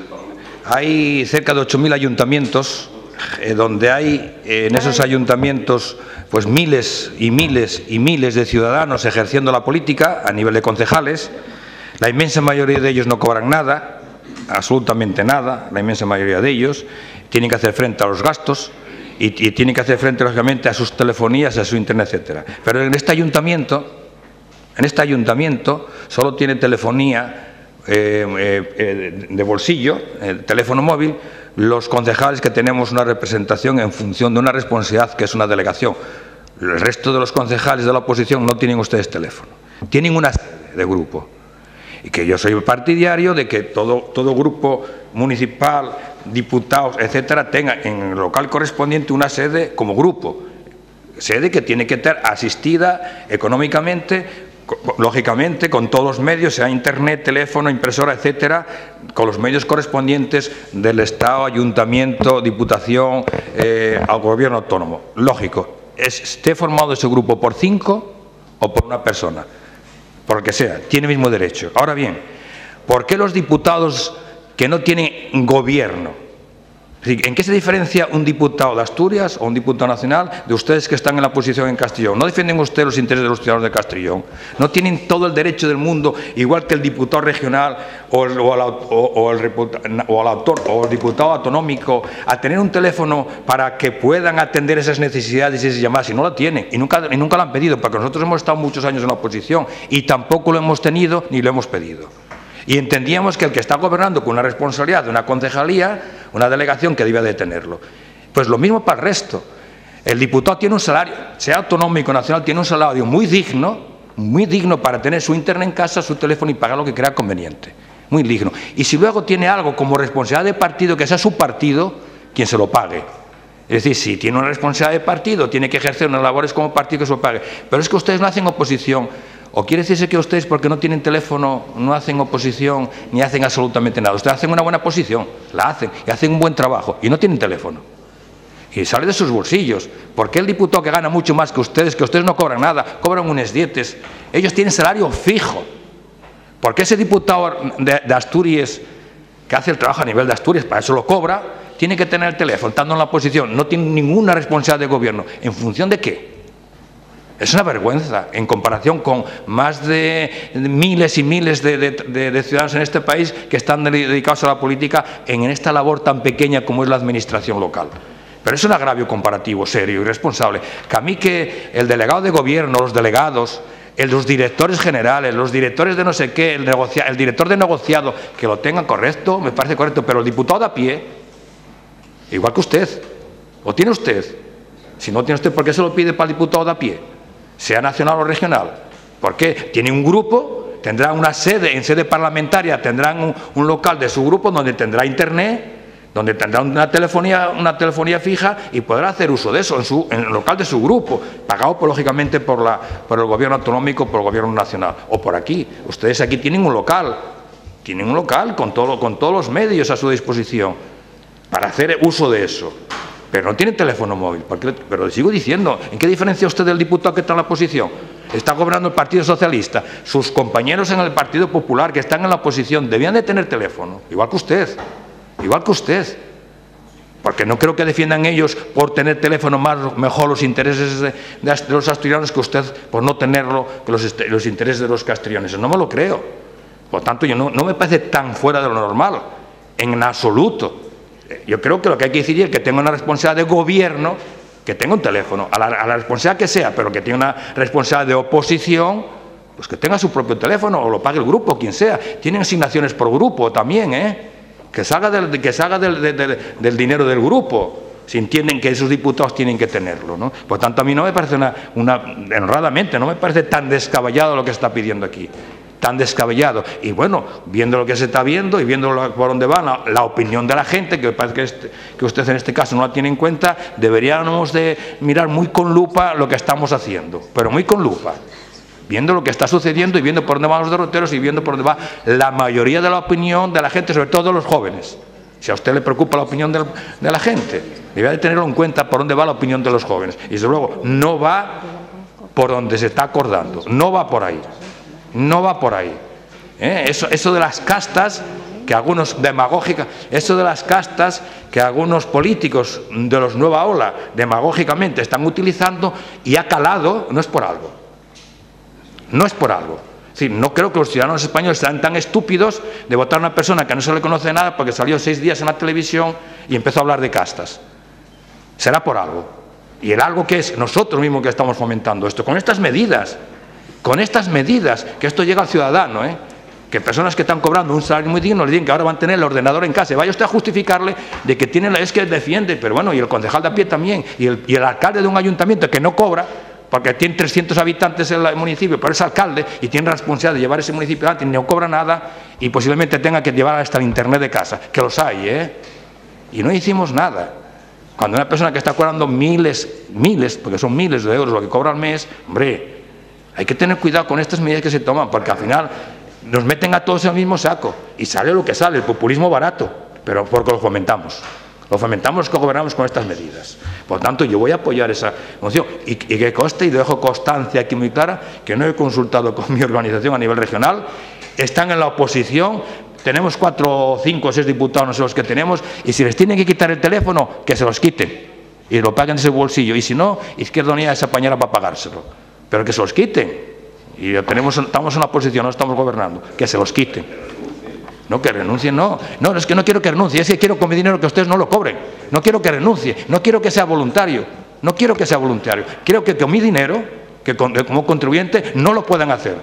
hay cerca de 8.000 ayuntamientos eh, donde hay eh, en esos ayuntamientos pues miles y miles y miles de ciudadanos ejerciendo la política a nivel de concejales, la inmensa mayoría de ellos no cobran nada, absolutamente nada, la inmensa mayoría de ellos tienen que hacer frente a los gastos y, tienen que hacer frente lógicamente a sus telefonías, a su internet, etcétera. Pero en este ayuntamiento, en este ayuntamiento solo tiene telefonía eh, de bolsillo, el teléfono móvil, los concejales que tenemos una representación en función de una responsabilidad que es una delegación. El resto de los concejales de la oposición no tienen ustedes teléfono, tienen una sede de grupo. Y que yo soy partidario de que todo, todo grupo municipal, diputados, etcétera, tenga en el local correspondiente una sede como grupo. Sede que tiene que estar asistida económicamente lógicamente con todos los medios, sea internet, teléfono, impresora, etcétera, con los medios correspondientes del Estado, ayuntamiento, diputación, eh, al gobierno autónomo. Lógico, esté formado ese grupo por cinco o por una persona, por que sea, tiene el mismo derecho. Ahora bien, ¿por qué los diputados que no tienen gobierno ¿En qué se diferencia un diputado de Asturias o un diputado nacional de ustedes que están en la oposición en Castellón? ¿No defienden ustedes los intereses de los ciudadanos de Castellón? ¿No tienen todo el derecho del mundo, igual que el diputado regional o el, o el diputado autonómico, a tener un teléfono para que puedan atender esas necesidades y esas llamadas? Si no lo tienen y nunca, y nunca lo han pedido, porque nosotros hemos estado muchos años en la oposición y tampoco lo hemos tenido ni lo hemos pedido. Y entendíamos que el que está gobernando con una responsabilidad de una concejalía, una delegación que debía de tenerlo. Pues lo mismo para el resto. El diputado tiene un salario, sea autonómico, nacional, tiene un salario muy digno, muy digno para tener su internet en casa, su teléfono y pagar lo que crea conveniente. Muy digno. Y si luego tiene algo como responsabilidad de partido, que sea su partido, quien se lo pague. Es decir, si tiene una responsabilidad de partido, tiene que ejercer unas labores como partido que se lo pague. Pero es que ustedes no hacen oposición ¿O quiere decirse que ustedes, porque no tienen teléfono, no hacen oposición ni hacen absolutamente nada? Ustedes hacen una buena posición, la hacen y hacen un buen trabajo y no tienen teléfono. Y sale de sus bolsillos. ¿Por qué el diputado que gana mucho más que ustedes, que ustedes no cobran nada, cobran unos dietes? Ellos tienen salario fijo. ¿Por qué ese diputado de, de Asturias, que hace el trabajo a nivel de Asturias, para eso lo cobra, tiene que tener el teléfono, estando en la oposición, no tiene ninguna responsabilidad de gobierno? ¿En función de qué? Es una vergüenza en comparación con más de miles y miles de, ciudadanos en este país que están dedicados a la política en esta labor tan pequeña como es la administración local. Pero es un agravio comparativo serio y responsable. Que a mí que el delegado de gobierno, los delegados, los directores generales, los directores de no sé qué, el, el director de negociado, que lo tengan correcto, me parece correcto, pero el diputado a pie, igual que usted, ¿o tiene usted? Si no tiene usted, ¿por qué se lo pide para el diputado de a pie? Sea nacional o regional. Porque tiene un grupo, tendrá una sede, en sede parlamentaria tendrán un, local de su grupo donde tendrá internet, donde tendrá una telefonía, una telefonía fija y podrá hacer uso de eso en, su, el local de su grupo, pagado lógicamente por, la, por el gobierno autonómico, por el gobierno nacional. O por aquí. Ustedes aquí tienen un local, tienen un local con, todo, con todos los medios a su disposición para hacer uso de eso pero no tiene teléfono móvil. pero le sigo diciendo, ¿en qué diferencia usted del diputado que está en la oposición? Está cobrando el Partido Socialista. Sus compañeros en el Partido Popular que están en la oposición debían de tener teléfono, igual que usted, igual que usted. Porque no creo que defiendan ellos por tener teléfono más, mejor los intereses de, los asturianos que usted por no tenerlo, los intereses de los castellanos. No me lo creo. Por tanto, yo no, no me parece tan fuera de lo normal, en absoluto. Yo creo que lo que hay que decir es que tenga una responsabilidad de gobierno, que tenga un teléfono, a la, responsabilidad que sea, pero que tenga una responsabilidad de oposición, pues que tenga su propio teléfono o lo pague el grupo, quien sea. Tienen asignaciones por grupo también, ¿eh? Que salga del, que salga del, dinero del grupo si entienden que esos diputados tienen que tenerlo. ¿no? Por tanto, a mí no me parece una, una, honradamente, no me parece tan descabellado lo que está pidiendo aquí tan descabellado. Y bueno, viendo lo que se está viendo y viendo por dónde va la, opinión de la gente, que parece que, este, usted en este caso no la tiene en cuenta, deberíamos de mirar muy con lupa lo que estamos haciendo, pero muy con lupa. Viendo lo que está sucediendo y viendo por dónde van los derroteros y viendo por dónde va la mayoría de la opinión de la gente, sobre todo de los jóvenes. Si a usted le preocupa la opinión de, la gente, debe de tenerlo en cuenta por dónde va la opinión de los jóvenes. Y desde luego, no va por donde se está acordando, no va por ahí. No va por ahí. ¿eh? Eso, de las castas, que algunos demagógicas, eso de las castas que algunos políticos de los Nueva Ola demagógicamente están utilizando y ha calado, no es por algo. No es por algo. no creo que los ciudadanos españoles sean tan estúpidos de votar a una persona que no se le conoce nada porque salió seis días en la televisión y empezó a hablar de castas. Será por algo. Y el algo que es nosotros mismos que estamos fomentando esto, con estas medidas con estas medidas, que esto llega al ciudadano, ¿eh? que personas que están cobrando un salario muy digno le digan que ahora van a tener el ordenador en casa. vaya usted a justificarle de que tiene la es que defiende, pero bueno, y el concejal de a pie también, y el, y el alcalde de un ayuntamiento que no cobra, porque tiene 300 habitantes en el municipio, pero es alcalde y tiene responsabilidad de llevar ese municipio adelante y no cobra nada y posiblemente tenga que llevar hasta el internet de casa, que los hay, ¿eh? Y no hicimos nada. Cuando una persona que está cobrando miles, miles, porque son miles de euros lo que cobra al mes, hombre, hay que tener cuidado con estas medidas que se toman, porque al final nos meten a todos en el mismo saco y sale lo que sale, el populismo barato, pero porque lo fomentamos. Lo fomentamos los que gobernamos con estas medidas. Por tanto, yo voy a apoyar esa moción y, que conste, y dejo constancia aquí muy clara, que no he consultado con mi organización a nivel regional, están en la oposición, tenemos cuatro, cinco, seis diputados, no sé los que tenemos, y si les tienen que quitar el teléfono, que se los quiten y lo paguen de ese bolsillo. Y si no, Izquierda Unida esa pañera para pagárselo pero que se los quiten. Y tenemos, estamos en una posición, no estamos gobernando, que se los quiten. No, que renuncien, no. No, es que no quiero que renuncie, es que quiero con mi dinero que ustedes no lo cobren. No quiero que renuncie, no quiero que sea voluntario. No quiero que sea voluntario. Quiero que con mi dinero, que como contribuyente, no lo puedan hacer.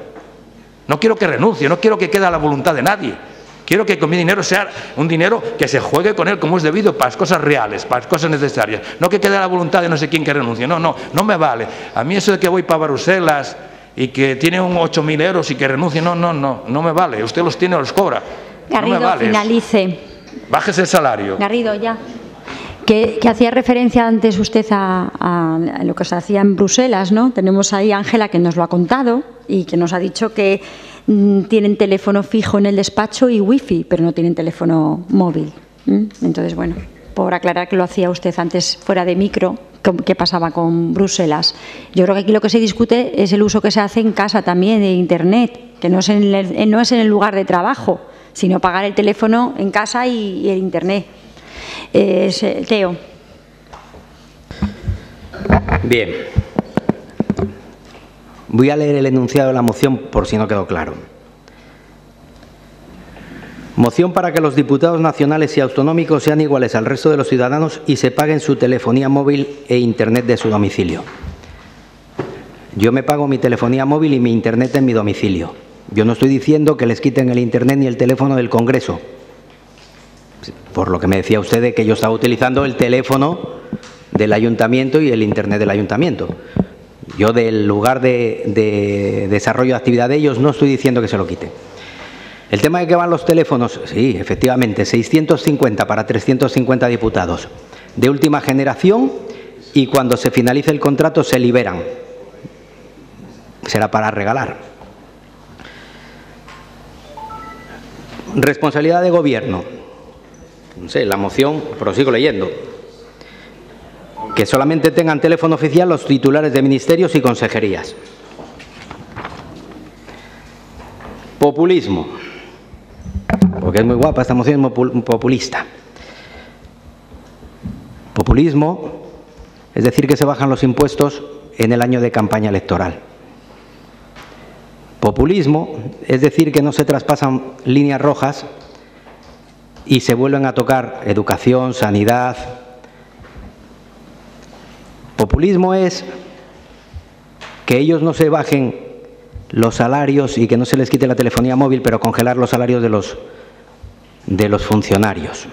No quiero que renuncie, no quiero que quede a la voluntad de nadie. Quiero que con mi dinero sea un dinero que se juegue con él como es debido para las cosas reales, para las cosas necesarias. No que quede a la voluntad de no sé quién que renuncie. No, no, no me vale. A mí eso de que voy para Bruselas y que tiene un 8.000 euros y que renuncie, no, no, no, no me vale. Usted los tiene o los cobra. Garrido, no me vale finalice. Bájese el salario. Garrido, ya. Que, hacía referencia antes usted a, lo que se hacía en Bruselas, ¿no? Tenemos ahí a Ángela que nos lo ha contado y que nos ha dicho que tienen teléfono fijo en el despacho y wifi, pero no tienen teléfono móvil. Entonces, bueno, por aclarar que lo hacía usted antes fuera de micro, qué pasaba con Bruselas. Yo creo que aquí lo que se discute es el uso que se hace en casa también de Internet, que no es en el, no es en el lugar de trabajo, sino pagar el teléfono en casa y, el Internet. Eh, Teo. Bien. Voy a leer el enunciado de la moción por si no quedó claro. Moción para que los diputados nacionales y autonómicos sean iguales al resto de los ciudadanos y se paguen su telefonía móvil e Internet de su domicilio. Yo me pago mi telefonía móvil y mi Internet en mi domicilio. Yo no estoy diciendo que les quiten el Internet ni el teléfono del Congreso. Por lo que me decía usted de que yo estaba utilizando el teléfono del ayuntamiento y el Internet del ayuntamiento. Yo del lugar de, de desarrollo de actividad de ellos no estoy diciendo que se lo quiten. El tema de que van los teléfonos, sí, efectivamente, 650 para 350 diputados de última generación y cuando se finalice el contrato se liberan. Será para regalar. Responsabilidad de gobierno. No sé, la moción, prosigo leyendo. Que solamente tengan teléfono oficial los titulares de ministerios y consejerías. Populismo porque es muy guapa esta moción, populista. Populismo es decir que se bajan los impuestos en el año de campaña electoral. Populismo es decir que no se traspasan líneas rojas y se vuelven a tocar educación, sanidad. Populismo es que ellos no se bajen los salarios y que no se les quite la telefonía móvil, pero congelar los salarios de los de los funcionarios.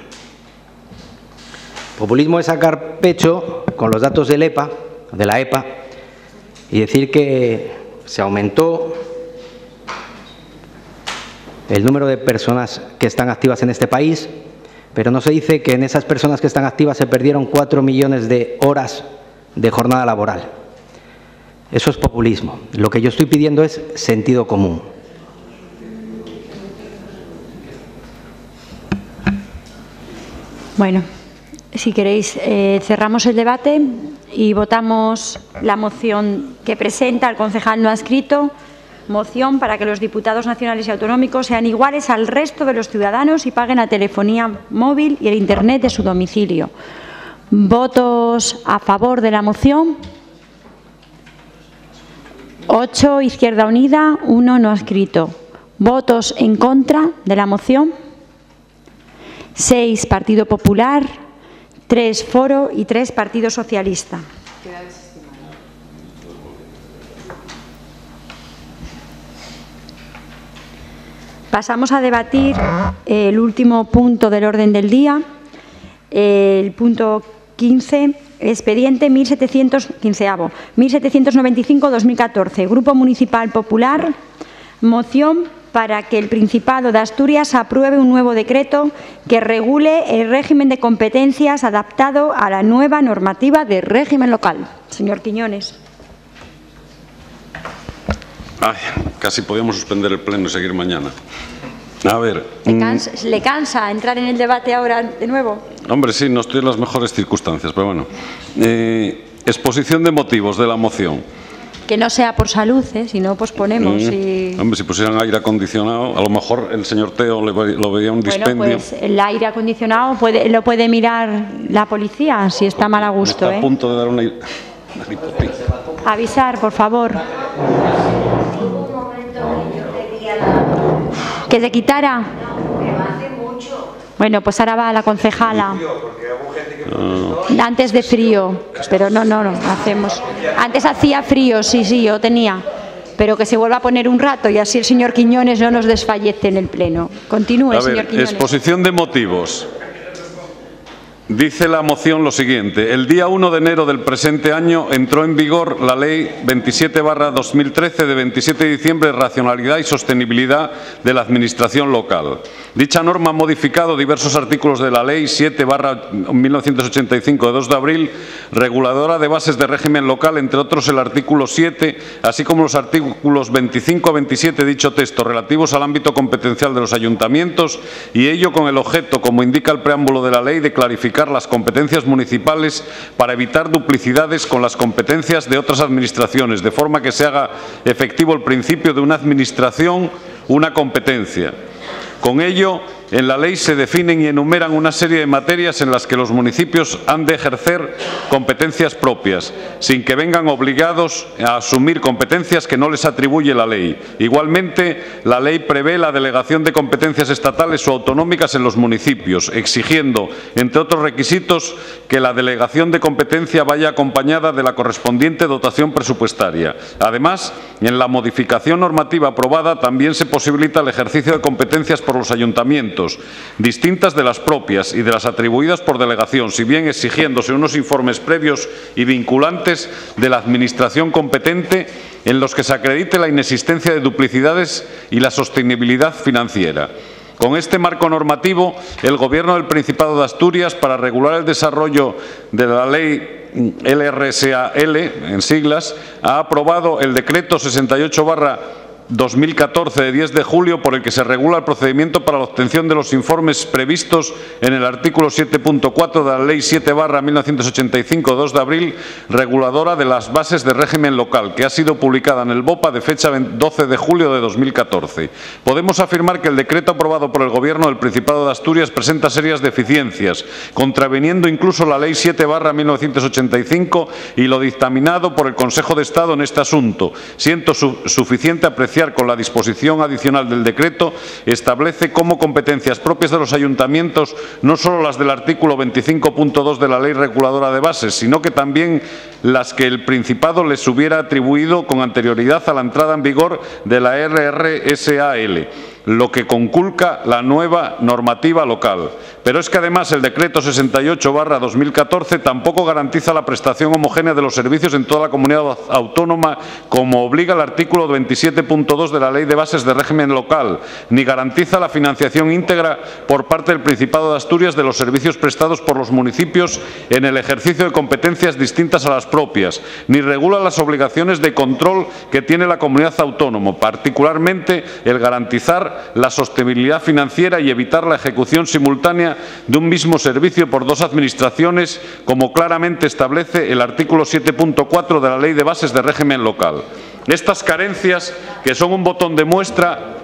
Populismo es sacar pecho con los datos del EPA, de la EPA, y decir que se aumentó el número de personas que están activas en este país, pero no se dice que en esas personas que están activas se perdieron cuatro millones de horas de jornada laboral. Eso es populismo. Lo que yo estoy pidiendo es sentido común. Bueno, si queréis, eh, cerramos el debate y votamos la moción que presenta el concejal no adscrito. Moción para que los diputados nacionales y autonómicos sean iguales al resto de los ciudadanos y paguen la telefonía móvil y el Internet de su domicilio. ¿Votos a favor de la moción? Ocho, Izquierda Unida, uno no adscrito. ¿Votos en contra de la moción? 6 Partido Popular, 3 Foro y 3 Partido Socialista. Pasamos a debatir el último punto del orden del día, el punto 15, expediente 1715, 1795-2014, Grupo Municipal Popular, moción para que el Principado de Asturias apruebe un nuevo decreto que regule el régimen de competencias adaptado a la nueva normativa de régimen local. Señor Quiñones. casi podíamos suspender el pleno y seguir mañana. A ver. ¿Le cansa, entrar en el debate ahora de nuevo? Hombre, sí, no estoy en las mejores circunstancias, pero bueno. Eh, exposición de motivos de la moción que no sea por salud, ¿eh? si no posponemos. Mm. Y... Hombre, si pusieran aire acondicionado, a lo mejor el señor Teo lo veía un dispendio. Bueno, pues el aire acondicionado puede, lo puede mirar la policía si está mal a gusto. Está a ¿eh? punto de dar una, Avisar, por favor. Que se quitara. Bueno, pues ahora va la concejala. Antes de frío, pero no, no, no, hacemos. Antes hacía frío, sí, sí, yo tenía. Pero que se vuelva a poner un rato y así el señor Quiñones no nos desfallece en el Pleno. Continúe, señor Quiñones. Exposición de motivos. Dice la moción lo siguiente. El día 1 de enero del presente año entró en vigor la Ley 27-2013 de 27 de diciembre de Racionalidad y Sostenibilidad de la Administración Local. Dicha norma ha modificado diversos artículos de la Ley 7-1985 de 2 de abril, reguladora de bases de régimen local, entre otros el artículo 7, así como los artículos 25 a 27 de dicho texto relativos al ámbito competencial de los ayuntamientos y ello con el objeto, como indica el preámbulo de la ley, de clarificar las competencias municipales para evitar duplicidades con las competencias de otras administraciones, de forma que se haga efectivo el principio de una administración, una competencia. Con ello, en la ley se definen y enumeran una serie de materias en las que los municipios han de ejercer competencias propias, sin que vengan obligados a asumir competencias que no les atribuye la ley. Igualmente, la ley prevé la delegación de competencias estatales o autonómicas en los municipios, exigiendo, entre otros requisitos, que la delegación de competencia vaya acompañada de la correspondiente dotación presupuestaria. Además, en la modificación normativa aprobada también se posibilita el ejercicio de competencias por los ayuntamientos distintas de las propias y de las atribuidas por delegación, si bien exigiéndose unos informes previos y vinculantes de la Administración competente en los que se acredite la inexistencia de duplicidades y la sostenibilidad financiera. Con este marco normativo, el Gobierno del Principado de Asturias, para regular el desarrollo de la ley LRSAL, en siglas, ha aprobado el decreto 68 2014 de 10 de julio por el que se regula el procedimiento para la obtención de los informes previstos en el artículo 7.4 de la Ley 7 barra 1985 2 de abril reguladora de las bases de régimen local que ha sido publicada en el BOPA de fecha 12 de julio de 2014. Podemos afirmar que el decreto aprobado por el Gobierno del Principado de Asturias presenta serias deficiencias, contraveniendo incluso la Ley 7 barra 1985 y lo dictaminado por el Consejo de Estado en este asunto, siendo su suficiente apreciar con la disposición adicional del decreto, establece como competencias propias de los ayuntamientos no solo las del artículo 25.2 de la Ley Reguladora de Bases, sino que también las que el Principado les hubiera atribuido con anterioridad a la entrada en vigor de la RRSAL lo que conculca la nueva normativa local. Pero es que además el decreto 68-2014 tampoco garantiza la prestación homogénea de los servicios en toda la comunidad autónoma como obliga el artículo 27.2 de la Ley de Bases de Régimen Local, ni garantiza la financiación íntegra por parte del Principado de Asturias de los servicios prestados por los municipios en el ejercicio de competencias distintas a las propias, ni regula las obligaciones de control que tiene la comunidad autónoma, particularmente el garantizar la sostenibilidad financiera y evitar la ejecución simultánea de un mismo servicio por dos administraciones, como claramente establece el artículo 7.4 de la Ley de Bases de Régimen Local. Estas carencias, que son un botón de muestra,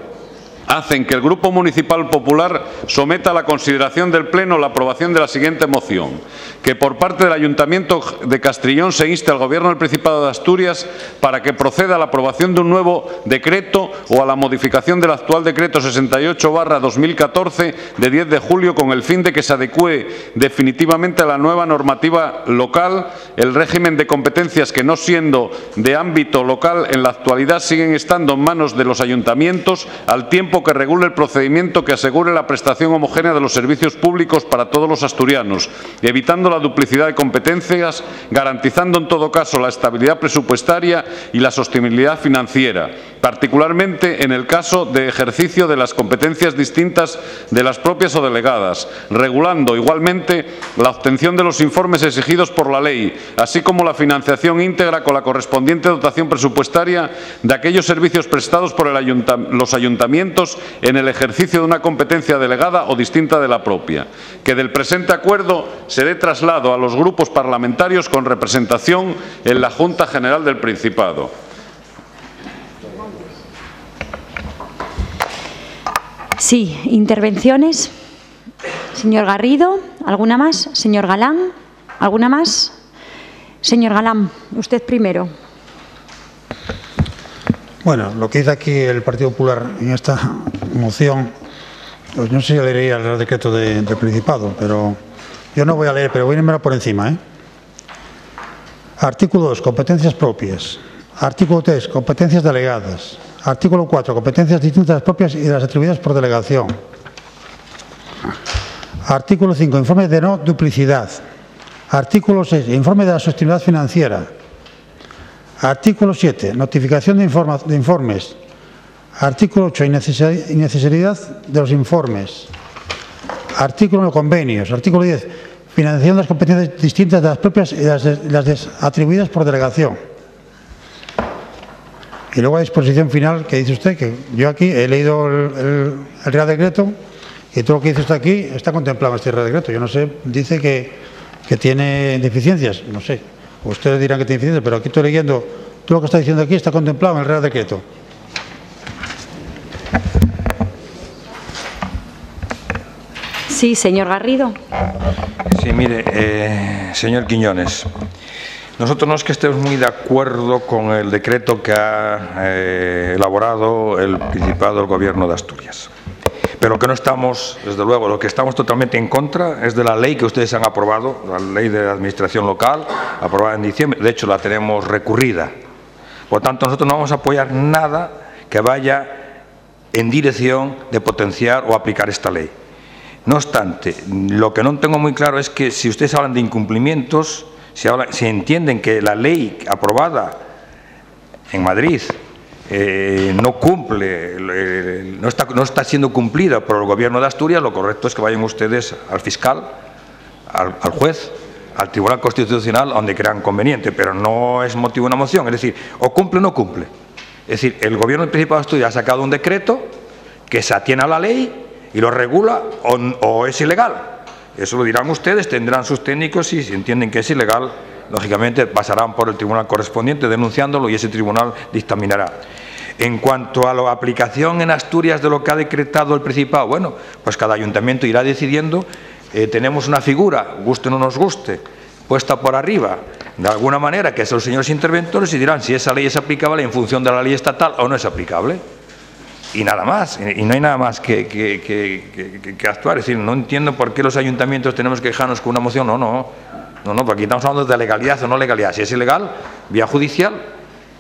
hacen que el Grupo Municipal Popular someta a la consideración del Pleno la aprobación de la siguiente moción. Que por parte del Ayuntamiento de Castrillón se inste al Gobierno del Principado de Asturias para que proceda a la aprobación de un nuevo decreto o a la modificación del actual decreto 68-2014 de 10 de julio con el fin de que se adecue definitivamente a la nueva normativa local el régimen de competencias que no siendo de ámbito local en la actualidad siguen estando en manos de los ayuntamientos al tiempo que regule el procedimiento que asegure la prestación homogénea de los servicios públicos para todos los asturianos, evitando la duplicidad de competencias, garantizando en todo caso la estabilidad presupuestaria y la sostenibilidad financiera, particularmente en el caso de ejercicio de las competencias distintas de las propias o delegadas, regulando igualmente la obtención de los informes exigidos por la ley, así como la financiación íntegra con la correspondiente dotación presupuestaria de aquellos servicios prestados por los ayuntamientos en el ejercicio de una competencia delegada o distinta de la propia, que del presente acuerdo se dé traslado a los grupos parlamentarios con representación en la Junta General del Principado. Sí, intervenciones. Señor Garrido, ¿alguna más? Señor Galán, ¿alguna más? Señor Galán, usted primero. Bueno, lo que dice aquí el Partido Popular en esta moción, pues no sé si leería el decreto de, del Principado, pero yo no voy a leer, pero voy a irme por encima. ¿eh? Artículo 2, competencias propias. Artículo 3, competencias delegadas. Artículo 4, competencias distintas propias y las atribuidas por delegación. Artículo 5. Informe de no duplicidad. Artículo 6. Informe de la sostenibilidad financiera. Artículo 7. Notificación de, informes. Artículo 8. innecesari- Innecesidad de los informes. Artículo 9. Convenios. Artículo 10. Financiación de las competencias distintas de las propias y las, de- las atribuidas por delegación. Y luego la disposición final que dice usted, que yo aquí he leído el, el- el Real Decreto y todo lo que dice usted aquí está contemplado en este Real Decreto. Yo no sé, dice que, que tiene deficiencias, no sé. Ustedes dirán que tiene deficiencias, pero aquí estoy leyendo todo lo que está diciendo aquí está contemplado en el Real Decreto. Sí, señor Garrido. Sí, mire, eh, señor Quiñones, nosotros no es que estemos muy de acuerdo con el decreto que ha eh, elaborado el Principado del Gobierno de Asturias. Pero que no estamos, desde luego, lo que estamos totalmente en contra es de la ley que ustedes han aprobado, la ley de administración local, aprobada en diciembre, de hecho la tenemos recurrida. Por tanto, nosotros no vamos a apoyar nada que vaya en dirección de potenciar o aplicar esta ley. No obstante, lo que no tengo muy claro es que si ustedes hablan de incumplimientos, si, hablan- si entienden que la ley aprobada en Madrid eh, no cumple, no, está, siendo cumplida por el Gobierno de Asturias, lo correcto es que vayan ustedes al fiscal, al, juez, al Tribunal Constitucional, donde crean conveniente, pero no es motivo de una moción. Es decir, o cumple o no cumple. Es decir, el Gobierno del Principado de Asturias ha sacado un decreto que se atiene a la ley y lo regula o es ilegal. Eso lo dirán ustedes, tendrán sus técnicos y si entienden que es ilegal, lógicamente pasarán por el tribunal correspondiente denunciándolo y ese tribunal dictaminará. En cuanto a la aplicación en Asturias de lo que ha decretado el Principado, bueno, pues cada ayuntamiento irá decidiendo. Eh, tenemos una figura, guste o no nos guste, puesta por arriba, de alguna manera, que son los señores interventores y dirán si esa ley es aplicable en función de la ley estatal o no es aplicable y nada más, y no hay nada más que, que- que- actuar. Es decir, no entiendo por qué los ayuntamientos tenemos que quejarnos con una moción. No, no, no, no, porque aquí estamos hablando de legalidad o no legalidad. Si es ilegal, vía judicial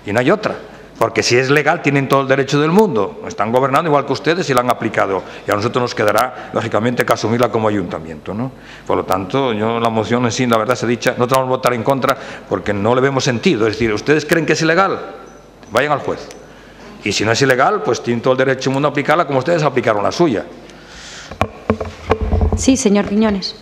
y no hay otra. Porque si es legal, tienen todo el derecho del mundo. Están gobernando igual que ustedes y la han aplicado. Y a nosotros nos quedará, lógicamente, que asumirla como ayuntamiento. ¿no? Por lo tanto, yo la moción en sí, la verdad se dicha, no tenemos que votar en contra porque no le vemos sentido. Es decir, ¿ustedes creen que es ilegal? Vayan al juez. Y si no es ilegal, pues tienen todo el derecho del mundo a aplicarla como ustedes aplicaron la suya. Sí, señor Quiñones.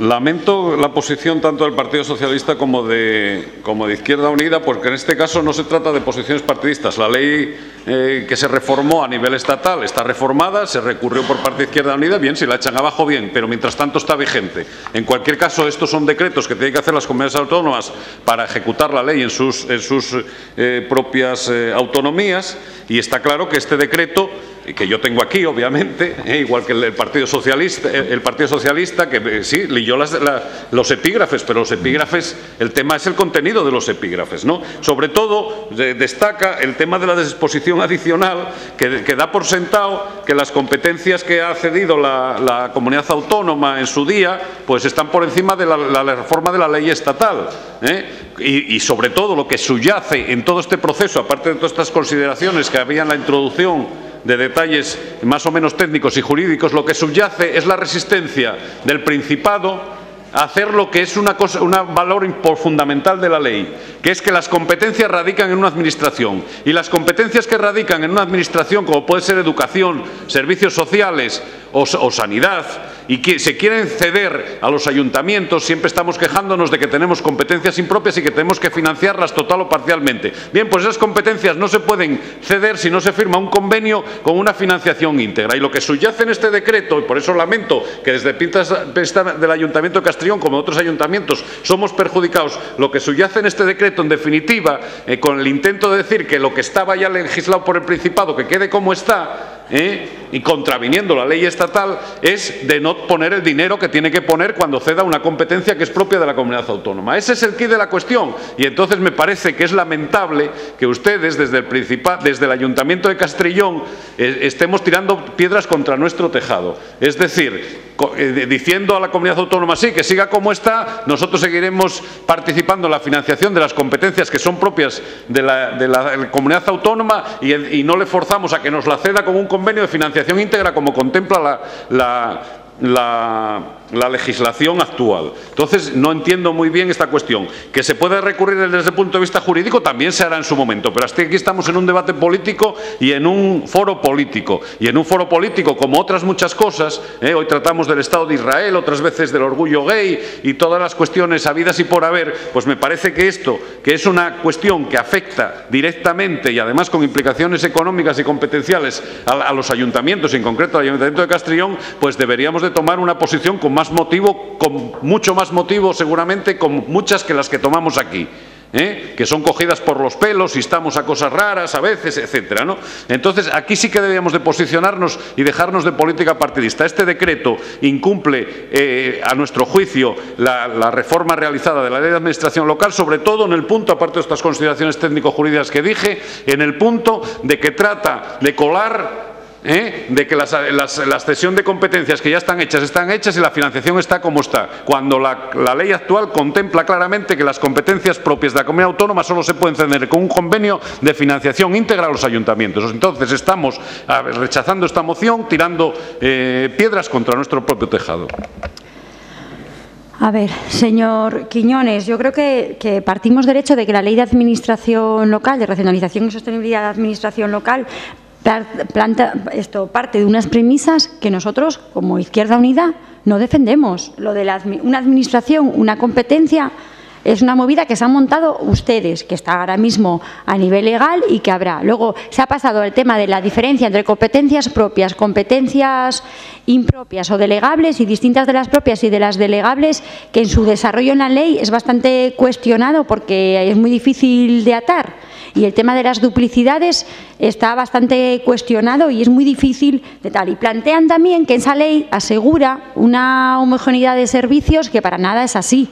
Lamento la posición tanto del Partido Socialista como de, Izquierda Unida, porque en este caso no se trata de posiciones partidistas. La ley eh, que se reformó a nivel estatal está reformada, se recurrió por parte de Izquierda Unida, bien, si la echan abajo, bien, pero mientras tanto está vigente. En cualquier caso, estos son decretos que tienen que hacer las comunidades autónomas para ejecutar la ley en sus, en sus eh, propias eh, autonomías, y está claro que este decreto que yo tengo aquí, obviamente, eh, igual que el, Partido Socialista, el, Partido Socialista, que eh, sí, leyó los epígrafes, pero los epígrafes, el tema es el contenido de los epígrafes, ¿no? Sobre todo, de- destaca el tema de la disposición adicional, que, da por sentado que las competencias que ha cedido la, comunidad autónoma en su día, pues están por encima de la reforma de la ley estatal, ¿eh? y, y sobre todo lo que subyace en todo este proceso, aparte de todas estas consideraciones que había en la introducción, de detalles más o menos técnicos y jurídicos, lo que subyace es la resistencia del Principado a hacer lo que es una cosa, un valor fundamental de la ley, que es que las competencias radican en una administración. Y las competencias que radican en una administración, como puede ser educación, servicios sociales o, sanidad, y que se quieren ceder a los ayuntamientos, siempre estamos quejándonos de que tenemos competencias impropias y que tenemos que financiarlas total o parcialmente. Bien, pues esas competencias no se pueden ceder si no se firma un convenio con una financiación íntegra. Y lo que subyace en este decreto, y por eso lamento que desde Pintas del Ayuntamiento de Castellón, como otros ayuntamientos, somos perjudicados, lo que subyace en este decreto, en definitiva, eh, con el intento de decir que lo que estaba ya legislado por el Principado, que quede como está, ¿eh? y contraviniendo la ley estatal es de no poner el dinero que tiene que poner cuando ceda una competencia que es propia de la comunidad autónoma. Ese es el quid de la cuestión y entonces me parece que es lamentable que ustedes desde el desde el Ayuntamiento de Castrillón eh, estemos tirando piedras contra nuestro tejado. Es decir, eh, diciendo a la comunidad autónoma sí, que siga como está, nosotros seguiremos participando en la financiación de las competencias que son propias de la, comunidad autónoma y, y no le forzamos a que nos la ceda con un convenio de financiación íntegra como contempla la, la- la, legislación actual. Entonces, no entiendo muy bien esta cuestión. Que se puede recurrir desde el punto de vista jurídico también se hará en su momento, pero hasta aquí estamos en un debate político y en un foro político. Y en un foro político, como otras muchas cosas, ¿eh? hoy tratamos del Estado de Israel, otras veces del orgullo gay y todas las cuestiones habidas y por haber, pues me parece que esto, que es una cuestión que afecta directamente y además con implicaciones económicas y competenciales a, a los ayuntamientos, en concreto al Ayuntamiento de Castrillón, pues deberíamos de tomar una posición con más motivo, con mucho más motivo seguramente, con muchas que las que tomamos aquí. ¿eh? que son cogidas por los pelos y estamos a cosas raras a veces, etcétera. ¿no? Entonces, aquí sí que debíamos de posicionarnos y dejarnos de política partidista. Este decreto incumple, eh, a nuestro juicio, la, la, reforma realizada de la ley de administración local, sobre todo en el punto, aparte de estas consideraciones técnico-jurídicas que dije, en el punto de que trata de colar ¿eh? de que las, la cesión de competencias que ya están hechas están hechas y la financiación está como está, cuando la, ley actual contempla claramente que las competencias propias de la comunidad autónoma solo se pueden ceder con un convenio de financiación íntegra a los ayuntamientos. Entonces estamos rechazando esta moción, tirando eh, piedras contra nuestro propio tejado. A ver, señor Quiñones, yo creo que, que, partimos del hecho de que la Ley de Administración Local, de Racionalización y Sostenibilidad de Administración Local, planta, esto parte de unas premisas que nosotros, como Izquierda Unida, no defendemos. Lo de la, una administración, una competencia, es una movida que se han montado ustedes, que está ahora mismo a nivel legal y que habrá. Luego se ha pasado el tema de la diferencia entre competencias propias, competencias impropias o delegables y distintas de las propias y de las delegables, que en su desarrollo en la ley es bastante cuestionado porque es muy difícil de atar. Y el tema de las duplicidades está bastante cuestionado y es muy difícil de tal. Y plantean también que esa ley asegura una homogeneidad de servicios que para nada es así.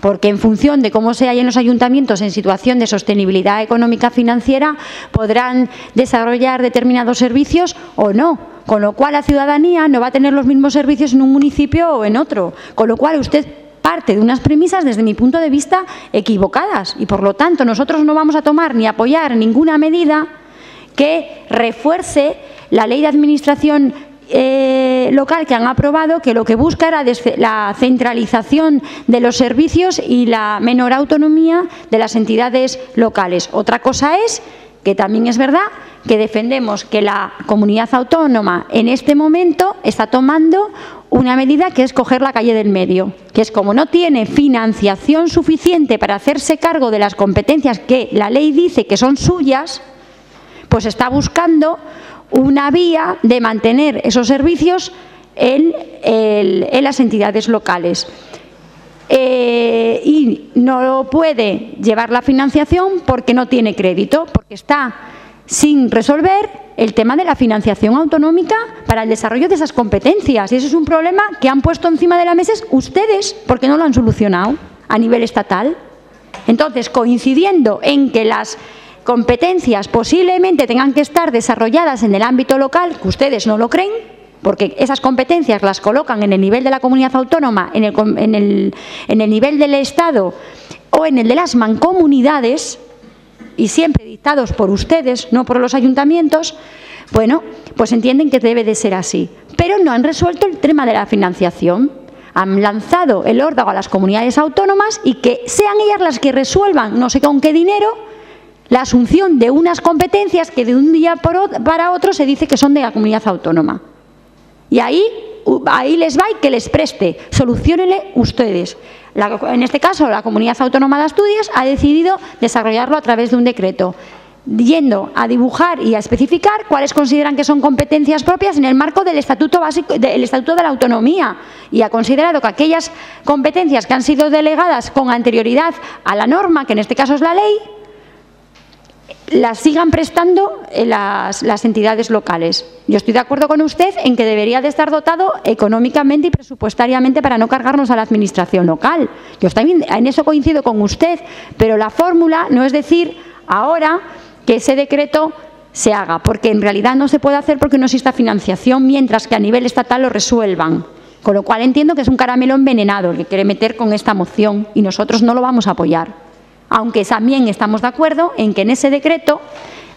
Porque en función de cómo se en los ayuntamientos en situación de sostenibilidad económica financiera podrán desarrollar determinados servicios o no, con lo cual la ciudadanía no va a tener los mismos servicios en un municipio o en otro, con lo cual usted parte de unas premisas, desde mi punto de vista, equivocadas. Y por lo tanto, nosotros no vamos a tomar ni apoyar ninguna medida que refuerce la ley de administración eh, local que han aprobado que lo que busca era la centralización de los servicios y la menor autonomía de las entidades locales. Otra cosa es que también es verdad que defendemos que la comunidad autónoma en este momento está tomando una medida que es coger la calle del medio, que es como no tiene financiación suficiente para hacerse cargo de las competencias que la ley dice que son suyas, pues está buscando una vía de mantener esos servicios en, las entidades locales. Eh, y no puede llevar la financiación porque no tiene crédito, porque está sin resolver el tema de la financiación autonómica para el desarrollo de esas competencias. Y eso es un problema que han puesto encima de la mesa ustedes porque no lo han solucionado a nivel estatal. Entonces, coincidiendo en que las competencias posiblemente tengan que estar desarrolladas en el ámbito local, que ustedes no lo creen, porque esas competencias las colocan en el nivel de la comunidad autónoma, en el, en el, en el nivel del Estado o en el de las mancomunidades, y siempre dictados por ustedes, no por los ayuntamientos, bueno, pues entienden que debe de ser así. Pero no han resuelto el tema de la financiación. Han lanzado el órdago a las comunidades autónomas y que sean ellas las que resuelvan, no sé con qué dinero, la asunción de unas competencias que de un día para otro se dice que son de la comunidad autónoma. Y ahí, ahí les va y que les preste, solucionenle ustedes en este caso, la Comunidad Autónoma de Asturias ha decidido desarrollarlo a través de un decreto yendo a dibujar y a especificar cuáles consideran que son competencias propias en el marco del Estatuto básico del Estatuto de la Autonomía. Y ha considerado que aquellas competencias que han sido delegadas con anterioridad a la norma, que en este caso es la ley, las sigan prestando las, las, entidades locales. Yo estoy de acuerdo con usted en que debería de estar dotado económicamente y presupuestariamente para no cargarnos a la administración local. Yo también en eso coincido con usted, pero la fórmula no es decir ahora que ese decreto se haga, porque en realidad no se puede hacer porque no exista financiación, mientras que a nivel estatal lo resuelvan. Con lo cual entiendo que es un caramelo envenenado el que quiere meter con esta moción y nosotros no lo vamos a apoyar aunque también estamos de acuerdo en que en ese decreto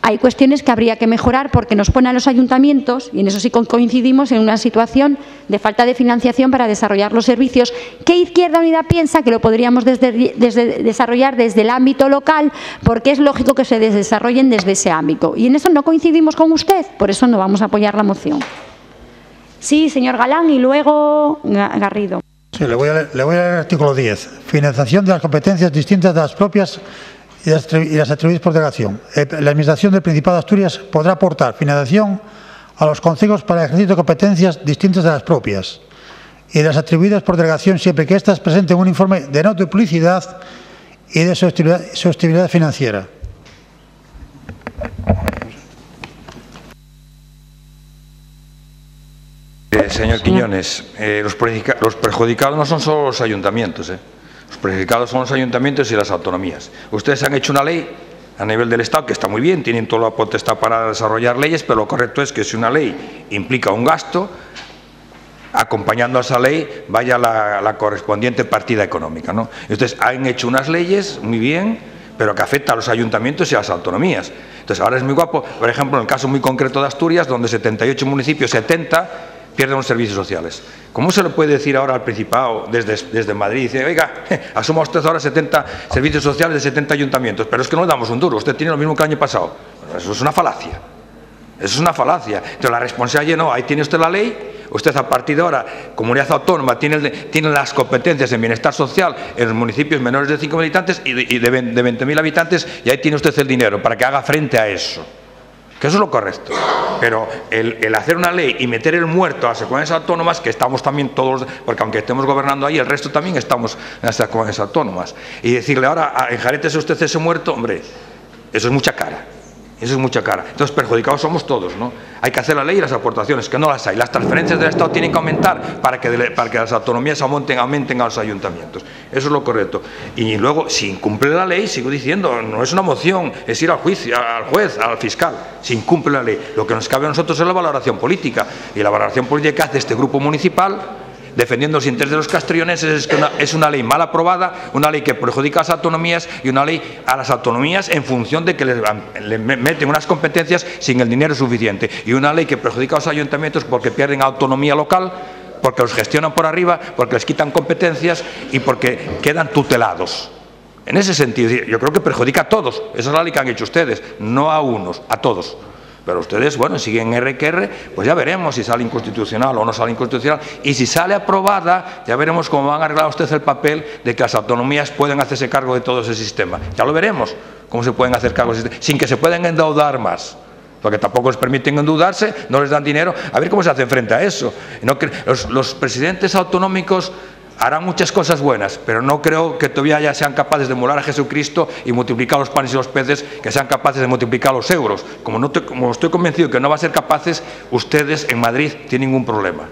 hay cuestiones que habría que mejorar porque nos pone a los ayuntamientos, y en eso sí coincidimos, en una situación de falta de financiación para desarrollar los servicios que Izquierda Unida piensa que lo podríamos desarrollar desde el ámbito local porque es lógico que se desarrollen desde ese ámbito. Y en eso no coincidimos con usted, por eso no vamos a apoyar la moción. Sí, señor Galán, y luego Garrido. Le voy, a leer, el artículo 10. Financiación de las competencias distintas de las propias y las atribuidas por delegación. Eh, la Administración del Principado de Asturias podrá aportar financiación a los consejos para el ejercicio de competencias distintas de las propias y las atribuidas por delegación siempre que éstas presenten un informe de no duplicidad y de sostenibilidad financiera. Eh, señor Quiñones, eh, los, perjudicados no son solo los ayuntamientos, eh. los perjudicados son los ayuntamientos y las autonomías. Ustedes han hecho una ley a nivel del Estado que está muy bien, tienen toda la potestad para desarrollar leyes, pero lo correcto es que si una ley implica un gasto, acompañando a esa ley vaya la, correspondiente partida económica. ¿no? Entonces, han hecho unas leyes muy bien, pero que afecta a los ayuntamientos y a las autonomías. Entonces, ahora es muy guapo, por ejemplo, en el caso muy concreto de Asturias, donde 78 municipios, 70 pierden los servicios sociales. ¿Cómo se le puede decir ahora al Principado desde, desde Madrid? Dice, oiga, asuma usted ahora 70 servicios sociales de 70 ayuntamientos, pero es que no le damos un duro, usted tiene lo mismo que el año pasado. eso es una falacia. Eso es una falacia. Entonces la responsabilidad no, ahí tiene usted la ley, usted a partir de ahora, comunidad autónoma, tiene, tiene las competencias en bienestar social en los municipios menores de 5 habitantes y de, y de 20.000 habitantes y ahí tiene usted el dinero para que haga frente a eso que eso es lo correcto. Pero el, hacer una ley y meter el muerto a las comunidades autónomas, que estamos también todos, porque aunque estemos gobernando ahí, el resto también estamos en las comunidades autónomas, y decirle ahora, enjarétese usted ese muerto, hombre, eso es mucha cara. Eso es mucha cara. Entonces, perjudicados somos todos, ¿no? Hay que hacer la ley y las aportaciones, que no las hay. Las transferencias del Estado tienen que aumentar para que, para que las autonomías aumenten, aumenten a los ayuntamientos. Eso es lo correcto. Y luego, si incumple la ley, sigo diciendo, no es una moción, es ir al juicio, al juez, al fiscal. Si incumple la ley. Lo que nos cabe a nosotros es la valoración política. Y la valoración política que hace este grupo municipal defendiendo los intereses de los castrioneses es una ley mal aprobada, una ley que perjudica a las autonomías y una ley a las autonomías en función de que les, meten unas competencias sin el dinero suficiente y una ley que perjudica a los ayuntamientos porque pierden autonomía local porque los gestionan por arriba, porque les quitan competencias y porque quedan tutelados. En ese sentido, yo creo que perjudica a todos. Esa es la ley que han hecho ustedes, no a unos, a todos. Pero ustedes, bueno, siguen R que R, pues ya veremos si sale inconstitucional o no sale inconstitucional. Y si sale aprobada, ya veremos cómo van a arreglar ustedes el papel de que las autonomías pueden hacerse cargo de todo ese sistema. Ya lo veremos, cómo se pueden hacer cargo sin que se puedan endeudar más porque tampoco les permiten endeudarse, no les dan dinero. A ver cómo se hace frente a eso. los presidentes autonómicos harán muchas cosas buenas, pero no creo que todavía ya sean capaces de emular a Jesucristo y multiplicar los panes y los peces, que sean capaces de multiplicar los euros. Como, no como estoy convencido que no va a ser capaces, ustedes en Madrid tienen un problema.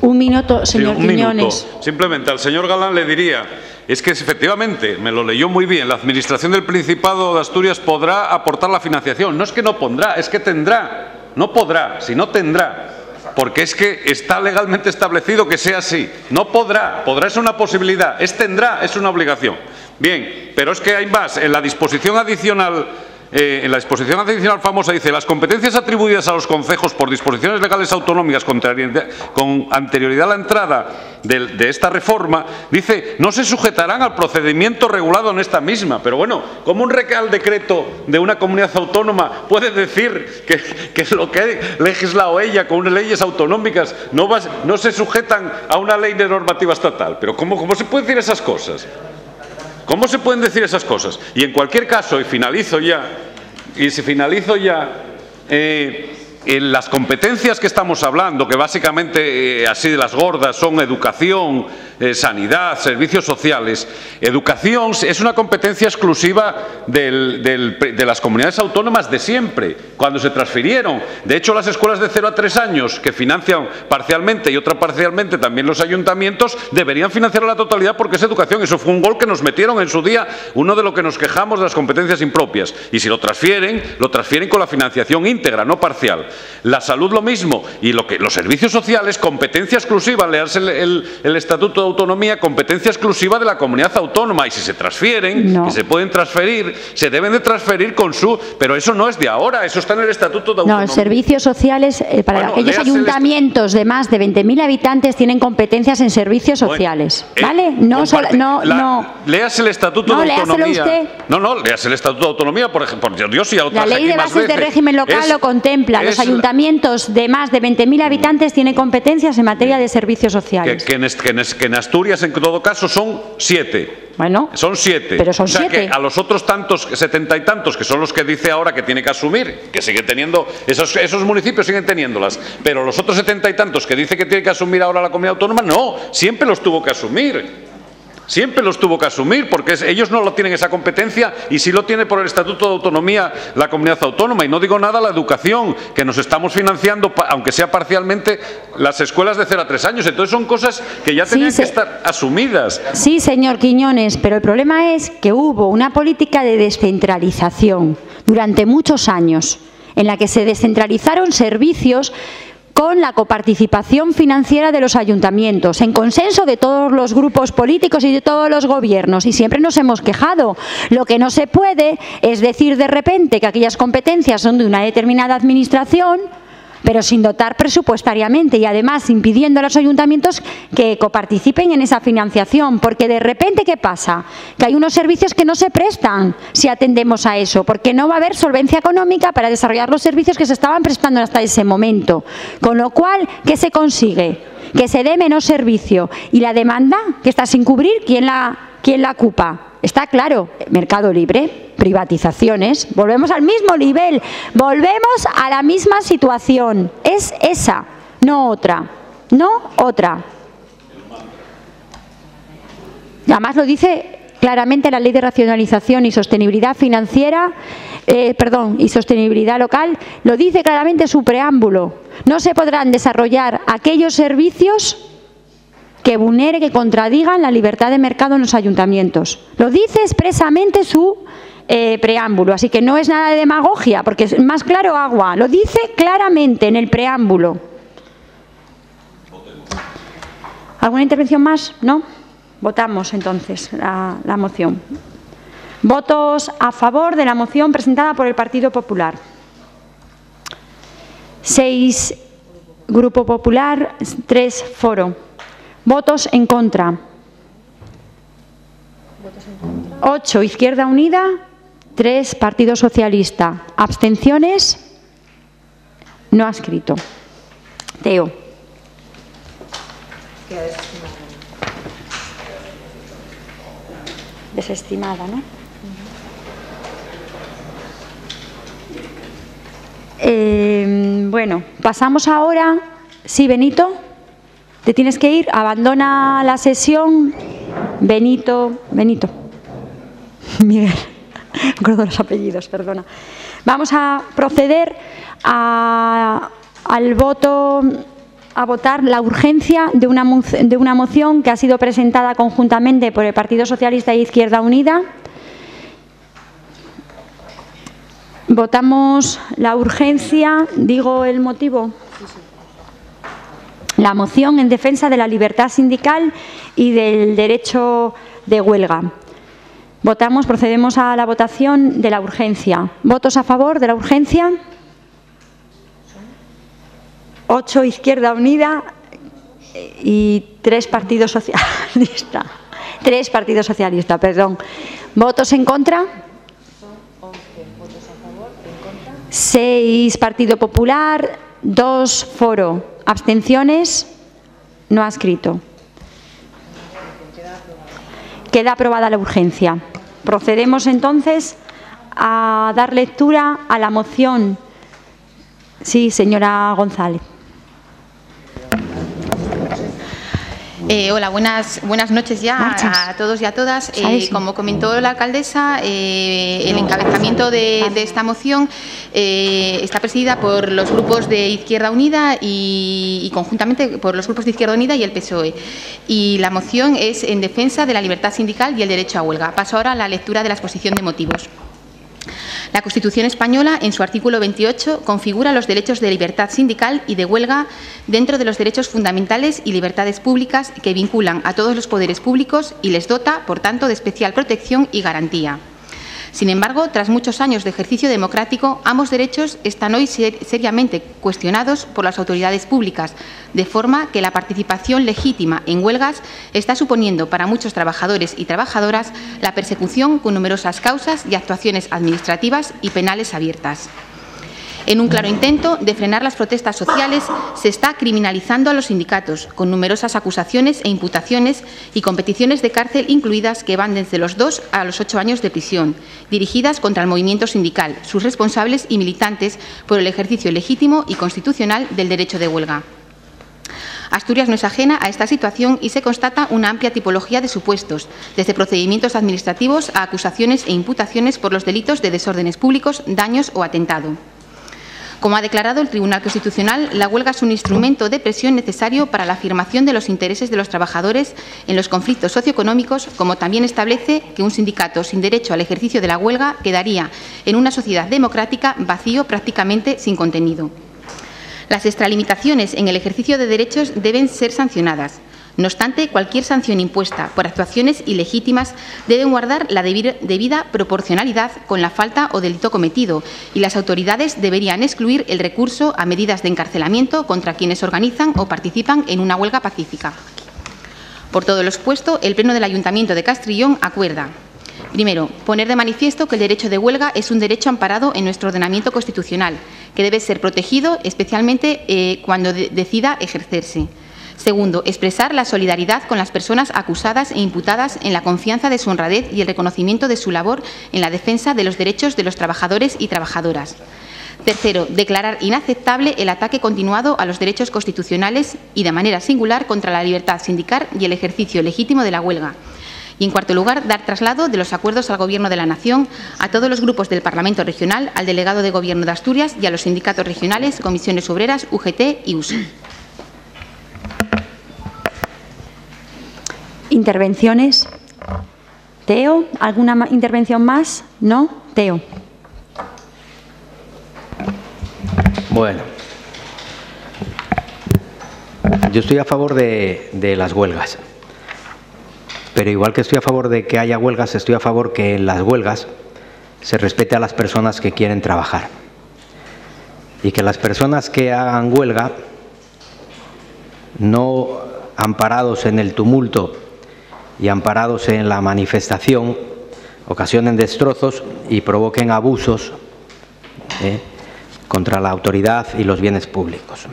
Un minuto, señor un Minuto. Simplemente al señor Galán le diría, es que efectivamente, me lo leyó muy bien, la Administración del Principado de Asturias podrá aportar la financiación. No es que no pondrá, es que tendrá. No podrá, sino tendrá porque es que está legalmente establecido que sea así. No podrá, podrá es una posibilidad, es tendrá, es una obligación. Bien, pero es que hay más. En la disposición adicional eh, en la disposición adicional famosa dice las competencias atribuidas a los concejos por disposiciones legales autonómicas con anterioridad a la entrada de, esta reforma, dice no se sujetarán al procedimiento regulado en esta misma. Pero bueno, ¿cómo un real decreto de una comunidad autónoma puede decir que, lo que ha legislado ella con leyes autonómicas no, no se sujetan a una ley de normativa estatal? Pero ¿cómo, cómo se puede decir esas cosas? ¿Cómo se pueden decir esas cosas? Y en cualquier caso, y finalizo ya, y si finalizo ya, eh, en las competencias que estamos hablando, que básicamente eh, así de las gordas son educación, eh, sanidad, servicios sociales. Educación es una competencia exclusiva de las comunidades autónomas de siempre, cuando se transfirieron. De hecho, las escuelas de 0 a 3 años, que financian parcialmente y otra parcialmente también los ayuntamientos, deberían financiar la totalidad porque es educación. Eso fue un gol que nos metieron en su día, uno de lo que nos quejamos de las competencias impropias. Y si lo transfieren, lo transfieren con la financiación íntegra, no parcial. La salud lo mismo. Y lo que, los servicios sociales, competencia exclusiva, leerse el, el, Estatuto Autonomía competencia exclusiva de la comunidad autónoma y si se transfieren, que se pueden transferir, se deben de transferir con su... Pero eso no es de ahora, eso está en el Estatuto de Autonomía. No, servicios sociales, eh, para aquellos ayuntamientos de más de 20.000 habitantes tienen competencias en servicios sociales, eh, ¿vale? No, no, no. Leas el Estatuto de Autonomía. No, no, leas el Estatuto de Autonomía, por ejemplo, por Dios y La ley de bases de régimen local lo contempla. Los ayuntamientos de más de 20.000 habitantes tienen competencias en materia de servicios sociales. Que, en, Asturias, en todo caso, son siete. Bueno, son siete. Pero son o sea siete. que a los otros tantos, setenta y tantos, que son los que dice ahora que tiene que asumir, que sigue teniendo, esos, esos municipios siguen teniéndolas, pero los otros setenta y tantos que dice que tiene que asumir ahora la comunidad autónoma, no, siempre los tuvo que asumir. Siempre los tuvo que asumir porque ellos no lo tienen esa competencia y sí lo tiene por el Estatuto de Autonomía la comunidad autónoma. Y no digo nada la educación, que nos estamos financiando, aunque sea parcialmente, las escuelas de 0 a 3 años. Entonces son cosas que ya tenían que estar asumidas. Sí, señor Quiñones, pero el problema es que hubo una política de descentralización durante muchos años en la que se descentralizaron servicios con la coparticipación financiera de los ayuntamientos, en consenso de todos los grupos políticos y de todos los gobiernos. Y siempre nos hemos quejado. Lo que no se puede es decir de repente que aquellas competencias son de una determinada administración pero sin dotar presupuestariamente y además impidiendo a los ayuntamientos que coparticipen en esa financiación, porque de repente ¿qué pasa? Que hay unos servicios que no se prestan si atendemos a eso, porque no va a haber solvencia económica para desarrollar los servicios que se estaban prestando hasta ese momento. Con lo cual, ¿qué se consigue? Que se dé menos servicio y la demanda que está sin cubrir, ¿quién la, quién la ocupa? Está claro, mercado libre, privatizaciones, volvemos al mismo nivel, volvemos a la misma situación. Es esa, no otra, no otra. además lo dice claramente la Ley de Racionalización y Sostenibilidad Financiera, eh, perdón, y Sostenibilidad Local, lo dice claramente su preámbulo. No se podrán desarrollar aquellos servicios que vulnere, que contradigan la libertad de mercado en los ayuntamientos. Lo dice expresamente su eh, preámbulo, así que no es nada de demagogia, porque es más claro agua. Lo dice claramente en el preámbulo. ¿Alguna intervención más? ¿No? Votamos entonces la, la moción. Votos a favor de la moción presentada por el Partido Popular. Seis Grupo Popular, tres Foro. Votos en contra. Ocho, Izquierda Unida. Tres, Partido Socialista. Abstenciones. No ha escrito. Teo. Desestimada, ¿no? Eh, bueno, pasamos ahora. Sí, Benito. Te tienes que ir, abandona la sesión. Benito, Benito. Miguel, me acuerdo los apellidos, perdona. Vamos a proceder al voto, a votar la urgencia de una, de una moción que ha sido presentada conjuntamente por el Partido Socialista e Izquierda Unida. Votamos la urgencia, digo el motivo la moción en defensa de la libertad sindical y del derecho de huelga. Votamos, procedemos a la votación de la urgencia. ¿Votos a favor de la urgencia? Ocho Izquierda Unida y tres Partidos Socialistas. Tres Partidos Socialistas, perdón. ¿Votos en contra? Seis Partido Popular, dos Foro. ¿Abstenciones? No ha escrito. Queda aprobada la urgencia. Procedemos entonces a dar lectura a la moción. Sí, señora González. Eh, hola, buenas, buenas noches ya a, todos y a todas. Eh, como comentó la alcaldesa, eh, el encabezamiento de, esta moción está presidida por los grupos de Izquierda Unida y, conjuntamente por los grupos de Izquierda Unida y el PSOE. Y la moción es en defensa de la libertad sindical y el derecho a huelga. Paso ahora a la lectura de la exposición de motivos. La Constitución española, en su artículo 28, configura los derechos de libertad sindical y de huelga dentro de los derechos fundamentales y libertades públicas que vinculan a todos los poderes públicos y les dota, por tanto, de especial protección y garantía. Sin embargo, tras muchos años de ejercicio democrático, ambos derechos están hoy seriamente cuestionados por las autoridades públicas, de forma que la participación legítima en huelgas está suponiendo para muchos trabajadores y trabajadoras la persecución con numerosas causas y actuaciones administrativas y penales abiertas. En un claro intento de frenar las protestas sociales, se está criminalizando a los sindicatos, con numerosas acusaciones e imputaciones y competiciones de cárcel incluidas que van desde los dos a los ocho años de prisión, dirigidas contra el movimiento sindical, sus responsables y militantes por el ejercicio legítimo y constitucional del derecho de huelga. Asturias no es ajena a esta situación y se constata una amplia tipología de supuestos, desde procedimientos administrativos a acusaciones e imputaciones por los delitos de desórdenes públicos, daños o atentado. Como ha declarado el Tribunal Constitucional, la huelga es un instrumento de presión necesario para la afirmación de los intereses de los trabajadores en los conflictos socioeconómicos, como también establece que un sindicato sin derecho al ejercicio de la huelga quedaría en una sociedad democrática vacío prácticamente sin contenido. Las extralimitaciones en el ejercicio de derechos deben ser sancionadas. No obstante, cualquier sanción impuesta por actuaciones ilegítimas debe guardar la debida proporcionalidad con la falta o delito cometido y las autoridades deberían excluir el recurso a medidas de encarcelamiento contra quienes organizan o participan en una huelga pacífica. Por todo lo expuesto, el Pleno del Ayuntamiento de Castrillón acuerda Primero, poner de manifiesto que el derecho de huelga es un derecho amparado en nuestro ordenamiento constitucional, que debe ser protegido especialmente eh, cuando decida ejercerse. Segundo, expresar la solidaridad con las personas acusadas e imputadas en la confianza de su honradez y el reconocimiento de su labor en la defensa de los derechos de los trabajadores y trabajadoras. Tercero, declarar inaceptable el ataque continuado a los derechos constitucionales y, de manera singular, contra la libertad sindical y el ejercicio legítimo de la huelga. Y, en cuarto lugar, dar traslado de los acuerdos al Gobierno de la Nación, a todos los grupos del Parlamento Regional, al Delegado de Gobierno de Asturias y a los sindicatos regionales, comisiones obreras, UGT y USO. Intervenciones. Teo, ¿alguna intervención más? ¿No? Teo. Bueno, yo estoy a favor de, las huelgas, pero igual que estoy a favor de que haya huelgas, estoy a favor que en las huelgas se respete a las personas que quieren trabajar y que las personas que hagan huelga, no amparados en el tumulto y amparados en la manifestación ocasionen destrozos y provoquen abusos ¿eh? contra la autoridad y los bienes públicos.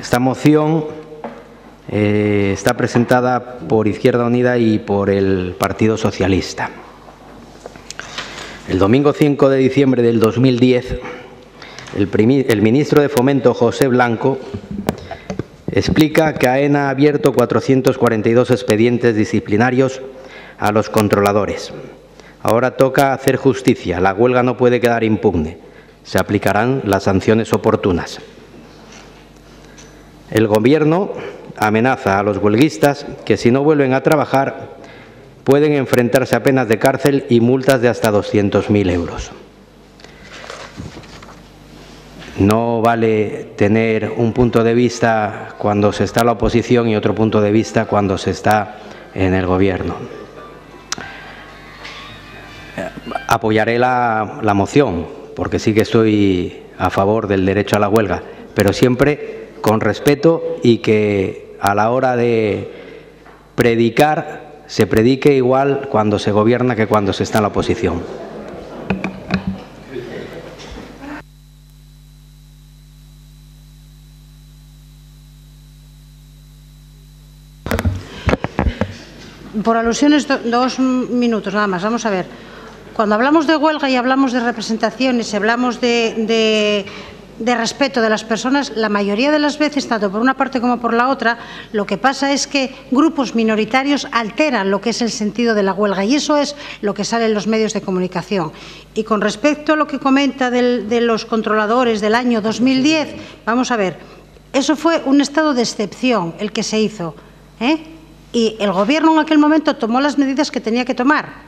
Esta moción eh, está presentada por Izquierda Unida y por el Partido Socialista. El domingo 5 de diciembre del 2010, el, el ministro de Fomento, José Blanco, explica que AENA ha abierto 442 expedientes disciplinarios a los controladores. Ahora toca hacer justicia, la huelga no puede quedar impugne, se aplicarán las sanciones oportunas. El Gobierno amenaza a los huelguistas que si no vuelven a trabajar pueden enfrentarse a penas de cárcel y multas de hasta 200.000 euros. No vale tener un punto de vista cuando se está en la oposición y otro punto de vista cuando se está en el gobierno. Apoyaré la, moción, porque sí que estoy a favor del derecho a la huelga, pero siempre con respeto y que a la hora de predicar se predique igual cuando se gobierna que cuando se está en la oposición. Por alusiones, dos minutos nada más. Vamos a ver. Cuando hablamos de huelga y hablamos de representaciones, y hablamos de, respeto de las personas, la mayoría de las veces, tanto por una parte como por la otra, lo que pasa es que grupos minoritarios alteran lo que es el sentido de la huelga y eso es lo que sale en los medios de comunicación. Y con respecto a lo que comenta de los controladores del año 2010, vamos a ver, eso fue un estado de excepción el que se hizo. ¿eh? Y el Gobierno en aquel momento tomó las medidas que tenía que tomar.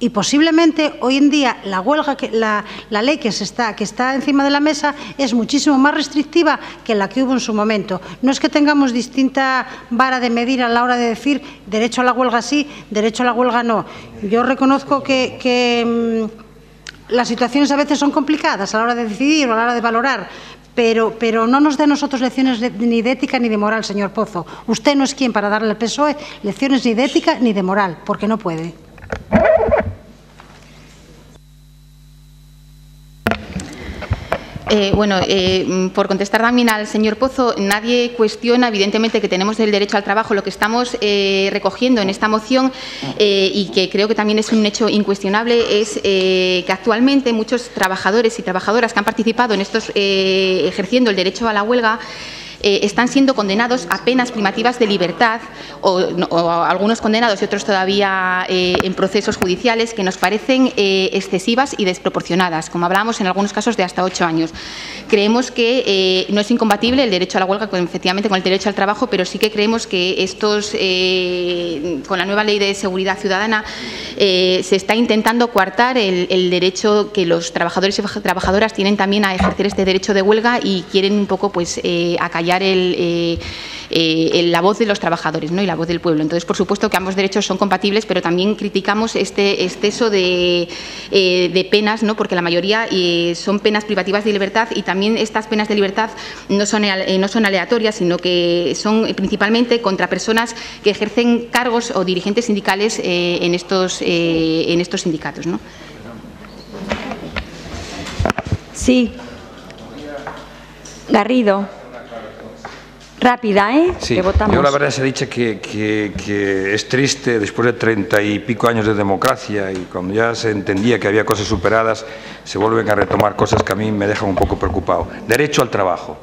y posiblemente hoy en día la huelga, que, la, ley que, se está, que está encima de la mesa es muchísimo más restrictiva que la que hubo en su momento. No es que tengamos distinta vara de medir a la hora de decir derecho a la huelga sí, derecho a la huelga no. Yo reconozco que, mmm, las situaciones a veces son complicadas a la hora de decidir o a la hora de valorar, pero, pero, no nos dé nosotros lecciones ni de ética ni de moral, señor Pozo. Usted no es quien para darle al PSOE lecciones ni de ética ni de moral, porque no puede. Eh, bueno, eh, por contestar también al señor Pozo, nadie cuestiona, evidentemente, que tenemos el derecho al trabajo. Lo que estamos eh, recogiendo en esta moción, eh, y que creo que también es un hecho incuestionable, es eh, que actualmente muchos trabajadores y trabajadoras que han participado en estos ejerciendo el derecho a la huelga eh, están siendo condenados a penas primativas de libertad, o, o algunos condenados y otros todavía eh, en procesos judiciales que nos parecen eh, excesivas y desproporcionadas, como hablábamos en algunos casos de hasta ocho años. Creemos que eh, no es incompatible el derecho a la huelga con, efectivamente con el derecho al trabajo, pero sí que creemos que estos, eh, con la nueva ley de seguridad ciudadana, eh, se está intentando coartar el, el derecho que los trabajadores y trabajadoras tienen también a ejercer este derecho de huelga y quieren un poco pues acallar el, eh, eh, la voz de los trabajadores ¿no? y la voz del pueblo. Entonces, por supuesto que ambos derechos son compatibles, pero también criticamos este exceso de, eh, de penas, ¿no? porque la mayoría eh, son penas privativas de libertad y también estas penas de libertad no son, no son aleatorias, sino que son principalmente contra personas que ejercen cargos o dirigentes sindicales en, estos, en estos sindicatos. ¿no? Sí. Garrido. Rápida, ¿eh? Sí, que votamos. yo la verdad se ha dicho que, que, que, es triste, después de treinta y pico años de democracia y cuando ya se entendía que había cosas superadas, se vuelven a retomar cosas que a mí me dejan un poco preocupado. Derecho al trabajo.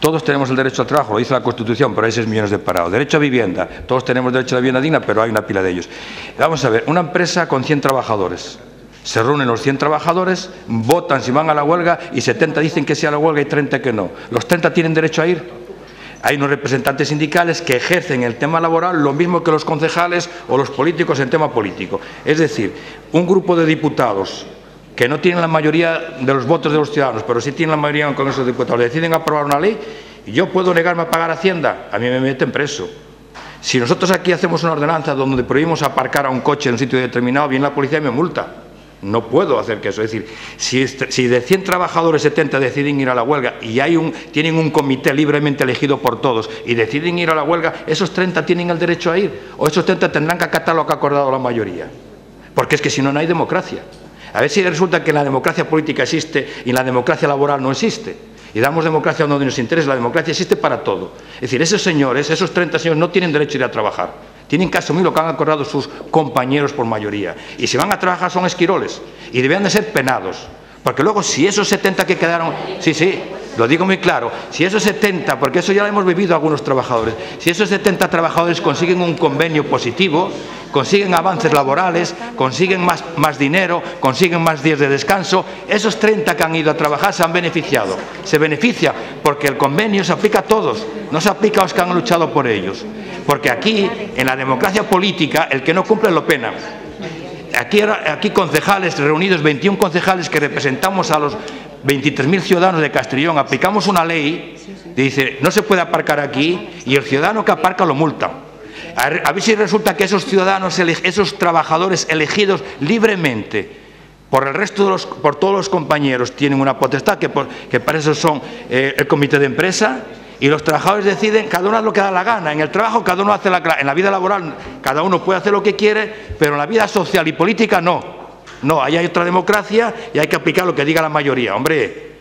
Todos tenemos el derecho al trabajo, lo dice la Constitución, pero hay 6 millones de parados. Derecho a vivienda, todos tenemos derecho a la vivienda digna, pero hay una pila de ellos. Vamos a ver, una empresa con 100 trabajadores. Se reúnen los 100 trabajadores, votan si van a la huelga y 70 dicen que sí a la huelga y 30 que no. ¿Los 30 tienen derecho a ir? Hay unos representantes sindicales que ejercen el tema laboral lo mismo que los concejales o los políticos en tema político. Es decir, un grupo de diputados que no tienen la mayoría de los votos de los ciudadanos, pero sí tienen la mayoría en el de Diputados, deciden aprobar una ley y yo puedo negarme a pagar Hacienda, a mí me meten preso. Si nosotros aquí hacemos una ordenanza donde prohibimos aparcar a un coche en un sitio determinado, viene la policía y me multa. No puedo hacer que eso. Es decir, si, si, de 100 trabajadores 70 deciden ir a la huelga y hay un, tienen un comité libremente elegido por todos y deciden ir a la huelga, esos 30 tienen el derecho a ir o esos 30 tendrán que acatar lo que ha acordado la mayoría. Porque es que si no, no hay democracia. A ver si resulta que la democracia política existe y la democracia laboral no existe. Y damos democracia donde nos interesa. La democracia existe para todo. Es decir, esos señores, esos 30 señores, no tienen derecho a ir a trabajar. Tienen que asumir lo que han acordado sus compañeros por mayoría. Y si van a trabajar son esquiroles. Y deben de ser penados. Porque luego, si esos 70 que quedaron. Sí, sí, lo digo muy claro. Si esos 70, porque eso ya lo hemos vivido algunos trabajadores, si esos 70 trabajadores consiguen un convenio positivo, consiguen avances laborales, consiguen más, dinero, consiguen más días de descanso, esos 30 que han ido a trabajar se han beneficiado. Se beneficia porque el convenio se aplica a todos, no se aplica a los que han luchado por ellos. Porque aquí, en la democracia política, el que no cumple lo pena. Aquí, aquí concejales reunidos, 21 concejales que representamos a los 23.000 ciudadanos de Castellón, aplicamos una ley, dice, no se puede aparcar aquí, y el ciudadano que aparca lo multa. A ver si resulta que esos ciudadanos, esos trabajadores elegidos libremente por el resto de los, por todos los compañeros tienen una potestad que, por, que para eso son eh, el comité de empresa y los trabajadores deciden, cada uno hace lo que da la gana. En el trabajo cada uno hace la, en la vida laboral cada uno puede hacer lo que quiere, pero en la vida social y política no. No, ahí hay otra democracia y hay que aplicar lo que diga la mayoría. Hombre,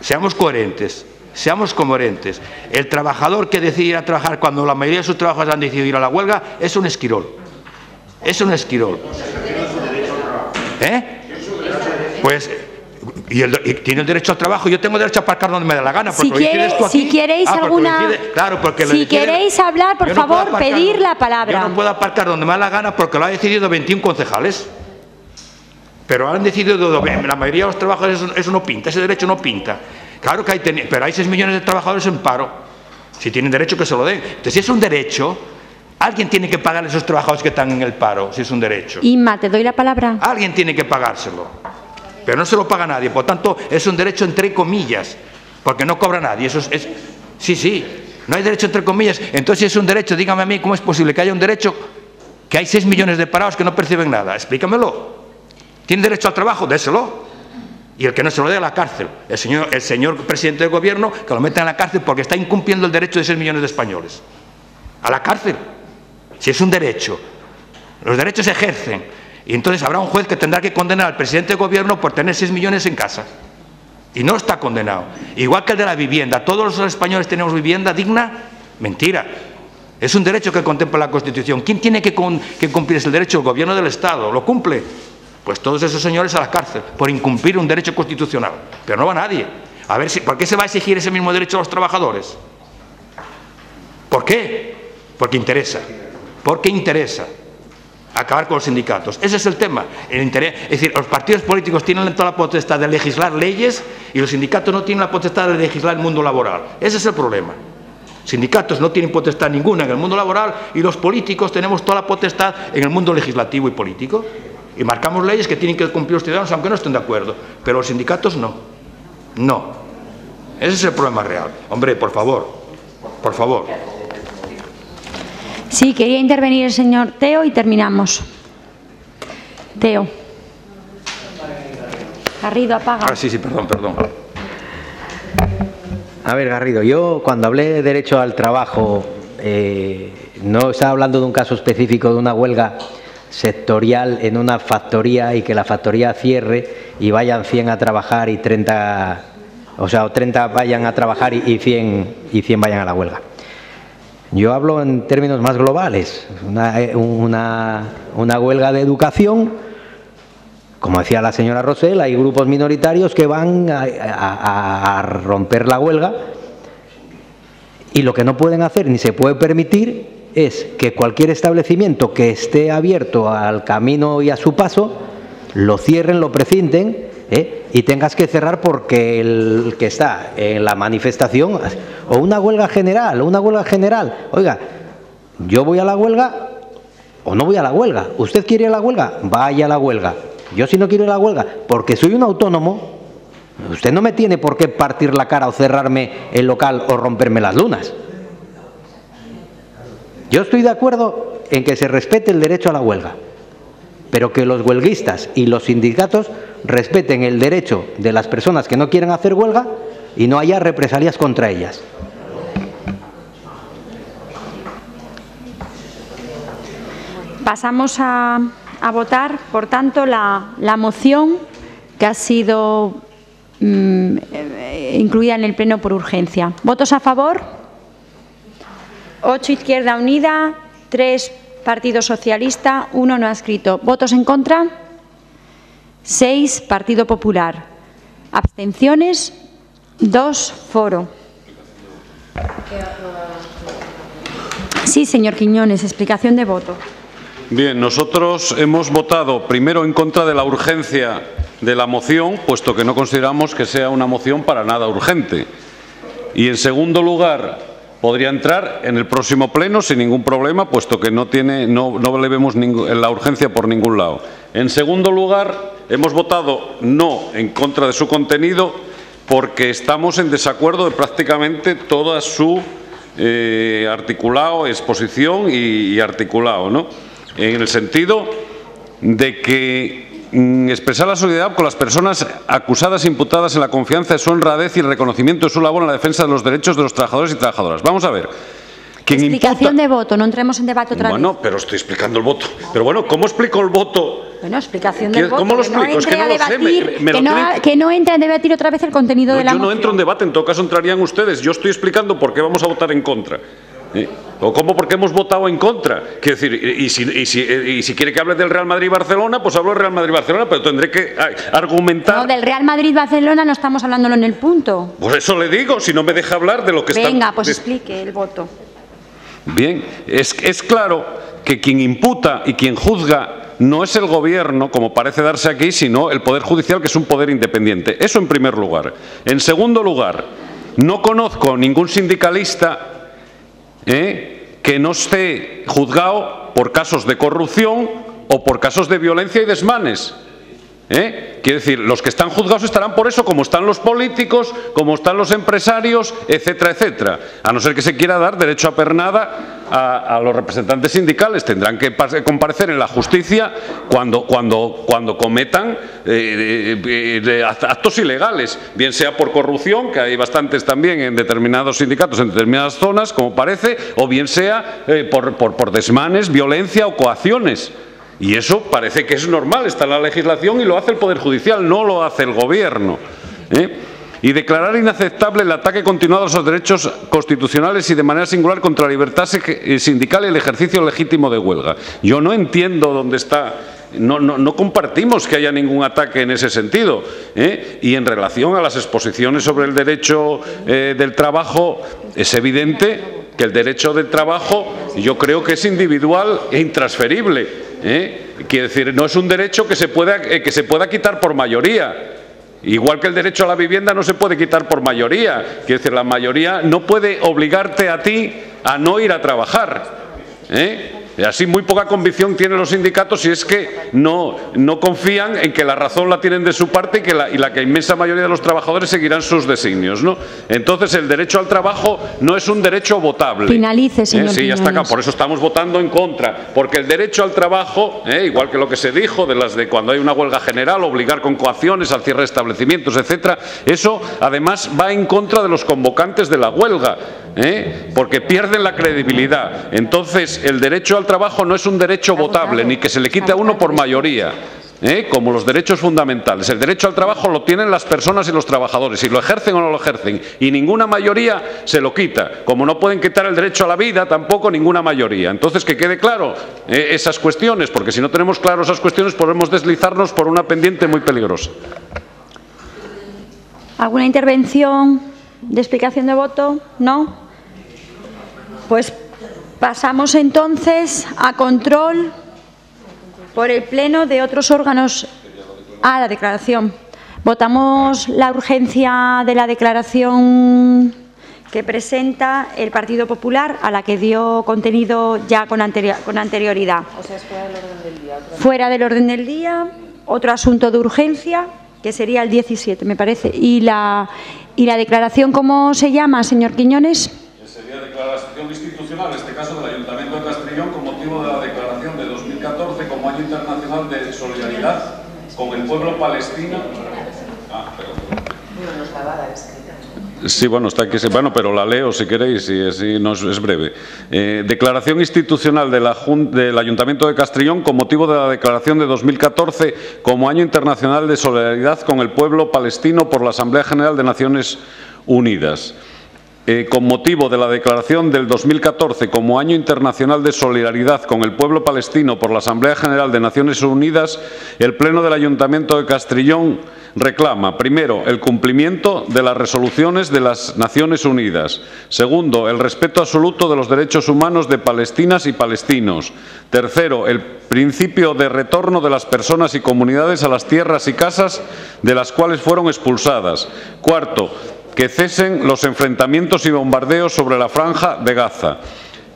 seamos coherentes. Seamos coherentes. El trabajador que decide ir a trabajar cuando la mayoría de sus trabajadores han decidido ir a la huelga es un esquirol. Es un esquirol. ¿Eh? Pues y, el, y, tiene el derecho al trabajo. Yo tengo derecho a aparcar donde me dé la gana. Si, quiere, tú aquí, si queréis ah, alguna, decide, claro, porque si queréis hablar, por no favor, pedir la palabra. Yo no puedo aparcar donde me da la gana porque lo ha decidido 21 concejales. Pero han decidido, la mayoría de los trabajadores, eso, no pinta, ese derecho no pinta. Claro que hay, pero hay 6 millones de trabajadores en paro. Si tienen derecho, que se lo den. Entonces, si es un derecho, Alguien tiene que pagar a esos trabajadores que están en el paro, si es un derecho. Inma, te doy la palabra. Alguien tiene que pagárselo. Pero no se lo paga nadie. Por tanto, es un derecho entre comillas, porque no cobra nadie. Eso es, sí, sí. No hay derecho entre comillas. Entonces, si es un derecho, dígame a mí cómo es posible que haya un derecho que hay 6 millones de parados que no perciben nada. Explícamelo. ¿Tiene derecho al trabajo? Déselo. Y el que no se lo dé a la cárcel. El señor, el señor presidente del gobierno que lo meta en la cárcel porque está incumpliendo el derecho de 6 millones de españoles. A la cárcel si es un derecho. Los derechos se ejercen. Y entonces habrá un juez que tendrá que condenar al presidente del gobierno por tener 6 millones en casa. Y no está condenado. Igual que el de la vivienda. Todos los españoles tenemos vivienda digna. Mentira. Es un derecho que contempla la Constitución. ¿Quién tiene que, que cumplir ese derecho? El gobierno del Estado. ¿Lo cumple? Pues todos esos señores a la cárcel por incumplir un derecho constitucional. Pero no va nadie. A ver si, ¿por qué se va a exigir ese mismo derecho a los trabajadores? ¿Por qué? Porque interesa porque interesa acabar con los sindicatos. Ese es el tema. El interés, es decir, los partidos políticos tienen toda la potestad de legislar leyes y los sindicatos no tienen la potestad de legislar el mundo laboral. Ese es el problema. Sindicatos no tienen potestad ninguna en el mundo laboral y los políticos tenemos toda la potestad en el mundo legislativo y político. Y marcamos leyes que tienen que cumplir los ciudadanos aunque no estén de acuerdo. Pero los sindicatos no. No. Ese es el problema real. Hombre, por favor. Por favor. Sí, quería intervenir el señor Teo y terminamos. Teo. Garrido, apaga. Ah, sí, sí, perdón, perdón. A ver, Garrido, yo cuando hablé de derecho al trabajo, eh, no estaba hablando de un caso específico de una huelga sectorial en una factoría y que la factoría cierre y vayan 100 a trabajar y 30, o sea, 30 vayan a trabajar y 100, y 100 vayan a la huelga. Yo hablo en términos más globales, una, eh, huelga de educación, como decía la señora Rosell, hay grupos minoritarios que van a, romper la huelga y lo que no pueden hacer ni se puede permitir es que cualquier establecimiento que esté abierto al camino y a su paso, lo cierren, lo precinten ¿eh? y tengas que cerrar porque el que está en la manifestación, o una huelga general, o una huelga general, oiga, yo voy a la huelga o no voy a la huelga, usted quiere ir a la huelga, vaya a la huelga, yo si no quiero ir a la huelga, porque soy un autónomo, usted no me tiene por qué partir la cara o cerrarme el local o romperme las lunas. Yo estoy de acuerdo en que se respete el derecho a la huelga, pero que los huelguistas y los sindicatos respeten el derecho de las personas que no quieren hacer huelga y no haya represalias contra ellas. Pasamos a, votar, por tanto, la, moción que ha sido mm, eh, incluida en el Pleno por urgencia. ¿Votos a favor? Ocho Izquierda Unida, tres Partido Socialista, uno no ha escrito. ¿Votos en contra? 6 Partido Popular. Abstenciones, 2 Foro. Sí, señor Quiñones, explicación de voto. Bien, nosotros hemos votado primero en contra de la urgencia de la moción, puesto que no consideramos que sea una moción para nada urgente. Y en segundo lugar, podría entrar en el próximo pleno sin ningún problema, puesto que no, tiene, no, no le vemos la urgencia por ningún lado. En segundo lugar, hemos votado no en contra de su contenido porque estamos en desacuerdo de prácticamente toda su eh, articulado, exposición y, articulado, ¿no? En el sentido de que expresar la solidaridad con las personas acusadas e imputadas en la confianza de su honradez y el reconocimiento de su labor en la defensa de los derechos de los trabajadores y trabajadoras. Vamos a ver. Explicación de voto, no entremos en debate otra vez. Bueno, pero estoy explicando el voto. Pero bueno, ¿cómo explico el voto? Bueno, explicación del voto. ¿Cómo lo explico? es que no lo sé. que, no, entre a debatir otra vez el contenido de la Yo no entro en debate, en todo caso entrarían ustedes. Yo estoy explicando por qué vamos a votar en contra. ¿O cómo? ¿Por qué hemos votado en contra? Quiero decir, y si, y, si, y si, quiere que hable del Real Madrid-Barcelona, pues hablo del Real Madrid-Barcelona, pero tendré que argumentar... No, del Real Madrid-Barcelona no estamos hablándolo en el punto. Pues eso le digo, si no me deja hablar de lo que está... Venga, pues explique el voto. Bien, es, es claro que quien imputa y quien juzga no es el Gobierno, como parece darse aquí, sino el Poder Judicial, que es un poder independiente. Eso en primer lugar. En segundo lugar, no conozco ningún sindicalista ¿eh? que no esté juzgado por casos de corrupción o por casos de violencia y desmanes. ¿Eh? Quiere decir, los que están juzgados estarán por eso, como están los políticos, como están los empresarios, etcétera, etcétera. A no ser que se quiera dar derecho a pernada a, los representantes sindicales. Tendrán que comparecer en la justicia cuando, cometan eh, eh, actos ilegales, bien sea por corrupción, que hay bastantes también en determinados sindicatos, en determinadas zonas, como parece, o bien sea por, por desmanes, violencia o coacciones. Y eso parece que es normal, está en la legislación y lo hace el Poder Judicial, no lo hace el Gobierno. ¿eh? Y declarar inaceptable el ataque continuado a los derechos constitucionales y de manera singular contra la libertad eh, sindical y el ejercicio legítimo de huelga. Yo no entiendo dónde está no, compartimos que haya ningún ataque en ese sentido. ¿eh? Y en relación a las exposiciones sobre el derecho del trabajo, es evidente que el derecho del trabajo yo creo que es individual e intransferible. ¿Eh? Quiere decir, no es un derecho que se, pueda, eh, que se pueda quitar por mayoría. Igual que el derecho a la vivienda no se puede quitar por mayoría. Quiere decir, la mayoría no puede obligarte a ti a no ir a trabajar. ¿eh? Así muy poca convicción tienen los sindicatos si es que no, no confían en que la razón la tienen de su parte y que la, y la que inmensa mayoría de los trabajadores seguirán sus designios. ¿no? Entonces el derecho al trabajo no es un derecho votable. Finalice, ¿Eh? señor. Sí, ya está acá. Por eso estamos votando en contra. Porque el derecho al trabajo, ¿eh? igual que lo que se dijo de las de cuando hay una huelga general, obligar con coacciones al cierre de establecimientos, etcétera, eso además va en contra de los convocantes de la huelga. ¿Eh? porque pierden la credibilidad. Entonces, el derecho al trabajo no es un derecho votable, ni que se le quite a uno por mayoría. ¿eh? como los derechos fundamentales. El derecho al trabajo lo tienen las personas y los trabajadores, si lo ejercen o no lo ejercen, y ninguna mayoría se lo quita, como no pueden quitar el derecho a la vida, tampoco ninguna mayoría. Entonces, que quede claro ¿eh? esas cuestiones, porque si no tenemos claro esas cuestiones podemos deslizarnos por una pendiente muy peligrosa. ¿Alguna intervención de explicación de voto? ¿No? Pues pasamos entonces a control por el Pleno de otros órganos. a la declaración. Votamos la urgencia de la declaración que presenta el Partido Popular, a la que dio contenido ya con, anterioridad. O sea, es fuera del orden del día. Fuera del orden del día, otro asunto de urgencia, que sería el 17, me parece. ¿Y la, y la declaración cómo se llama, señor Quiñones? declaración institucional, en este caso del Ayuntamiento de Castellón, con motivo de la declaración de 2014 como Año Internacional de Solidaridad con el pueblo palestino. Ah, Sí, bueno, está aquí. Bueno, pero la leo si queréis, y así no es, breve. Eh, declaración institucional del Ayuntamiento de Castellón con motivo de la declaración de 2014 como Año Internacional de Solidaridad con el pueblo palestino por la Asamblea General de Naciones Unidas. Eh, con motivo de la declaración del 2014 como Año Internacional de Solidaridad con el Pueblo Palestino por la Asamblea General de Naciones Unidas, el Pleno del Ayuntamiento de Castrillón reclama, primero, el cumplimiento de las resoluciones de las Naciones Unidas. Segundo, el respeto absoluto de los derechos humanos de palestinas y palestinos. Tercero, el principio de retorno de las personas y comunidades a las tierras y casas de las cuales fueron expulsadas. Cuarto, que cesen los enfrentamientos y bombardeos sobre la franja de Gaza.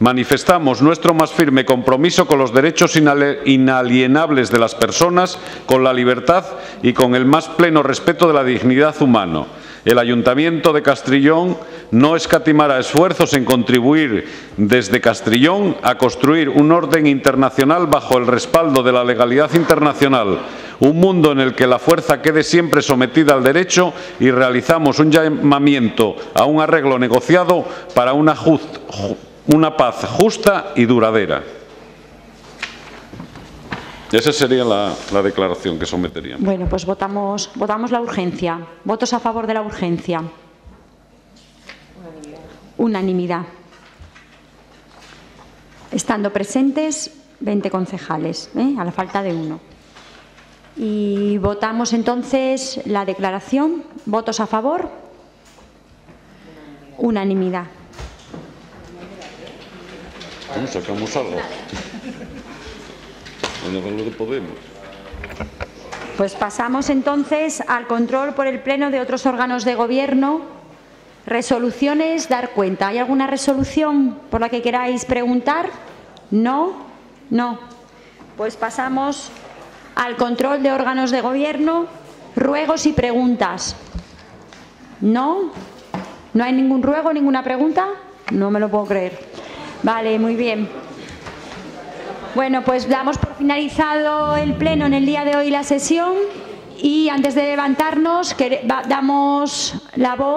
Manifestamos nuestro más firme compromiso con los derechos inalienables de las personas, con la libertad y con el más pleno respeto de la dignidad humana. El Ayuntamiento de Castrillón no escatimará esfuerzos en contribuir desde Castrillón a construir un orden internacional bajo el respaldo de la legalidad internacional, un mundo en el que la fuerza quede siempre sometida al derecho y realizamos un llamamiento a un arreglo negociado para una, una paz justa y duradera. Esa sería la, declaración que someteríamos. Bueno, pues votamos, votamos la urgencia. ¿Votos a favor de la urgencia? Unanimidad. Estando presentes 20 concejales, ¿eh? a la falta de uno. Y votamos entonces la declaración. ¿Votos a favor? Unanimidad. Sacamos algo. Pues pasamos entonces al control por el Pleno de otros órganos de Gobierno. Resoluciones, dar cuenta. ¿Hay alguna resolución por la que queráis preguntar? No, no. Pues pasamos al control de órganos de gobierno. Ruegos y preguntas. ¿No? ¿No hay ningún ruego, ninguna pregunta? No me lo puedo creer. Vale, muy bien. Bueno, pues damos por finalizado el pleno en el día de hoy la sesión y antes de levantarnos damos la voz.